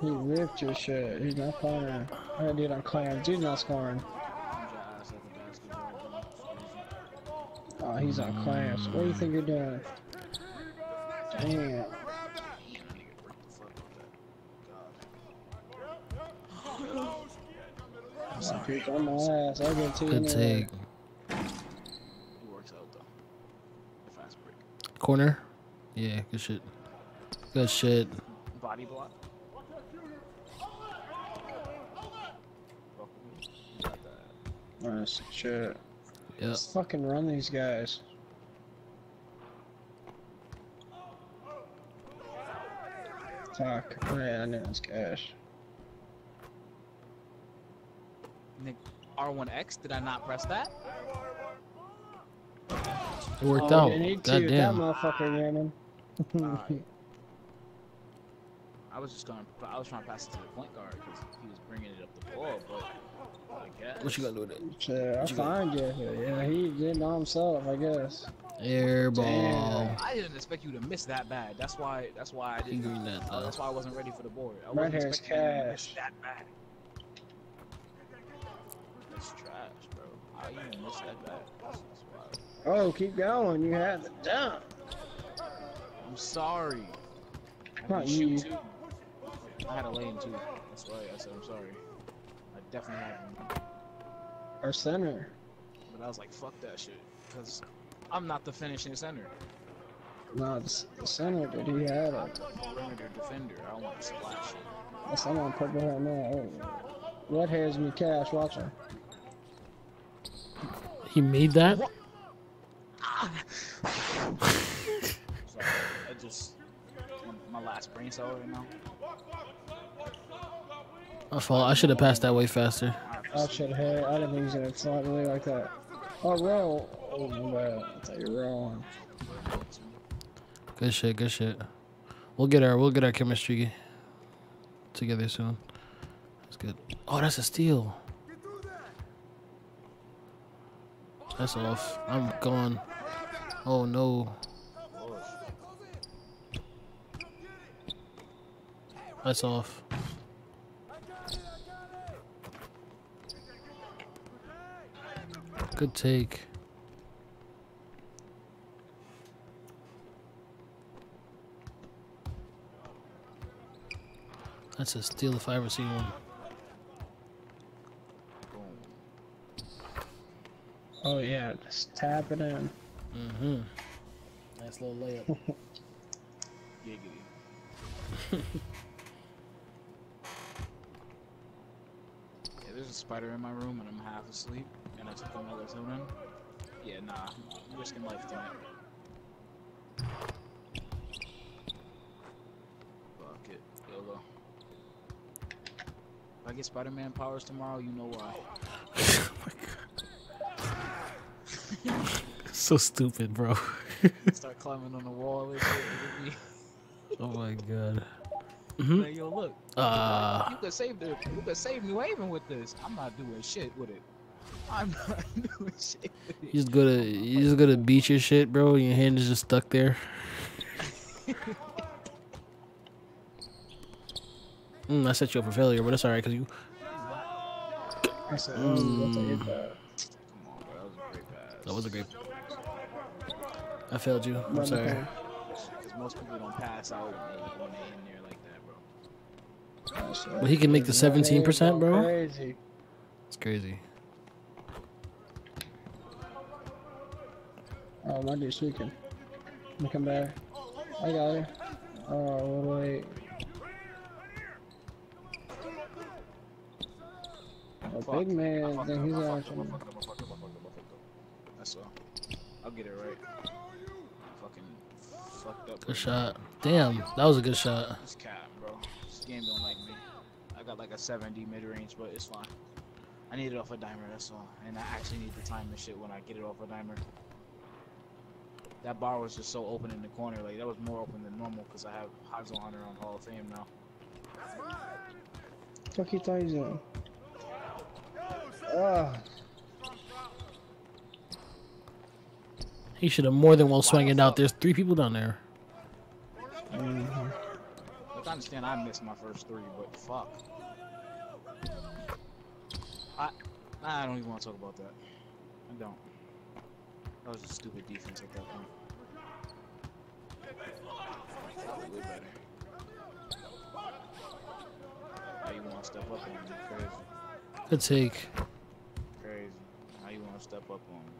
He ripped your shit. He's not playing. I dude on clams. Dude's not scoring. Oh, he's on clams. What do you think you're doing? Damn. Good take. Corner? Yeah, good shit. Good shit. Body block. Nice shit. Yeah. Let's fucking run these guys. Fuck. Oh, yeah, I knew it was cash. Nick, R1X, did I not press that? It worked oh, out. You need God to. damn. That motherfucker running. Alright. I was just going. I was trying to pass it to the point guard because he was bringing it up the ball, but I guess. What you gonna do with it? Shit, I you got? find you. Yeah, he did on himself, I guess. Air ball. I didn't expect you to miss that bad. That's why. That's why I didn't. green that uh, that's why I wasn't ready for the board. I Red wasn't hair's expecting you to miss cash. that bad. That's trash, bro. How you gonna miss that bad? That's, that's. Oh, keep going. You had the jump. I'm sorry. I Not didn't you. shoot too. I had a lane too. That's why I said I'm sorry. I definitely had one. Our center. But I was like, fuck that shit. Because I'm not the finishing center. No, the, the center, dude, he had it. Perimeter defender. I want to splash it. That's I'm on purple hair now. Oh. Red hair's me cash. Watch him. He made that. Ah. Sorry. I just. My last brain cell right now. My fault. I should have passed that way faster. I should have. I didn't think he was gonna slide like that. Oh, roll. Oh, my bad. I thought you were rolling. Good shit. Good shit. We'll get our we'll get our chemistry together soon. That's good. Oh, that's a steal. That's off. I'm gone. Oh no. That's off. Good take. That's a steal if I ever see one. Oh yeah, just tap it in. Mm-hmm. Nice little layup. Giggity. yeah, there's a spider in my room and I'm half asleep and I took the melatonin. Yeah, nah, I'm risking life tonight. Fuck it, YOLO. If I get Spider-Man powers tomorrow, you know why. so stupid, bro. Start climbing on the wall and shit. with oh my god. Like, yo, look. Ah. you could save the, you could save New Haven with this. I'm not doing shit with it. I'm not doing shit with it. You just go to you just go to beat your shit, bro. And your hand is just stuck there. mm, I set you up for failure, but it's alright because you. I said, oh, you got to hit that. Come on, bro. That was a great pass. That was a great. I failed you. I'm Run sorry. Because most people don't pass out when they, when they in there like that, bro. Well, he can make the 17%, bro." Crazy. It's crazy. Oh, my dude's tweaking. Let me come back. Oh, I got it. Oh, wait. A Fuck. big I man, fucked then he's up. That's all. I'll get it right. Fucking fucked up. Good right shot. Damn, that was a good shot. now. This cat, bro. This game don't like me. I got like a 70 mid range, but it's fine. I need it off a dimer, that's all. And I actually need the time and shit when I get it off a dimer. That bar was just so open in the corner, like that was more open than normal because I have Hot Zone Hunter on Hall of Fame now. Fuck you thought he? Ah, He should have more than well swung it out. There's three people down there. mhm. Look, I understand I missed my first three, but fuck. I I don't even want to talk about that. I don't. That was a stupid defense at that point. Way better. How you want to step up on me? Crazy. Good take. Crazy. How you want to step up on me?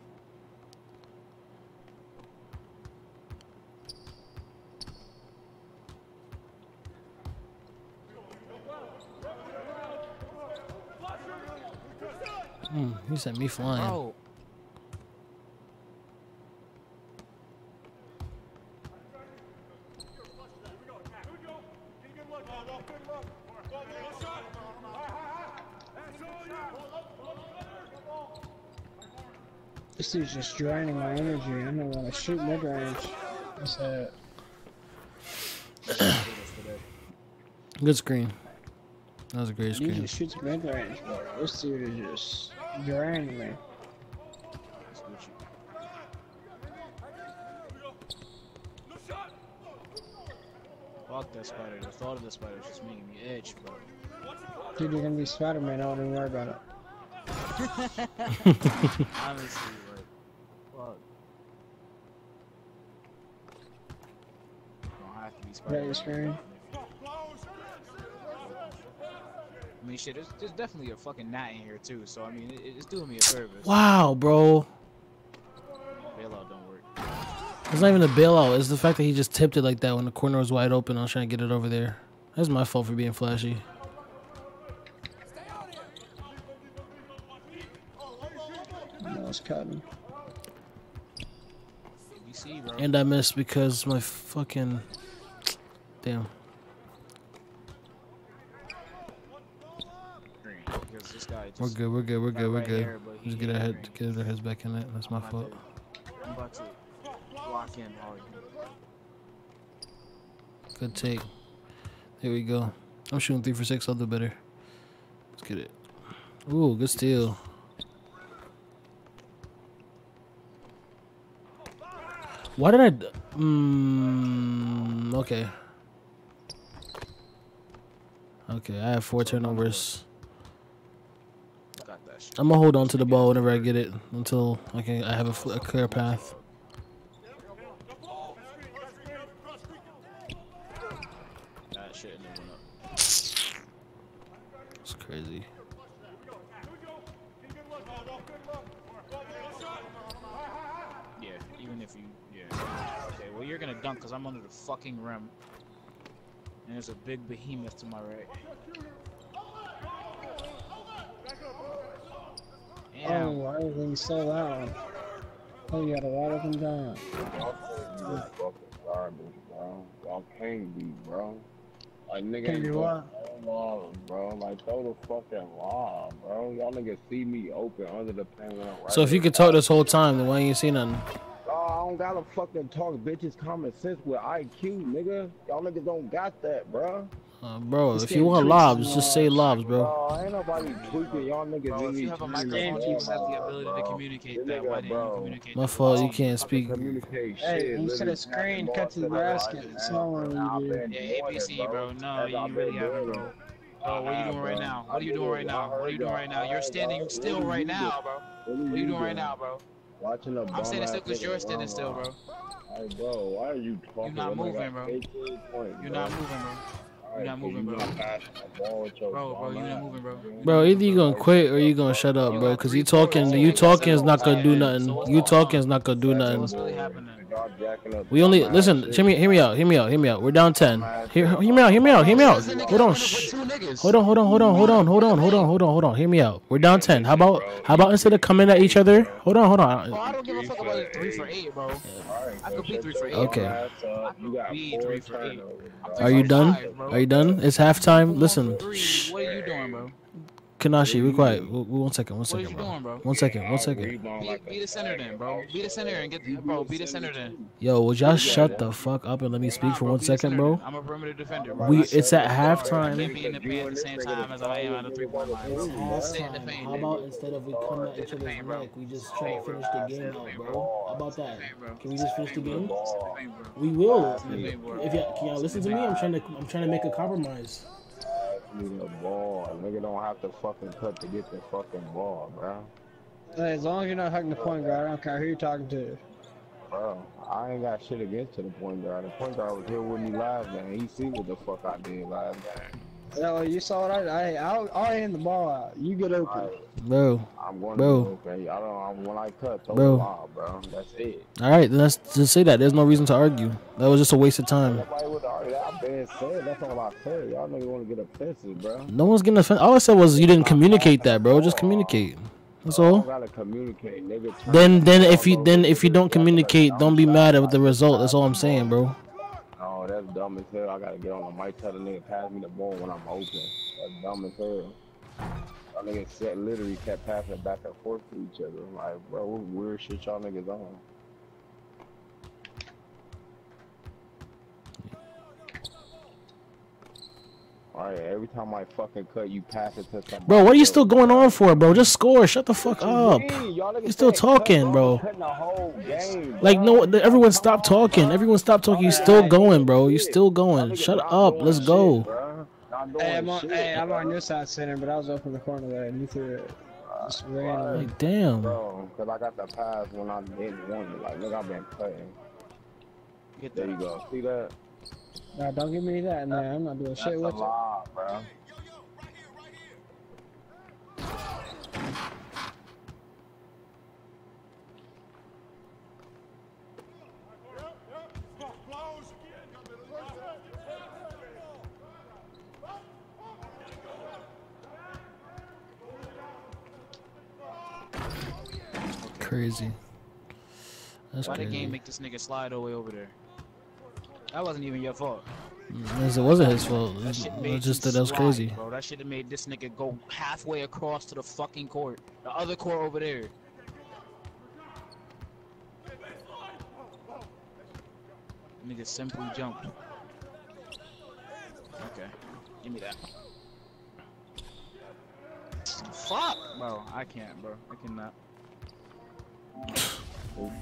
Hmm, he sent me flying. Bro. This dude's just draining my energy. I don't want to shoot mid range. What's that? Good screen. That was a great He screen. just shoots mid range, bro. This dude is just draining me. It's Gucci. Fuck that spider. The thought of the spider is just making me itch, bro. Dude, you're gonna be Spider Man. I don't even worry about it. Honestly, like, fuck. Don't have to be Right, spider. your screen. I mean, shit, there's, there's definitely a fucking gnat in here too. So I mean, it, it's doing me a service. Wow, bro. Bailout don't work. It's not even a bailout. It's the fact that he just tipped it like that when the corner was wide open. I was trying to get it over there. That's my fault for being flashy. No, cutting. And I missed because my fucking. We're good. We're good. We're good. We're good. here, Just get our head, get our heads back in it. That's my fault. Good take. There we go. I'm shooting three for six. I'll do better. Let's get it. Ooh, good steal. Why did I? Mm, okay. Okay, I have four turnovers. Got that shit. I'm gonna hold on to the ball whenever I get it until I can. I have a, fl- a clear path. That shit and then. It's crazy. Yeah, even if you, yeah. Okay, well you're gonna dunk because I'm under the fucking rim. And there's a big behemoth to my right. Oh, Damn. everything's so loud. Oh, you gotta wide open down. You fucking garbage, bro. Y'all can't be, bro. Like nigga Can't ain't be what? Uh, no bro. Like throw the fucking law, bro. Y'all niggas see me open under the pen when I'm right So if you could talk this whole time, then why ain't you see nothing? Oh, I don't gotta fucking talk bitches common sense with IQ, nigga. Y'all niggas don't got that, bro. Uh, bro, This if you want tweaks lobs, just say lobs, bro. Bro, ain't nobody tweaking. Y'all niggas Bro, if you have a microphone, you have the ability bro. to communicate This that. nigga, Why didn't you communicate My fault, you can't speak. can communicate Hey, shit. you said a screen cut to the right basket. now, It's not what and you I've do. Yeah, doing ABC, bro. No, you really haven't, bro. it. Bro, what are you doing right now? What are you doing right now? What are you doing right now? You're standing still right now, bro. What are you doing right now, bro? Watching the I'm standing still because you're standing still, bro. Hey, bro, why are you talking? not when I got moving, bro. 18 points, You're bro? not moving, bro. Alright, not moving, you bro. not passing the ball with your Bro, bro, you're not moving, bro. Bro, either you gonna quit or you gonna shut up, You bro. Cause you talking, you You talking is not gonna do nothing. You talking is not gonna do So nothing. What's really happening? Y'all jacking up We only listen. shit. Hear me, hear me out. Hear me out. Hear me out. We're down ten. Hear, hear me out. Hear me out. Hear me out. Hold on. Shh. Hold on. Hold on. Hold on. Hold on. Hold on. Hold on. Hold on. Hold on. Hear me out. We're down ten. How about how about instead of coming at each other? Hold on. Hold Bro, I on. don't give a fuck about it. Three for eight, bro. I so could beat shut three for eight, Okay. dumb ass up. You got Be three for eight. bro. three Are you done? Are you done? It's halftime. One Listen, for. What are you doing, bro? Kanashi, be quiet. W- w- One second. One What are second, you bro. doing, bro? One second. One I'll second. Be, be the center then, bro. Be the center and get the, bro. Be the center then. Yo, would y'all shut the fuck up and let me speak for Nah, one be the bro? I'm a perimeter defender, bro. We it's at I halftime. can't be in the paint at the same time as I am at the three point line. Stay in the paint. How about instead of we come at each other's neck, we just try to finish the game out, bro? How about that? Can we just finish the game? Stay in the paint, bro. We will. If y'all can y'all listen to me, I'm trying to I'm trying to make a compromise. Me the ball. Nigga don't have to fucking cut to get the fucking ball, bro. Hey, as long as you're not hugging the point guard, I don't care who you're talking to. Bro, I ain't got shit against the point guard. The point guard was here with me last game. He see what the fuck I did last game. Yeah, well, you saw what I did. I, I'll, I'll hand the ball out. You get open. Alright, Bro. I'm going Bro. to be okay. I don't. I'm, when I cut, throw Bro. the ball, bro. That's it. Alright, let's just say that. There's no reason to argue. That was just a waste of time. Nobody would argue. I've been said. That's all I said. Y'all niggas want to get offensive, bro. No one's getting offended. All I said was you didn't communicate that, bro. Just communicate. That's all. gotta communicate, nigga. Turn Then then if you then if you don't communicate, don't be mad at the result. That's all I'm saying, bro. That's dumb as hell. I gotta get on the mic, tell the nigga pass me the ball when I'm open. That's dumb as hell. Y'all niggas said literally kept passing back and forth to each other. I'm like, bro, what weird shit y'all niggas on? Alright, every time I fucking cut, you pass it to somebody. Bro, what are you still going on for, bro? Just score. Shut the fuck you up. Y'all niggas You're still talking, bro. Whole game, Like bro. no, everyone stop talking. Everyone stop talking. You still going, bro. You still going. Shut up. Let's go. bro. Not doing Hey, I'm on, shit, hey, I'm on your side center, but I was up in the corner there, and you threw it. Just randomly. Like damn. Bro, cause I got the pass when I didn't want it. Like, look, I've been cutting. Get There you go. See that? Nah, don't give me that, man. I'm not doing That's shit a with it. lie, bro. Crazy. That's Why the game make this nigga slide all the way over there? That wasn't even your fault. Yes, It wasn't his fault. That It shit was made just that that was crazy. bro. That should have made this nigga go halfway across to the fucking court. The other court over there. Nigga simply jumped. Okay, give me that. Fuck, bro. I can't, bro. I cannot.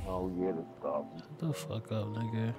Oh yeah, to stop. Shut the fuck up, nigga.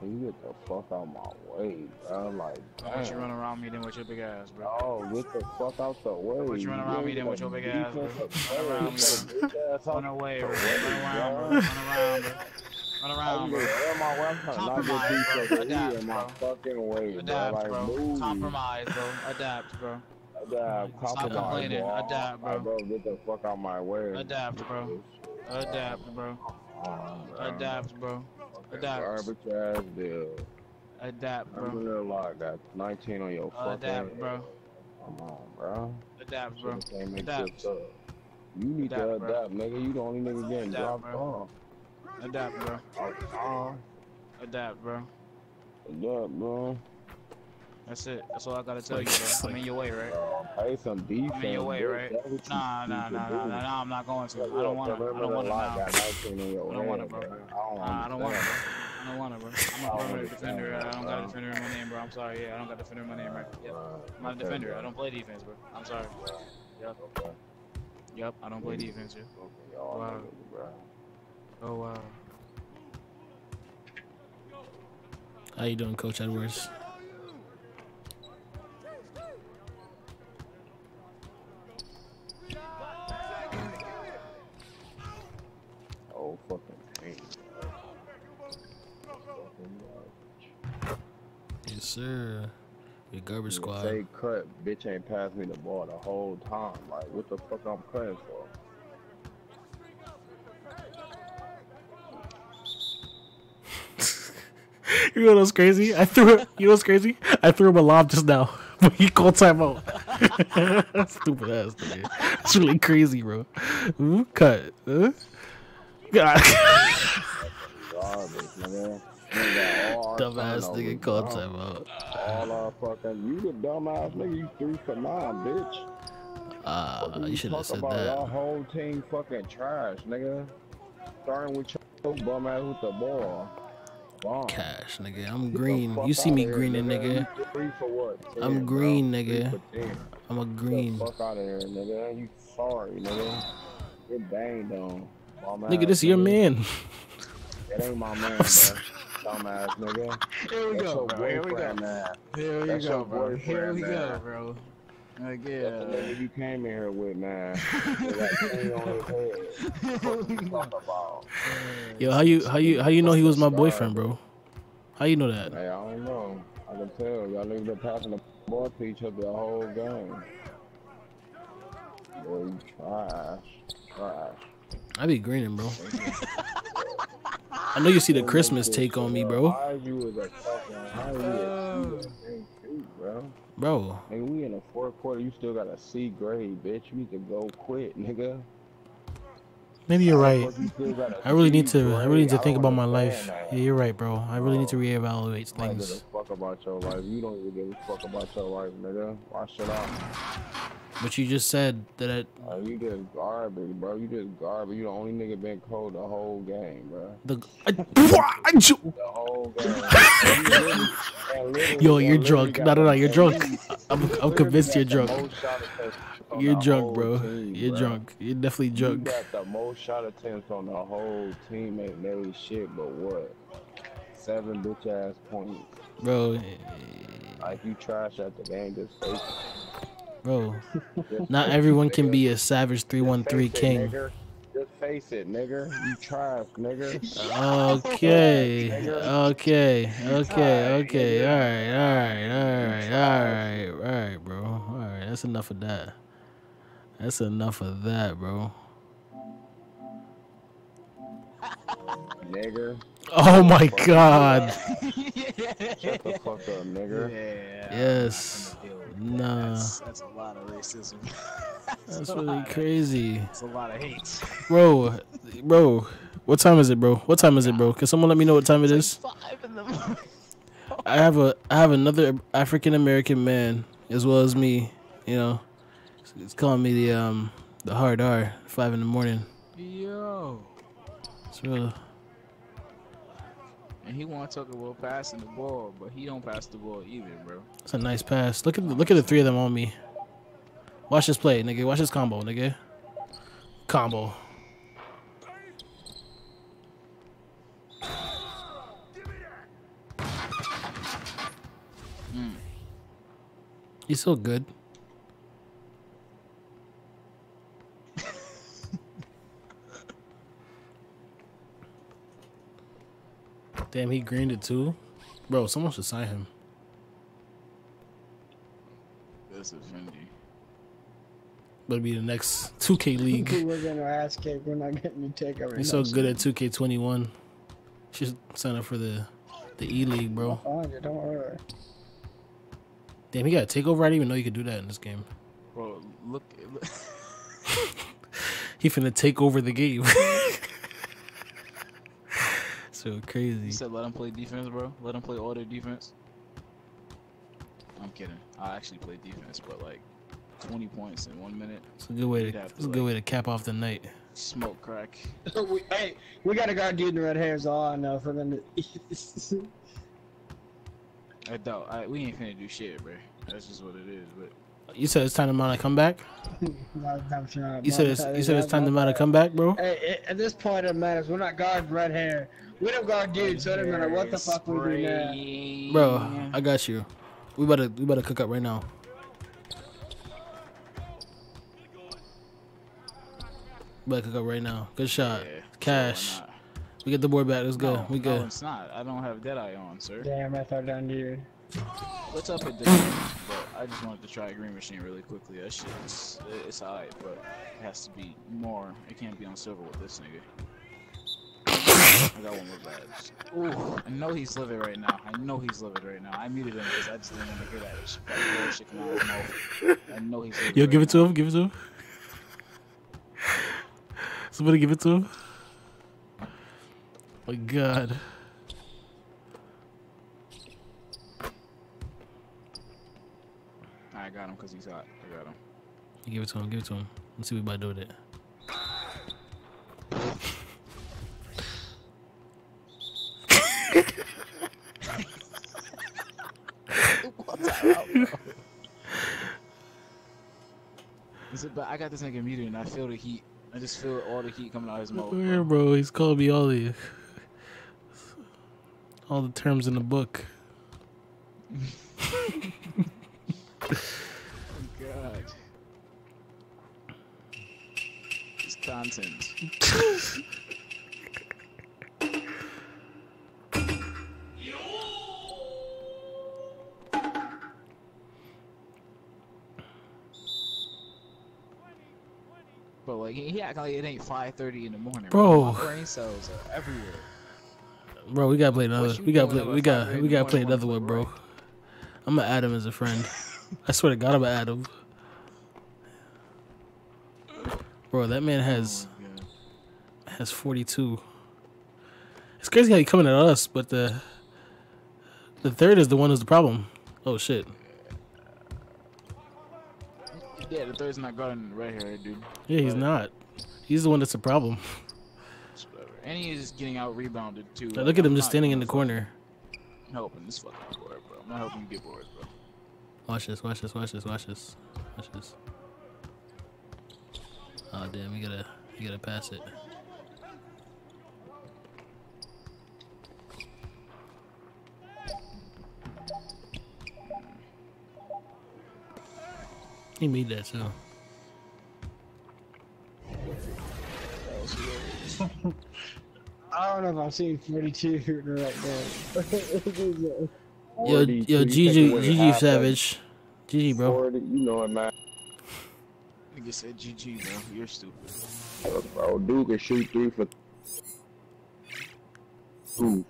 Can you get the fuck out my way, bro? Like, Why don't you run around me then with your big ass, bro? Oh, get the fuck out the way. Why don't you run around me then with your big ass, bro? Run around me. Run away, bro. Run around, bro. Run oh, around, bro. Run around, bro. I'm trying to not Compromise, bro. Adapt, bro. fucking way, bro. Adapt, Like, bro. move. Compromise, bro. Adapt, bro. Adapt, Stop compromise, complaining. bro. Adapt, bro. Like, bro, get the fuck out my way. Adapt, bro. Adapt, bro. Adapt, bro. Adapt. Garbage ass deal. Adapt, I'm bro. gonna like got 19 on your fucking Adapt, bro. Come on, bro. Adapt, bro. Can't make Adapt. up. You need to Adapt, bro. nigga. You the only nigga getting Adapt, dropped bro. off. Adapt, bro. Uh, Adapt, bro. adapt, bro. That's it. That's all I gotta tell you, bro. I'm in your way, right? Pay some defense. I'm in your way, right? That's what you Nah, nah, nah, nah, nah, nah. I'm not going to. I don't want to. I don't want to lock now. got 19 in your I don't want head, it, bro. I don't Nah, I don't want it, bro. I don't want it, bro. I'm a I don't perimeter defender. I don't got a defender in my name, bro. I'm sorry. Yeah, I don't got a defender in my name, right? Yep. I'm not a defender. I don't play defense, bro. I'm sorry. Yep. Yep. I don't play defense, yeah. Okay, Wow. bro. Oh wow. How you doing, Coach Edwards? Oh, fucking pain. Yes, sir. Your garbage squad. Say cut, bitch ain't passed me the ball the whole time. Like, what the fuck I'm cutting for? You know what's crazy? I threw it. You know what's crazy? I threw him a lob just now, but he called timeout. Stupid ass nigga. It's really crazy, bro. Ooh, cut. Huh? God. Garbage, nigga. Nigga got all our Dumbass nigga called bro. timeout. All our fucking, you the dumbass nigga, you three for nine, bitch. Ah, Fuck you should have said about Our that. whole team fucking trash, nigga. Starting with your bum ass with the ball. Bomb. Cash, nigga. I'm green. You see me greening, nigga. You Three for what? I'm 10, bro. green, nigga. I'm a Get green. the fuck out of here, nigga. You sorry, nigga. Get banged on. Bum Nigga, this is your nigga. man. That ain't my man, bro. Dumbass nigga. Here we That's go, bro. Here we go. boyfriend, man. Here we That's go, bro. Here we boyfriend, go, bro. Like, That's the yeah. nigga you came in here with, man. With that thing on his head. What you talk? Yo, how you how you how you know he was my boyfriend, bro? How you know that? Hey, I don't know. I can tell. Y'all niggas been passing the ball to each other the whole game. Boy, you trash. Trash. I be greening, bro. I know you see the Christmas take on me, bro. How you was a fucking, how you a C two, bro? Bro, Nigga, we in the fourth quarter, you still got a C grade, bitch. You need to go quit, nigga. Maybe you're right. fuck you still got a I really need to. I really need to think about my life. Yeah, you're right, bro. I really need to reevaluate things. a fuck about your life. You don't even give a fuck about your life, nigga. Wash it off. But you just said that. I, Uh, you just garbage, bro. You just garbage. You the only nigga been cold the whole game, bro. the I, I The whole game. And you literally- Yo, you're drunk. No, no, no, you're drunk. I'm I'm convinced you're drunk. Most shot attempts on You're drunk, bro. team, You're bro. drunk. You're definitely You drunk, got the most shot attempts on the whole team. Ain't made shit, but what? Seven bitch ass points. bro. Like you trash at the game, just face it. Bro, not everyone can be a savage three one three Face it, king. nigga. Just face it, nigga. You trash, nigga. Okay, okay, okay, okay. All right, all right, all right, all right, all right, bro. All right, that's enough of that. That's enough of that, bro. nigga. Oh my god. Shut the fuck up, nigga. Yeah. Yes. I'm not gonna deal with that. Nah. That's, that's a lot of racism. That's a really lot. crazy. That's a lot of hate. Bro, bro, what time is it, bro? What time is it, bro? Can someone let me know what time it is? Five in the morning. I have a I have another African American man as well as me, you know. It's calling me the um the hard R, five in the morning. Yo. It's real And he want to talk about passing the ball, but he don't pass the ball either, bro. it's a nice pass. Look at the, look at the three of them on me. Watch this play, nigga. Watch this combo, nigga. Combo. Mm. He's so good. Damn, he greened it too. Bro, someone should sign him. That's a Fendi. But be the next 2K league. We're gonna ass kick. We're not getting you takeover. He's so good at 2K21. Should sign up for the the E League, bro. Find it, don't worry. Damn, he got a takeover. I didn't even know you could do that in this game. Bro, look. look He finna take over the game. so crazy. you said let him play defense, bro. Let him play all their defense. I'm kidding. I actually play defense, but like 20 points in one minute. It's a good way to. have to, It's a good like- way to cap off the night. Smoke crack. we, hey, we got a guard dude in red hair. Is all I know. If we're gonna. I doubt. I, we ain't finna do shit, bro. That's just what it is. But You said it's time to mount a comeback. No, sure You said it's you said it's time to mount a comeback, bro. Hey, at this point, it matters. We're not guarding red hair. We don't got dudes, so it doesn't matter what the fuck we do now. Bro, I got you. We better we better cook up right now. We better cook up right now. Good shot. Yeah, Cash. sure, We get the board back. Let's go. not? we no, good. No, it's not. I don't have Deadeye on, sir. Damn, I thought down dude. What's up with this? but I just wanted to try a Green Machine really quickly. That shit is it's alright, but it has to be more. It can't be on silver with this nigga. I got one more badge. Ooh, I know he's livid right now. I know he's livid right now. I muted him because I just didn't want to hear that shit. That bullshit come out of his mouth. I know he's livid Yo, right give it to now. him. Give it to him. Somebody give it to him. Oh My God. I got him because he's hot. I got him. Give it to him. Give it to him. Let's see what we about to do with it. time. but I got this nigga muted and I feel the heat. I just feel all the heat coming out of his mouth. Yeah, bro, he's called me all the all the terms in the book. oh, God. It's content. But like he, he act like it ain't 5:30 in the morning. Bro. My brain cells are everywhere. Bro, we gotta play another. We gotta play. We got. 5:30 We gotta play another one, bro. I'm gonna add him as a friend. I swear to God, I'm gonna add him. Bro, that man has Oh has 42. It's crazy how he coming at us, but the the third is the one who's the problem. Oh shit. Yeah, the third's not guarding the red hair, dude. Yeah, he's But not. He's the one that's the problem. And he is getting out rebounded too. Look at him I'm just not standing in the corner. fucking Helping this fucking board, bro. I'm not helping you get bored, bro. Watch this, watch this, watch this, watch this. Watch this. Oh damn, you gotta you gotta pass it. He made that too. I don't know if I've seen 42 right now. Yo, yo, so you take GG, GG Savage. GG, bro. 40, you know it, man. Nigga said GG, bro. You're stupid. Bro, Duke can shoot three for two.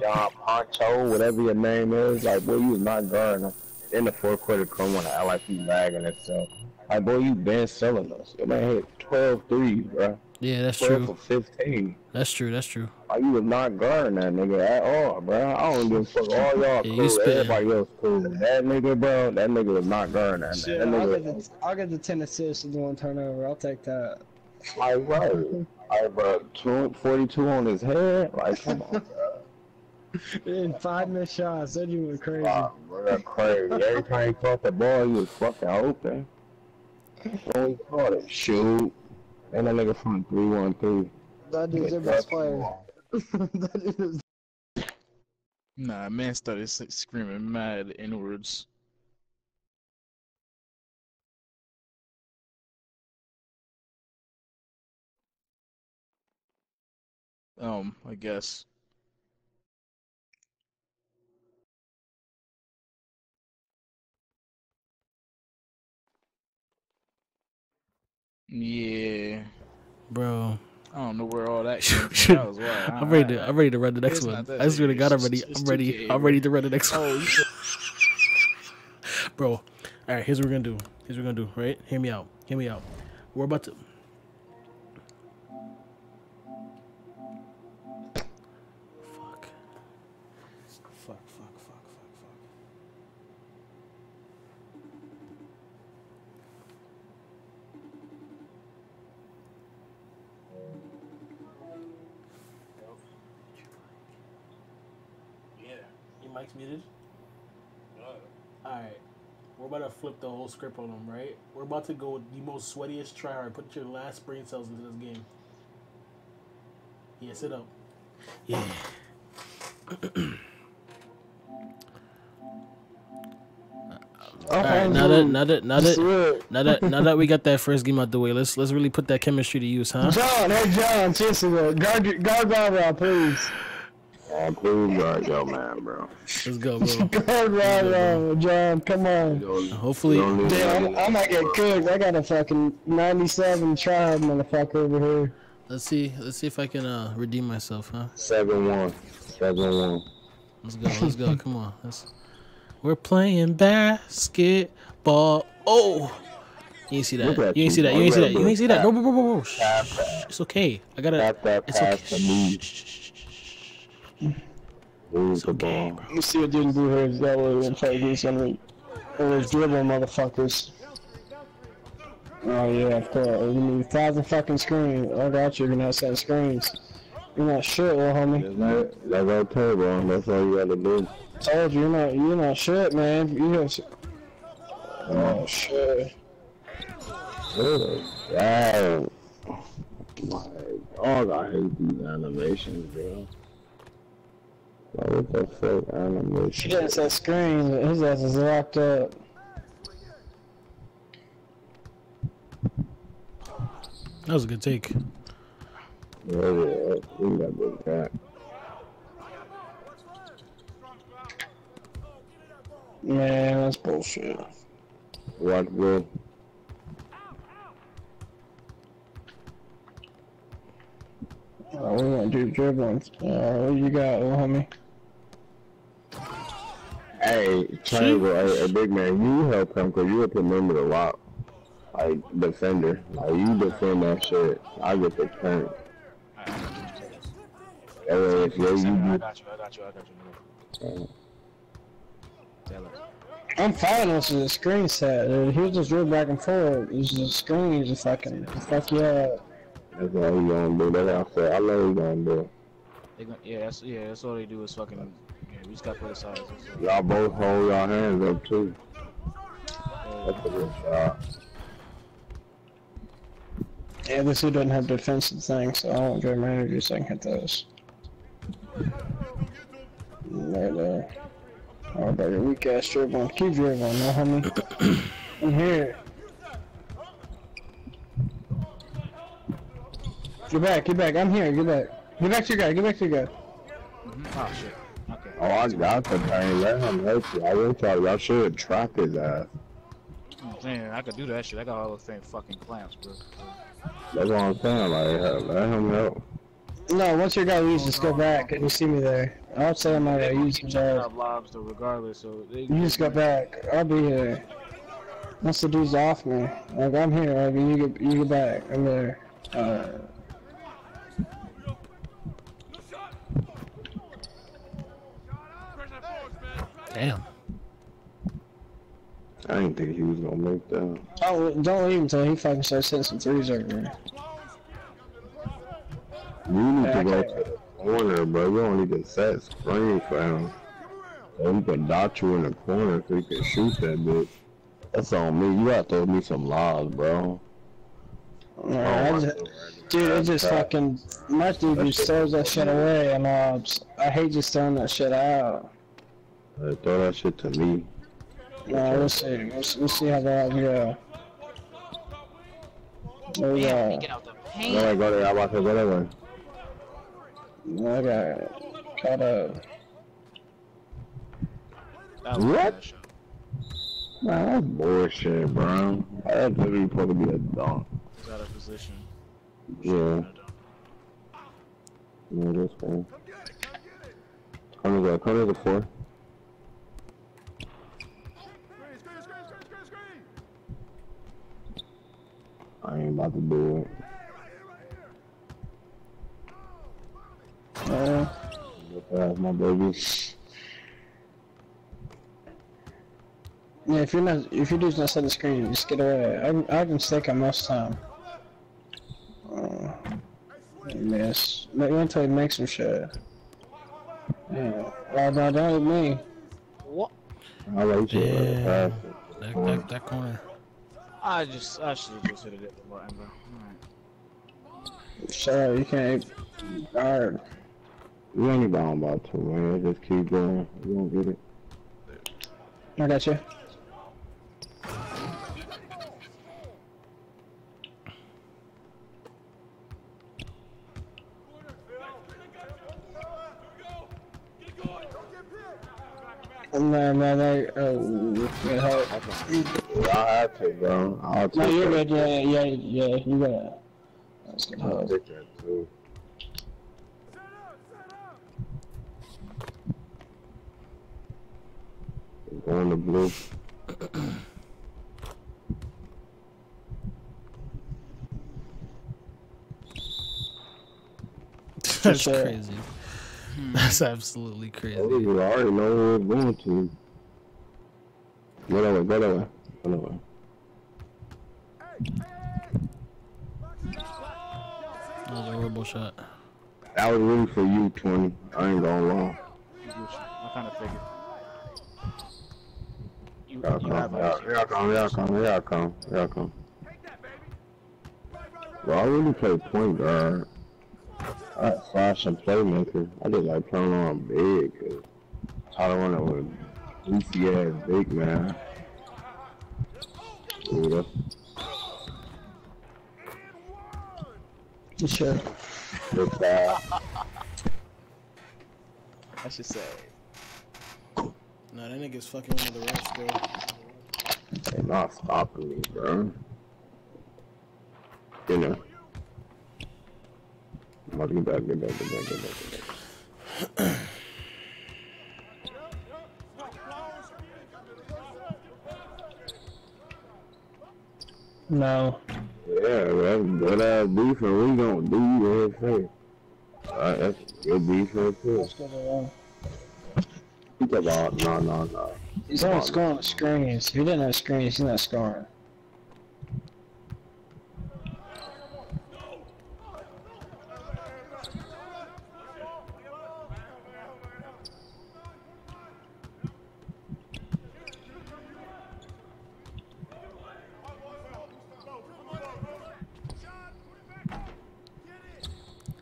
John Poncho, whatever your name is, like, boy, you was not guarding him. In the fourth quarter, come on, act like you lagging itself. Like, boy, you been selling us. Your man hit 12 threes, bro. Yeah, that's 12 true. for 15. That's true. That's true. Like, you was not guarding that nigga at all, bro. I don't give a fuck. All y'all Yeah, cool. Everybody else cool. That nigga, bro, that nigga was not guarding that, Shit, man. That I'll nigga get, the, I'll get the 10 assists and one turnover. I'll take that. Like, bro, like, bro, two- 42 on his head? Like, come on, bro. In five missed shots, then you went crazy. Wow, bro, that's crazy. Every time he caught the ball, he was fucking open. When he caught it, shoot. And that nigga from 313. That dude's their best player. that is Nah, man started screaming mad inwards. Um, I guess. Yeah, Bro. I don't know where all that came from. That was wild. I'm ready to I'm ready to run the next It's one. I swear to. God I'm ready. I'm ready. 2K, I'm ready to run the next oh, one. Oh, said Bro. Alright, here's what we're gonna do. Here's what we're gonna do, right? Hear me out. Hear me out. We're about to flip the whole script on them, right? We're about to go with the most sweatiest tryhard. Put your last brain cells into this game. Yeah, sit up. Yeah. Alright, now that now that now that now that now that we got that first game out the way, let's let's really put that chemistry to use, huh? John, hey John, seriously, bro. guard, your- guard Rara, please. Oh, cool, guard yo, man, bro. Let's go, bro. Guard Rara, John, come on. Hopefully, Don't lose Damn, that. I'm, I might get cooked. I got a fucking 97 tribe motherfucker over here. let's see let's see if I can uh redeem myself, huh? 7-1. 7-1. Let's go, let's go. Come on. Let's... We're playing basketball. Oh, you ain't see that. Look You ain't you. see that. You ain't see that. You ain't see that. Tap. Bro, bro, bro, bro, bro. Shh, shh, shh. It's okay. I gotta. Tap that It's okay. Shh, shh, shh, shh, shh. Lose It's the okay, ball. bro. You see what dude do here is that way and try to do something. Always dribble motherfuckers. Oh yeah, of course. We need a thousand fucking screens. I got you. You're gonna have some screens. You're not shit, little homie. That's, that's okay, bro. That's all you gotta do. Told you, you're not. You're not shit, man. You have. Oh shit. Oh, wow. My God, I hate these animations, bro. Like, what the fuck animation? She gets that screen, but his ass is locked up. That was a good take. Yeah, yeah, we got this guy. Man, that's bullshit. What good. Oh, we gonna do dribbling. Uh, what you got, little homie? Hey, Triangle, hey, hey, big man, you help him because you have to remember a lot. Like, defender. Like, you defend that shit. I get the turn. That way, if you, I you, got you, I got you, I got you. you Tell us. I'm fine with the screen set, uh, dude. He'll just roll back and forth. It's the screen just fucking fuck you up. that's all you gonna do. That's what I said. I know you gonna do. They gon- yeah, that's yeah, that's all they do is fucking. Yeah, we just gotta put aside. Y'all both hold y'all hands up, too. That's a good shot. Yeah, this dude doesn't have defensive things, so I won't drain my energy so I can hit those. Right there. Oh, about your weak ass dribbling. Keep dribbling, no homie. I'm here. Get back, get back. I'm here. Get back. Get back to your guy. Get back to your guy. Oh shit. Okay. Oh, I got the thing. Let him help you. I will tell you, y'all should trap his ass. Man, I could do that shit. I got all the same fucking clamps, bro. That's what I'm saying. Like, hell, let him help. No, once your guy leaves, just go back and you see me there. I'll say I'm gonna use his They ass. have lobs though, regardless. So they. You just go back. I'll be here. Once the dude's off me, like I'm here. Like you get you get back. I'm there. Uh, Damn. I didn't think he was gonna make that. don't don't leave until he fucking starts hitting some threes over there. You need to go to the corner, bro. You don't need to set screen for him. So he can dot you in the corner so he can shoot that bitch. That's on me. You gotta throw me some lobs, bro. Uh, I just, dude, it just fucking my dude just throws that shit away and uh, I hate just throwing that shit out. Uh, throw that shit to me. No, we'll see. We'll, see- we'll see how that go. There we Damn, go. get out the Go paint. go there. I'm about to go that way. I got caught up. That What? that shot. Man, that's bullshit, bro. That's literally supposed to be a dunk. He's out of position. Yeah. Yeah, that's fine. Come to the, come to the four. I ain't about to do it. Uh, Look at my baby. yeah, if you're not, if your dude's not setting the screen, just get away. I, can- I can stick him most time. Uh, miss. Wait until he makes some shit. Yeah. Oh no, don't with me. What? I like you. Yeah. Yeah. That, that, that corner. I just, I should have just hit a different button, bro. Alright. Shut up, you can't. Guard. We only down by two, man. Just keep going. You won't get it. I got you. No, man, I, uh, good help. Yeah, I have to, bro. I'll take No, you're good, yeah, yeah, yeah, you got it. That's good I'll help. take that too. Going to blue. That's crazy. That's absolutely crazy. Oh, you already know where we're going to. Go that way, go that way. Go that way. That was a horrible shot. That was really for you, 20. I ain't gonna lie. I kind of figured. You, Here I you have come, a, here I come, here I come, here I come, here I come. Well, I really play point guard. I flash and playmaker. I just like playing on big. Cause I don't want to with goofy ass big man. Yeah. Sure. Big bad. I should say. Nah, that nigga's fucking one of the refs, bro. They not stopping me, bro. You know. I'm about to get back, get back, get back, get back, get back. No. Yeah, that's good ass defense. We gonna do you say. Alright, uh, that's good defense too. Let's go to one. He talk about no, no, no. He's not scoring screens. If he didn't have screens, he's not scoring.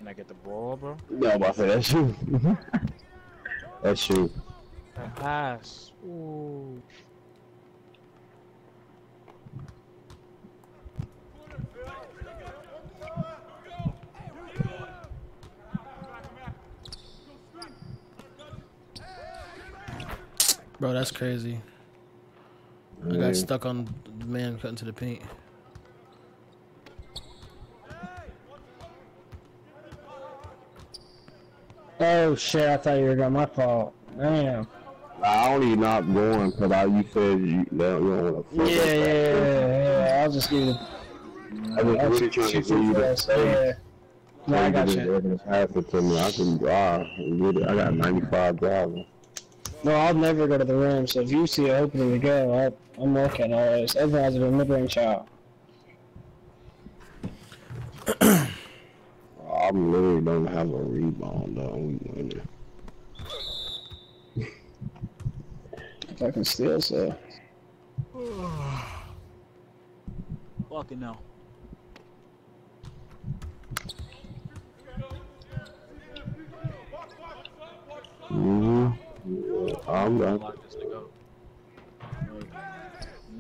Can I get the ball, bro? Yeah, I'm about to say that's you. that's you. That pass. Ooh. Bro, that's crazy. I got stuck on the man cutting to the paint. Oh shit, I thought you were going my fault. Damn. I only not going because I you said you, that you don't want Yeah, to. yeah, yeah, yeah. I'll just give you I was really trying to give you first. Yeah. No, I got you. It to me. I can drive get it. I got 95 driving. No, I'll never go to the rim, so if you see an opening to go, I, I'm working always. Everyone has a mid-range shot. I literally don't have a rebound though. We winning. If I can steal, so. Fucking no. Mm-hmm. Yeah, I'm done. Lock this nigga up.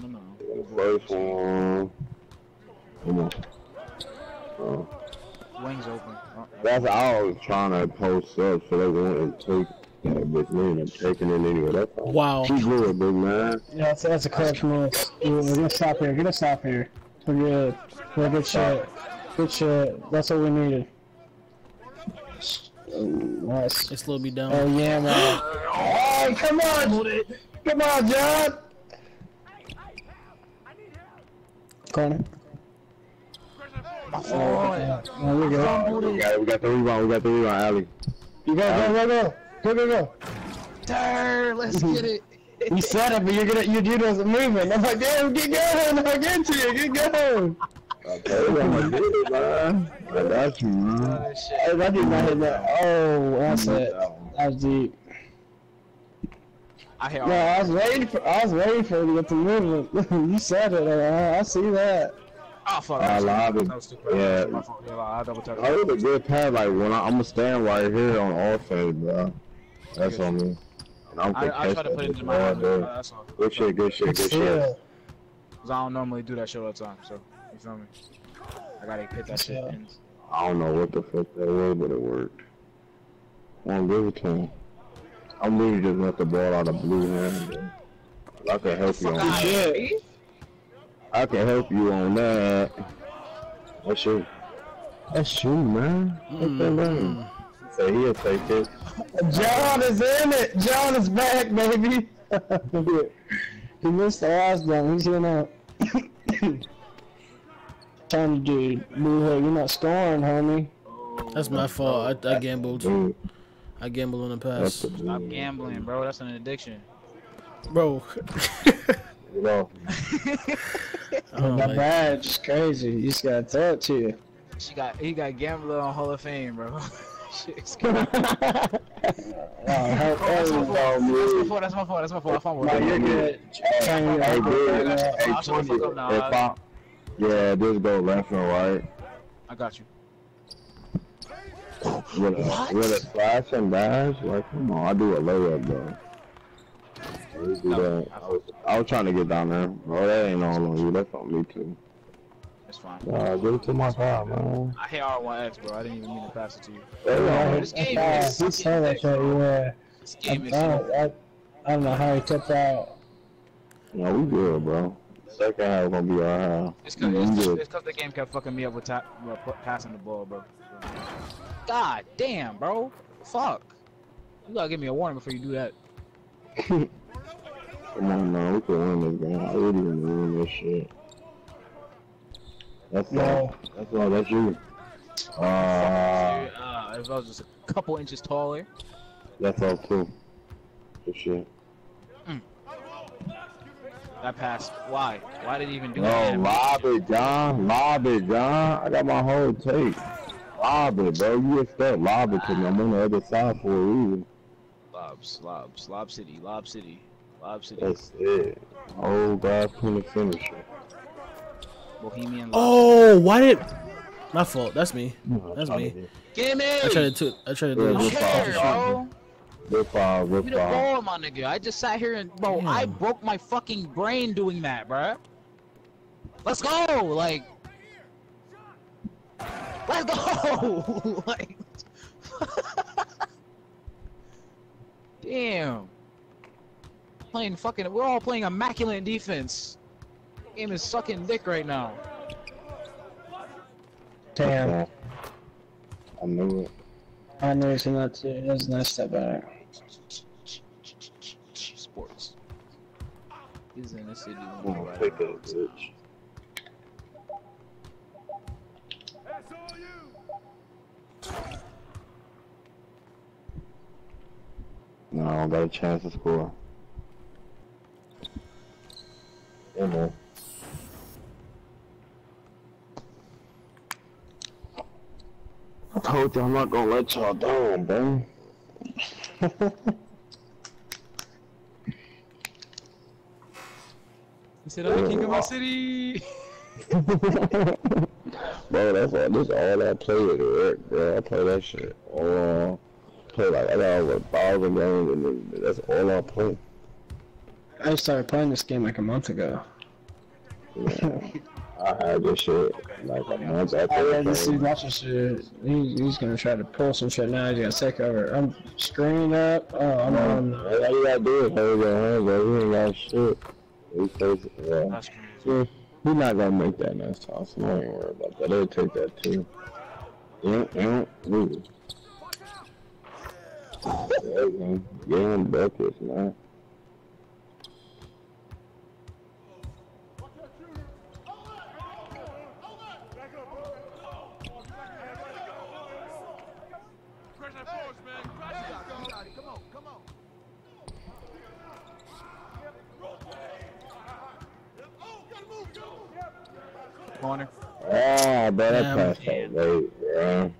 No, no. First one. Come on. Oh. Wings open. Oh, That's I was trying to post up so they wouldn't take that bitch me and taking it anyway. That's all. Wow. Keep good, big man. Yeah, that's, that's a clutch move. Yeah, We're gonna stop here. Get us stop here. We're good. We're a good shot. Good shot. That's what we needed. Oh, nice. It slowed me down. Oh yeah, man. Oh, come on! Come on, John! Corner. Oh, yeah. Oh, we go. We got, we got the rebound. We got the rebound, Ali. You go, go, go, go. Go, go, go. Turn, let's get it. You said it, but you're gonna, your dude wasn't moving. I'm like, damn, get going. I'm get to you. Get going. Okay, I'm gonna man. I got you, man. Hey, that did not hit that. Oh, that's it. That was deep. I hit No, I was waiting for, I was waiting for you to get to movement. you said it. uh, I see that. Oh, fuck. I lied. That was stupid. Yeah. My fault. Yeah, I double tapped. I was a good pass. Like when I, I'm gonna stand right here on offense, bro. That's on me. And I'm I, gonna I catch tried to put it into my all hand. day. That's all. Good shit, good shit, Good good shit. Cause I don't normally do that shit all the time. So you feel me? I gotta hit that shit. Yeah. in. I don't know what the fuck that was, but it worked. Won't give it to him. I'm really just let the ball out of blue hand. I can help you on that. Shit. I can help you on that. That's you. That's you, man. What's that mm-hmm. name? Say he'll take it. John is in it. John is back, baby. he missed the last one. He's here now. Trying to do, boo hey, you're not scoring, homie. That's my fault. I, I gambled. Dude, I gambled on the that's pass. the Stop gambling, bro. That's an addiction. Bro. You know, Oh, That like, badge is crazy. You just gotta throw it to you. She got he got gambler on Hall of Fame, bro. Shit's good. oh, That's my everyone. fault. That's my fault. That's my fault. That's my fault. I fumbled. No, you're good. Trying to Hey, dude. everyone. Hey, I'll shut the fuck up now. If I, yeah, just go left and right. I got you. With a, with a slash and dash? Like, come on, I do a layup, bro. Let's do that. I was, I was trying to get down there. Bro, that ain't all on you. That's on me, too. That's fine. Nah, give it to my car, man. I hit R1X, bro. I didn't even mean to pass it to you. Hey, Yeah, this game saw- is he saw that shit, yeah. This I, game is. don't, I, I don't know how he took that. No, we good, bro. Second half is gonna be our half. It's We because it's, good. it's 'cause the game kept fucking me up with tap, uh, passing the ball, bro. God damn, bro. Fuck. You gotta give me a warning before you do that. Come on, man. We can win this game. I really want to win this shit. That's No. all. That's all. That's you. Uh, Uh, if I was just a couple inches taller. that's all too. For sure. That pass. Why? Why did he even do No, that? lob it, John. Lob it, John. I got my whole take. Lob it, bro. You expect lob it to me. I'm on the other side for a reason. Lobs, lobs, lob city, lob city, lob. That's it. Oh, God, can the finisher. Bohemian. Oh, why did? My fault. That's me. Hmm, that's me. Give me. I tried to. do- I tried to do Yeah, a good shit. Care, bro. Good foul, good You the ball, my nigga. I just sat here and bro, I broke my fucking brain doing that, bro. Let's go, like. Let's go, like. Damn. Playing fucking. We're all playing immaculate defense. Game is sucking dick right now. Damn. I knew it. I knew it that too. That was a nice step back. Sports. Is in the city. I'm gonna take that bitch. No, I don't got a chance to score. I told you I'm not gonna let y'all down, bro. He said, "I'm king of my city." bro, that's all. This all I play with it, bro. I play that shit. all play like I got over a thousand games, and that's all I play. I started playing this game like a month ago. Yeah. I had this shit like a month after. I read this dude game. watching shit. He, he's gonna try to pull some shit now. He's gonna take over. I'm screening up. Oh, I'm on. All you gotta do is hold your hands, bro. You ain't got shit. He says, yeah. That's crazy. Yeah, he's not gonna make that next time, so don't even worry about that. They'll take that too. Yeah, yeah, ooh. Yeah, man. Get him buckets, man. Ah, bro, that Damn. pass late, bro.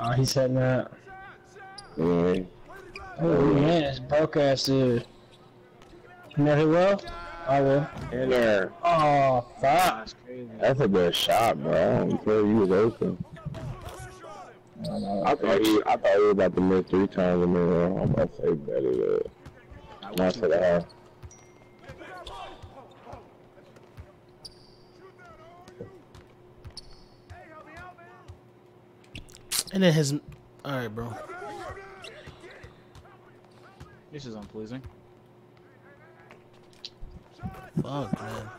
Oh, he's hitting that. Yeah. Oh man, it's broke ass dude. You know who will? I will. In there. Oh fuck. That's. That's a good shot, bro. I care. You was open. I thought you, I thought you were about to miss three times in a row. I'm about to say better than not for the half. And then his. All right, bro. This is unpleasing. Fuck, man.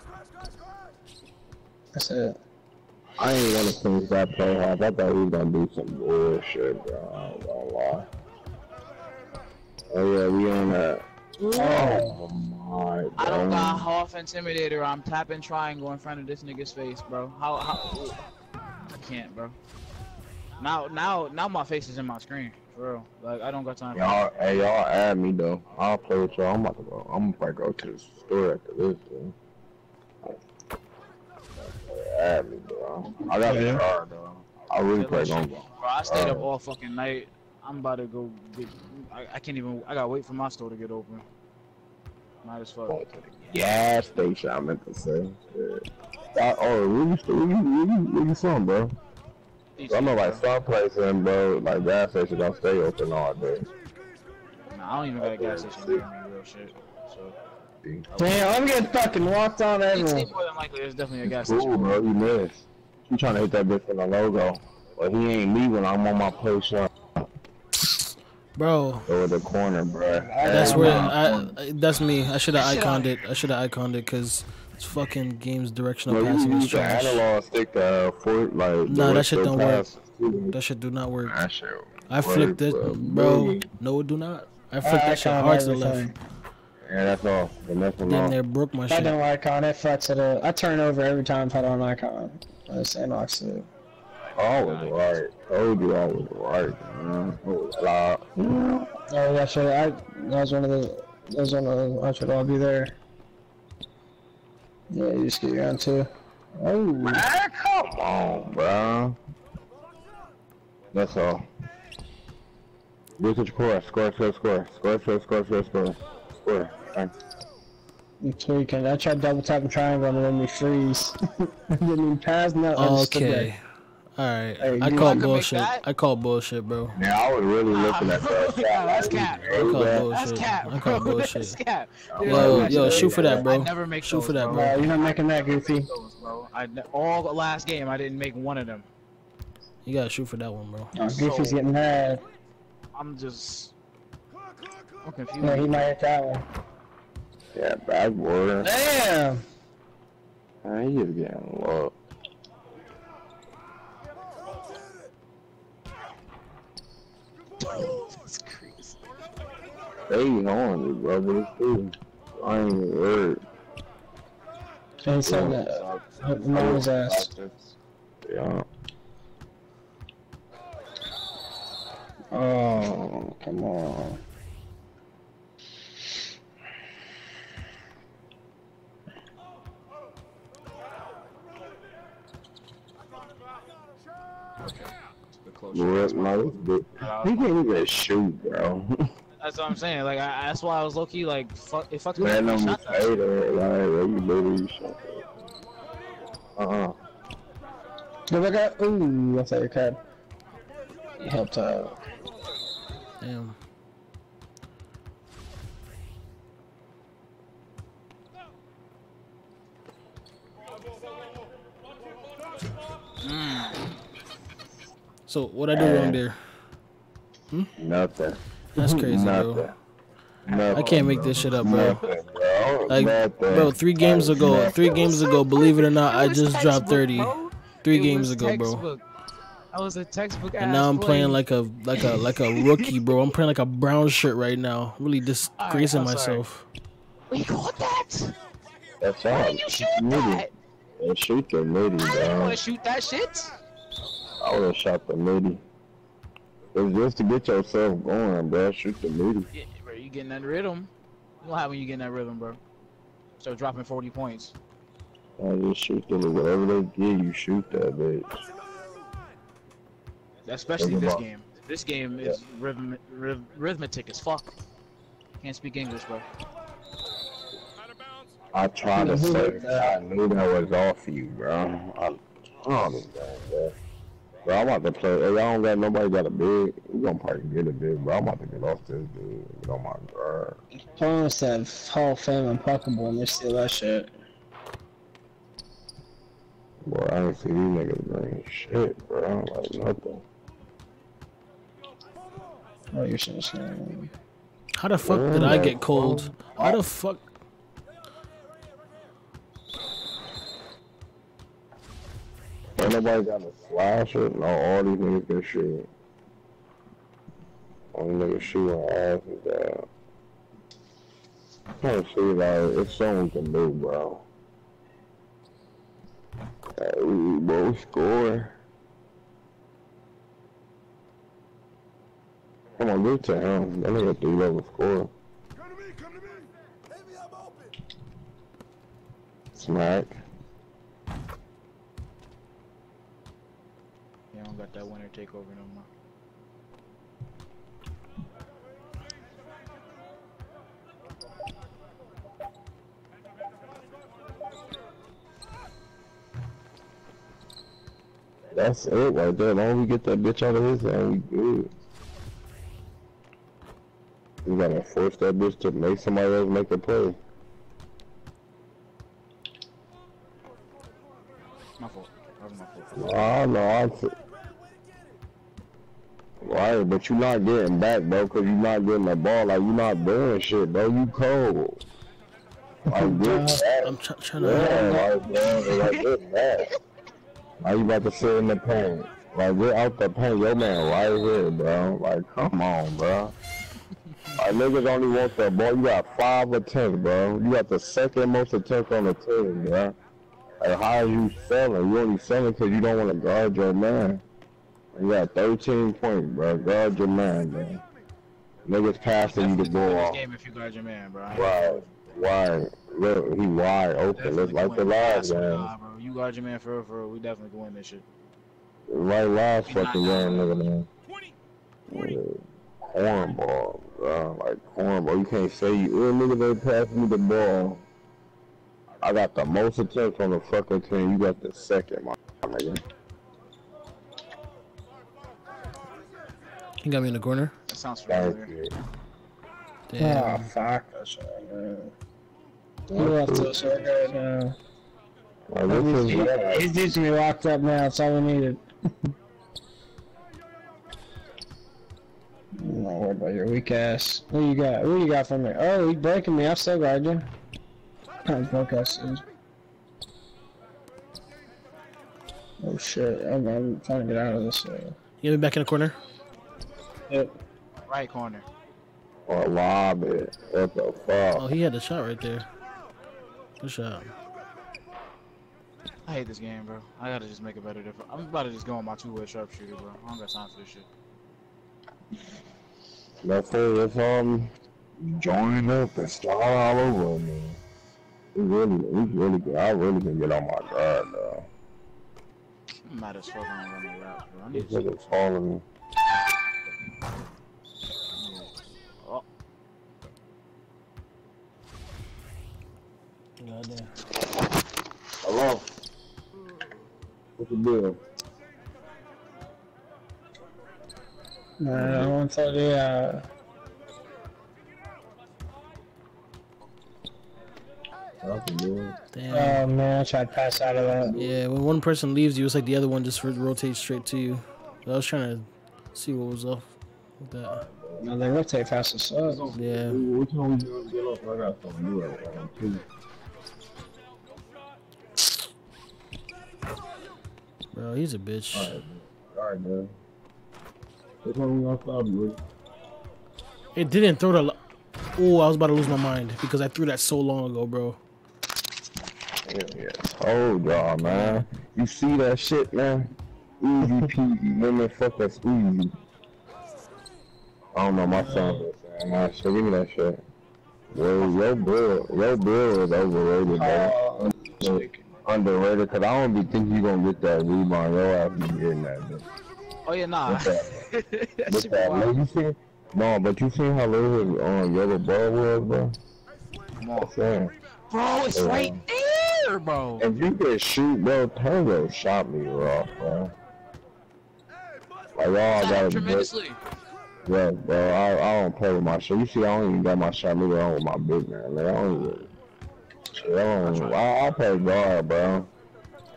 That's it. I ain't gonna finish that play half. I thought he was gonna do some bullshit, bro. I ain't gonna lie. Oh yeah, we on that. Oh my I don't got half intimidator. I'm tapping triangle in front of this nigga's face, bro. How? how I can't, bro. Now, now, now my face is in my screen. For real. Like I don't got time. For Y'all, hey, y'all add me though. I'll play with y'all. I'm about to go. I'm gonna probably go to the store after this, dude. Add me, bro. I got Yeah. a car, though. I really play gonna go. Bro, I stayed up all fucking night. I'm about to go get. I, I can't even. I gotta wait for my store to get open. Might as well. Going to the gas station. I meant to say. Yeah. That- oh, where you, where you, where you, where you from, bro? Easy, I know like bro. some places, bro, like gas stations don't stay open all day. Nah, I don't even got a gas station near me, real shit. So Damn, I'm getting fucking walked on I'd say everyone. more than likely there's definitely a gas Cool, station. bro, you missed. You trying to hit that bitch from the logo. But he ain't me when I'm on my push up Bro, over the corner, bro. that's Yeah, where man. I. That's me. I should have Shit iconed it. I should have iconed it because it's fucking game's directional Bro, you passing is use the trash. analog stick to uh, for like. Nah, that shit don't work. too. That shit do not work. That shit. I work, flicked it, bro. bro. No, it do not. I I flicked that shit icon hard to the left. everything. Yeah, that's all. The next one Damn off. near broke my If I don't icon, it fucks it up. I turn over every time if I don't icon. That's unlocks it. I was right. Told you I was right, man. It was loud. Oh, yeah, sure. I that was one of the. That was one of the. I should all be there. Yeah, you just get your own too. Oh, Man, come on, bro. That's all. Look at your score. Score, score, score. Score, score, score, score, score. Score. Thanks. I'm tweaking. I tried double tapping triangle and it made me freeze. I didn't even pass no. I just stood there. Okay. Alright. Hey, I call I can make bullshit. I call bullshit, bro. Man, I was really looking at that. Nah, that's cap. I call That's bullshit. cap, I call bro. That's bullshit. cap. Dude, Yo, yo, shoot for that, bro. I never make Shoot those, for that, bro. bro. You're not making that goofy. Bro. I all the last game I didn't make one of them. You gotta shoot for that one, bro. Oh, Goofy's getting mad. I'm just. I'm confused. Yeah, he might hit that one. Yeah, backboard. Damn! Man, he is getting low. That's crazy. Hey, on it, brother. Too. I ain't even worried. He said that. Hit him on his ass. Yeah. Oh, come on. Close Yeah, shot. no, this dude- he can't even shoot, bro. That's what I'm saying. Like, I, that's why I was low key like, fuck. It fucked me Man, up. I'm when I that shit. later, like, you literally shot. Uh-uh. Go back up. Ooh, I thought you could. He helped out. Damn. Hmm. So what I do wrong eh. there? Hmm? Nothing. That's crazy, Nothing. bro. Nothing. I can't make this shit up, bro. Nothing, bro. Like, Nothing. bro, three games ago, nothing. three games ago, believe it or not, I It was just dropped 30. bro. Three It games was ago, bro. I was a textbook. And now I'm playing like a like a like a rookie, bro. I'm playing like a brown shirt right now. Really disgracing I'm sorry. myself. We caught that. That's Why all. did you shoot that? Yeah, shoot the midi, I didn't want to shoot that shit. I would have shot the midi. It's just to get yourself going, bro. Shoot the midi. Yeah, bro, you getting that rhythm. What happen when you get in that rhythm, bro? So dropping 40 points. I just shoot the whatever they give you, shoot that bitch. Especially this game. This game is rhythm, rhyth, rhythmic as fuck. Can't speak English, bro. I tried to say that? I knew that was off you, bro. I, I don't know, bro. Bro, I'm about to play. If I don't got nobody got a big, we gonna probably get a big, bro. I'm about to get off this dude. Oh my god. Almost that Hall of Fame impeccable and they steal that shit. Boy, I ain't see these niggas bring shit, bro. I don't Like nothing. Oh, you're so saying. How the fuck Yeah, did I get cold? How the fuck? Ain't nobody got a slasher. No, all these niggas can shoot. Only nigga shooting ass is that. I'm trying to see like it's something can do, bro. Hey, we both score. Come on, give it to him. That nigga three level score. Smack. Yeah, I don't got that winner take over no more. That's it right there. As long as we get that bitch out of his hand, we good. We gotta force that bitch to make somebody else make a play. My fault. That was my fault. I know. I right, but you not getting back, bro, because you not getting the ball. Like, you not doing shit, bro. You cold. Like, get back. I'm try- trying to. Yeah, like, bro, like, get back. Now you about to sit in the paint. Like, get out the paint. Your man right here, bro. Like, come on, bro. Like, niggas only want the ball. You got five attempts, bro. You got the second most attempts on the team, bro. Like, how are you selling? You only selling because you don't want to guard your man. You got 13 points, bro. Guard your man, bro. Niggas passing you the Definitely win this ball. game if you guard your man, bro. I ain't Right, right. Look, he wide open. Look Definitely like the win. I last swear to game. Bro. You guard your man for real, for real. We definitely can win this shit. Right last He not fucking game, down. nigga, man. Yeah. Hornball, bro. Like hornball. You can't say you uh, nigga they pass me the ball. I got the most attempts on the fucking team. You got the second, my nigga. He got me in the corner. That sounds Thank familiar. you. Damn. Oh, fuck. That's right, man. He left us right right now. Like, this is He- bad. He's locked up now. That's all we needed. I'm not worried about your weak ass. What you got? What you got for me? Oh, he's breaking me. I'm still got you. Kind of broke ass. Oh shit! I'm, I'm trying to get out of this. Uh, You got me back in the corner. Yep. Right corner. Or lob it. What the fuck? Oh, he had the shot right there. Good shot. I hate this game, bro. I gotta just make a better. difference. I'm about to just go on my two-way sharpshooter, bro. I don't got time for this shit. That's it. That's um. Join up and start all over, man. We really, we really, good. I really can get on my guard, though. I'm mad as fuck on running routes, bro. I This need to. nigga falling. Oh, Goddamn. Hello. What's the deal? Nah, I want to the uh, Damn. oh man, I tried to pass out of that. Yeah, when one person leaves you, it's like the other one just rotates straight to you. I was trying to see what was off with that. No, they rotate fast as fuck. Yeah. Which one we doing? Get up. I got something new right now, too. Bro, he's a bitch. Alright, alright, man. Which one we gonna stop you? It didn't throw the. Oh, I was about to lose my mind because I threw that so long ago, bro. Yeah, yeah. Told y'all, man. You see that shit, man? Easy peasy. Women fuck us easy. I don't know, my son that shit. Give me that shit. Well, your bill, your bill is overrated, bro. Oh, Underrated, cause I don't be think you gonna get that rebound. Your ass be getting that. bitch. oh yeah, nah. What's that? that What's that? Man, you see? No, but you seen how little his um, yellow ball was, bro? Come on, saying. bro. It's Yeah. right there, bro. If you can shoot, bro, Tango shot me raw, bro. Like y'all gotta tremendously. Yeah, bro. I, I don't play with my shit. You see, I don't even got my shot meter on with my big man. Like, I don't even. Shit, I, don't, I, I play guard, bro.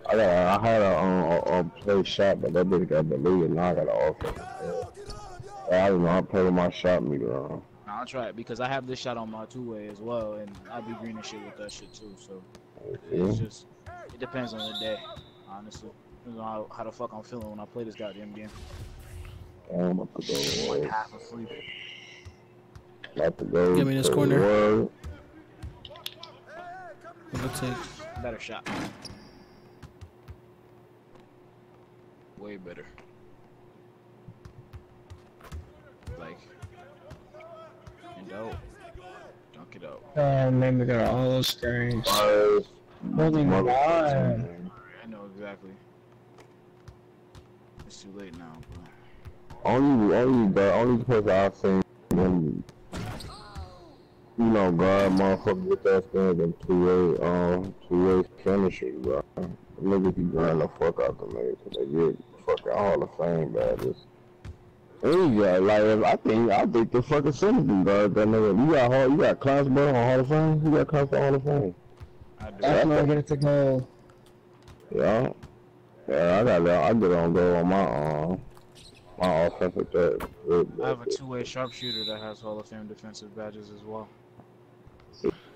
I got, I had a, um, a, a play shot, but that bitch got deleted. Now I got an offense. I don't know. I play with my shot meter on. Nah, I'll try it because I have this shot on my two-way as well, and I be green and shit with that shit too. So it's just it depends on the day, honestly. Depends on how, how the fuck I'm feeling when I play this goddamn game. I'm about to go. Like half asleep. About to go. Give me this corner. work. We'll take. Better shot. Way better. Like, and out. Dunk it out. Oh man, we got all those screens. Five. Holding the line. I know exactly. It's too late now, but Only, only, the only person I've seen when you know, God, motherfucker, get that thing in two way, um, two way finishes, bro. Niggas be grinding the fuck out the niggas, 'cause they get fucking Hall of Fame badges. And you got, like, if- I think, I think the fucking Senator guard that nigga. You got, Hall- you got Clansburg on Hall of Fame? You got Clansburg Hall of Fame? I do. That's not get it to go. Yeah. Yeah, I got that. I get on go on my, um, my offensive. I have a two-way sharpshooter that has Hall of Fame defensive badges as well.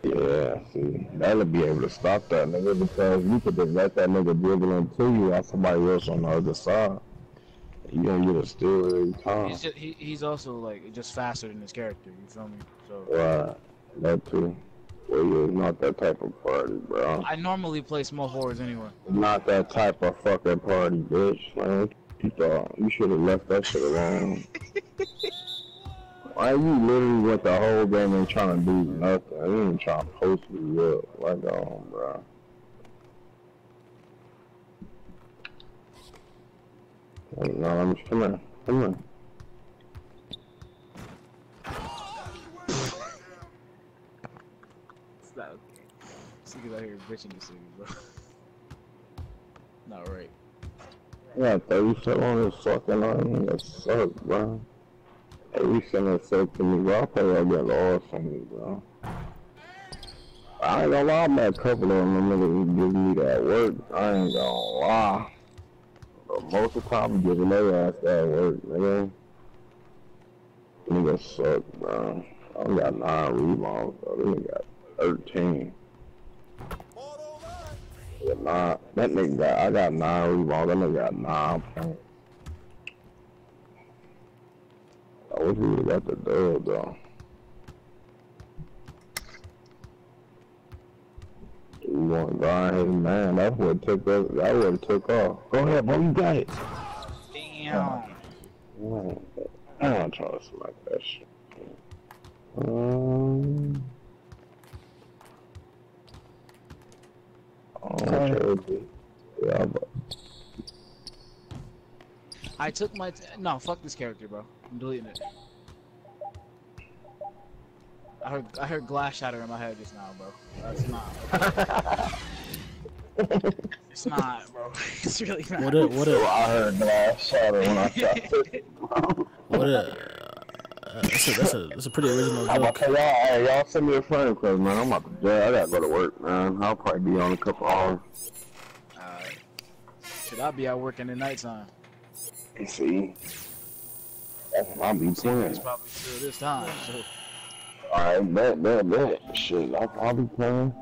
Yeah, see, that'll be able to stop that nigga because you could just let that nigga dribble into you while somebody else on the other side. You gonna get a steal every time. He's just, he, he's also like just faster than his character. You feel me? So Right, that too. Well, you're not that type of party, bro. I normally play small forwards anyway. Not that type of fucking party, bitch. Man, you thought you should have left that shit alone. Why you literally went the whole game and trying to do nothing? You ain't trying to post me up. Like, on, bro. No, I'm just come here. Come here. It's not okay. This nigga's out here bitching this city, bro. Not right. Yeah, 37 on his fucking arm. That sucks, bro. Hey, we send that suck to me, bro. I probably gotta get lost from me, bro. I ain't gonna lie, I'm at a couple of them niggas give me that work. I ain't gonna lie. But most of the time, giving their ass that work, nigga. Nigga suck, bro. I got nine rebounds, bro. Nigga got 13. Yeah, nine. That nigga got, I got nine rebounds. That nigga got nine points. I wish we would've got the dub, though. We want to grind his man. That's what took us. That what took off. Go ahead, bro. You got it. Damn. I don't try to smack that shit. Um. Oh. Yeah, but I took my t- no. Fuck this character, bro. I'm deleting it. I heard I heard glass shatter in my head just now, bro. That's not. it's not, bro. It's really not. What a what Well, a I heard glass shatter when I shot it. what a. Uh, that's, a, that's a that's a pretty original joke. to y'all, hey, y'all send me a friend request, man. I'm about to jail. I gotta go to work, man. I'll probably be on a couple hours. Alright. Should I be out working at nighttime? You see? That's what I'll be It's probably still this time. So Alright, bet, bet, bet. Shit, I'll, I'll be playing.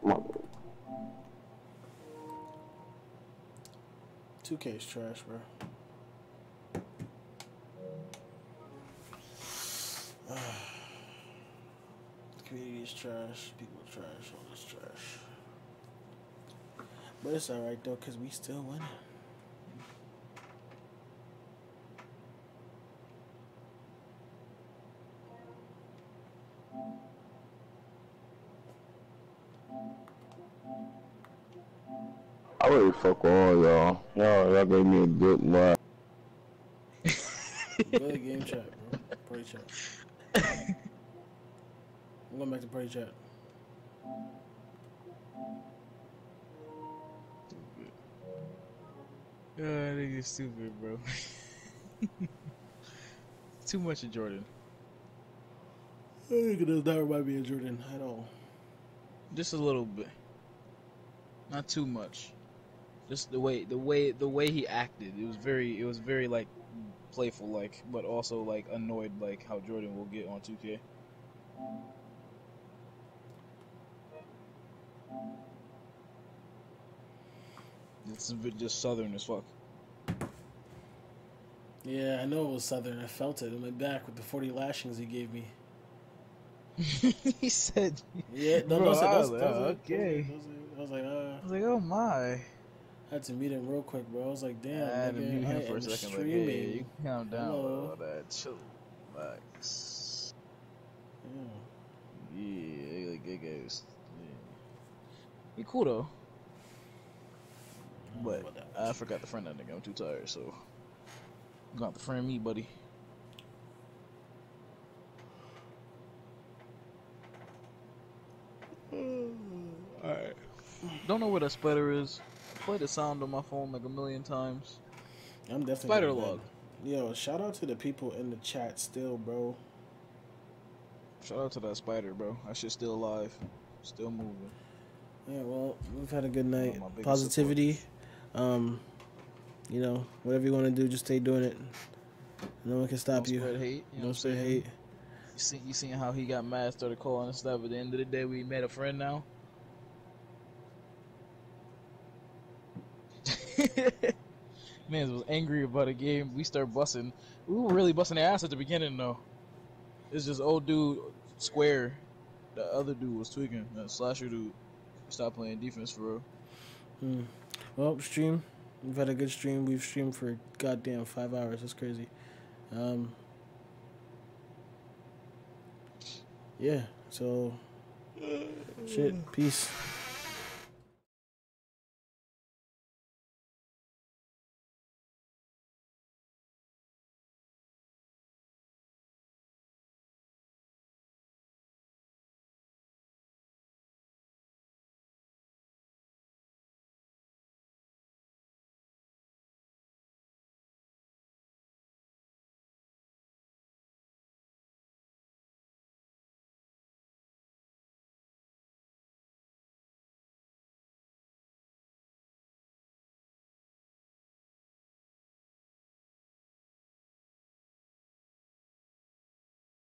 Come on. Two K is trash, bro. The community is trash. People are trash. All this trash. But it's alright though, cause we still winning. I really fuck all y'all. Y'all, y'all gave me a good laugh. Go to game chat, bro. Party chat. I'm going back to party chat. Uh, nigga stupid, bro. Too much of Jordan. It does not remind me of Jordan at all. Just a little bit. Not too much. Just the way the way the way he acted. It was very it was very like playful like but also like annoyed like how Jordan will get on 2K. It's a bit just southern as fuck. Yeah, I know it was Southern. I felt it in my back with the 40 lashings he gave me. he said Yeah, no, Bro, no, I was like, okay. I was like, uh, I was like, oh my. I had to meet him real quick, bro. I was like, damn, I had to nigga, mute I him for a second. Like, streaming. hey, you can calm down with Hello. all that. Chill. Relax. Yeah. Yeah, like it goes. Yeah. He cool though. But I forgot to friend that nigga. I'm too tired, so you got to friend me, buddy. Alright. Don't know where that spider is. Played the sound on my phone like a million times. I'm definitely Spider log. Yo, shout out to the people in the chat still, bro. Shout out to that spider, bro. That shit's still alive. Still moving. Yeah, well, we've had a good night. Positivity. Um, you know, whatever you want to do, just stay doing it. No one can stop Don't you. spread hate. You know Don't spread saying? hate. You see, you seen how he got mad, started calling and stuff. At the end of the day, we made a friend now. Man was angry about a game. We start busting. We were really busting their ass at the beginning, though. It's just old dude square. The other dude was tweaking. That slasher dude stopped playing defense for real. Hmm. Well, stream. We've had a good stream. We've streamed for goddamn five hours. That's crazy. Um. Yeah. So. Shit. Peace.